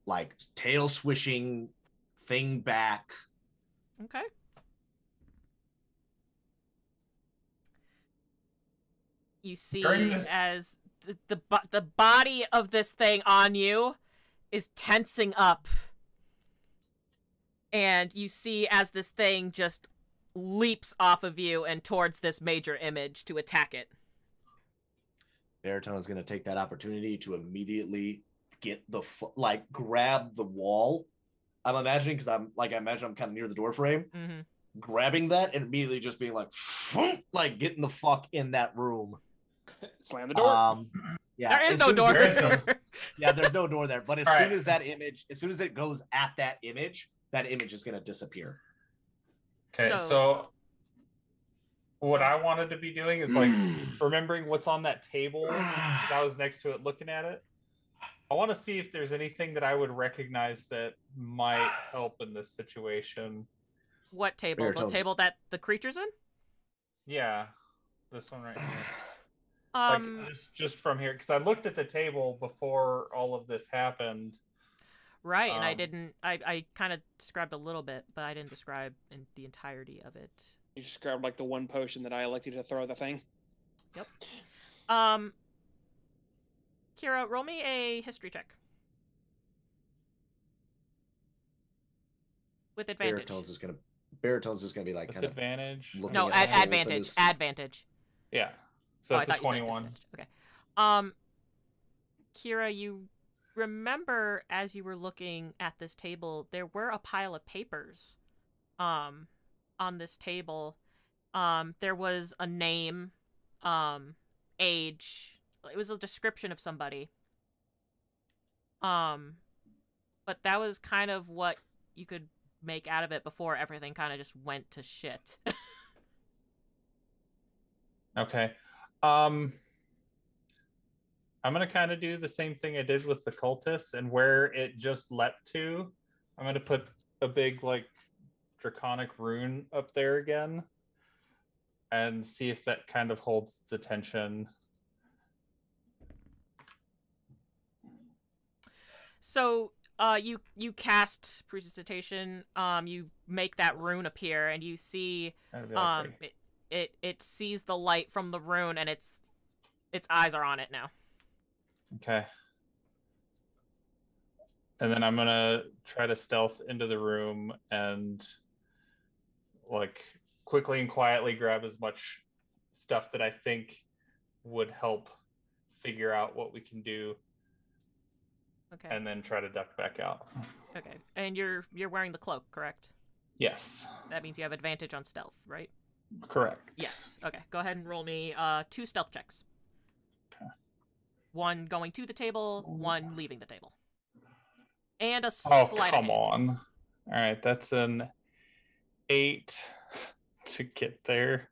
like tail swishing, thing back. Okay. You see as the, the the body of this thing on you is tensing up. And you see as this thing just leaps off of you and towards this major image to attack it. Baritone is going to take that opportunity to immediately get the like grab the wall. I'm imagining because I'm like I imagine I'm kind of near the door frame, hmm grabbing that and immediately just being like, like getting the fuck in that room. [LAUGHS] Slam the door. Um, yeah, there is no door. There is goes- yeah, there's no door there. But as All soon right. as that image, as soon as it goes at that image, that image is going to disappear. Okay, So- so... what I wanted to be doing is like [SIGHS] remembering what's on that table [SIGHS] that was next to it, looking at it. I want to see if there's anything that I would recognize that might [SIGHS] help in this situation. What table? The Baritones. table that the creature's in? Yeah, this one right here. Um, like just just from here, because I looked at the table before all of this happened. right, and I um, didn't. I I kind of described a little bit, but I didn't describe in the entirety of it. you described like the one potion that I elected to throw the thing. Yep. Um, Kira, roll me a history check with advantage. Baritones is going to Baritones is going to be like kind of advantage? looking No, at ad- the holes in advantage. Advantage. Yeah, so Oh, a thought twenty-one. Okay. Um, Kira, you remember as you were looking at this table, there were a pile of papers, um, on this table. Um, there was a name, um, age. It was a description of somebody. Um, but that was kind of what you could make out of it before everything kind of just went to shit. [LAUGHS] Okay. Um I'm gonna kind of do the same thing I did with the cultists and where it just leapt to, I'm gonna put a big like draconic rune up there again and see if that kind of holds its attention. So, uh, you you cast prestidigitation. Um, you make that rune appear, and you see, I'd be like, um, it, it it sees the light from the rune, and its its eyes are on it now. Okay. And then I'm gonna try to stealth into the room and like quickly and quietly grab as much stuff that I think would help figure out what we can do Okay. and then try to duck back out. okay. And you're you're wearing the cloak, correct? Yes, That means you have advantage on stealth, right? Correct. Yes. Okay. Go ahead and roll me uh two stealth checks. Okay. One going to the table, one leaving the table. And a Oh, come on. All right, that's an eight [LAUGHS] to get there.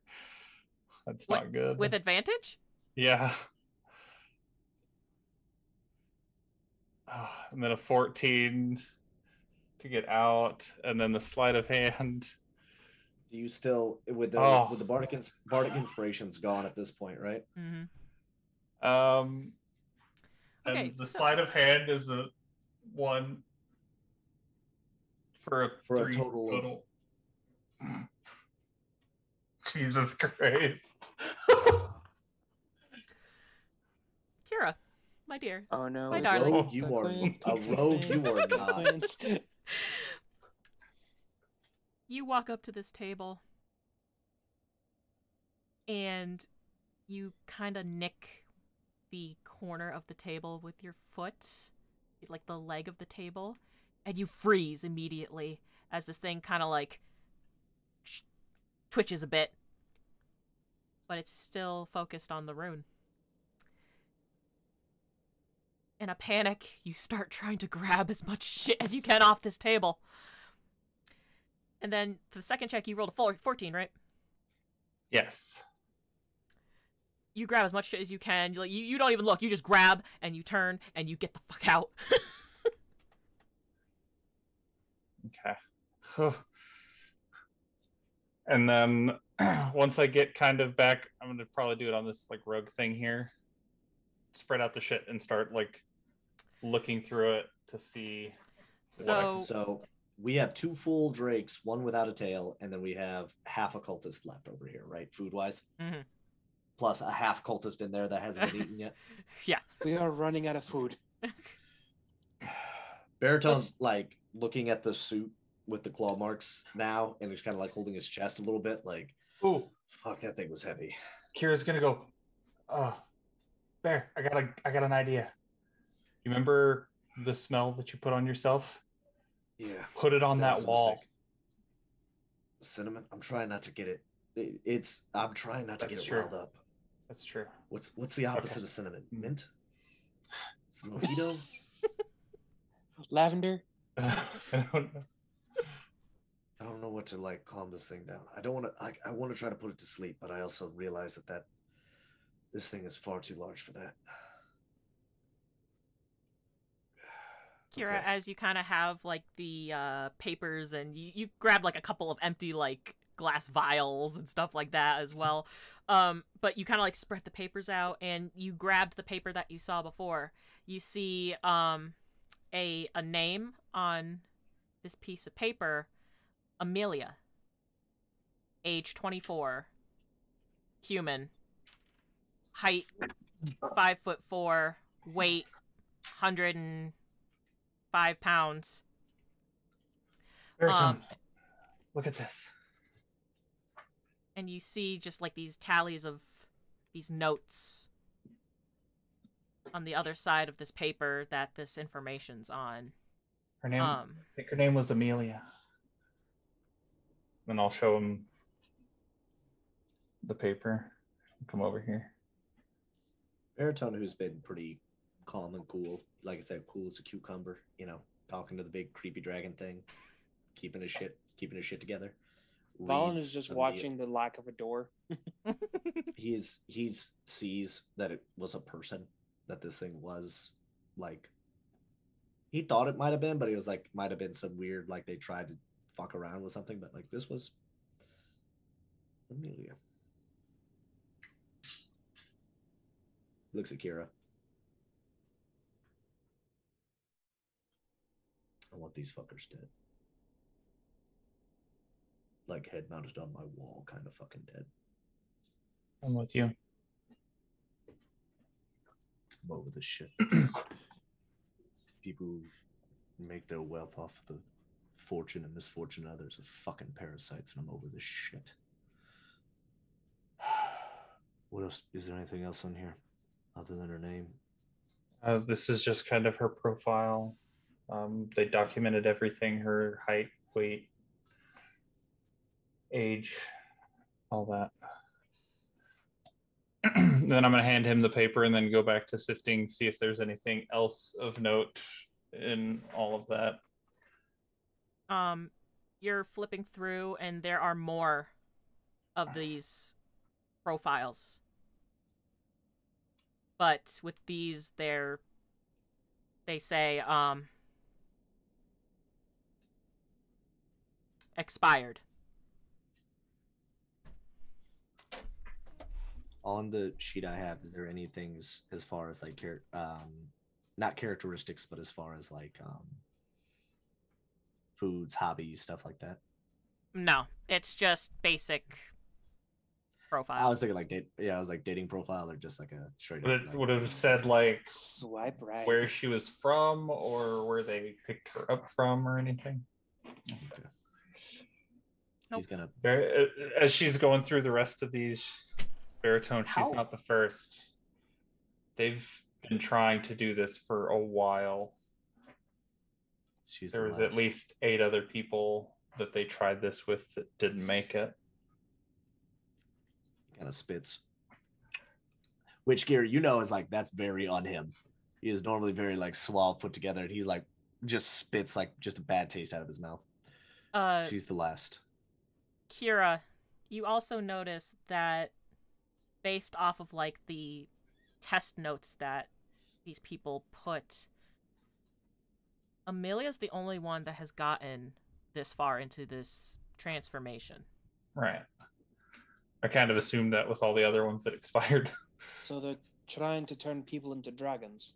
That's What- not good. With advantage? yeah. Ah, [SIGHS] and then a 14 to get out, and then the sleight of hand. Do you still with the Oh. with the bardic ins- bardic inspirations gone at this point, right? Mm-hmm. Um, and Okay, the so- sleight of hand is a one for a For a three total of- total. [LAUGHS] Jesus Christ. [LAUGHS] Kira, my dear. Oh no. My it's darling. Rogue, you are a rogue. You are the not. [LAUGHS] You walk up to this table and you kind of nick the corner of the table with your foot, like the leg of the table, and you freeze immediately as this thing kind of like twitches a bit. But it's still focused on the rune. In a panic, you start trying to grab as much shit as you can off this table. And then for the second check, you rolled a four- 14, right? Yes. You grab as much shit as you can. You, like, you, you don't even look. You just grab and you turn and you get the fuck out. [LAUGHS] Okay. and then [CLEARS THROAT] once I get kind of back, I'm gonna probably do it on this like rogue thing here. Spread out the shit and start like looking through it to see. so, So we have two full drakes, one without a tail, and then we have half a cultist left over here, right? Food wise. Mhm. Plus a half cultist in there that hasn't been eaten yet. [LAUGHS] yeah. We are running out of food. [LAUGHS] Baritone's This- like looking at the suit with the claw marks now, and he's kind of like holding his chest a little bit, like, Ooh, fuck, that thing was heavy. Kira's gonna go. Oh, Bear, I got a, I got an idea. You remember the smell that you put on yourself? Yeah. Put it on That that, wall. mistake. Cinnamon. I'm trying not to get it. it- it's. I'm trying not to That's get it true. riled up. That's true. What's What's the opposite Okay. of cinnamon? Mm. Mint. Some mojito. [LAUGHS] Lavender. [LAUGHS] I don't know. I don't know what to like calm this thing down. I don't want to. I, I want to try to put it to sleep, but I also realize that that this thing is far too large for that. Kira, Okay. as you kind of have like the uh, papers and you, you grab like a couple of empty like glass vials and stuff like that as well. Um, but you kind of like spread the papers out and you grabbed the paper that you saw before. You see um, a a name on this piece of paper, Amelia, age twenty four, human, height five foot four, weight hundred and five pounds. Baritone, Um, look at this. and you see just like these tallies of these notes on the other side of this paper that this information's on. Her name, Um, I think her name was Amelia. Then I'll show him the paper. Come over here. Baritone, who's been pretty calm and cool, like I said, cool as a cucumber. You know, talking to the big creepy dragon thing, keeping his shit, keeping his shit together. Valen is just Amel- watching the lack of a door. [LAUGHS] He's he's sees that it was a person, that this thing was like. He thought it might have been, but he was like, might have been some weird, like they tried to fuck around with something, but like this was Amelia. Looks at Kira. I want these fuckers dead. Like head mounted on my wall, kind of fucking dead. I'm with you. I'm over this shit. [CLEARS THROAT] People who make their wealth off of the fortune and misfortune of others are fucking parasites, and I'm over this shit. [SIGHS] What else? Is there anything else on here other than her name? Uh, this is just kind of her profile. Um, they documented everything her height, weight, age, all that. [CLEARS THROAT] then I'm going to hand him the paper and then go back to sifting, see if there's anything else of note in all of that. Um, you're flipping through, and there are more of these profiles. But with these, they're they say um expired. On the sheet I have, is there any things as far as like char- um not characteristics, but as far as like um foods, hobbies, stuff like that? No, it's just basic profile. I was thinking like date yeah, I was like dating profile or just like a straight Would up it like, would have said like Swipe right. where she was from or where they picked her up from or anything. okay. Nope. He's gonna uh, as she's going through the rest of these baritone, she's not the first. They've been trying to do this for a while. she's There the was at least eight other people that they tried this with that didn't make it. kind of spits. Which Gary, you know, is like that's very on him. He is normally very like suave, put together, and he's like just spits like just a bad taste out of his mouth. Uh, She's the last. Kira, you also notice that based off of like the test notes that these people put, Amelia's the only one that has gotten this far into this transformation. Right. I kind of assumed that with all the other ones that [LAUGHS] expired. So they're trying to turn people into dragons.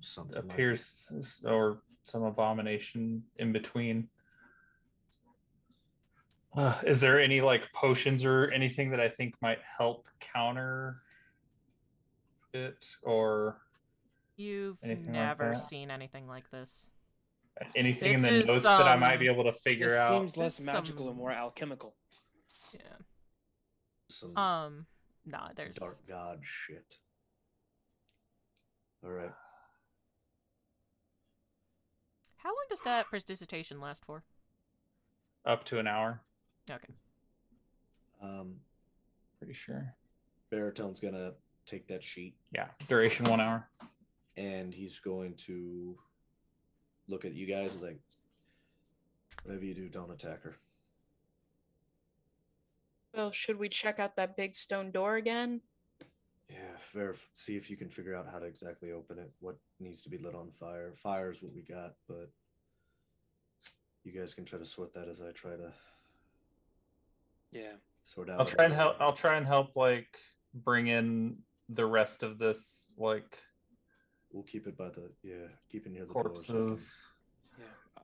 Something like appears s- or some abomination in between. Uh, is there any like potions or anything that I think might help counter it or You've Anything like never seen anything like this. anything in the is, notes that I might um, be able to figure This out? seems less This magical some- and more alchemical. Yeah. Some Um. Nah. There's. dark god shit. All right. How long does that prestidigitation last for? Up to an hour, Okay. Um, pretty sure. Baritone's gonna take that sheet Yeah, duration one hour. and he's going to look at you guys like, whatever you do, don't attack her. Well, should we check out that big stone door again? Yeah, verif- see if you can figure out how to exactly open it. What needs to be lit on fire? Fire is what we got, but you guys can try to sort that as I try to Yeah. sort out. I'll try and help. I'll try and help like bring in the rest of this like We'll keep it by the yeah, keep it near the door so can- corpses Yeah. Uh,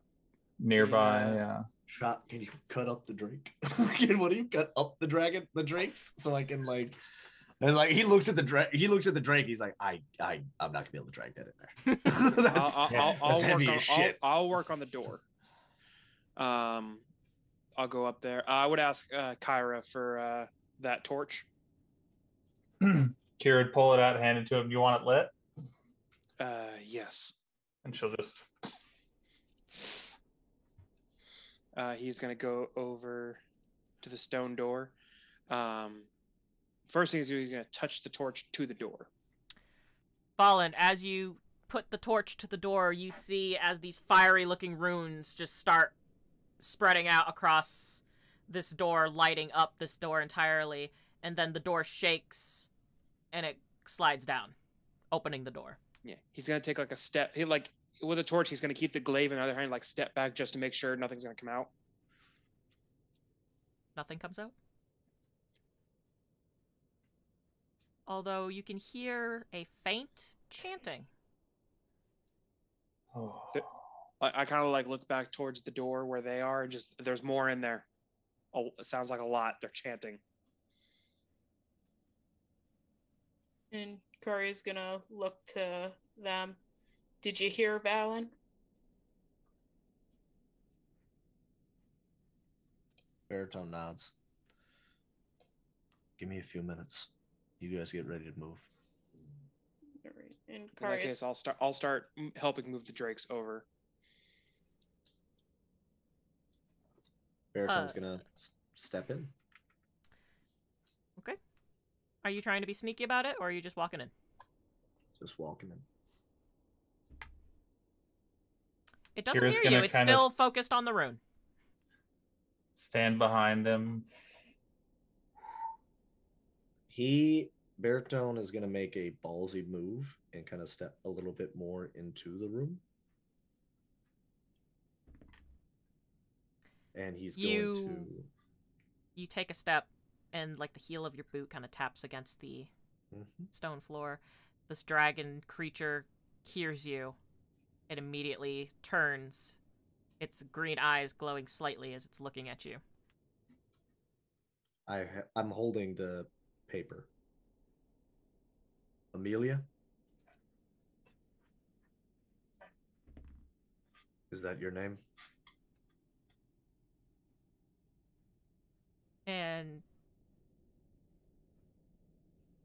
nearby. Yeah. Yeah. Shot, can you cut up the drake? [LAUGHS] can one of you cut up the dragon, the drakes, so I can like. It's like he looks at the drake. He looks at the drake. He's like, I, I, I'm not gonna be able to drag that in there. [LAUGHS] That's, I'll, I'll, I'll that's work heavy on, as shit. I'll, I'll work on the door. Um, I'll go up there. I would ask uh, Kira for uh, that torch. [CLEARS THROAT] Kira would pull it out, hand it to him. You want it lit? Uh, yes. And she'll just Uh, he's gonna go over to the stone door. Um, first thing he's doing, he's gonna touch the torch to the door. Valen, as you put the torch to the door, you see as these fiery looking runes just start spreading out across this door, lighting up this door entirely, and then the door shakes and it slides down, opening the door. Yeah, he's gonna take like a step. He like with a torch, he's gonna keep the glaive in the other hand, like step back just to make sure nothing's gonna come out. Nothing comes out. Although you can hear a faint chanting. oh. I, I kind of like look back towards the door where they are, and just there's more in there. Oh, it sounds like a lot. They're chanting. And Curry's gonna look to them. Did you hear Valen? Baritone nods. give me a few minutes. You guys get ready to move. All right. And In that Karia's case, I'll start. I'll start helping move the drakes over. Baritone's Uh, gonna s- step in. Okay. Are you trying to be sneaky about it, or are you just walking in? Just walking in. It doesn't Kira's hear you. It's still s- focused on the rune. Stand behind him. He Baritone is gonna make a ballsy move and kind of step a little bit more into the room. And he's going to You take a step, and like the heel of your boot kind of taps against the Mhm. stone floor. This dragon creature hears you. It immediately turns, its green eyes glowing slightly as it's looking at you. I ha- I'm holding the paper. Amelia? Is that your name? And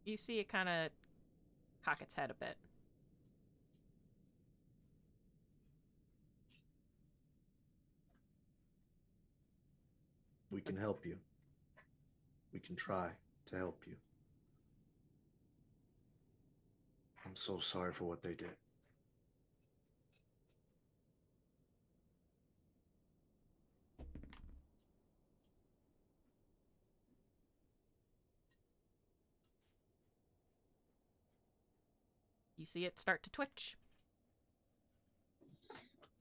you see it kind of cock its head a bit. We can help you. We can try to help you. I'm so sorry for what they did. You see it start to twitch.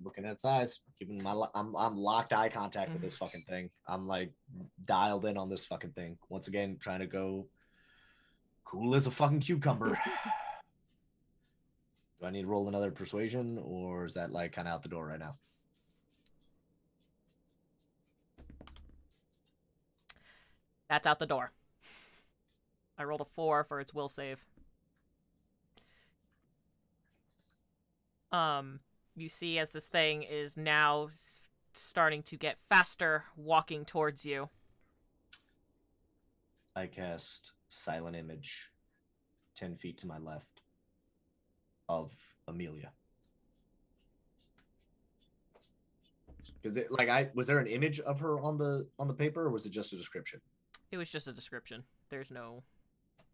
Looking at its eyes, keeping my I'm I'm locked eye contact with this [LAUGHS] fucking thing. I'm like dialed in on this fucking thing. Once again, trying to go cool as a fucking cucumber. [LAUGHS] Do I need to roll another persuasion, or is that like kind of out the door right now? That's out the door. I rolled a four for its will save. Um, you see as this thing is now starting to get faster, walking towards you. I cast silent image, ten feet to my left, of Amelia. Because it like I was there an image of her on the on the paper, or was it just a description? It was just a description. There's no.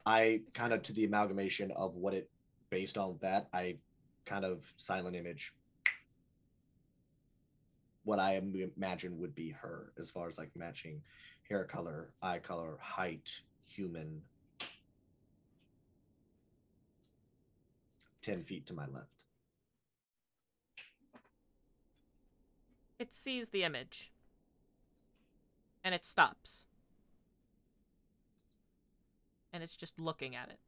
I kind of to the amalgamation of what it based on that, I kind of silent image what I imagine would be her as far as like matching hair color, eye color, height, human. 10 feet to my left. It sees the image. And it stops. And it's just looking at it.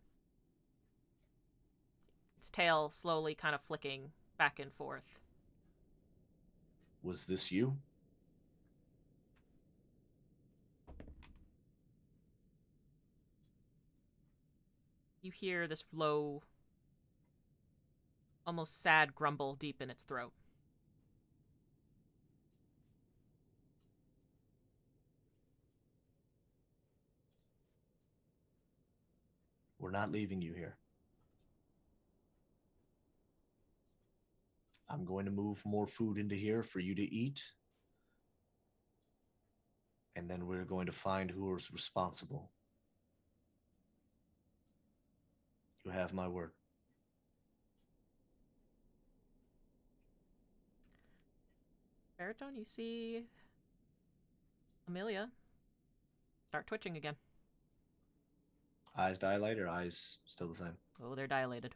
Its tail slowly kind of flicking back and forth. Was this you? You hear this low, almost sad grumble deep in its throat. We're not leaving you here. I'm going to move more food into here for you to eat. And then we're going to find who is responsible. You have my word. Baritone, you see Amelia start twitching again. Eyes dilate or eyes still the same? Oh, they're dilated.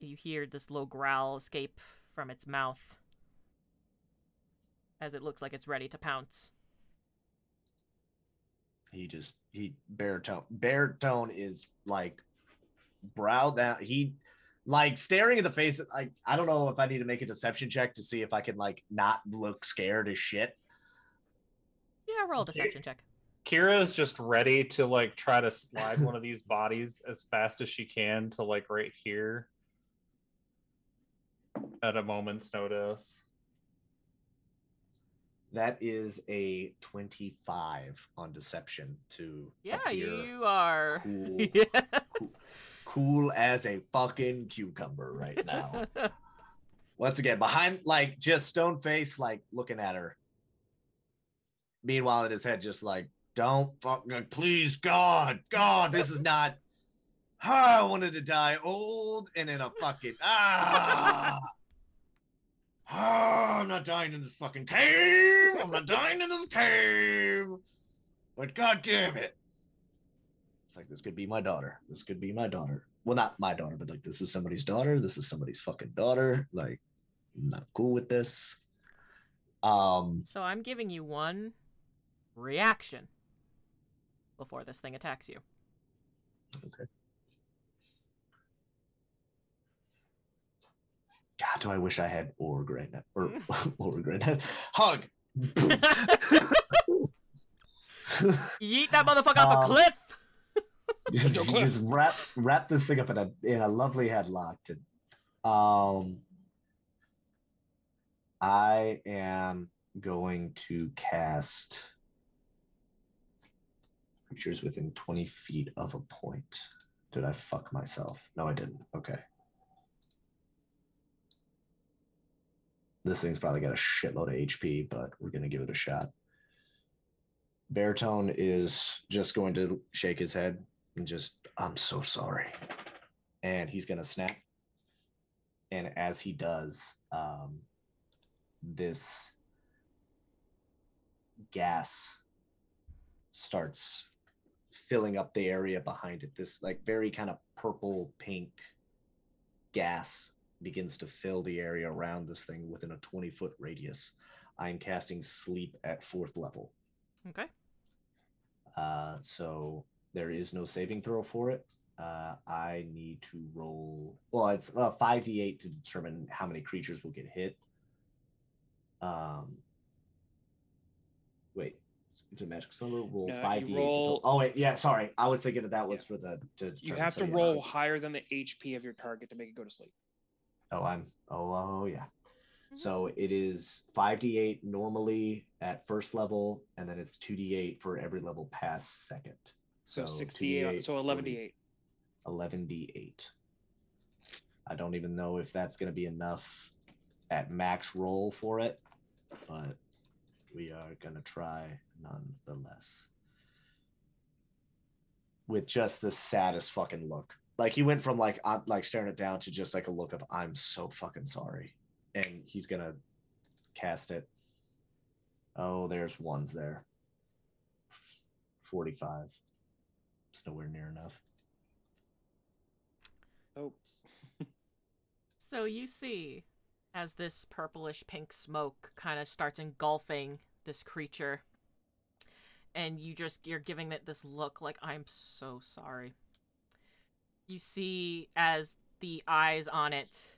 You hear this low growl escape from its mouth as it looks like it's ready to pounce. He just he baritone baritone is like brow down. He like staring in the face. Like I don't know if I need to make a deception check to see if I can like not look scared as shit. Yeah, roll a deception check. Kira's just ready to like try to slide one of these bodies as fast as she can to like right here at a moment's notice. That is a 25 on deception to Yeah, you are. cool, [LAUGHS] yeah. cool as a fucking cucumber right now. [LAUGHS] Once again, behind like just stone face, like looking at her. Meanwhile, in his head, just like, don't fucking please God, God, this is not Ah, I wanted to die old and in a fucking [LAUGHS] ah. Ah, I'm not dying in this fucking cave. I'm not dying in this cave. But god damn it. It's like this could be my daughter. This could be my daughter. Well, not my daughter, but like this is somebody's daughter. This is somebody's fucking daughter. Like, I'm not cool with this. Um, so I'm giving you one reaction before this thing attacks you. Okay. God, do I wish I had org right now? Or [LAUGHS] [LAUGHS] org right now. Hug. [LAUGHS] Yeet that motherfucker off a Um, cliff. just, just wrap wrap this thing up in a in a lovely headlock. To, um, I am going to cast creatures within twenty feet of a point. Did I fuck myself? No, I didn't. Okay. This thing's probably got a shitload of HP, but we're gonna give it a shot. Baritone is just going to shake his head and just, I'm so sorry. And he's going to snap. And as he does, um, this gas starts filling up the area behind it. This, like, very kind of purple pink gas begins to fill the area around this thing within a 20 foot radius. I'm casting sleep at fourth level. Okay. Uh, so there is no saving throw for it. Uh, I need to roll. Well, it's uh, five d eight to determine how many creatures will get hit. Um, wait, it's a magic number. Roll No, five d eight. roll- Oh wait, yeah, sorry. I was thinking that that was for the. To You have to yeah, roll so- higher than the HP of your target to make it go to sleep. Oh, I'm. Oh, oh yeah. Mhm. So it is 5d8 normally at first level, and then it's 2d8 for every level past second. So, So 68, 2d8, so 11d8. 11d8. I don't even know if that's going to be enough at max roll for it, but we are going to try nonetheless. With just the saddest fucking look. Like he went from like I'm like staring it down to just like a look of I'm so fucking sorry. And he's going to cast it. Oh, there's ones there. 45. It's nowhere near enough. Oh, [LAUGHS] So you see, as this purplish pink smoke kind of starts engulfing this creature, and you just you're giving it this look like I'm so sorry. You see as the eyes on it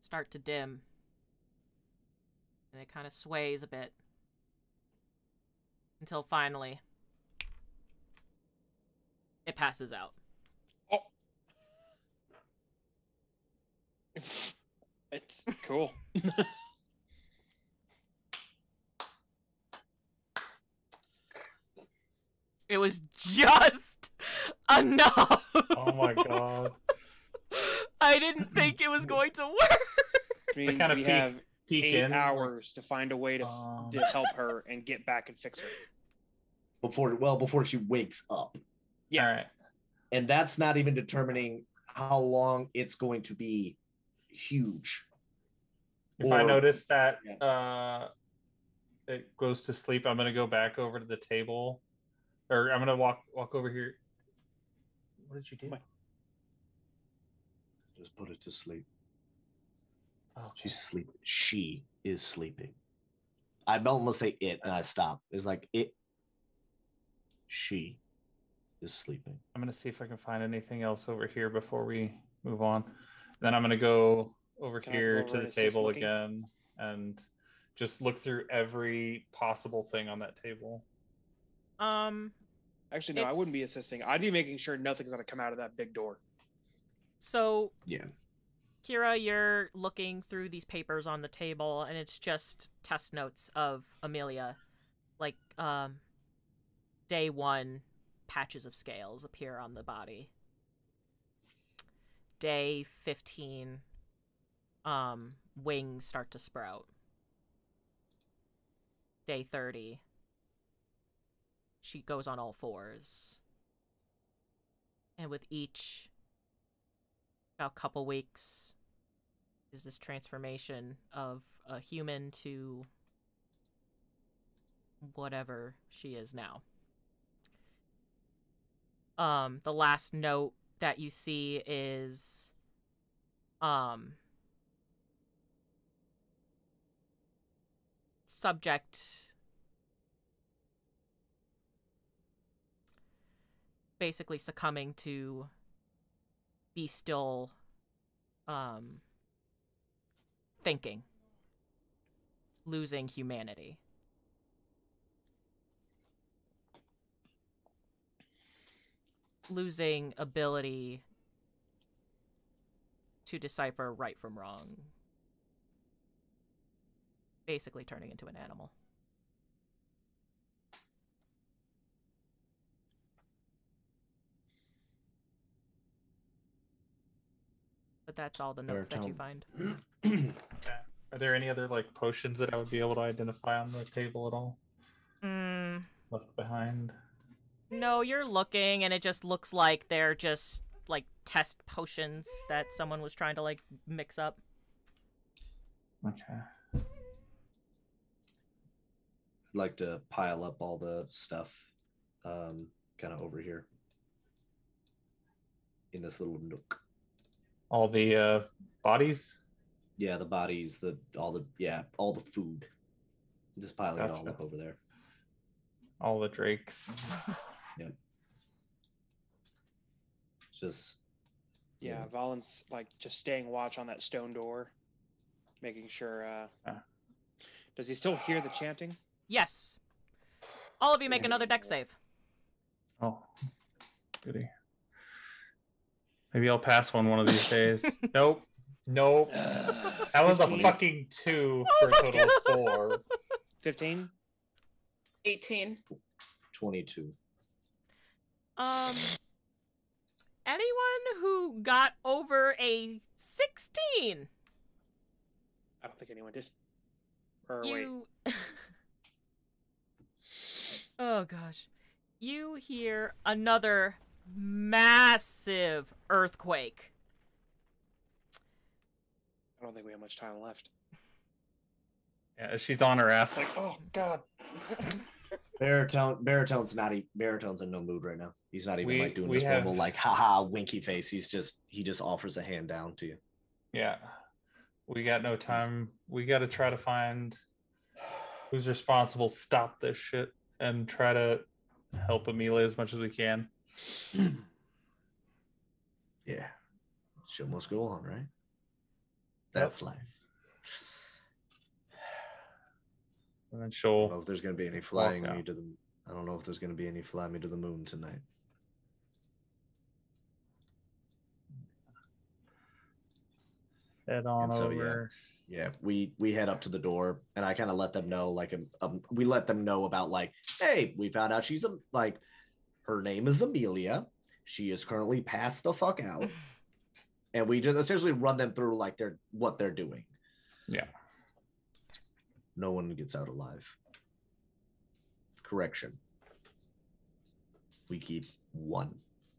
start to dim, and it kind of sways a bit until finally it passes out. oh. [LAUGHS] it's cool. [LAUGHS] It was just [LAUGHS] enough. Oh my god. [LAUGHS] I didn't think it was going to work. Which means kinda we peek- have Peek eight in. hours to find a way to, Um. to help her and get back and fix her. Before well, before she wakes up. Yeah. All right. and that's not even determining how long it's going to be huge. If I notice that Yeah. uh, it goes to sleep, I'm gonna go back over to the table, or I'm gonna walk walk over here. What did you do? Just put it to sleep. Oh, She's sleeping. She is sleeping. I'd almost say it, and I stop. It's like it. She is sleeping. I'm gonna see if I can find anything else over here before we move on. Then I'm gonna go over Can I go here over to the table again and just look through every possible thing on that table. Um, Actually, no, I wouldn't be assisting. I'd be making sure nothing's going to come out of that big door. so Yeah. Kira, you're looking through these papers on the table, and it's just test notes of Amelia. Like, um, day one, patches of scales appear on the body. Day 15, um, wings start to sprout. Day 30, she goes on all fours. And with each about couple weeks is this transformation of a human to whatever she is now. Um, the last note that you see is um subject basically succumbing to be still um thinking losing humanity. Losing ability to decipher right from wrong. Basically turning into an animal but that's all the notes that you Baritone. find [CLEARS THROAT] Are there any other like potions that I would be able to identify on the table at all mm, left behind? no you're looking and it just looks like they're just like test potions that someone was trying to like mix up Okay. I'd like to pile up all the stuff um kind of over here in this little nook. All the uh, bodies. Yeah, the bodies, the all the yeah, all the food. Just piling it all up over there. All the drakes. [LAUGHS] Yeah. Just Yeah, Valen's like just staying watch on that stone door, making sure. uh Ah. Does he still hear the chanting? yes all of you make another dex save Oh, goody. Maybe I'll pass one one of these days. [LAUGHS] nope. Nope. That was a fucking two Oh for a total of God. four. Fifteen. 18. 22. Um, anyone who got over a 16, I don't think anyone did. Or wait, you. [LAUGHS] oh gosh. You hear another massive earthquake. I don't think we have much time left. Yeah, she's on her ass like, oh god. [LAUGHS] Baritone Baritone's not e- Baritone's in no mood right now. He's not even We- like doing we his normal have- like haha winky face. He's just he just offers a hand down to you. Yeah. We got no time. We got to try to find who's responsible, stop this shit, and try to help Amelia as much as we can. [CLEARS THROAT] Yeah. Show must go on, right? That's life. And then I don't know if there's gonna be any flying me to the I don't know if there's gonna be any fly me to the moon tonight. Head on And so, yeah. over. Yeah, we we head up to the door and I kind of let them know like um, um we let them know about like hey we found out she's a like her name is Amelia. She is currently passed the fuck out. [LAUGHS] and we just essentially run them through like they're what they're doing. Yeah. No one gets out alive. Correction. We keep one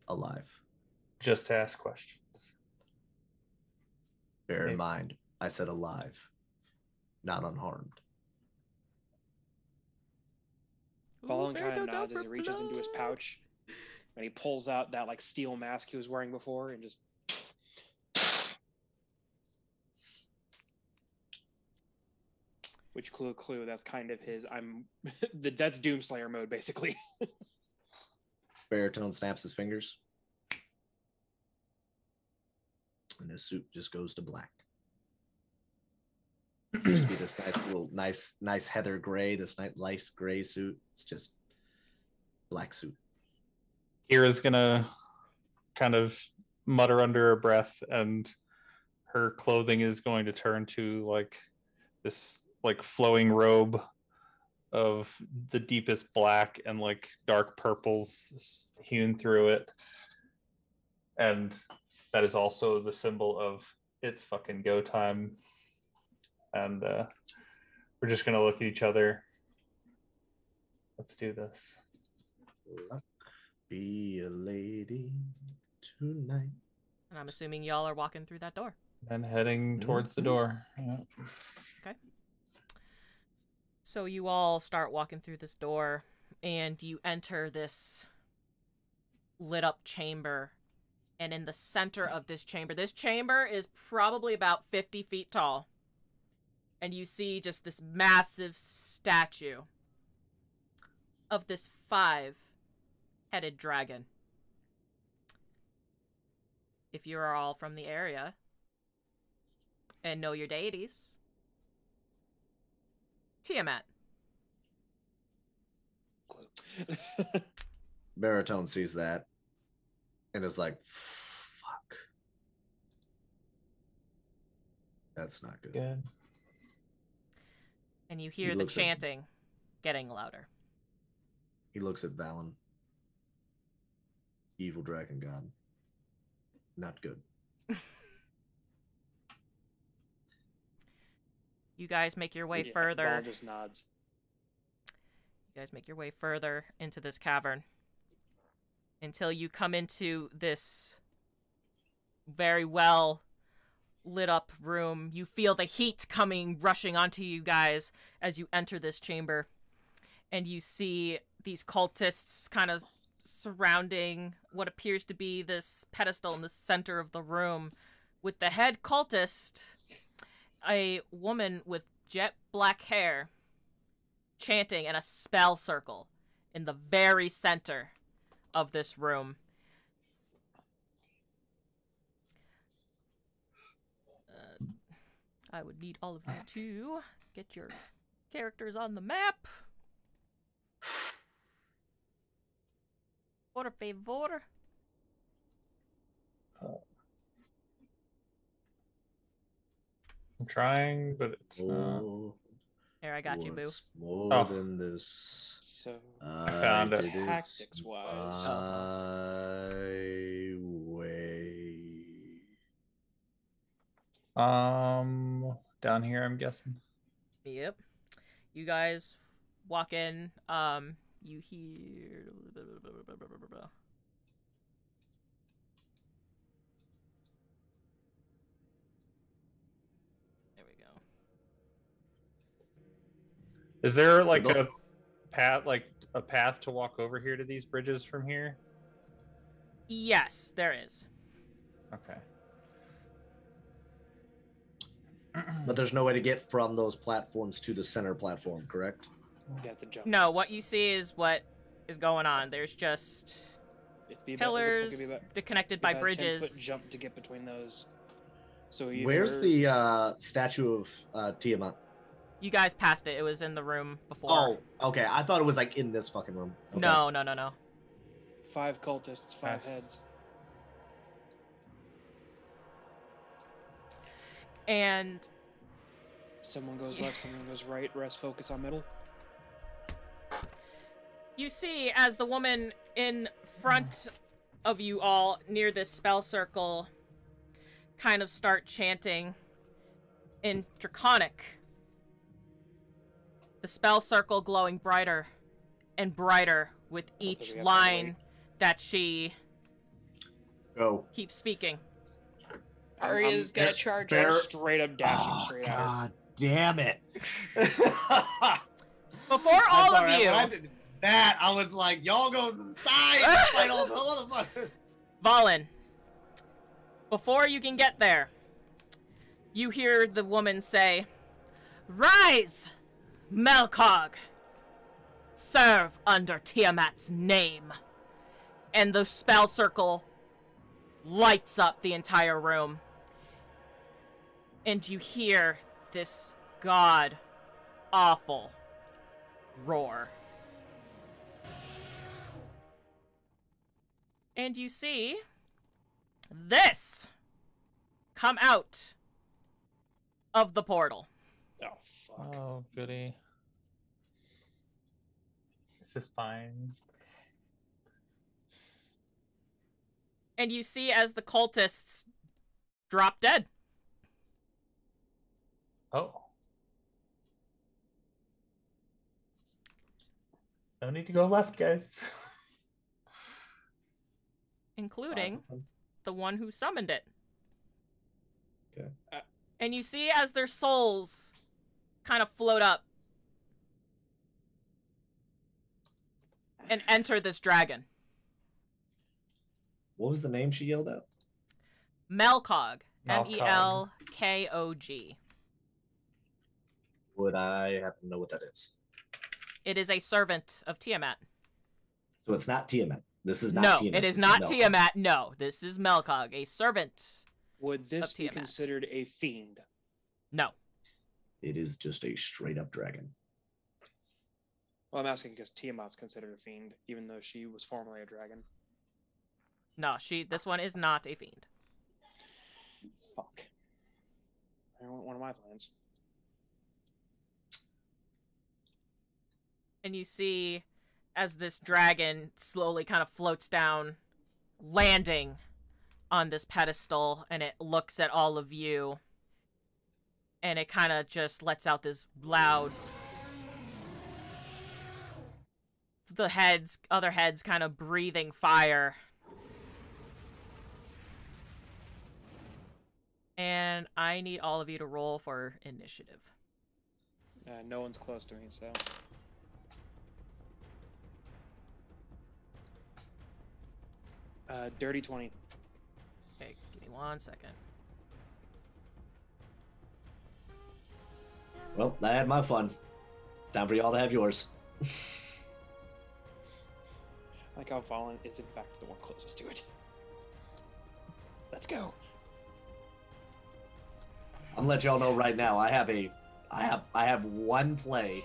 alive. Just to ask questions. Bear in Okay. mind, I said alive, not unharmed. Ooh, kind of nods as he reaches into his pouch, and he pulls out that like steel mask he was wearing before, and just. [SNIFFS] Which clue, clue? That's kind of his. I'm. [LAUGHS] the that's Doomslayer mode, basically. [LAUGHS] Baritone snaps his fingers. And his suit just goes to black. To be this nice little nice, nice heather gray, this nice nice gray suit. It's just black suit. Kira's gonna kind of mutter under her breath, and her clothing is going to turn to like this like flowing robe of the deepest black and like dark purples hewn through it. And that is also the symbol of it's fucking go time. And uh, we're just gonna look at each other. Let's do this. Luck be a lady tonight. And I'm assuming y'all are walking through that door. And heading towards the Mhm. door. Yeah. Okay. So you all start walking through this door and you enter this lit up chamber. And in the center of this chamber, this chamber is probably about 50 feet tall. And you see just this massive statue of this five headed dragon. If you are all from the area and know your deities, Tiamat. Clue. [LAUGHS] Baritone sees that and is like, fuck. That's not good. Good. And you hear the looks at- chanting getting louder. He looks at Valen. Evil dragon god. Not good. [LAUGHS] You guys make your way Yeah, further. Val just nods. You guys make your way further into this cavern until you come into this very well lit up room. You feel the heat coming rushing onto you guys as you enter this chamber. And you see these cultists kind of surrounding what appears to be this pedestal in the center of the room with the head cultist, a woman with jet black hair chanting in a spell circle in the very center of this room. I would need all of you [SIGHS] to get your characters on the map. Por favor. I'm trying, but it's not. Oh, Here, I got you, boo. what's More Oh. than this. So I found it. did Tactics wise. My Um, down here, I'm guessing. Yep. You guys walk in. Um, you hear. There we go. Is there like a path, like a path to walk over here to these bridges from here? Yes, there is. Okay. But there's no way to get from those platforms to the center platform, correct? You have to jump. No, what you see is what is going on. There's just It'd about- it like pillars about- connected by about a 10 bridges. jump to get between those. So either Where's the uh, statue of uh, Tiamat? You guys passed it. It was in the room before. Oh, okay. I thought it was like in this fucking room. Okay. No, no, no, no. five cultists, five Ah. heads? And Someone goes left, someone goes right. Rest focus on middle. You see, as the woman in front of you all near this spell circle kind of start chanting in Draconic, the spell circle glowing brighter and brighter with each we have to line that she Go. keeps speaking. I'm- Arya's I'm- gonna charge Bear- us. Straight up dashing Oh, straight at her. God damn it. [LAUGHS] Before all sorry, of you, when I did that, I was like, y'all go to the side and [LAUGHS] fight all the motherfuckers. Valen, before you can get there, you hear the woman say, Rise, Melkog! Serve under Tiamat's name. And the spell circle lights up the entire room. And you hear this god awful roar. And you see this come out of the portal. Oh fuck. Oh, goody. This is fine. And you see as the cultists drop dead. Oh. No need to go left, guys. [LAUGHS] including the one who summoned it. Okay. Uh, and you see as their souls kind of float up and enter this dragon. What was the name she yelled out? Melkog. M Melkog. E L K O G. Would I happen to know what that is? It is a servant of Tiamat. So it's not Tiamat. This is not no, Tiamat. it is this not Melkor. Tiamat. No, this is Melkog, a servant. Would this Of be Tiamat. considered a fiend? No. It is just a straight up dragon. Well, I'm asking because Tiamat's considered a fiend, even though she was formerly a dragon. No, she this one is not a fiend. Fuck. I want one of my plans. And you see as this dragon slowly kind of floats down, landing on this pedestal, and it looks at all of you, and it kind of just lets out this loud. The heads, other heads, kind of breathing fire. And I need all of you to roll for initiative. Uh, no one's close to me, so. Uh, dirty 20. Okay, give me one second. Well, I had my fun. Time for y'all to have yours. [LAUGHS] Like how Valen is, in fact, the one closest to it. Let's go. I'm gonna let y'all know right now. I have a, I have, I have one play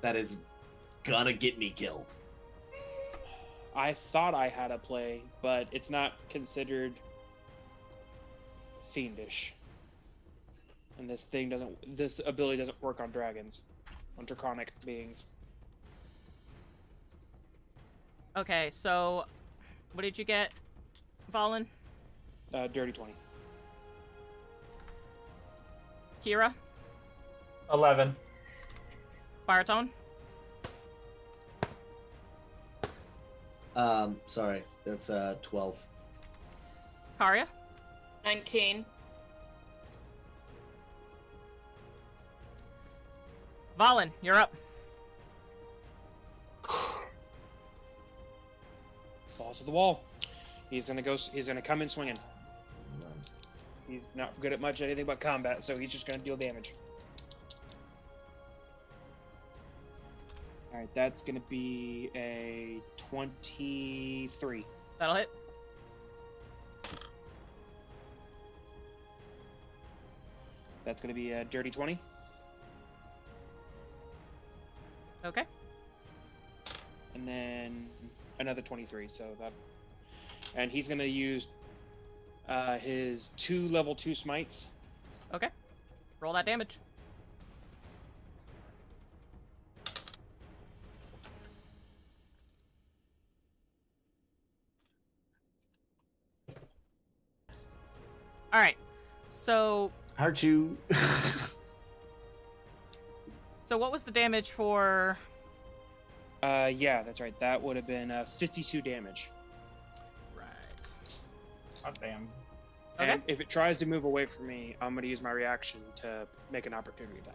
that is gonna get me killed. I thought I had a play, but it's not considered fiendish. And this thing doesn't. This ability doesn't work on dragons, on draconic beings. Okay, so what did you get, Valen? Uh, dirty 20. Kira? 11. Baritone? Um, sorry, that's uh 12. Karia? 19. Valen, you're up. Falls to the wall. He's gonna go. He's gonna come in swinging. He's not good at much anything but combat, so he's just gonna deal damage. All right, that's gonna be a twenty-three. That'll hit. That's gonna be a dirty twenty. Okay. and then another 23 so that and he's going to use uh, his two level two smites Okay. Roll that damage. So, Aren't you? [LAUGHS] so what was the damage for? uh yeah that's right that would have been uh, 52 damage Right. Oh, damn. Okay. and if it tries to move away from me i'm going to use my reaction to make an opportunity attack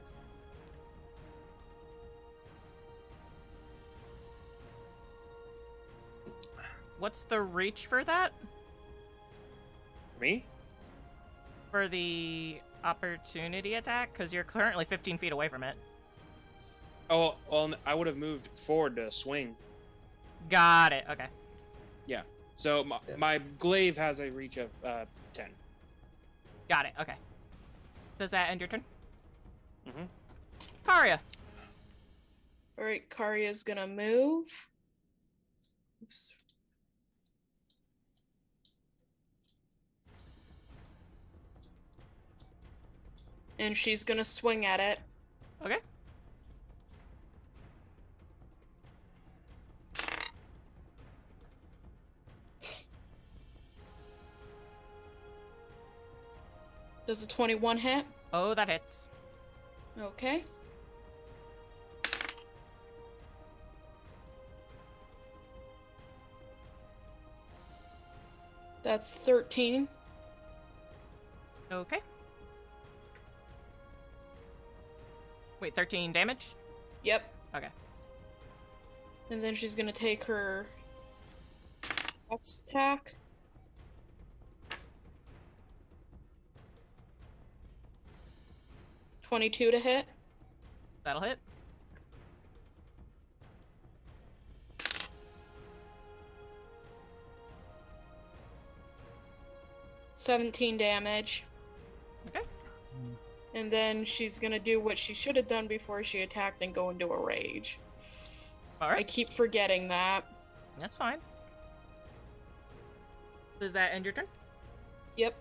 What's the reach for that? me For the opportunity attack? Because you're currently 15 feet away from it. oh well i would have moved forward to swing Got it. Okay. Yeah. So my, Yeah. my glaive has a reach of uh, 10 Got it. Okay. Does that end your turn? Mm Mhm. Karia. Alright, Karia's gonna move. Oops. And she's gonna swing at it. Okay. Does a 21 hit? Oh, that hits. Okay. That's 13. Okay. Wait, 13 damage? Yep. Okay. And then she's gonna take her attack. Twenty-two to hit. That'll hit. Seventeen damage. Okay. And then she's gonna do what she should have done before she attacked and go into a rage. All right. I keep forgetting that. That's fine. Does that end your turn? Yep.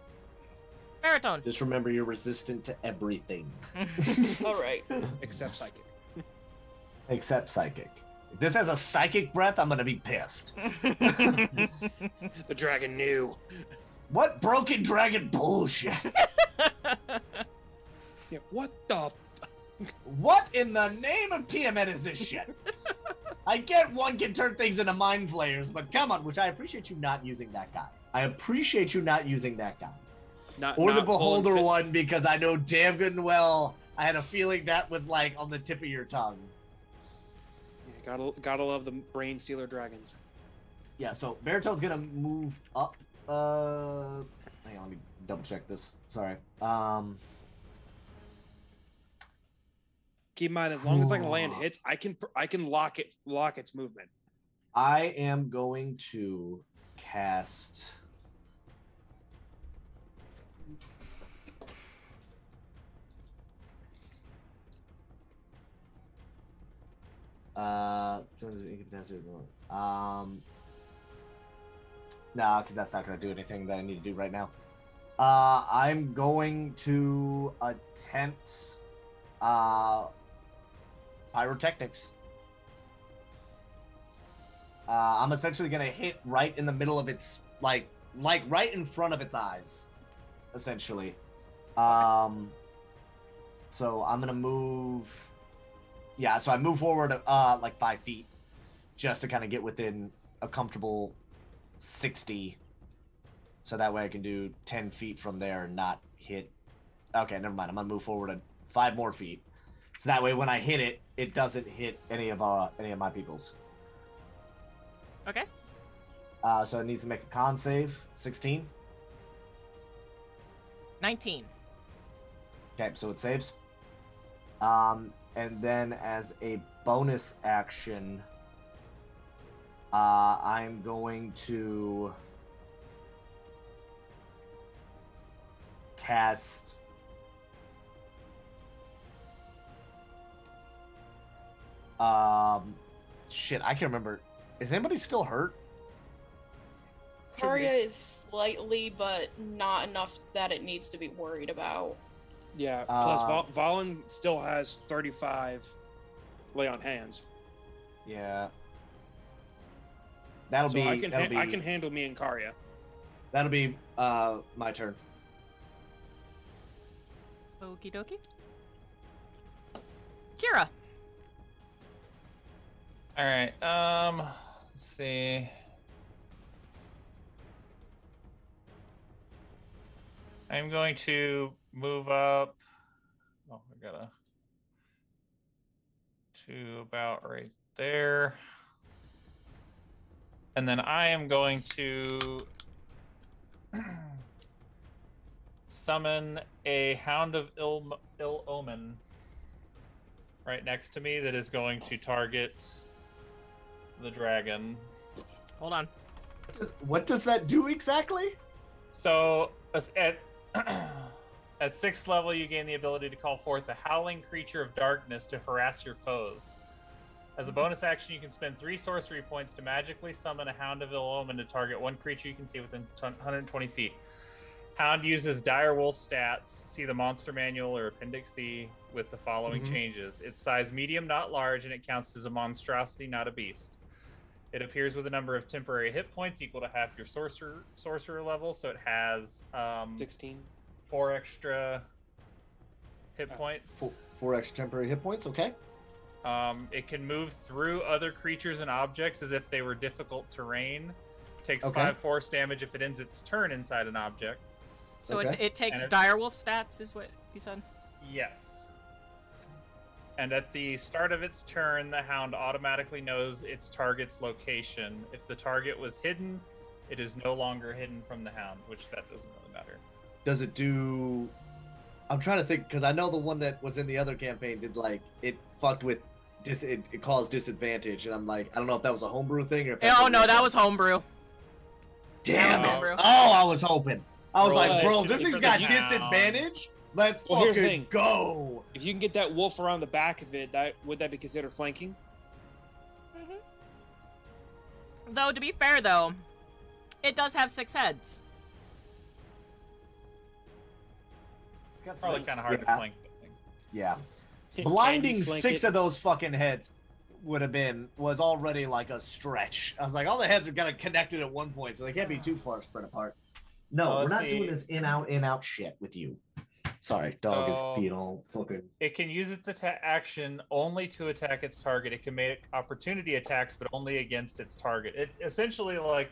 Baritone. Just remember you're resistant to everything [LAUGHS] All right. Except psychic. except psychic. If this has a psychic breath, I'm gonna be pissed. [LAUGHS] The dragon knew. What broken dragon bullshit? [LAUGHS] Yeah, what the? What in the name of Tiamat is this shit? [LAUGHS] I get one can turn things into mind flayers, but come on, which I appreciate you not using that guy. I appreciate you not using that guy. Not, Or the not full beholder one, because I know damn good and well I had a feeling that was like on the tip of your tongue. Yeah, gotta gotta love the brain stealer dragons. Yeah, so Baritone's gonna move up. Uh, hang on, let me double check this. Sorry. Um, Keep in mind, as long as I can land [SIGHS] hits, I can I can lock it lock its movement. I am going to cast. Uh, um, nah, because that's not going to do anything that I need to do right now. Uh, I'm going to attempt uh, pyrotechnics. Uh, I'm essentially gonna hit right in the middle of its like like right in front of its eyes, essentially. Um, so I'm gonna move. Yeah, so I move forward uh like five feet, just to kind of get within a comfortable sixty. So that way I can do ten feet from there and not hit. Okay, never mind. I'm gonna move forward five more feet. So that way when I hit it, it doesn't hit any of uh any of my peoples. okay. Uh, so it needs to make a con save. 16. 19. Okay, so it saves. Um, and then as a bonus action, uh, I'm going to cast. Um, shit, I can't remember. Is anybody still hurt? Karia is slightly, but not enough that it needs to be worried about. Yeah. Uh, plus, Val- Valen still has 35 lay on hands, Yeah. That'll so be. I can that'll ha- be. I can handle me and Karia. That'll be uh my turn. Okie dokie. Kira. All right. Um, let's see. I'm going to move up. Oh, I gotta to about right there, and then I am going to [CLEARS THROAT] summon a Hound of Ill Ill Omen right next to me that is going to target the dragon. Hold on. What does that do exactly? So at [CLEARS THROAT] at sixth level, you gain the ability to call forth a howling creature of darkness to harass your foes. As a bonus action, you can spend three sorcery points to magically summon a Hound of Ill Omen to target one creature you can see within 120 feet. Hound uses dire wolf stats. See the monster manual or appendix C with the following Mhm. changes. Its size medium, not large, and it counts as a monstrosity, not a beast. It appears with a number of temporary hit points equal to half your sorcerer sorcerer level, so it has um, 16. four extra hit Oh. points. Four, four extra temporary hit points. Okay. Um, it can move through other creatures and objects as if they were difficult terrain. Takes Okay. five force damage if it ends its turn inside an object. So it, Okay. it takes And it- direwolf stats, is what you said. Yes. And at the start of its turn, the hound automatically knows its target's location. If the target was hidden, it is no longer hidden from the hound, which that doesn't really matter. Does it do? I'm trying to think because I know the one that was in the other campaign did like it fucked with dis it, it caused disadvantage, and I'm like I don't know if that was a homebrew thing or. If Oh no, that was homebrew. Damn that it! was Oh. I was hoping. I was Roll like, bro, this the thing's got hound. disadvantage. Let's Well, fucking thing. go. If you can get that wolf around the back of it, that would that be considered flanking? Mm-hmm. Though to be fair, though, it does have six heads. It's got Probably kind of hard yeah, to flank. Yeah, [LAUGHS] blinding six it? of those fucking heads would have been was already like a stretch. I was like, all the heads are kind of connected at one point, so they can't be [SIGHS] too far spread apart. No, Oh, we're not see. doing this in out in out shit with you. Sorry, dog Oh. is being all fucking. It can use its atta- action only to attack its target. It can make opportunity attacks, but only against its target. It essentially like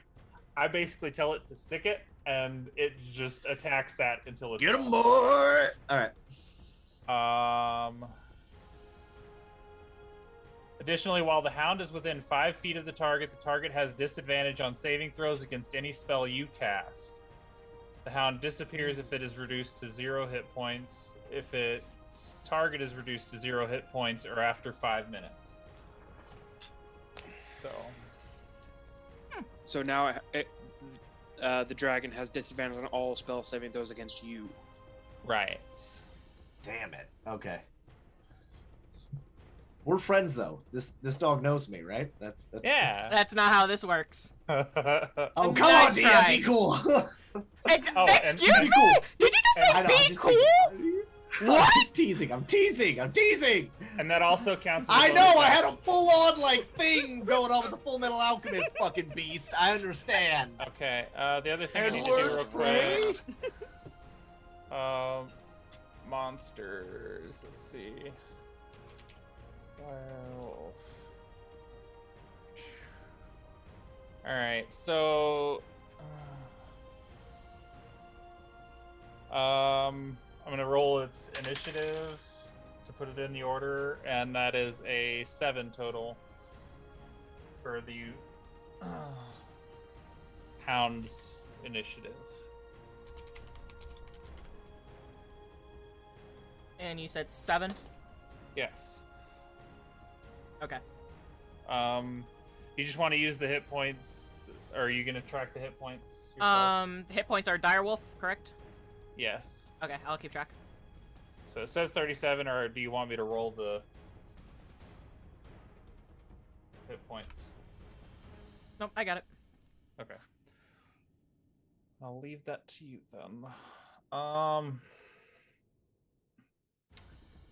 I basically tell it to stick it, and it just attacks that until it's Get him, done. boy! All right. Um. Additionally, while the hound is within five feet of the target, the target has disadvantage on saving throws against any spell you cast. The hound disappears if it is reduced to zero hit points, if its target is reduced to zero hit points, or after five minutes. So, So now it, it, uh, the dragon has disadvantage on all spell saving throws against you. right. Damn it. Okay. We're friends though. This this dog knows me, right? That's that's. Yeah. That's not how this works. [LAUGHS] Oh come Nice on, try. DM, be cool. [LAUGHS] [LAUGHS] Ex- Oh, excuse Be me? cool. Did you just say I know, I'm be just cool? teasing. I'm just teasing. I'm teasing. I'm teasing. and that also counts. As a I know. I had a full on like thing going on with the Full Metal Alchemist fucking beast. I understand. Okay. Uh, the other thing I need to do Edward real Prey? quick. Um, monsters. Let's see. Werewolf. All right. So. uh, um, I'm gonna roll its initiative to put it in the order, and that is a seven total for the uh, hound's initiative. And you said seven? Yes. Okay. Um, you just want to use the hit points, or are you gonna track the hit points? Yourself? Um, hit points are direwolf, correct? yes. Okay, I'll keep track. So it says 37, or do you want me to roll the hit points? Nope, I got it. Okay. I'll leave that to you then. Um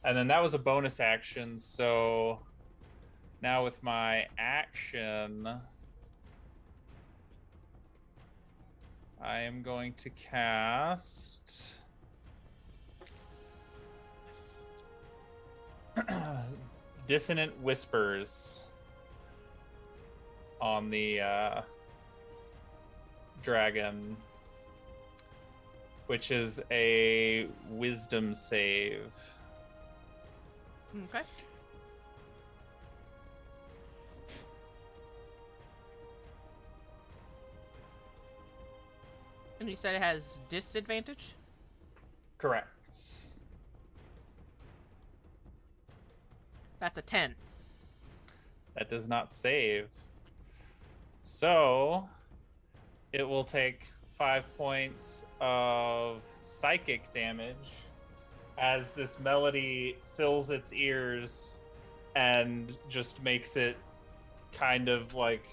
and then that was a bonus action, so now with my action I am going to cast [CLEARS THROAT] Dissonant Whispers on the uh, dragon, which is a wisdom save. Okay. And you said it has disadvantage? Correct. That's a 10. That does not save. So it will take five points of psychic damage as this melody fills its ears and just makes it kind of like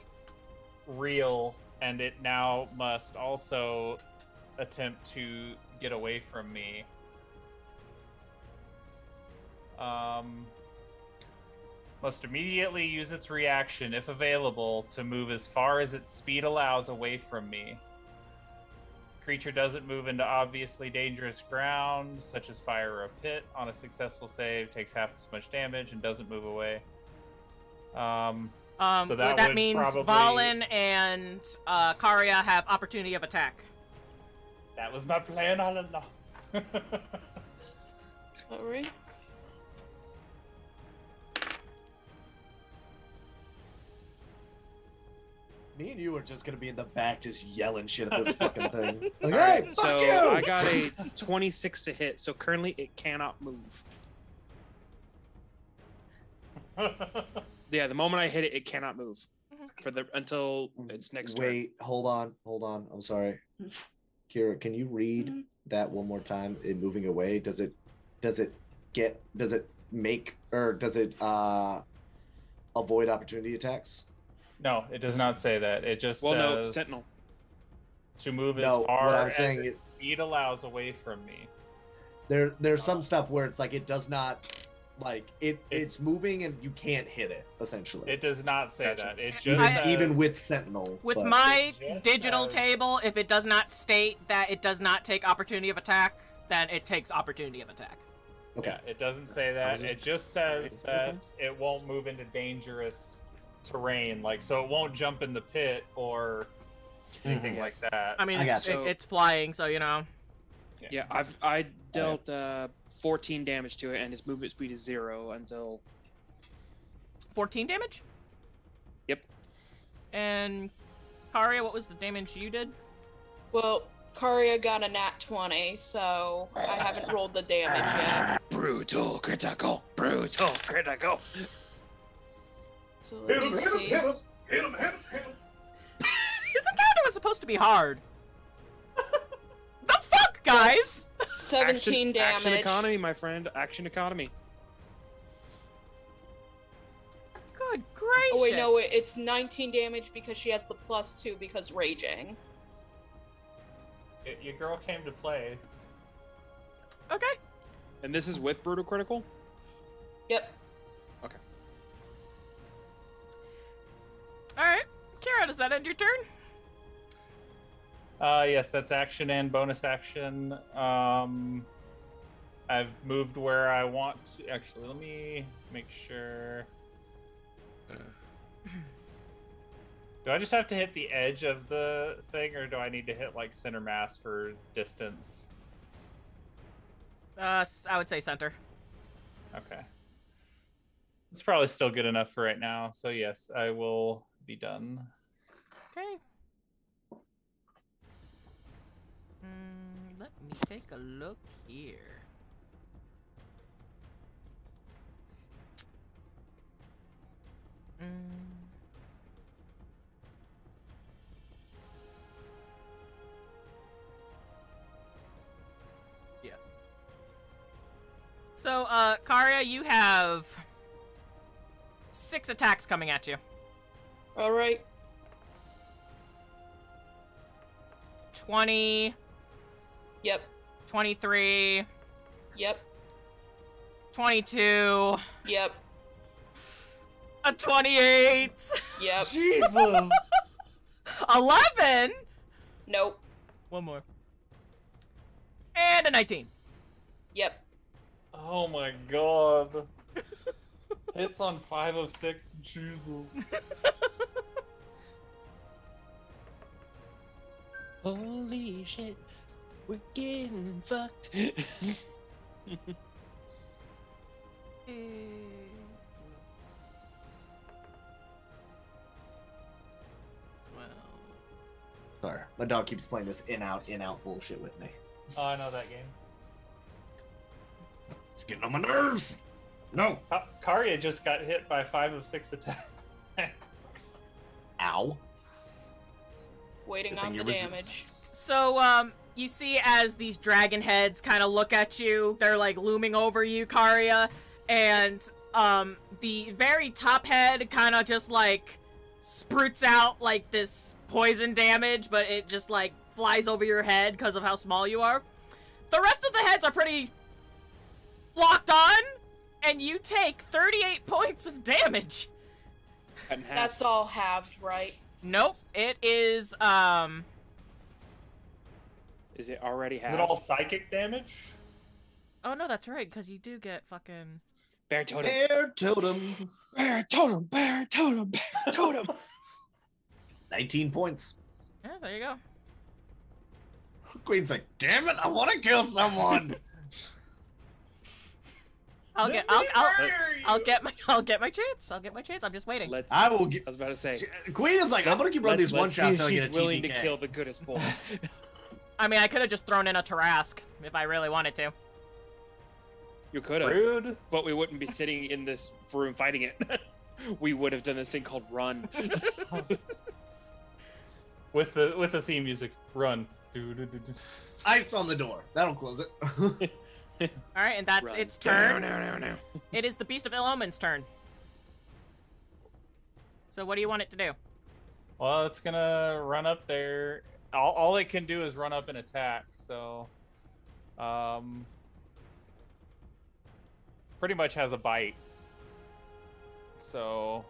real. And it now must also attempt to get away from me. Um, must immediately use its reaction, if available, to move as far as its speed allows away from me. Creature doesn't move into obviously dangerous ground, such as fire or a pit. On a successful save, takes half as much damage and doesn't move away. Um, Um, So that, that that means probably- Valen and uh, Karia have opportunity of attack. that was my plan all along. [LAUGHS] All right. Me and you are just gonna be in the back just yelling shit at this [LAUGHS] fucking thing. Like, All hey, right, fuck so you! I got a [LAUGHS] 26 to hit, so currently it cannot move. Yeah, the moment I hit it, it cannot move mm-hmm. for the until mm. its next turn. Wait, hold on, hold on. I'm sorry. Kira, can you read mm-hmm. that one more time in moving away? Does it does it get does it make or does it uh avoid opportunity attacks? no, it does not say that. It just Well, no, says Sentinel. to move No, as far what I'm as saying its is- speed allows away from me. There there's some uh, stuff where it's like it does not like it, It- it's moving and you can't hit it essentially. It does not say Gotcha. that. It just even, I- says, even with Sentinel. With but- my digital says- table, if it does not state that it does not take opportunity of attack, then it takes opportunity of attack. Okay. Yeah, it doesn't say that. just- It just says that it won't move into dangerous terrain, like so it won't jump in the pit or anything Mhm. like that. I mean, I it's, it- it's flying, so you know. Yeah, I've I dealt uh, 14 damage to it, and its movement speed is zero until 14 damage? Yep. And Karia, what was the damage you did? Well, Karia got a nat 20, so I haven't rolled the damage yet. Ah, brutal critical, brutal critical. So let hit me him, see. [LAUGHS] This encounter was supposed to be hard. [LAUGHS] the fuck, guys? 17 action, damage. Action economy, my friend. Action economy. Good gracious. Oh wait, no, it- it's 19 damage because she has the plus two because raging. Y- your girl came to play. Okay. And this is with brutal critical. Yep. Okay. All right. Kara, does that end your turn? Uh, yes, that's action and bonus action. Um, I've moved where I want to. Actually, let me make sure. Do I just have to hit the edge of the thing, or do I need to hit like center mass for distance? Uh, I would say center. Okay. It's probably still good enough for right now. So yes, I will be done. Okay. Mm, let me take a look here. Mm. Yeah. So, uh, Karia, you have six attacks coming at you. All right. 20, Yep. 23, Yep. 22, Yep. a 28, Yep. Jesus. [LAUGHS] 11, Nope. one more, and a 19. Yep. oh my god. [LAUGHS] Hits on five of six. Jesus. [LAUGHS] Holy shit, we're getting fucked. Well, [LAUGHS] Sorry, my dog keeps playing this in out in out bullshit with me. Oh, I know that game. It's getting on my nerves. No. Ka- Karia just got hit by five of six attacks. Ow. Waiting Good on the damage. So, um, you see as these dragon heads kind of look at you, they're like looming over you, Karia, and um, the very top head kind of just like sprouts out like this poison damage, but it just like flies over your head because of how small you are. The rest of the heads are pretty locked on, and you take 38 [LAUGHS] points of damage. Cut in half. That's all halved, right? Nope, it is um Is it already has. Is it all psychic damage? Oh no, that's right, because you do get fucking bear totem? Bear totem. Bear totem. Bear totem. Bear [LAUGHS] totem. 19 points. Yeah, there you go. Queen's like, damn it, I want to kill someone. I'll get I'll I'll, I'll get my I'll get my chance. I'll get my chance. I'm just waiting. Let's. I will get. I was about to say. Queen is like, I'm gonna keep running these one shots if until I she's get a willing to kill the goodest boy. [LAUGHS] I mean, I could have just thrown in a Tarrasque if I really wanted to. you could have, Rude. but we wouldn't be sitting in this room fighting it. [LAUGHS] we would have done this thing called run. [LAUGHS] With the with the theme music, run. [LAUGHS] Ice on the door. That'll close it. All right, and that's Run. its turn. No, no, no, no. It is the Beast of Ill Omen's turn. So what do you want it to do? Well, it's gonna run up there. All, all it can do is run up and attack. So, um, pretty much has a bite. So,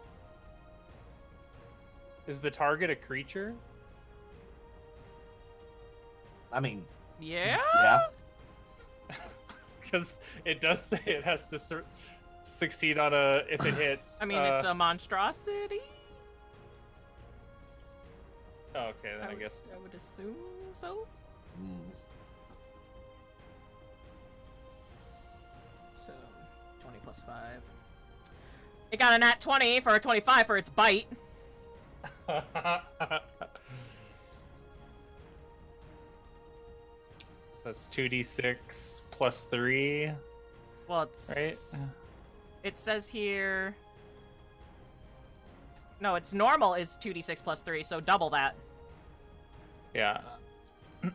is the target a creature? I mean, Yeah. yeah. [LAUGHS] Because it does say it has to sur- succeed on a if it hits. I mean, uh, it's a monstrosity. Oh, okay, then I would- guess I would assume so. Hmm. So, 20 plus 5. It got a nat 20 for a 25 for its bite. [LAUGHS] so that's two d six plus three, Well, it's. right? It says here. No, it's normal is 2d6 plus 3, so double that. Yeah. [CLEARS THROAT]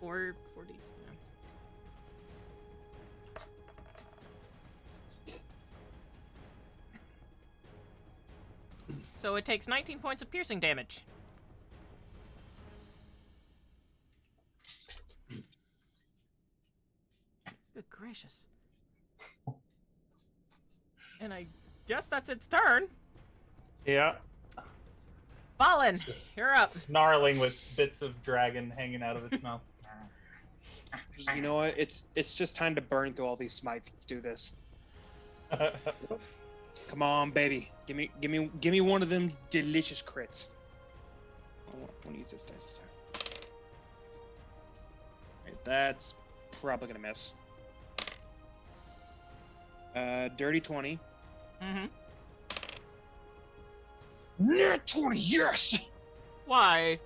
Four, 40. Yeah. So it takes 19 points of piercing damage. Good gracious. And I guess that's its turn. Yeah. Valen, you're up. Snarling with bits of dragon hanging out of its mouth. You know what? It's it's just time to burn through all these smites. Let's do this. Come on, baby. Give me give me give me one of them delicious crits. I want to use this dice this time. Right, that's probably gonna miss. Uh, dirty twenty. Mm-hmm. Net twenty, yes. Why?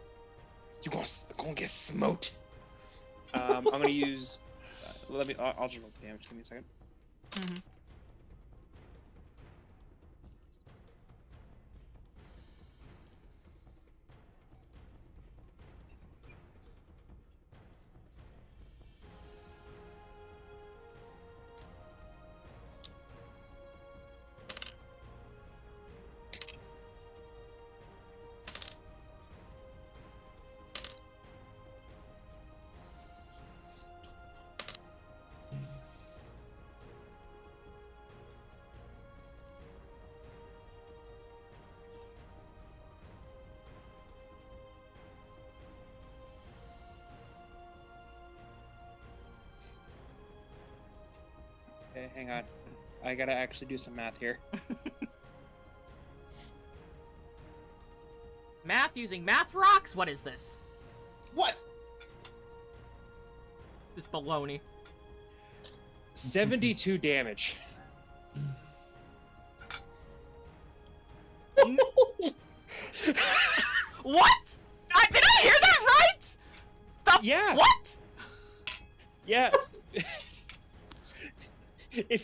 You gonna s- gonna get smoked. Um, I'm gonna use. Uh, let me. I'll, I'll just roll the damage. Give me a second. Mm-hmm. Hang on. I gotta actually do some math here. [LAUGHS] Math using math rocks? What is this? What? This baloney. 72 damage. [LAUGHS]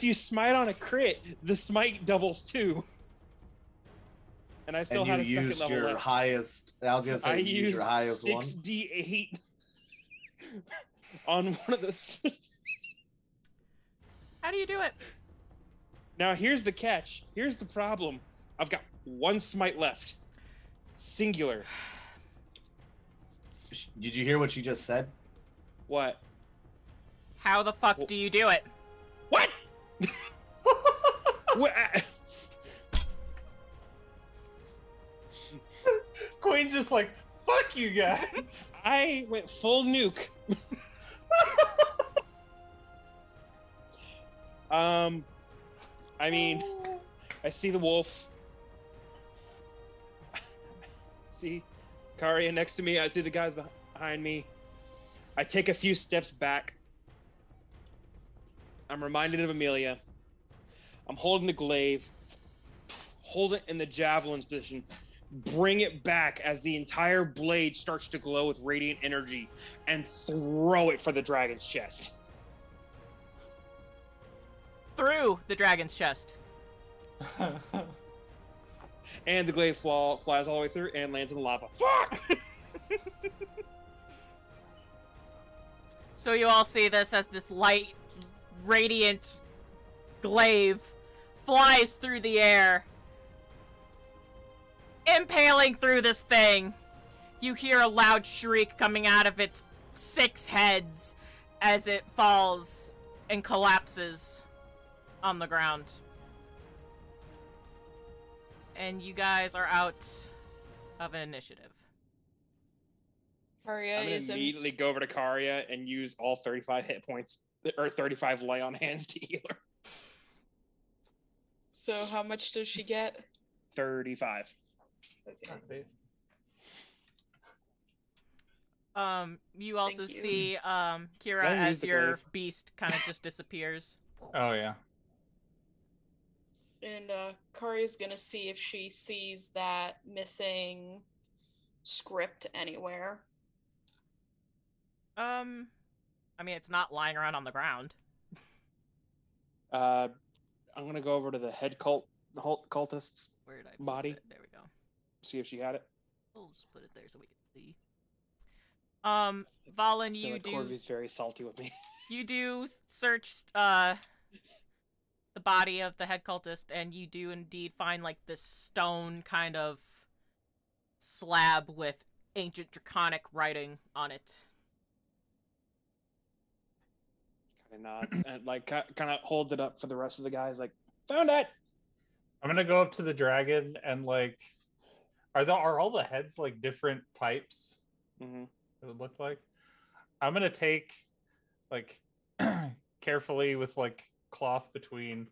if you smite on a crit, the smite doubles too. And I still and had a you second used level your left. highest. I was gonna say I you used used your highest six one. d8 [LAUGHS] on one of the. How do you do it? Now here's the catch. Here's the problem. I've got one smite left. Singular. did you hear what she just said? What? How the fuck Well- do you do it? What? I- Queen's just like, fuck you guys. [LAUGHS] I went full nuke. [LAUGHS] um, I mean, I see the wolf. [LAUGHS] see Karia next to me. I see the guys behind me. I take a few steps back. I'm reminded of Amelia. I'm holding the glaive. Hold it in the javelin's position. Bring it back as the entire blade starts to glow with radiant energy and throw it for the dragon's chest. Through the dragon's chest. [LAUGHS] And the glaive flaw, flies all the way through and lands in the lava. Fuck! [LAUGHS] So you all see this as this light, radiant glaive flies through the air, impaling through this thing. You hear a loud shriek coming out of its six heads as it falls and collapses on the ground. And you guys are out of an initiative. Arya I'm gonna is in, immediately go over to Karia and use all 35 hit points or 35 lay on hands to heal her. so how much does she get? 35. Um, you also you. see um Kira Don't as your glaive. beast kind of just disappears. oh yeah. And uh Kari's gonna see if she sees that missing script anywhere. Um, I mean, it's not lying around on the ground. Uh, I'm gonna go over to the head cult, the hul- cultists, Where did I Body. it? There we go. see if she had it. We'll just put it there so we can see. Um, Valen, you like do Corvy's very salty with me. [LAUGHS] you do search uh the body of the head cultist, and you do indeed find like this stone kind of slab with ancient draconic writing on it. Kind of nod and like kind of hold it up for the rest of the guys. Like, found it. I'm gonna go up to the dragon and like, are the are all the heads like different types? hmm It would look like. I'm gonna take, like, [CLEARS THROAT] carefully with like cloth between.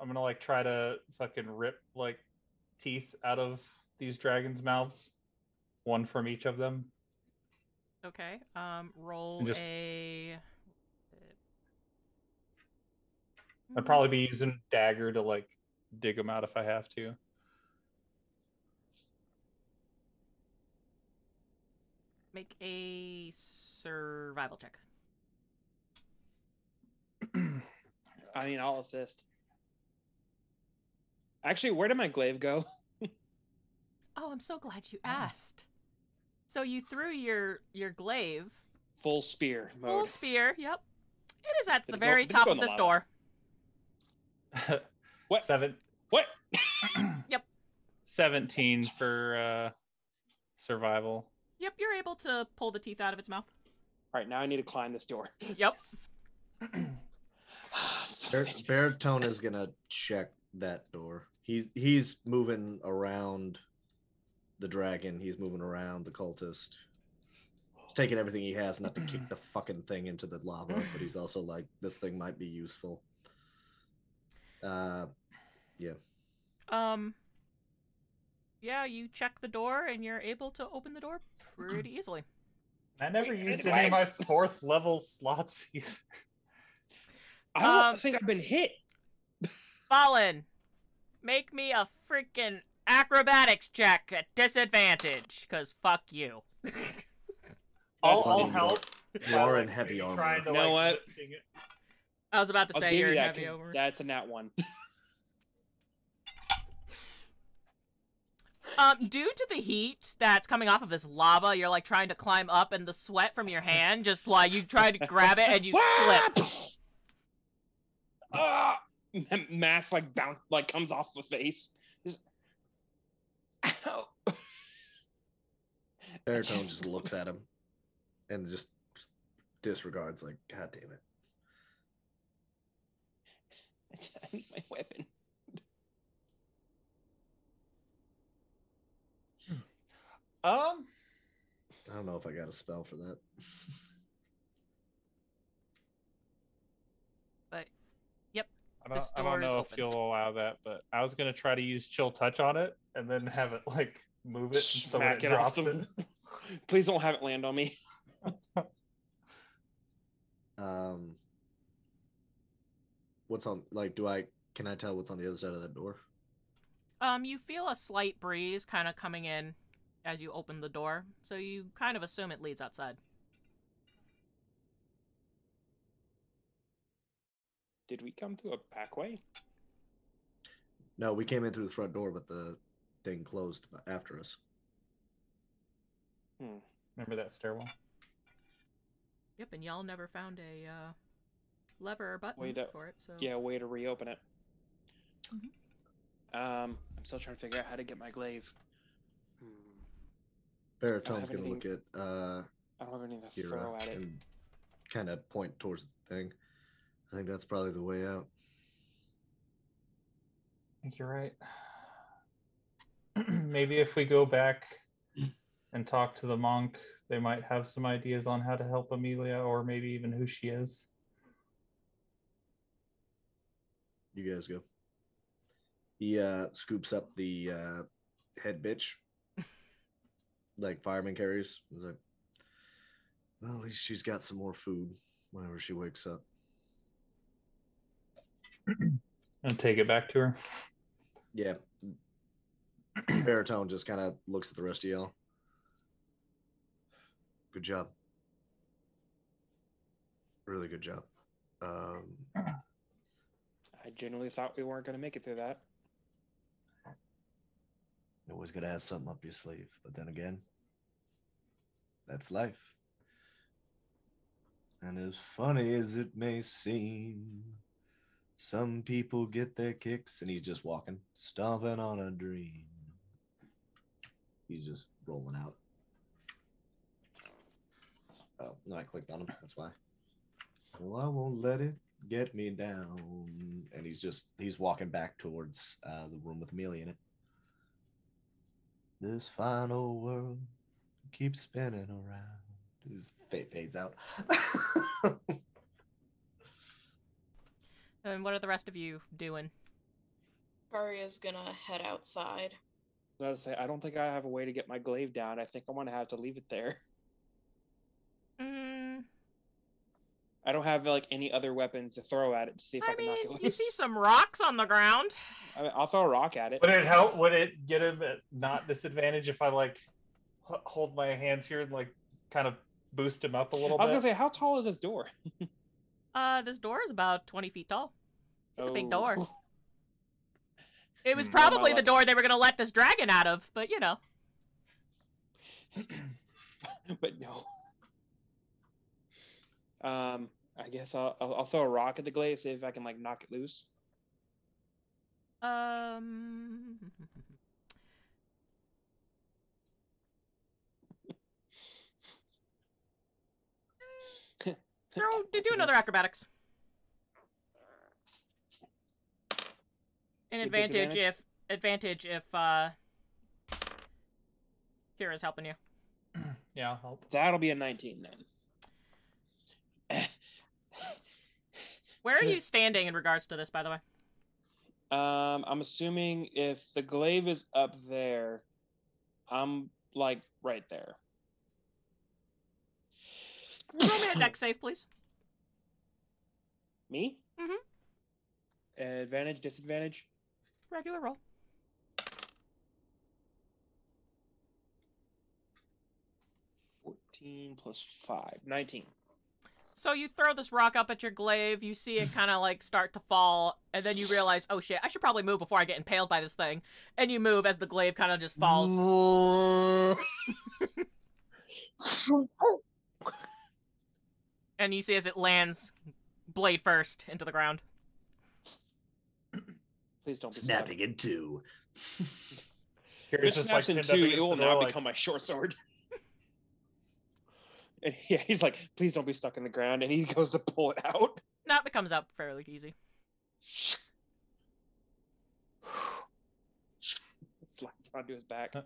I'm gonna like try to fucking rip like teeth out of these dragons' mouths, one from each of them. Okay. Um, roll just- a. I'd probably be using dagger to like dig them out if I have to. Make a survival check. [CLEARS THROAT] I mean, I'll assist. Actually, where did my glaive go? [LAUGHS] Oh, I'm so glad you Ah. asked. So you threw your your glaive, Full spear full spear. Yep, it is at Did the it go- very did it top go of in the this lava? door. What? Seven. What? [CLEARS THROAT] Yep. 17 for uh survival. Yep, you're able to pull the teeth out of its mouth. All right, now I need to climb this door. [LAUGHS] Yep. Bar- Baritone is gonna check that door. He's he's moving around the dragon. He's moving around the cultist. He's taking everything he has not to kick the fucking thing into the lava, but he's also like, this thing might be useful. Uh, yeah. Um. Yeah, you check the door and you're able to open the door pretty [CLEARS THROAT] easily. I never Wait, used wait, any of my fourth level slots [LAUGHS] either. I don't Um, think I've been hit. Valen, make me a freaking acrobatics check at disadvantage, cause fuck you. I'll, I'll help. You are in heavy armor. You know like, what? Lifting it. I was about to I'll say you're you that heavy 'cause over. that's a nat one. [LAUGHS] Um, due to the heat that's coming off of this lava, you're like trying to climb up, and the sweat from your hand just like you try to grab it and you [LAUGHS] slip. Ah! M- Mask like bounce like comes off the face. Just... Ow. Baritone [LAUGHS] just- just looks at him. and just disregards like, God damn it. I need my weapon. Um, I don't know if I got a spell for that. But yep, I don't, This I don't know if open. you'll allow that, but I was gonna try to use chill touch on it and then have it like move it so when Smack it it drops it. [LAUGHS] Please don't have it land on me. Um, what's on? Like, do I? Can I tell what's on the other side of that door? Um, you feel a slight breeze kind of coming in as you open the door, so you kind of assume it leads outside. Did we come through a packway? No, we came in through the front door, but the thing closed after us. Hmm. Remember that stairwell? Yep, and y'all never found a uh, lever or button Wait, uh, for it, so Yeah, way to reopen it. Mhm. Um, I'm still trying to figure out how to get my glaive. Hmm. Baritone's gonna look at uh I don't have anything to throw at it. and kind of point towards the thing. I think that's probably the way out. I think you're right. [CLEARS THROAT] Maybe if we go back and talk to the monk, they might have some ideas on how to help Amelia or maybe even who she is. You guys go. He uh scoops up the uh head bitch. [LAUGHS] like fireman carries. He's like, well, at least she's got some more food whenever she wakes up. [CLEARS THROAT] And take it back to her. Yeah. [CLEARS THROAT] Baritone just kind of looks at the rest of y'all. Good job. Really good job. Um, [CLEARS THROAT] I genuinely thought we weren't going to make it through that. always going to have something up your sleeve. But then again, that's life. And as funny as it may seem, some people get their kicks, and he's just walking, stomping on a dream. He's just rolling out. Oh, no, I clicked on him. That's why. Well, I won't let it get me down. And he's just, he's walking back towards uh, the room with Amelia in it. This fine old world keeps spinning around. His fate fades out. [LAUGHS] And what are the rest of you doing? Arya's gonna head outside. I was about to say, I don't think I have a way to get my glaive down. I think I'm going to have to leave it there. Mm, I don't have like any other weapons to throw at it to see if I, I can knock mean, it loose. you see some rocks on the ground. [SIGHS] I mean, I'll throw a rock at it. Would it help? Would it get him at not disadvantage if I like h- hold my hands here and like kind of boost him up a little bit. I was bit? gonna say, how tall is this door? [LAUGHS] Uh, this door is about 20 feet tall. It's a big door. Oh. [LAUGHS] It was. Well, my probably the door they were going to let this dragon out of, but you know. [CLEARS THROAT] but no. Um, I guess I'll, I'll I'll throw a rock at the glaive, see if I can like knock it loose. Um. [LAUGHS] Throw, do do another acrobatics. An advantage if advantage if uh Kira's helping you. [CLEARS THROAT] yeah, I'll help. That'll be a 19 then. Where are you standing in regards to this, by the way? Um, I'm assuming if the glaive is up there, I'm like right there. Roll me a dex save, please. Me? Mhm. Advantage, disadvantage. Regular roll. Fourteen plus five. Nineteen. So you throw this rock up at your glaive, you see it kind of like start to fall, and then you realize, oh shit, I should probably move before I get impaled by this thing. And you move as the glaive kind of just falls. [LAUGHS] and you see as it lands blade first into the ground. Please don't be Snapping in two. [LAUGHS] Here's If it just like in two, it will now like, become my short sword. And [LAUGHS] yeah, he's like, please don't be stuck in the ground. And he [LAUGHS] goes to pull it out. Nah, it comes up fairly easy. [SIGHS] Slides onto his back. Huh.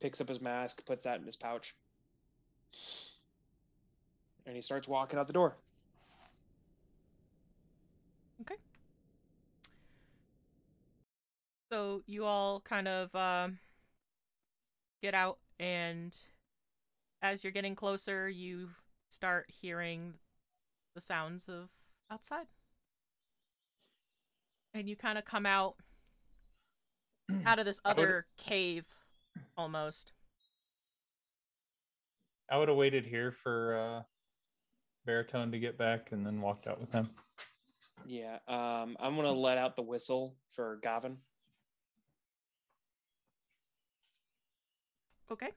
Picks up his mask, puts that in his pouch. And he starts walking out the door. Okay. So you all kind of um, get out, and as you're getting closer, you start hearing the sounds of outside. And you kind of come out [CLEARS THROAT] out of this I would- other cave almost. I would have waited here for uh, Baritone to get back and then walked out with him. Yeah, um, I'm gonna let out the whistle for Gavin. Okay.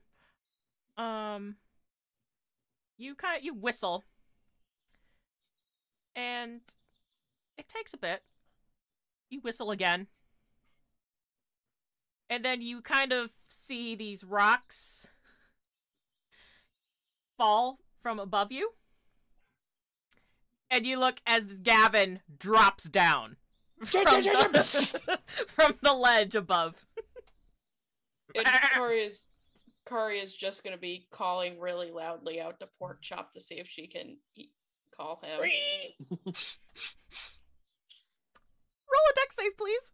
Um you kind of you whistle. And it takes a bit. You whistle again. And then you kind of see these rocks fall from above you. And you look as Gavin drops down from the, [LAUGHS] from the ledge above. And Karia's Karia's just gonna be calling really loudly out to Pork mm-hmm. Chop to see if she can e- call him. [LAUGHS] Roll a Dex save, please.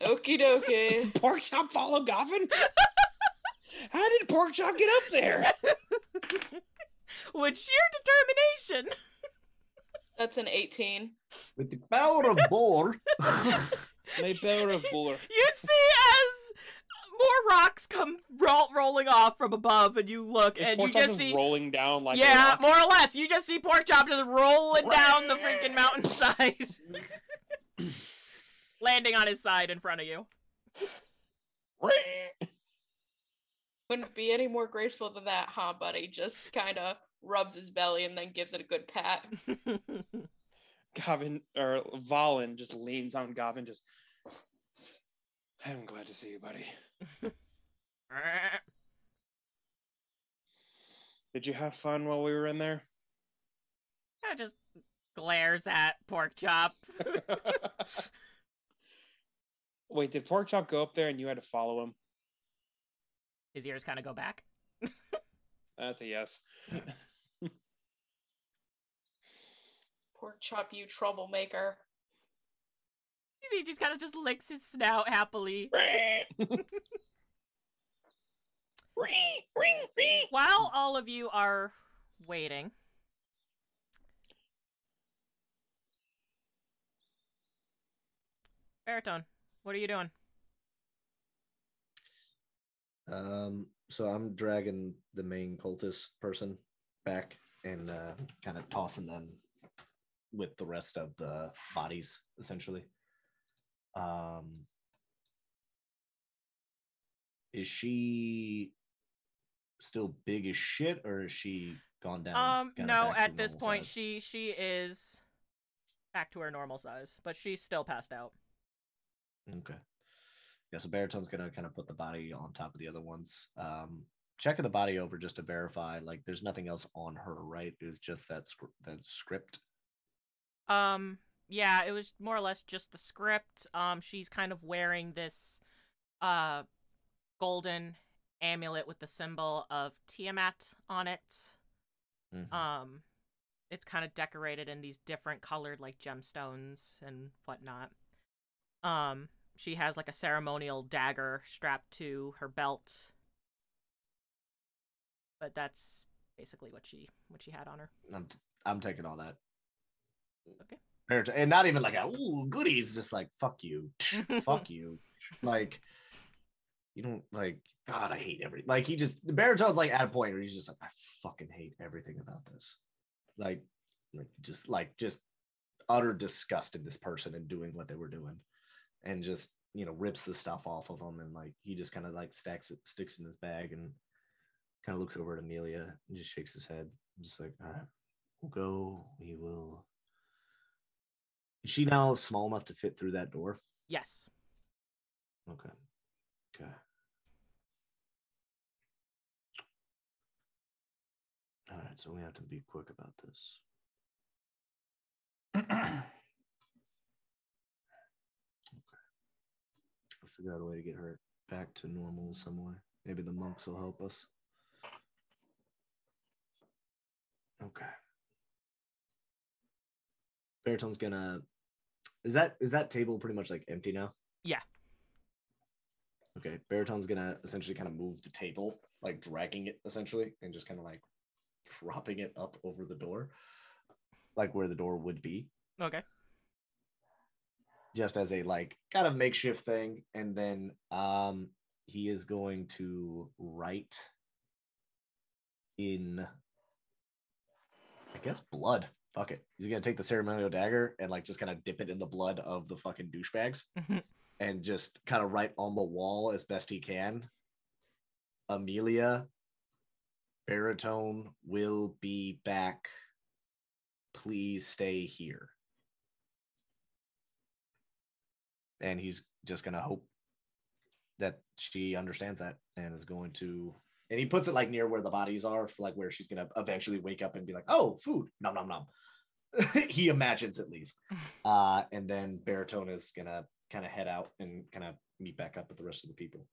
[LAUGHS] Okie dokie. [LAUGHS] Pork chop follow Gavin? How did pork chop get up there? With sheer determination. That's an 18. With the power of boar. My power of buller. You see as more rocks come ro- rolling off from above, and you look, Is and pork you just see. rolling down like yeah, rock? more or less. You just see Pork Chop just rolling down the freaking mountainside, [LAUGHS] landing on his side in front of you. Wouldn't be any more graceful than that, huh, buddy? Just kind of rubs his belly and then gives it a good pat. [LAUGHS] Gavin or Valen just leans on Gavin, just. I'm glad to see you, buddy. [LAUGHS] Did you have fun while we were in there? [LAUGHS] Kinda just glares at Pork Chop. [LAUGHS] Wait, did Pork Chop go up there and you had to follow him? His ears kind of go back. That's a yes. Pork chop, you troublemaker. You he just kind of just licks his snout happily. [LAUGHS] While all of you are waiting, Baritone, what are you doing? Um, so I'm dragging the main cultist person back and uh, kind of tossing them with the rest of the bodies, essentially. Um, is she still big as shit, or is she gone down? Um, no, at this point, size? she she is back to her normal size, but she's still passed out. Okay. Yeah, so Baritone's gonna kind of put the body on top of the other ones. Um, checking the body over just to verify, like, there's nothing else on her, right? It's just that that script. Um, yeah, it was more or less just the script. Um, she's kind of wearing this uh golden amulet with the symbol of Tiamat on it. Mhm. Um, it's kind of decorated in these different colored like gemstones and whatnot. Um, she has like a ceremonial dagger strapped to her belt. But that's basically what she what she had on her. I'm t- I'm taking all that. Okay. And not even like a ooh goodies, just like fuck you, [LAUGHS] fuck you, like you don't like. God, I hate every like he just the Baritone's like at a point where he's just like I fucking hate everything about this, like like just like just utter disgust in this person and doing what they were doing, and just you know rips the stuff off of him and like he just kind of like stacks it sticks in his bag and kind of looks over at Amelia and just shakes his head, just like all right, we'll go. We will. Is she now small enough to fit through that door? Yes. Okay. Okay. All right, so we have to be quick about this. okay. I'll figure out a way to get her back to normal somewhere. Maybe the monks will help us. Okay. Baritone's gonna. Is that is that table pretty much like empty now? Yeah. Okay. Baritone's gonna essentially kind of move the table, like dragging it essentially, and just kind of like propping it up over the door, like where the door would be Okay. just as a like kind of makeshift thing and then um he is going to write in i guess blood fuck it. He's gonna take the ceremonial dagger and like just kind of dip it in the blood of the fucking douchebags Mhm. and just kind of write on the wall as best he can amelia baritone will be back. Please stay here. And he's just gonna hope that she understands that and is going to and he puts it like near where the bodies are for like where she's gonna eventually wake up and be like oh food nom nom nom he imagines at least uh and then baritone is gonna kind of head out and kind of meet back up with the rest of the people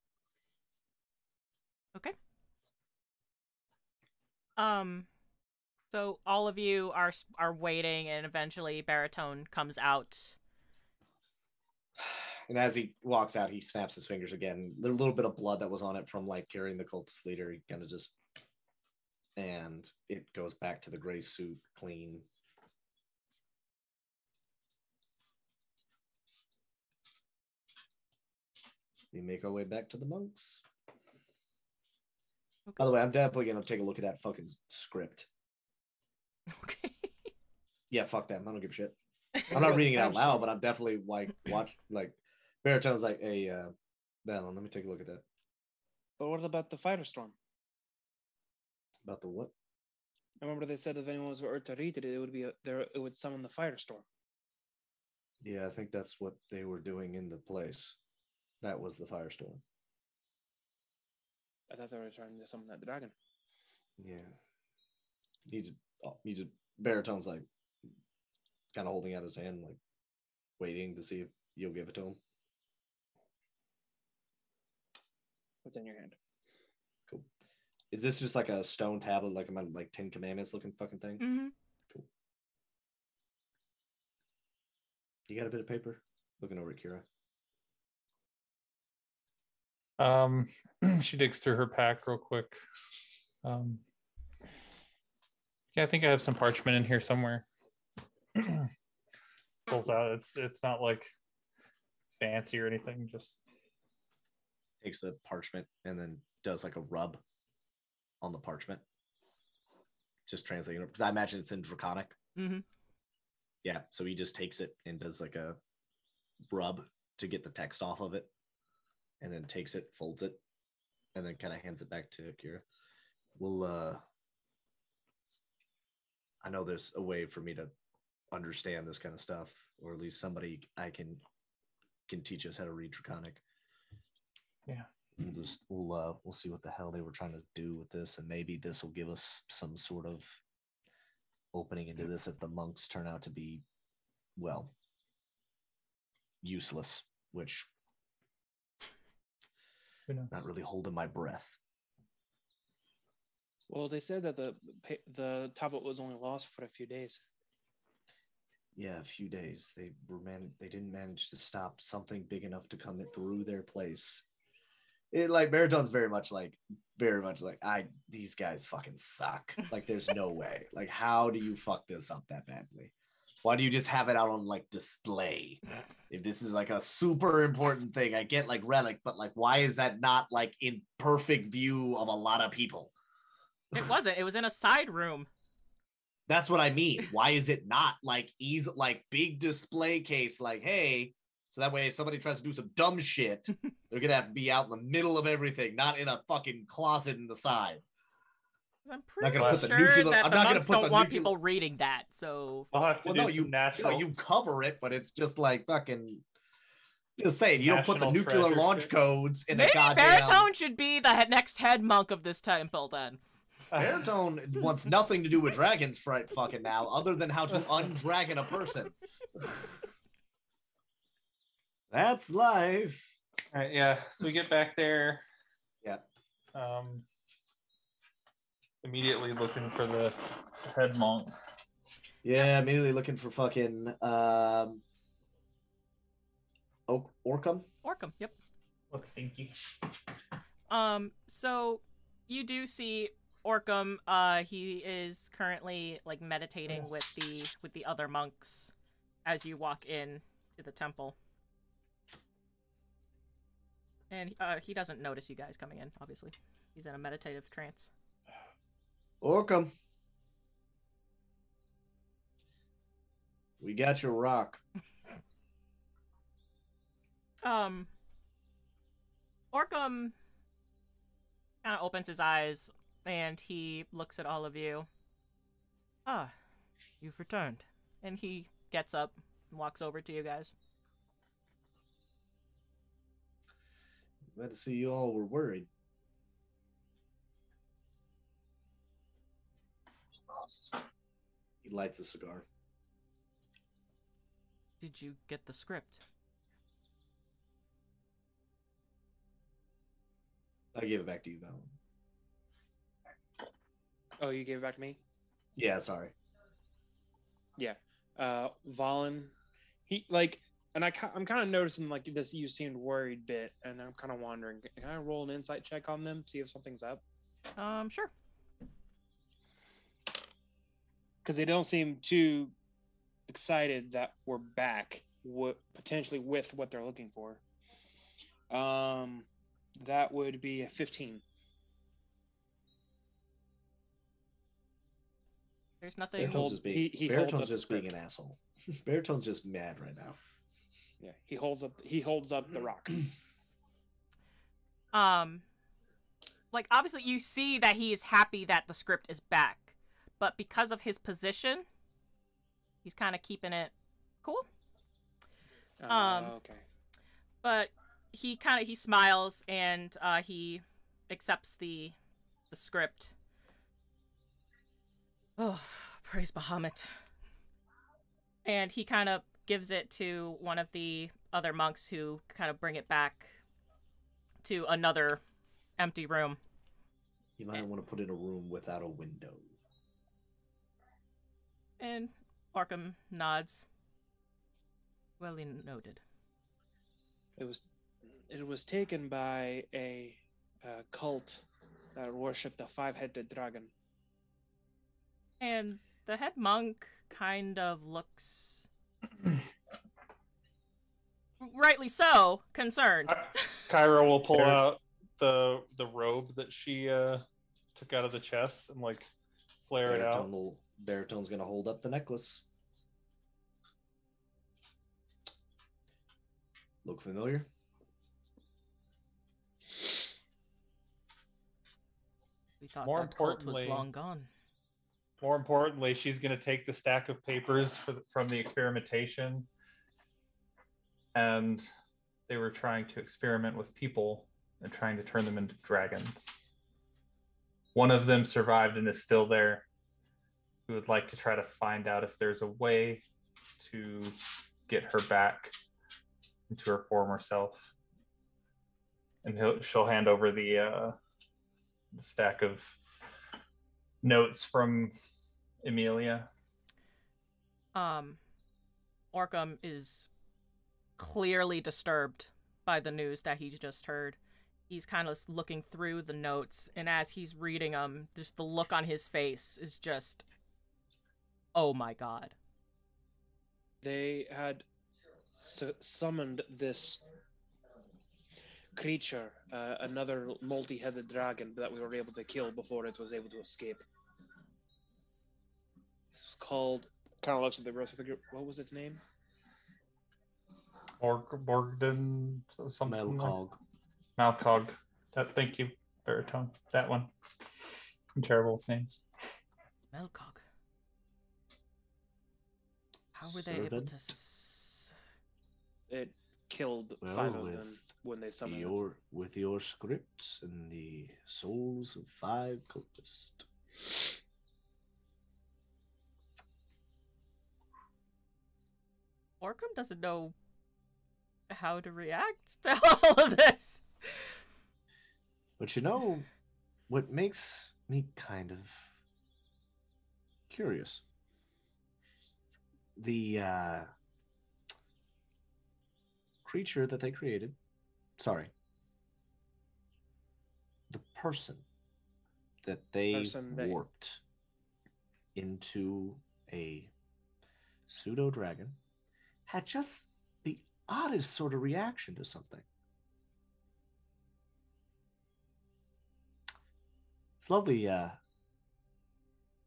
Okay. Um, so all of you are are waiting, and eventually baritone comes out. And as he walks out he snaps his fingers again. The little bit of blood that was on it from like carrying the cultist leader. He kind of just and it goes back to the gray suit clean. We make our way back to the monks. By the way i'm definitely gonna take a look at that fucking script. Okay. yeah fuck them. I don't give a shit. [LAUGHS] I'm not reading it out loud but i'm definitely like watch like baritone's like hey uh Valen, let me take a look at that But what about the firestorm? about the what I Remember they said if anyone was read it, it would be a, there. It would summon the firestorm. Yeah, I think that's what they were doing in the place. That was the firestorm. I thought they were trying to summon that dragon. Yeah. Need to oh, need to baritone's like kind of holding out his hand, like waiting to see if you'll give it to him. What's in your hand? Cool. Is this just like a stone tablet, like a like Ten Commandments looking fucking thing? hmm You got a bit of paper? Looking over at Kira. Um, [CLEARS THROAT] she digs through her pack real quick. Um, yeah, I think I have some parchment in here somewhere. [CLEARS THROAT] Pulls out. It's it's not like fancy or anything. Just Takes the parchment and then does like a rub on the parchment. Just translating it because I imagine it's in Draconic. hmm Yeah, so he just takes it and does like a rub to get the text off of it, and then takes it, folds it, and then kind of hands it back to Kira. We'll uh I know there's a way for me to understand this kind of stuff, or at least somebody I can can teach us how to read Draconic. Yeah. We'll just we'll uh we'll see what the hell they were trying to do with this, and maybe this will give us some sort of opening into this if the monks turn out to be well useless which who knows? not really holding my breath Well, they said that the the tablet was only lost for a few days. yeah a few days they were man they didn't manage to stop something big enough to come through their place it like baritone's very much like very much like i these guys fucking suck like there's no [LAUGHS] way like how do you fuck this up that badly why do you just have it out on like display if this is like a super important thing i get like relic but like why is that not like in perfect view of a lot of people It wasn't. It was in a side room. That's what I mean. Why is it not like easy, like big display case? Like, hey, so that way if somebody tries to do some dumb shit, [LAUGHS] they're gonna have to be out in the middle of everything, not in a fucking closet in the side. I'm pretty gonna the sure nuclear- that I'm the not monks put don't the want nuclear- people reading that. So I'll have to Well, do no, some you, you, national. know, you cover it, but it's just like fucking. Just saying, you don't put the nuclear treasure launch codes in a maybe goddamn. baritone should be the next head monk of this temple. Then [LAUGHS] Baritone wants nothing to do with dragons right fucking now, other than how to undragon a person. [LAUGHS] That's life. All right, yeah. So we get back there. Yeah. Um, immediately looking for the head monk. Yeah, immediately looking for fucking um Oak Orcam. Orcam. Yep. Looks stinky. Um, so you do see Orcam. Uh, he is currently like meditating with the with the other monks as you walk in to the temple. And uh, he doesn't notice you guys coming in. Obviously, he's in a meditative trance. Orcam. We got your rock. [LAUGHS] Um, Orcam kind of opens his eyes and he looks at all of you. Ah, you've returned. And he gets up and walks over to you guys. Glad to see you all were worried. He lights a cigar. Did you get the script? I gave it back to you, Valen. Oh, you gave it back to me? Yeah, sorry. Yeah. Uh, Valen, he like, and I, I'm kind of noticing like this. You seemed worried bit, and I'm kind of wondering. Can I roll an insight check on them, see if something's up? Um, sure. Because they don't seem too excited that we're back, w- potentially with what they're looking for. Um, that would be a 15. There's nothing. Baritone's just being, he- he holds Baritone's just being an asshole. [LAUGHS] Baritone's just mad right now. Yeah, he holds up. He holds up the rock. [CLEARS THROAT] um like obviously you see that he is happy that the script is back but because of his position he's kind of keeping it cool Uh, Um, okay. but he kind of he smiles and uh he accepts the the script oh praise bahamut and he kind of gives it to one of the other monks who kind of bring it back to another empty room You might want to put in a room without a window. And Orcam nods. Well noted. It was. It was taken by a, uh cult that worshipped the five-headed dragon. And the head monk kind of looks. Rightly so, concerned. Kira will pull Sure. out the the robe that she uh took out of the chest and like flare it out. Baritone will, Baritone's gonna hold up the necklace. Look familiar? we thought More that cult was long gone. More importantly, she's going to take the stack of papers the, from the experimentation, and they were trying to experiment with people and trying to turn them into dragons. One of them survived and is still there. We would like to try to find out if there's a way to get her back into her former self. And he'll, she'll hand over the, uh, the stack of notes from Emilia. Um, Orcam is clearly disturbed by the news that he just heard. He's kind of looking through the notes, and as he's reading them, just the look on his face is just, oh my god. They had su- summoned this creature, uh, another multi-headed dragon that we were able to kill before it was able to escape. This was called. Kind of looks at the rest of the group. What was its name? Borg, Borgden, something. like- Melcog. Malcog. That, thank you, Baritone. That one. I'm terrible with names. Melkog. How were they able to? S- It killed Well, five of them with when they summoned. it. Your with your scripts and the souls of five cultists. Orcam doesn't know how to react to [LAUGHS] all of this. But you know what makes me kind of curious? The uh, creature that they created, sorry, the person that they Person they- warped into a pseudo dragon had just the oddest sort of reaction to something. It's lovely uh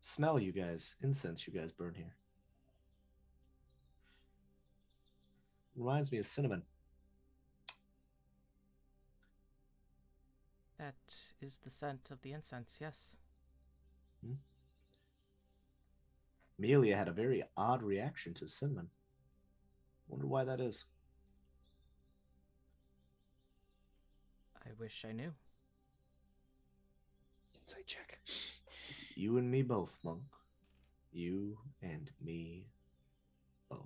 smell you guys, incense you guys burn here. Reminds me of cinnamon. That is the scent of the incense, yes. Hmm? Amelia had a very odd reaction to cinnamon. Wonder why that is. I wish I knew. Insight check. [LAUGHS] You and me both, Monk. You and me both.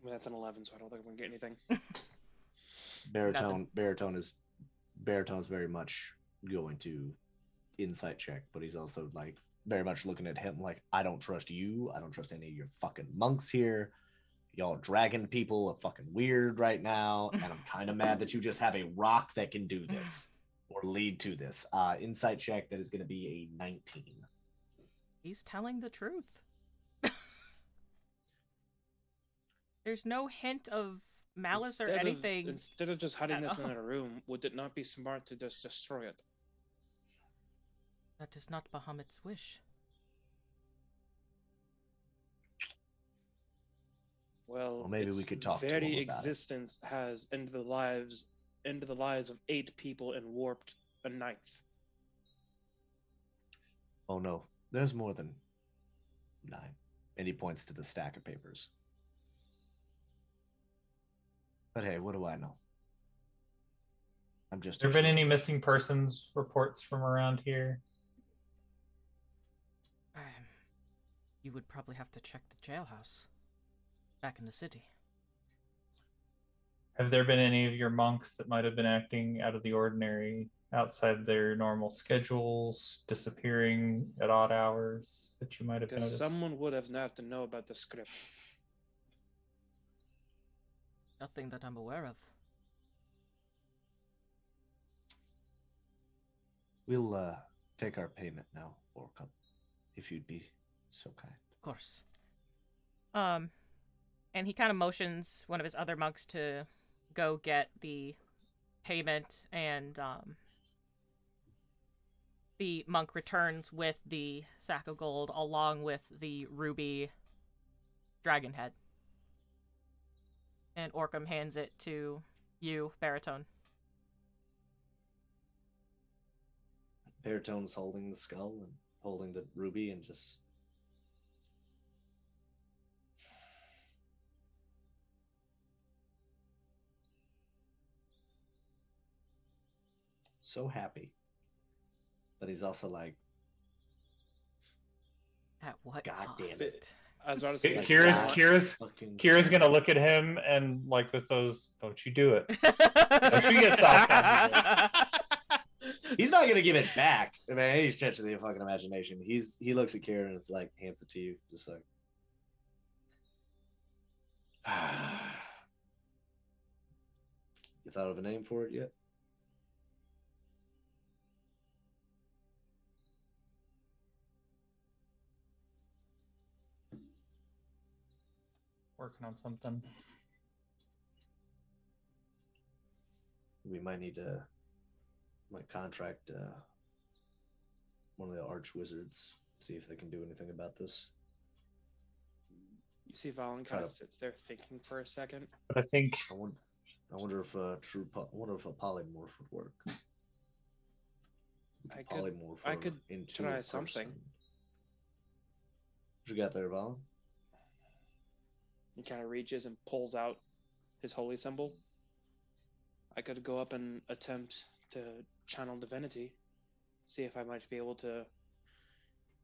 Well, that's an 11, so I don't think I'm going to get anything. [LAUGHS] Baritone baritone is baritone's very much going to insight check, but he's also like very much looking at him like, I don't trust you. I don't trust any of your fucking monks here. Y'all dragon people are fucking weird right now, and I'm kind of mad that you just have a rock that can do this or lead to this. Uh insight check that is gonna be a 19. He's telling the truth. [LAUGHS] There's no hint of malice or Instead of- anything. instead of just hiding at this in a room, would it not be smart to just destroy it? That is not Bahamut's wish. Well, Well, maybe we its could talk to very him about it. existence has ended the lives ended the lives of eight people and warped a ninth. Oh no, there's more than nine. And he points to the stack of papers. But hey, what do I know? I'm just. there a been any missing persons reports from around here? Um, you would probably have to check the jailhouse. Back in the city. Have there been any of your monks that might have been acting out of the ordinary, outside their normal schedules, disappearing at odd hours that you might have Because noticed? someone would have not to know about the script. Nothing that I'm aware of. We'll uh, take our payment now, Orcup, if you'd be so kind. Of course. Um, and he kind of motions one of his other monks to go get the payment, and um, the monk returns with the sack of gold along with the ruby dragon head. And Orcam hands it to you, Baritone. Baritone's holding the skull and holding the ruby and just. So happy. But he's also like, At what God damn it. I was about to say, Ki- Like Kira's that. Kira's fucking. Kira's gonna look at him and like with those, don't you do it? [LAUGHS] Don't you get [LAUGHS] soft He's not gonna give it back. I mean, he's stretching the fucking imagination. He's he looks at Kira and is like hands it to you, just like. [SIGHS] you thought of a name for it yet? Working on something. We might need to might contract uh, one of the arch wizards, see if they can do anything about this. you see Valen kind of sits there thinking for a second. But I think I wonder, I wonder if a true, po- I wonder if a polymorph would work. We I could- polymorph I could into try something. person. What you got there, Val? He kind of reaches and pulls out his holy symbol. I could go up and attempt to channel divinity. see if I might be able to.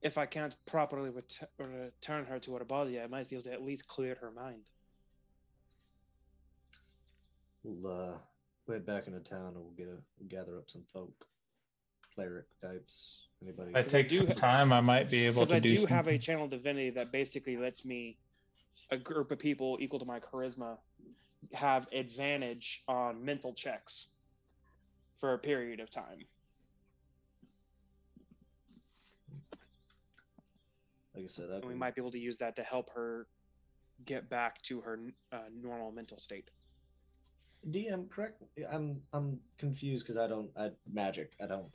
If I can't properly ret- return her to her body, I might be able to at least clear her mind. We'll uh, head back into town and we'll get a we'll gather up some folk, cleric types. Anybody? If I take some ha- time, I might be able to I do, I do have a channel divinity that basically lets me, a group of people equal to my charisma, have advantage on mental checks for a period of time. like I said, And we might be able to use that to help her get back to her uh, normal mental state. DM, correct? I'm I'm confused because I don't I magic. I don't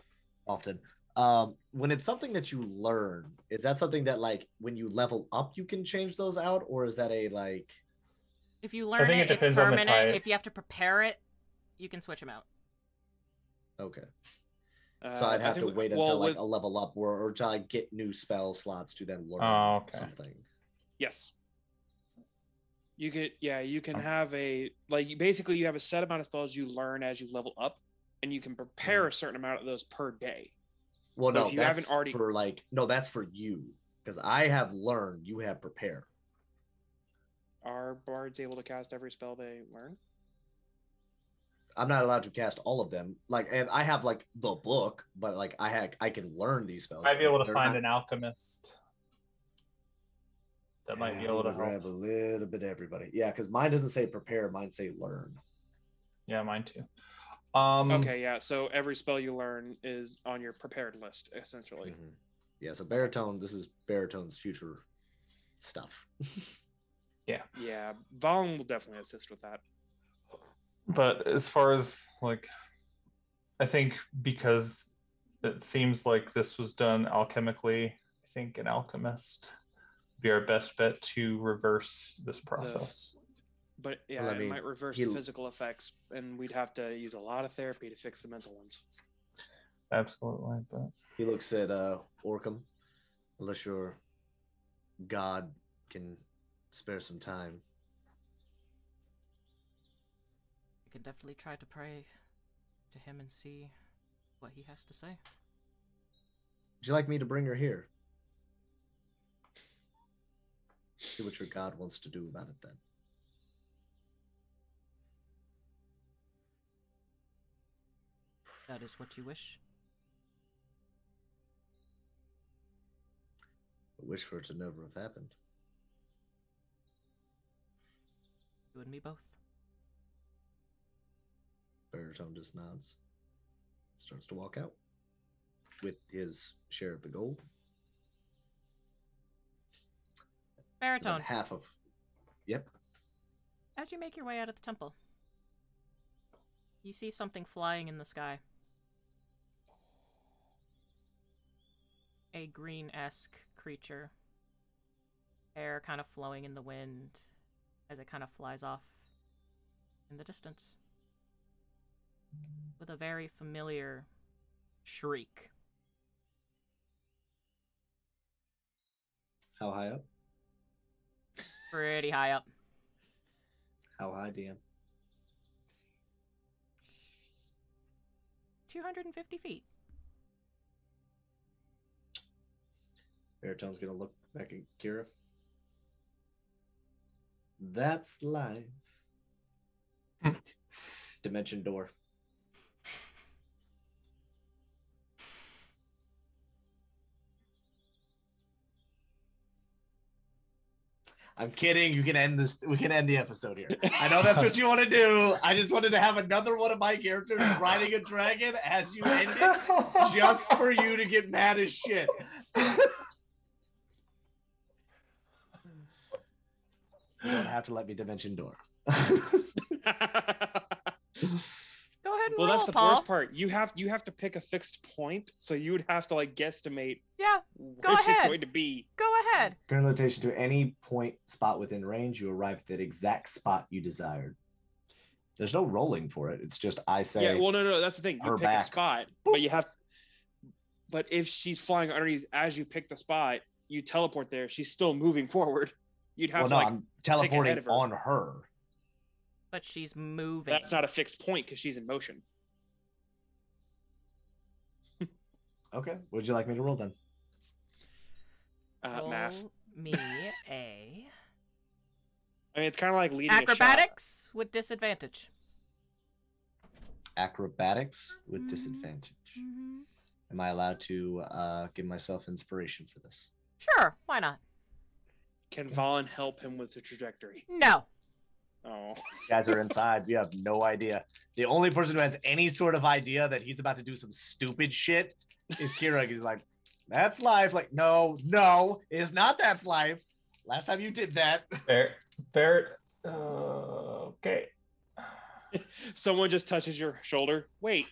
often. Um, when it's something that you learn, is that something that like when you level up you can change those out, or is that a like? If you learn it, it it's depends on the permanent. If you have to prepare it, you can switch them out. Okay, Uh, so I'd have think to we- wait well, until like with- a level up, or or to like get new spell slots to then learn Oh, okay. something. Yes. You could yeah, you can Oh. have a like basically you have a set amount of spells you learn as you level up, and you can prepare a certain amount of those per day. Well, no, if you that's haven't already- for like no, that's for you because I have learned, you have prepare. Are bards able to cast every spell they learn? I'm not allowed to cast all of them. Like, and I have like the book, but like I had I can learn these spells. Might be able to They're find not- an alchemist that might be Yeah, able to we'll grab help. a little bit of everybody. Yeah, because mine doesn't say prepare, mine say learn. Yeah, mine too. Um, okay, yeah. So every spell you learn is on your prepared list, essentially. Mhm. Yeah, so baritone. This is baritone's future stuff. [LAUGHS] Yeah, Valen will definitely assist with that. but as far as like i think because it seems like this was done alchemically i think an alchemist would be our best bet to reverse this process But yeah, Well, I it mean, might reverse he'll- the physical effects, and we'd have to use a lot of therapy to fix the mental ones. absolutely but he looks at uh Orcam. Unless your god can spare some time. You can definitely try to pray to him and see what he has to say. Would you like me to bring her here? See what your god wants to do about it then. That is what you wish. I wish for it to never have happened. You and me both. Baritone just nods. Starts to walk out with his share of the gold. and then Baritone, half of. Yep. as you make your way out of the temple, you see something flying in the sky. A green esque creature. Air kind of flowing in the wind as it kind of flies off in the distance. With a very familiar shriek. How high up? Pretty high up. How high, DM? 250 feet. Baritone's gonna look back at Kira. That's. Hmm. [LAUGHS] Dimension door. I'm kidding. You can end this. We can end the episode here. I know that's what you want to do. I just wanted to have another one of my characters riding a dragon as you end it, just for you to get mad as shit. You don't have to let me dimension door. [LAUGHS] Go ahead and well, roll, that's the Paul. first part. You have you have to pick a fixed point, so you would have to like guesstimate Yeah, where she's ahead. going to be. go ahead. Current rotation to any point spot within range, you arrive at that exact spot you desired. There's no rolling for it. It's just I say. yeah, well, no, no, that's the thing. You pick back. a spot, but you have. But if she's flying underneath as you pick the spot, you teleport there. She's still moving forward. You'd have well, to no, like. I'm teleporting her. on her. But she's moving. That's not a fixed point because she's in motion. [LAUGHS] Okay. What would you like me to roll then? Uh, Roll math. me [LAUGHS] a I mean, it's kind of like leading a shot. acrobatics with disadvantage. Acrobatics with Mhm. disadvantage. Mm-hmm. Am I allowed to uh, give myself inspiration for this? Sure, why not? Can Vaughn help him with the trajectory? No. Oh, You guys are inside. You have no idea. The only person who has any sort of idea that he's about to do some stupid shit is Kira. He's like, that's life. Like, no, no, it's not that's life. Last time you did that. Barrett, Barrett. Uh, okay. someone just touches your shoulder. Wait,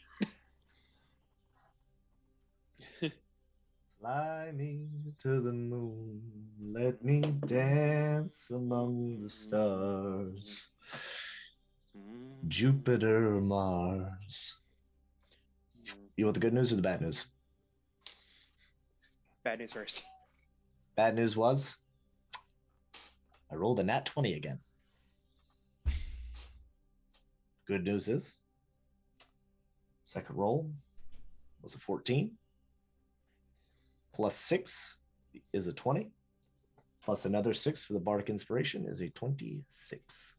Fly me to the moon. Let me dance among the stars. Jupiter, Mars. You want the good news or the bad news? bad news first. Bad news was I rolled a nat 20 again. Good news is second roll was a 14 plus 6 is a 20 plus another 6 for the bardic inspiration is a 26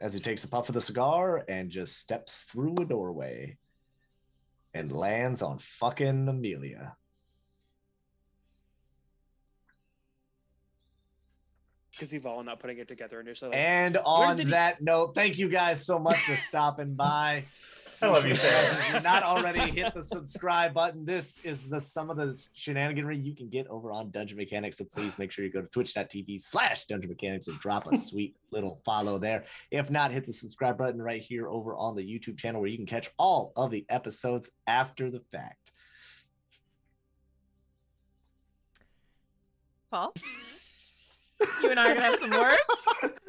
as he takes a puff of the cigar and just steps through a doorway and lands on fucking Amelia. Because Vaughn not putting it together initially. Like, And on he- that note, thank you guys so much for stopping by. [LAUGHS] I love you, Guys, Sarah. If you're not already, hit the subscribe button. This is the some of the shenaniganry you can get over on Dungeon Mechanics. So please make sure you go to twitch.tv slash dungeon mechanics and drop a [LAUGHS] sweet little follow there. If not, hit the subscribe button right here over on the YouTube channel where you can catch all of the episodes after the fact. Paul? [LAUGHS] You and I are gonna have some words?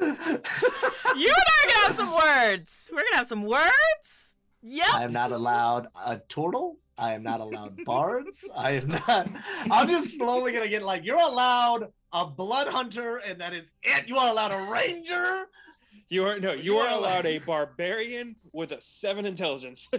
[LAUGHS] You and I are gonna have some words! We're gonna have some words? Yep. I am not allowed a turtle. I am not allowed [LAUGHS] bards. I am not. I'm just slowly gonna get like you're allowed a blood hunter, and that is it. You are allowed a ranger. you are no, you You are are allowed allowed- a barbarian with a seven intelligence. [LAUGHS]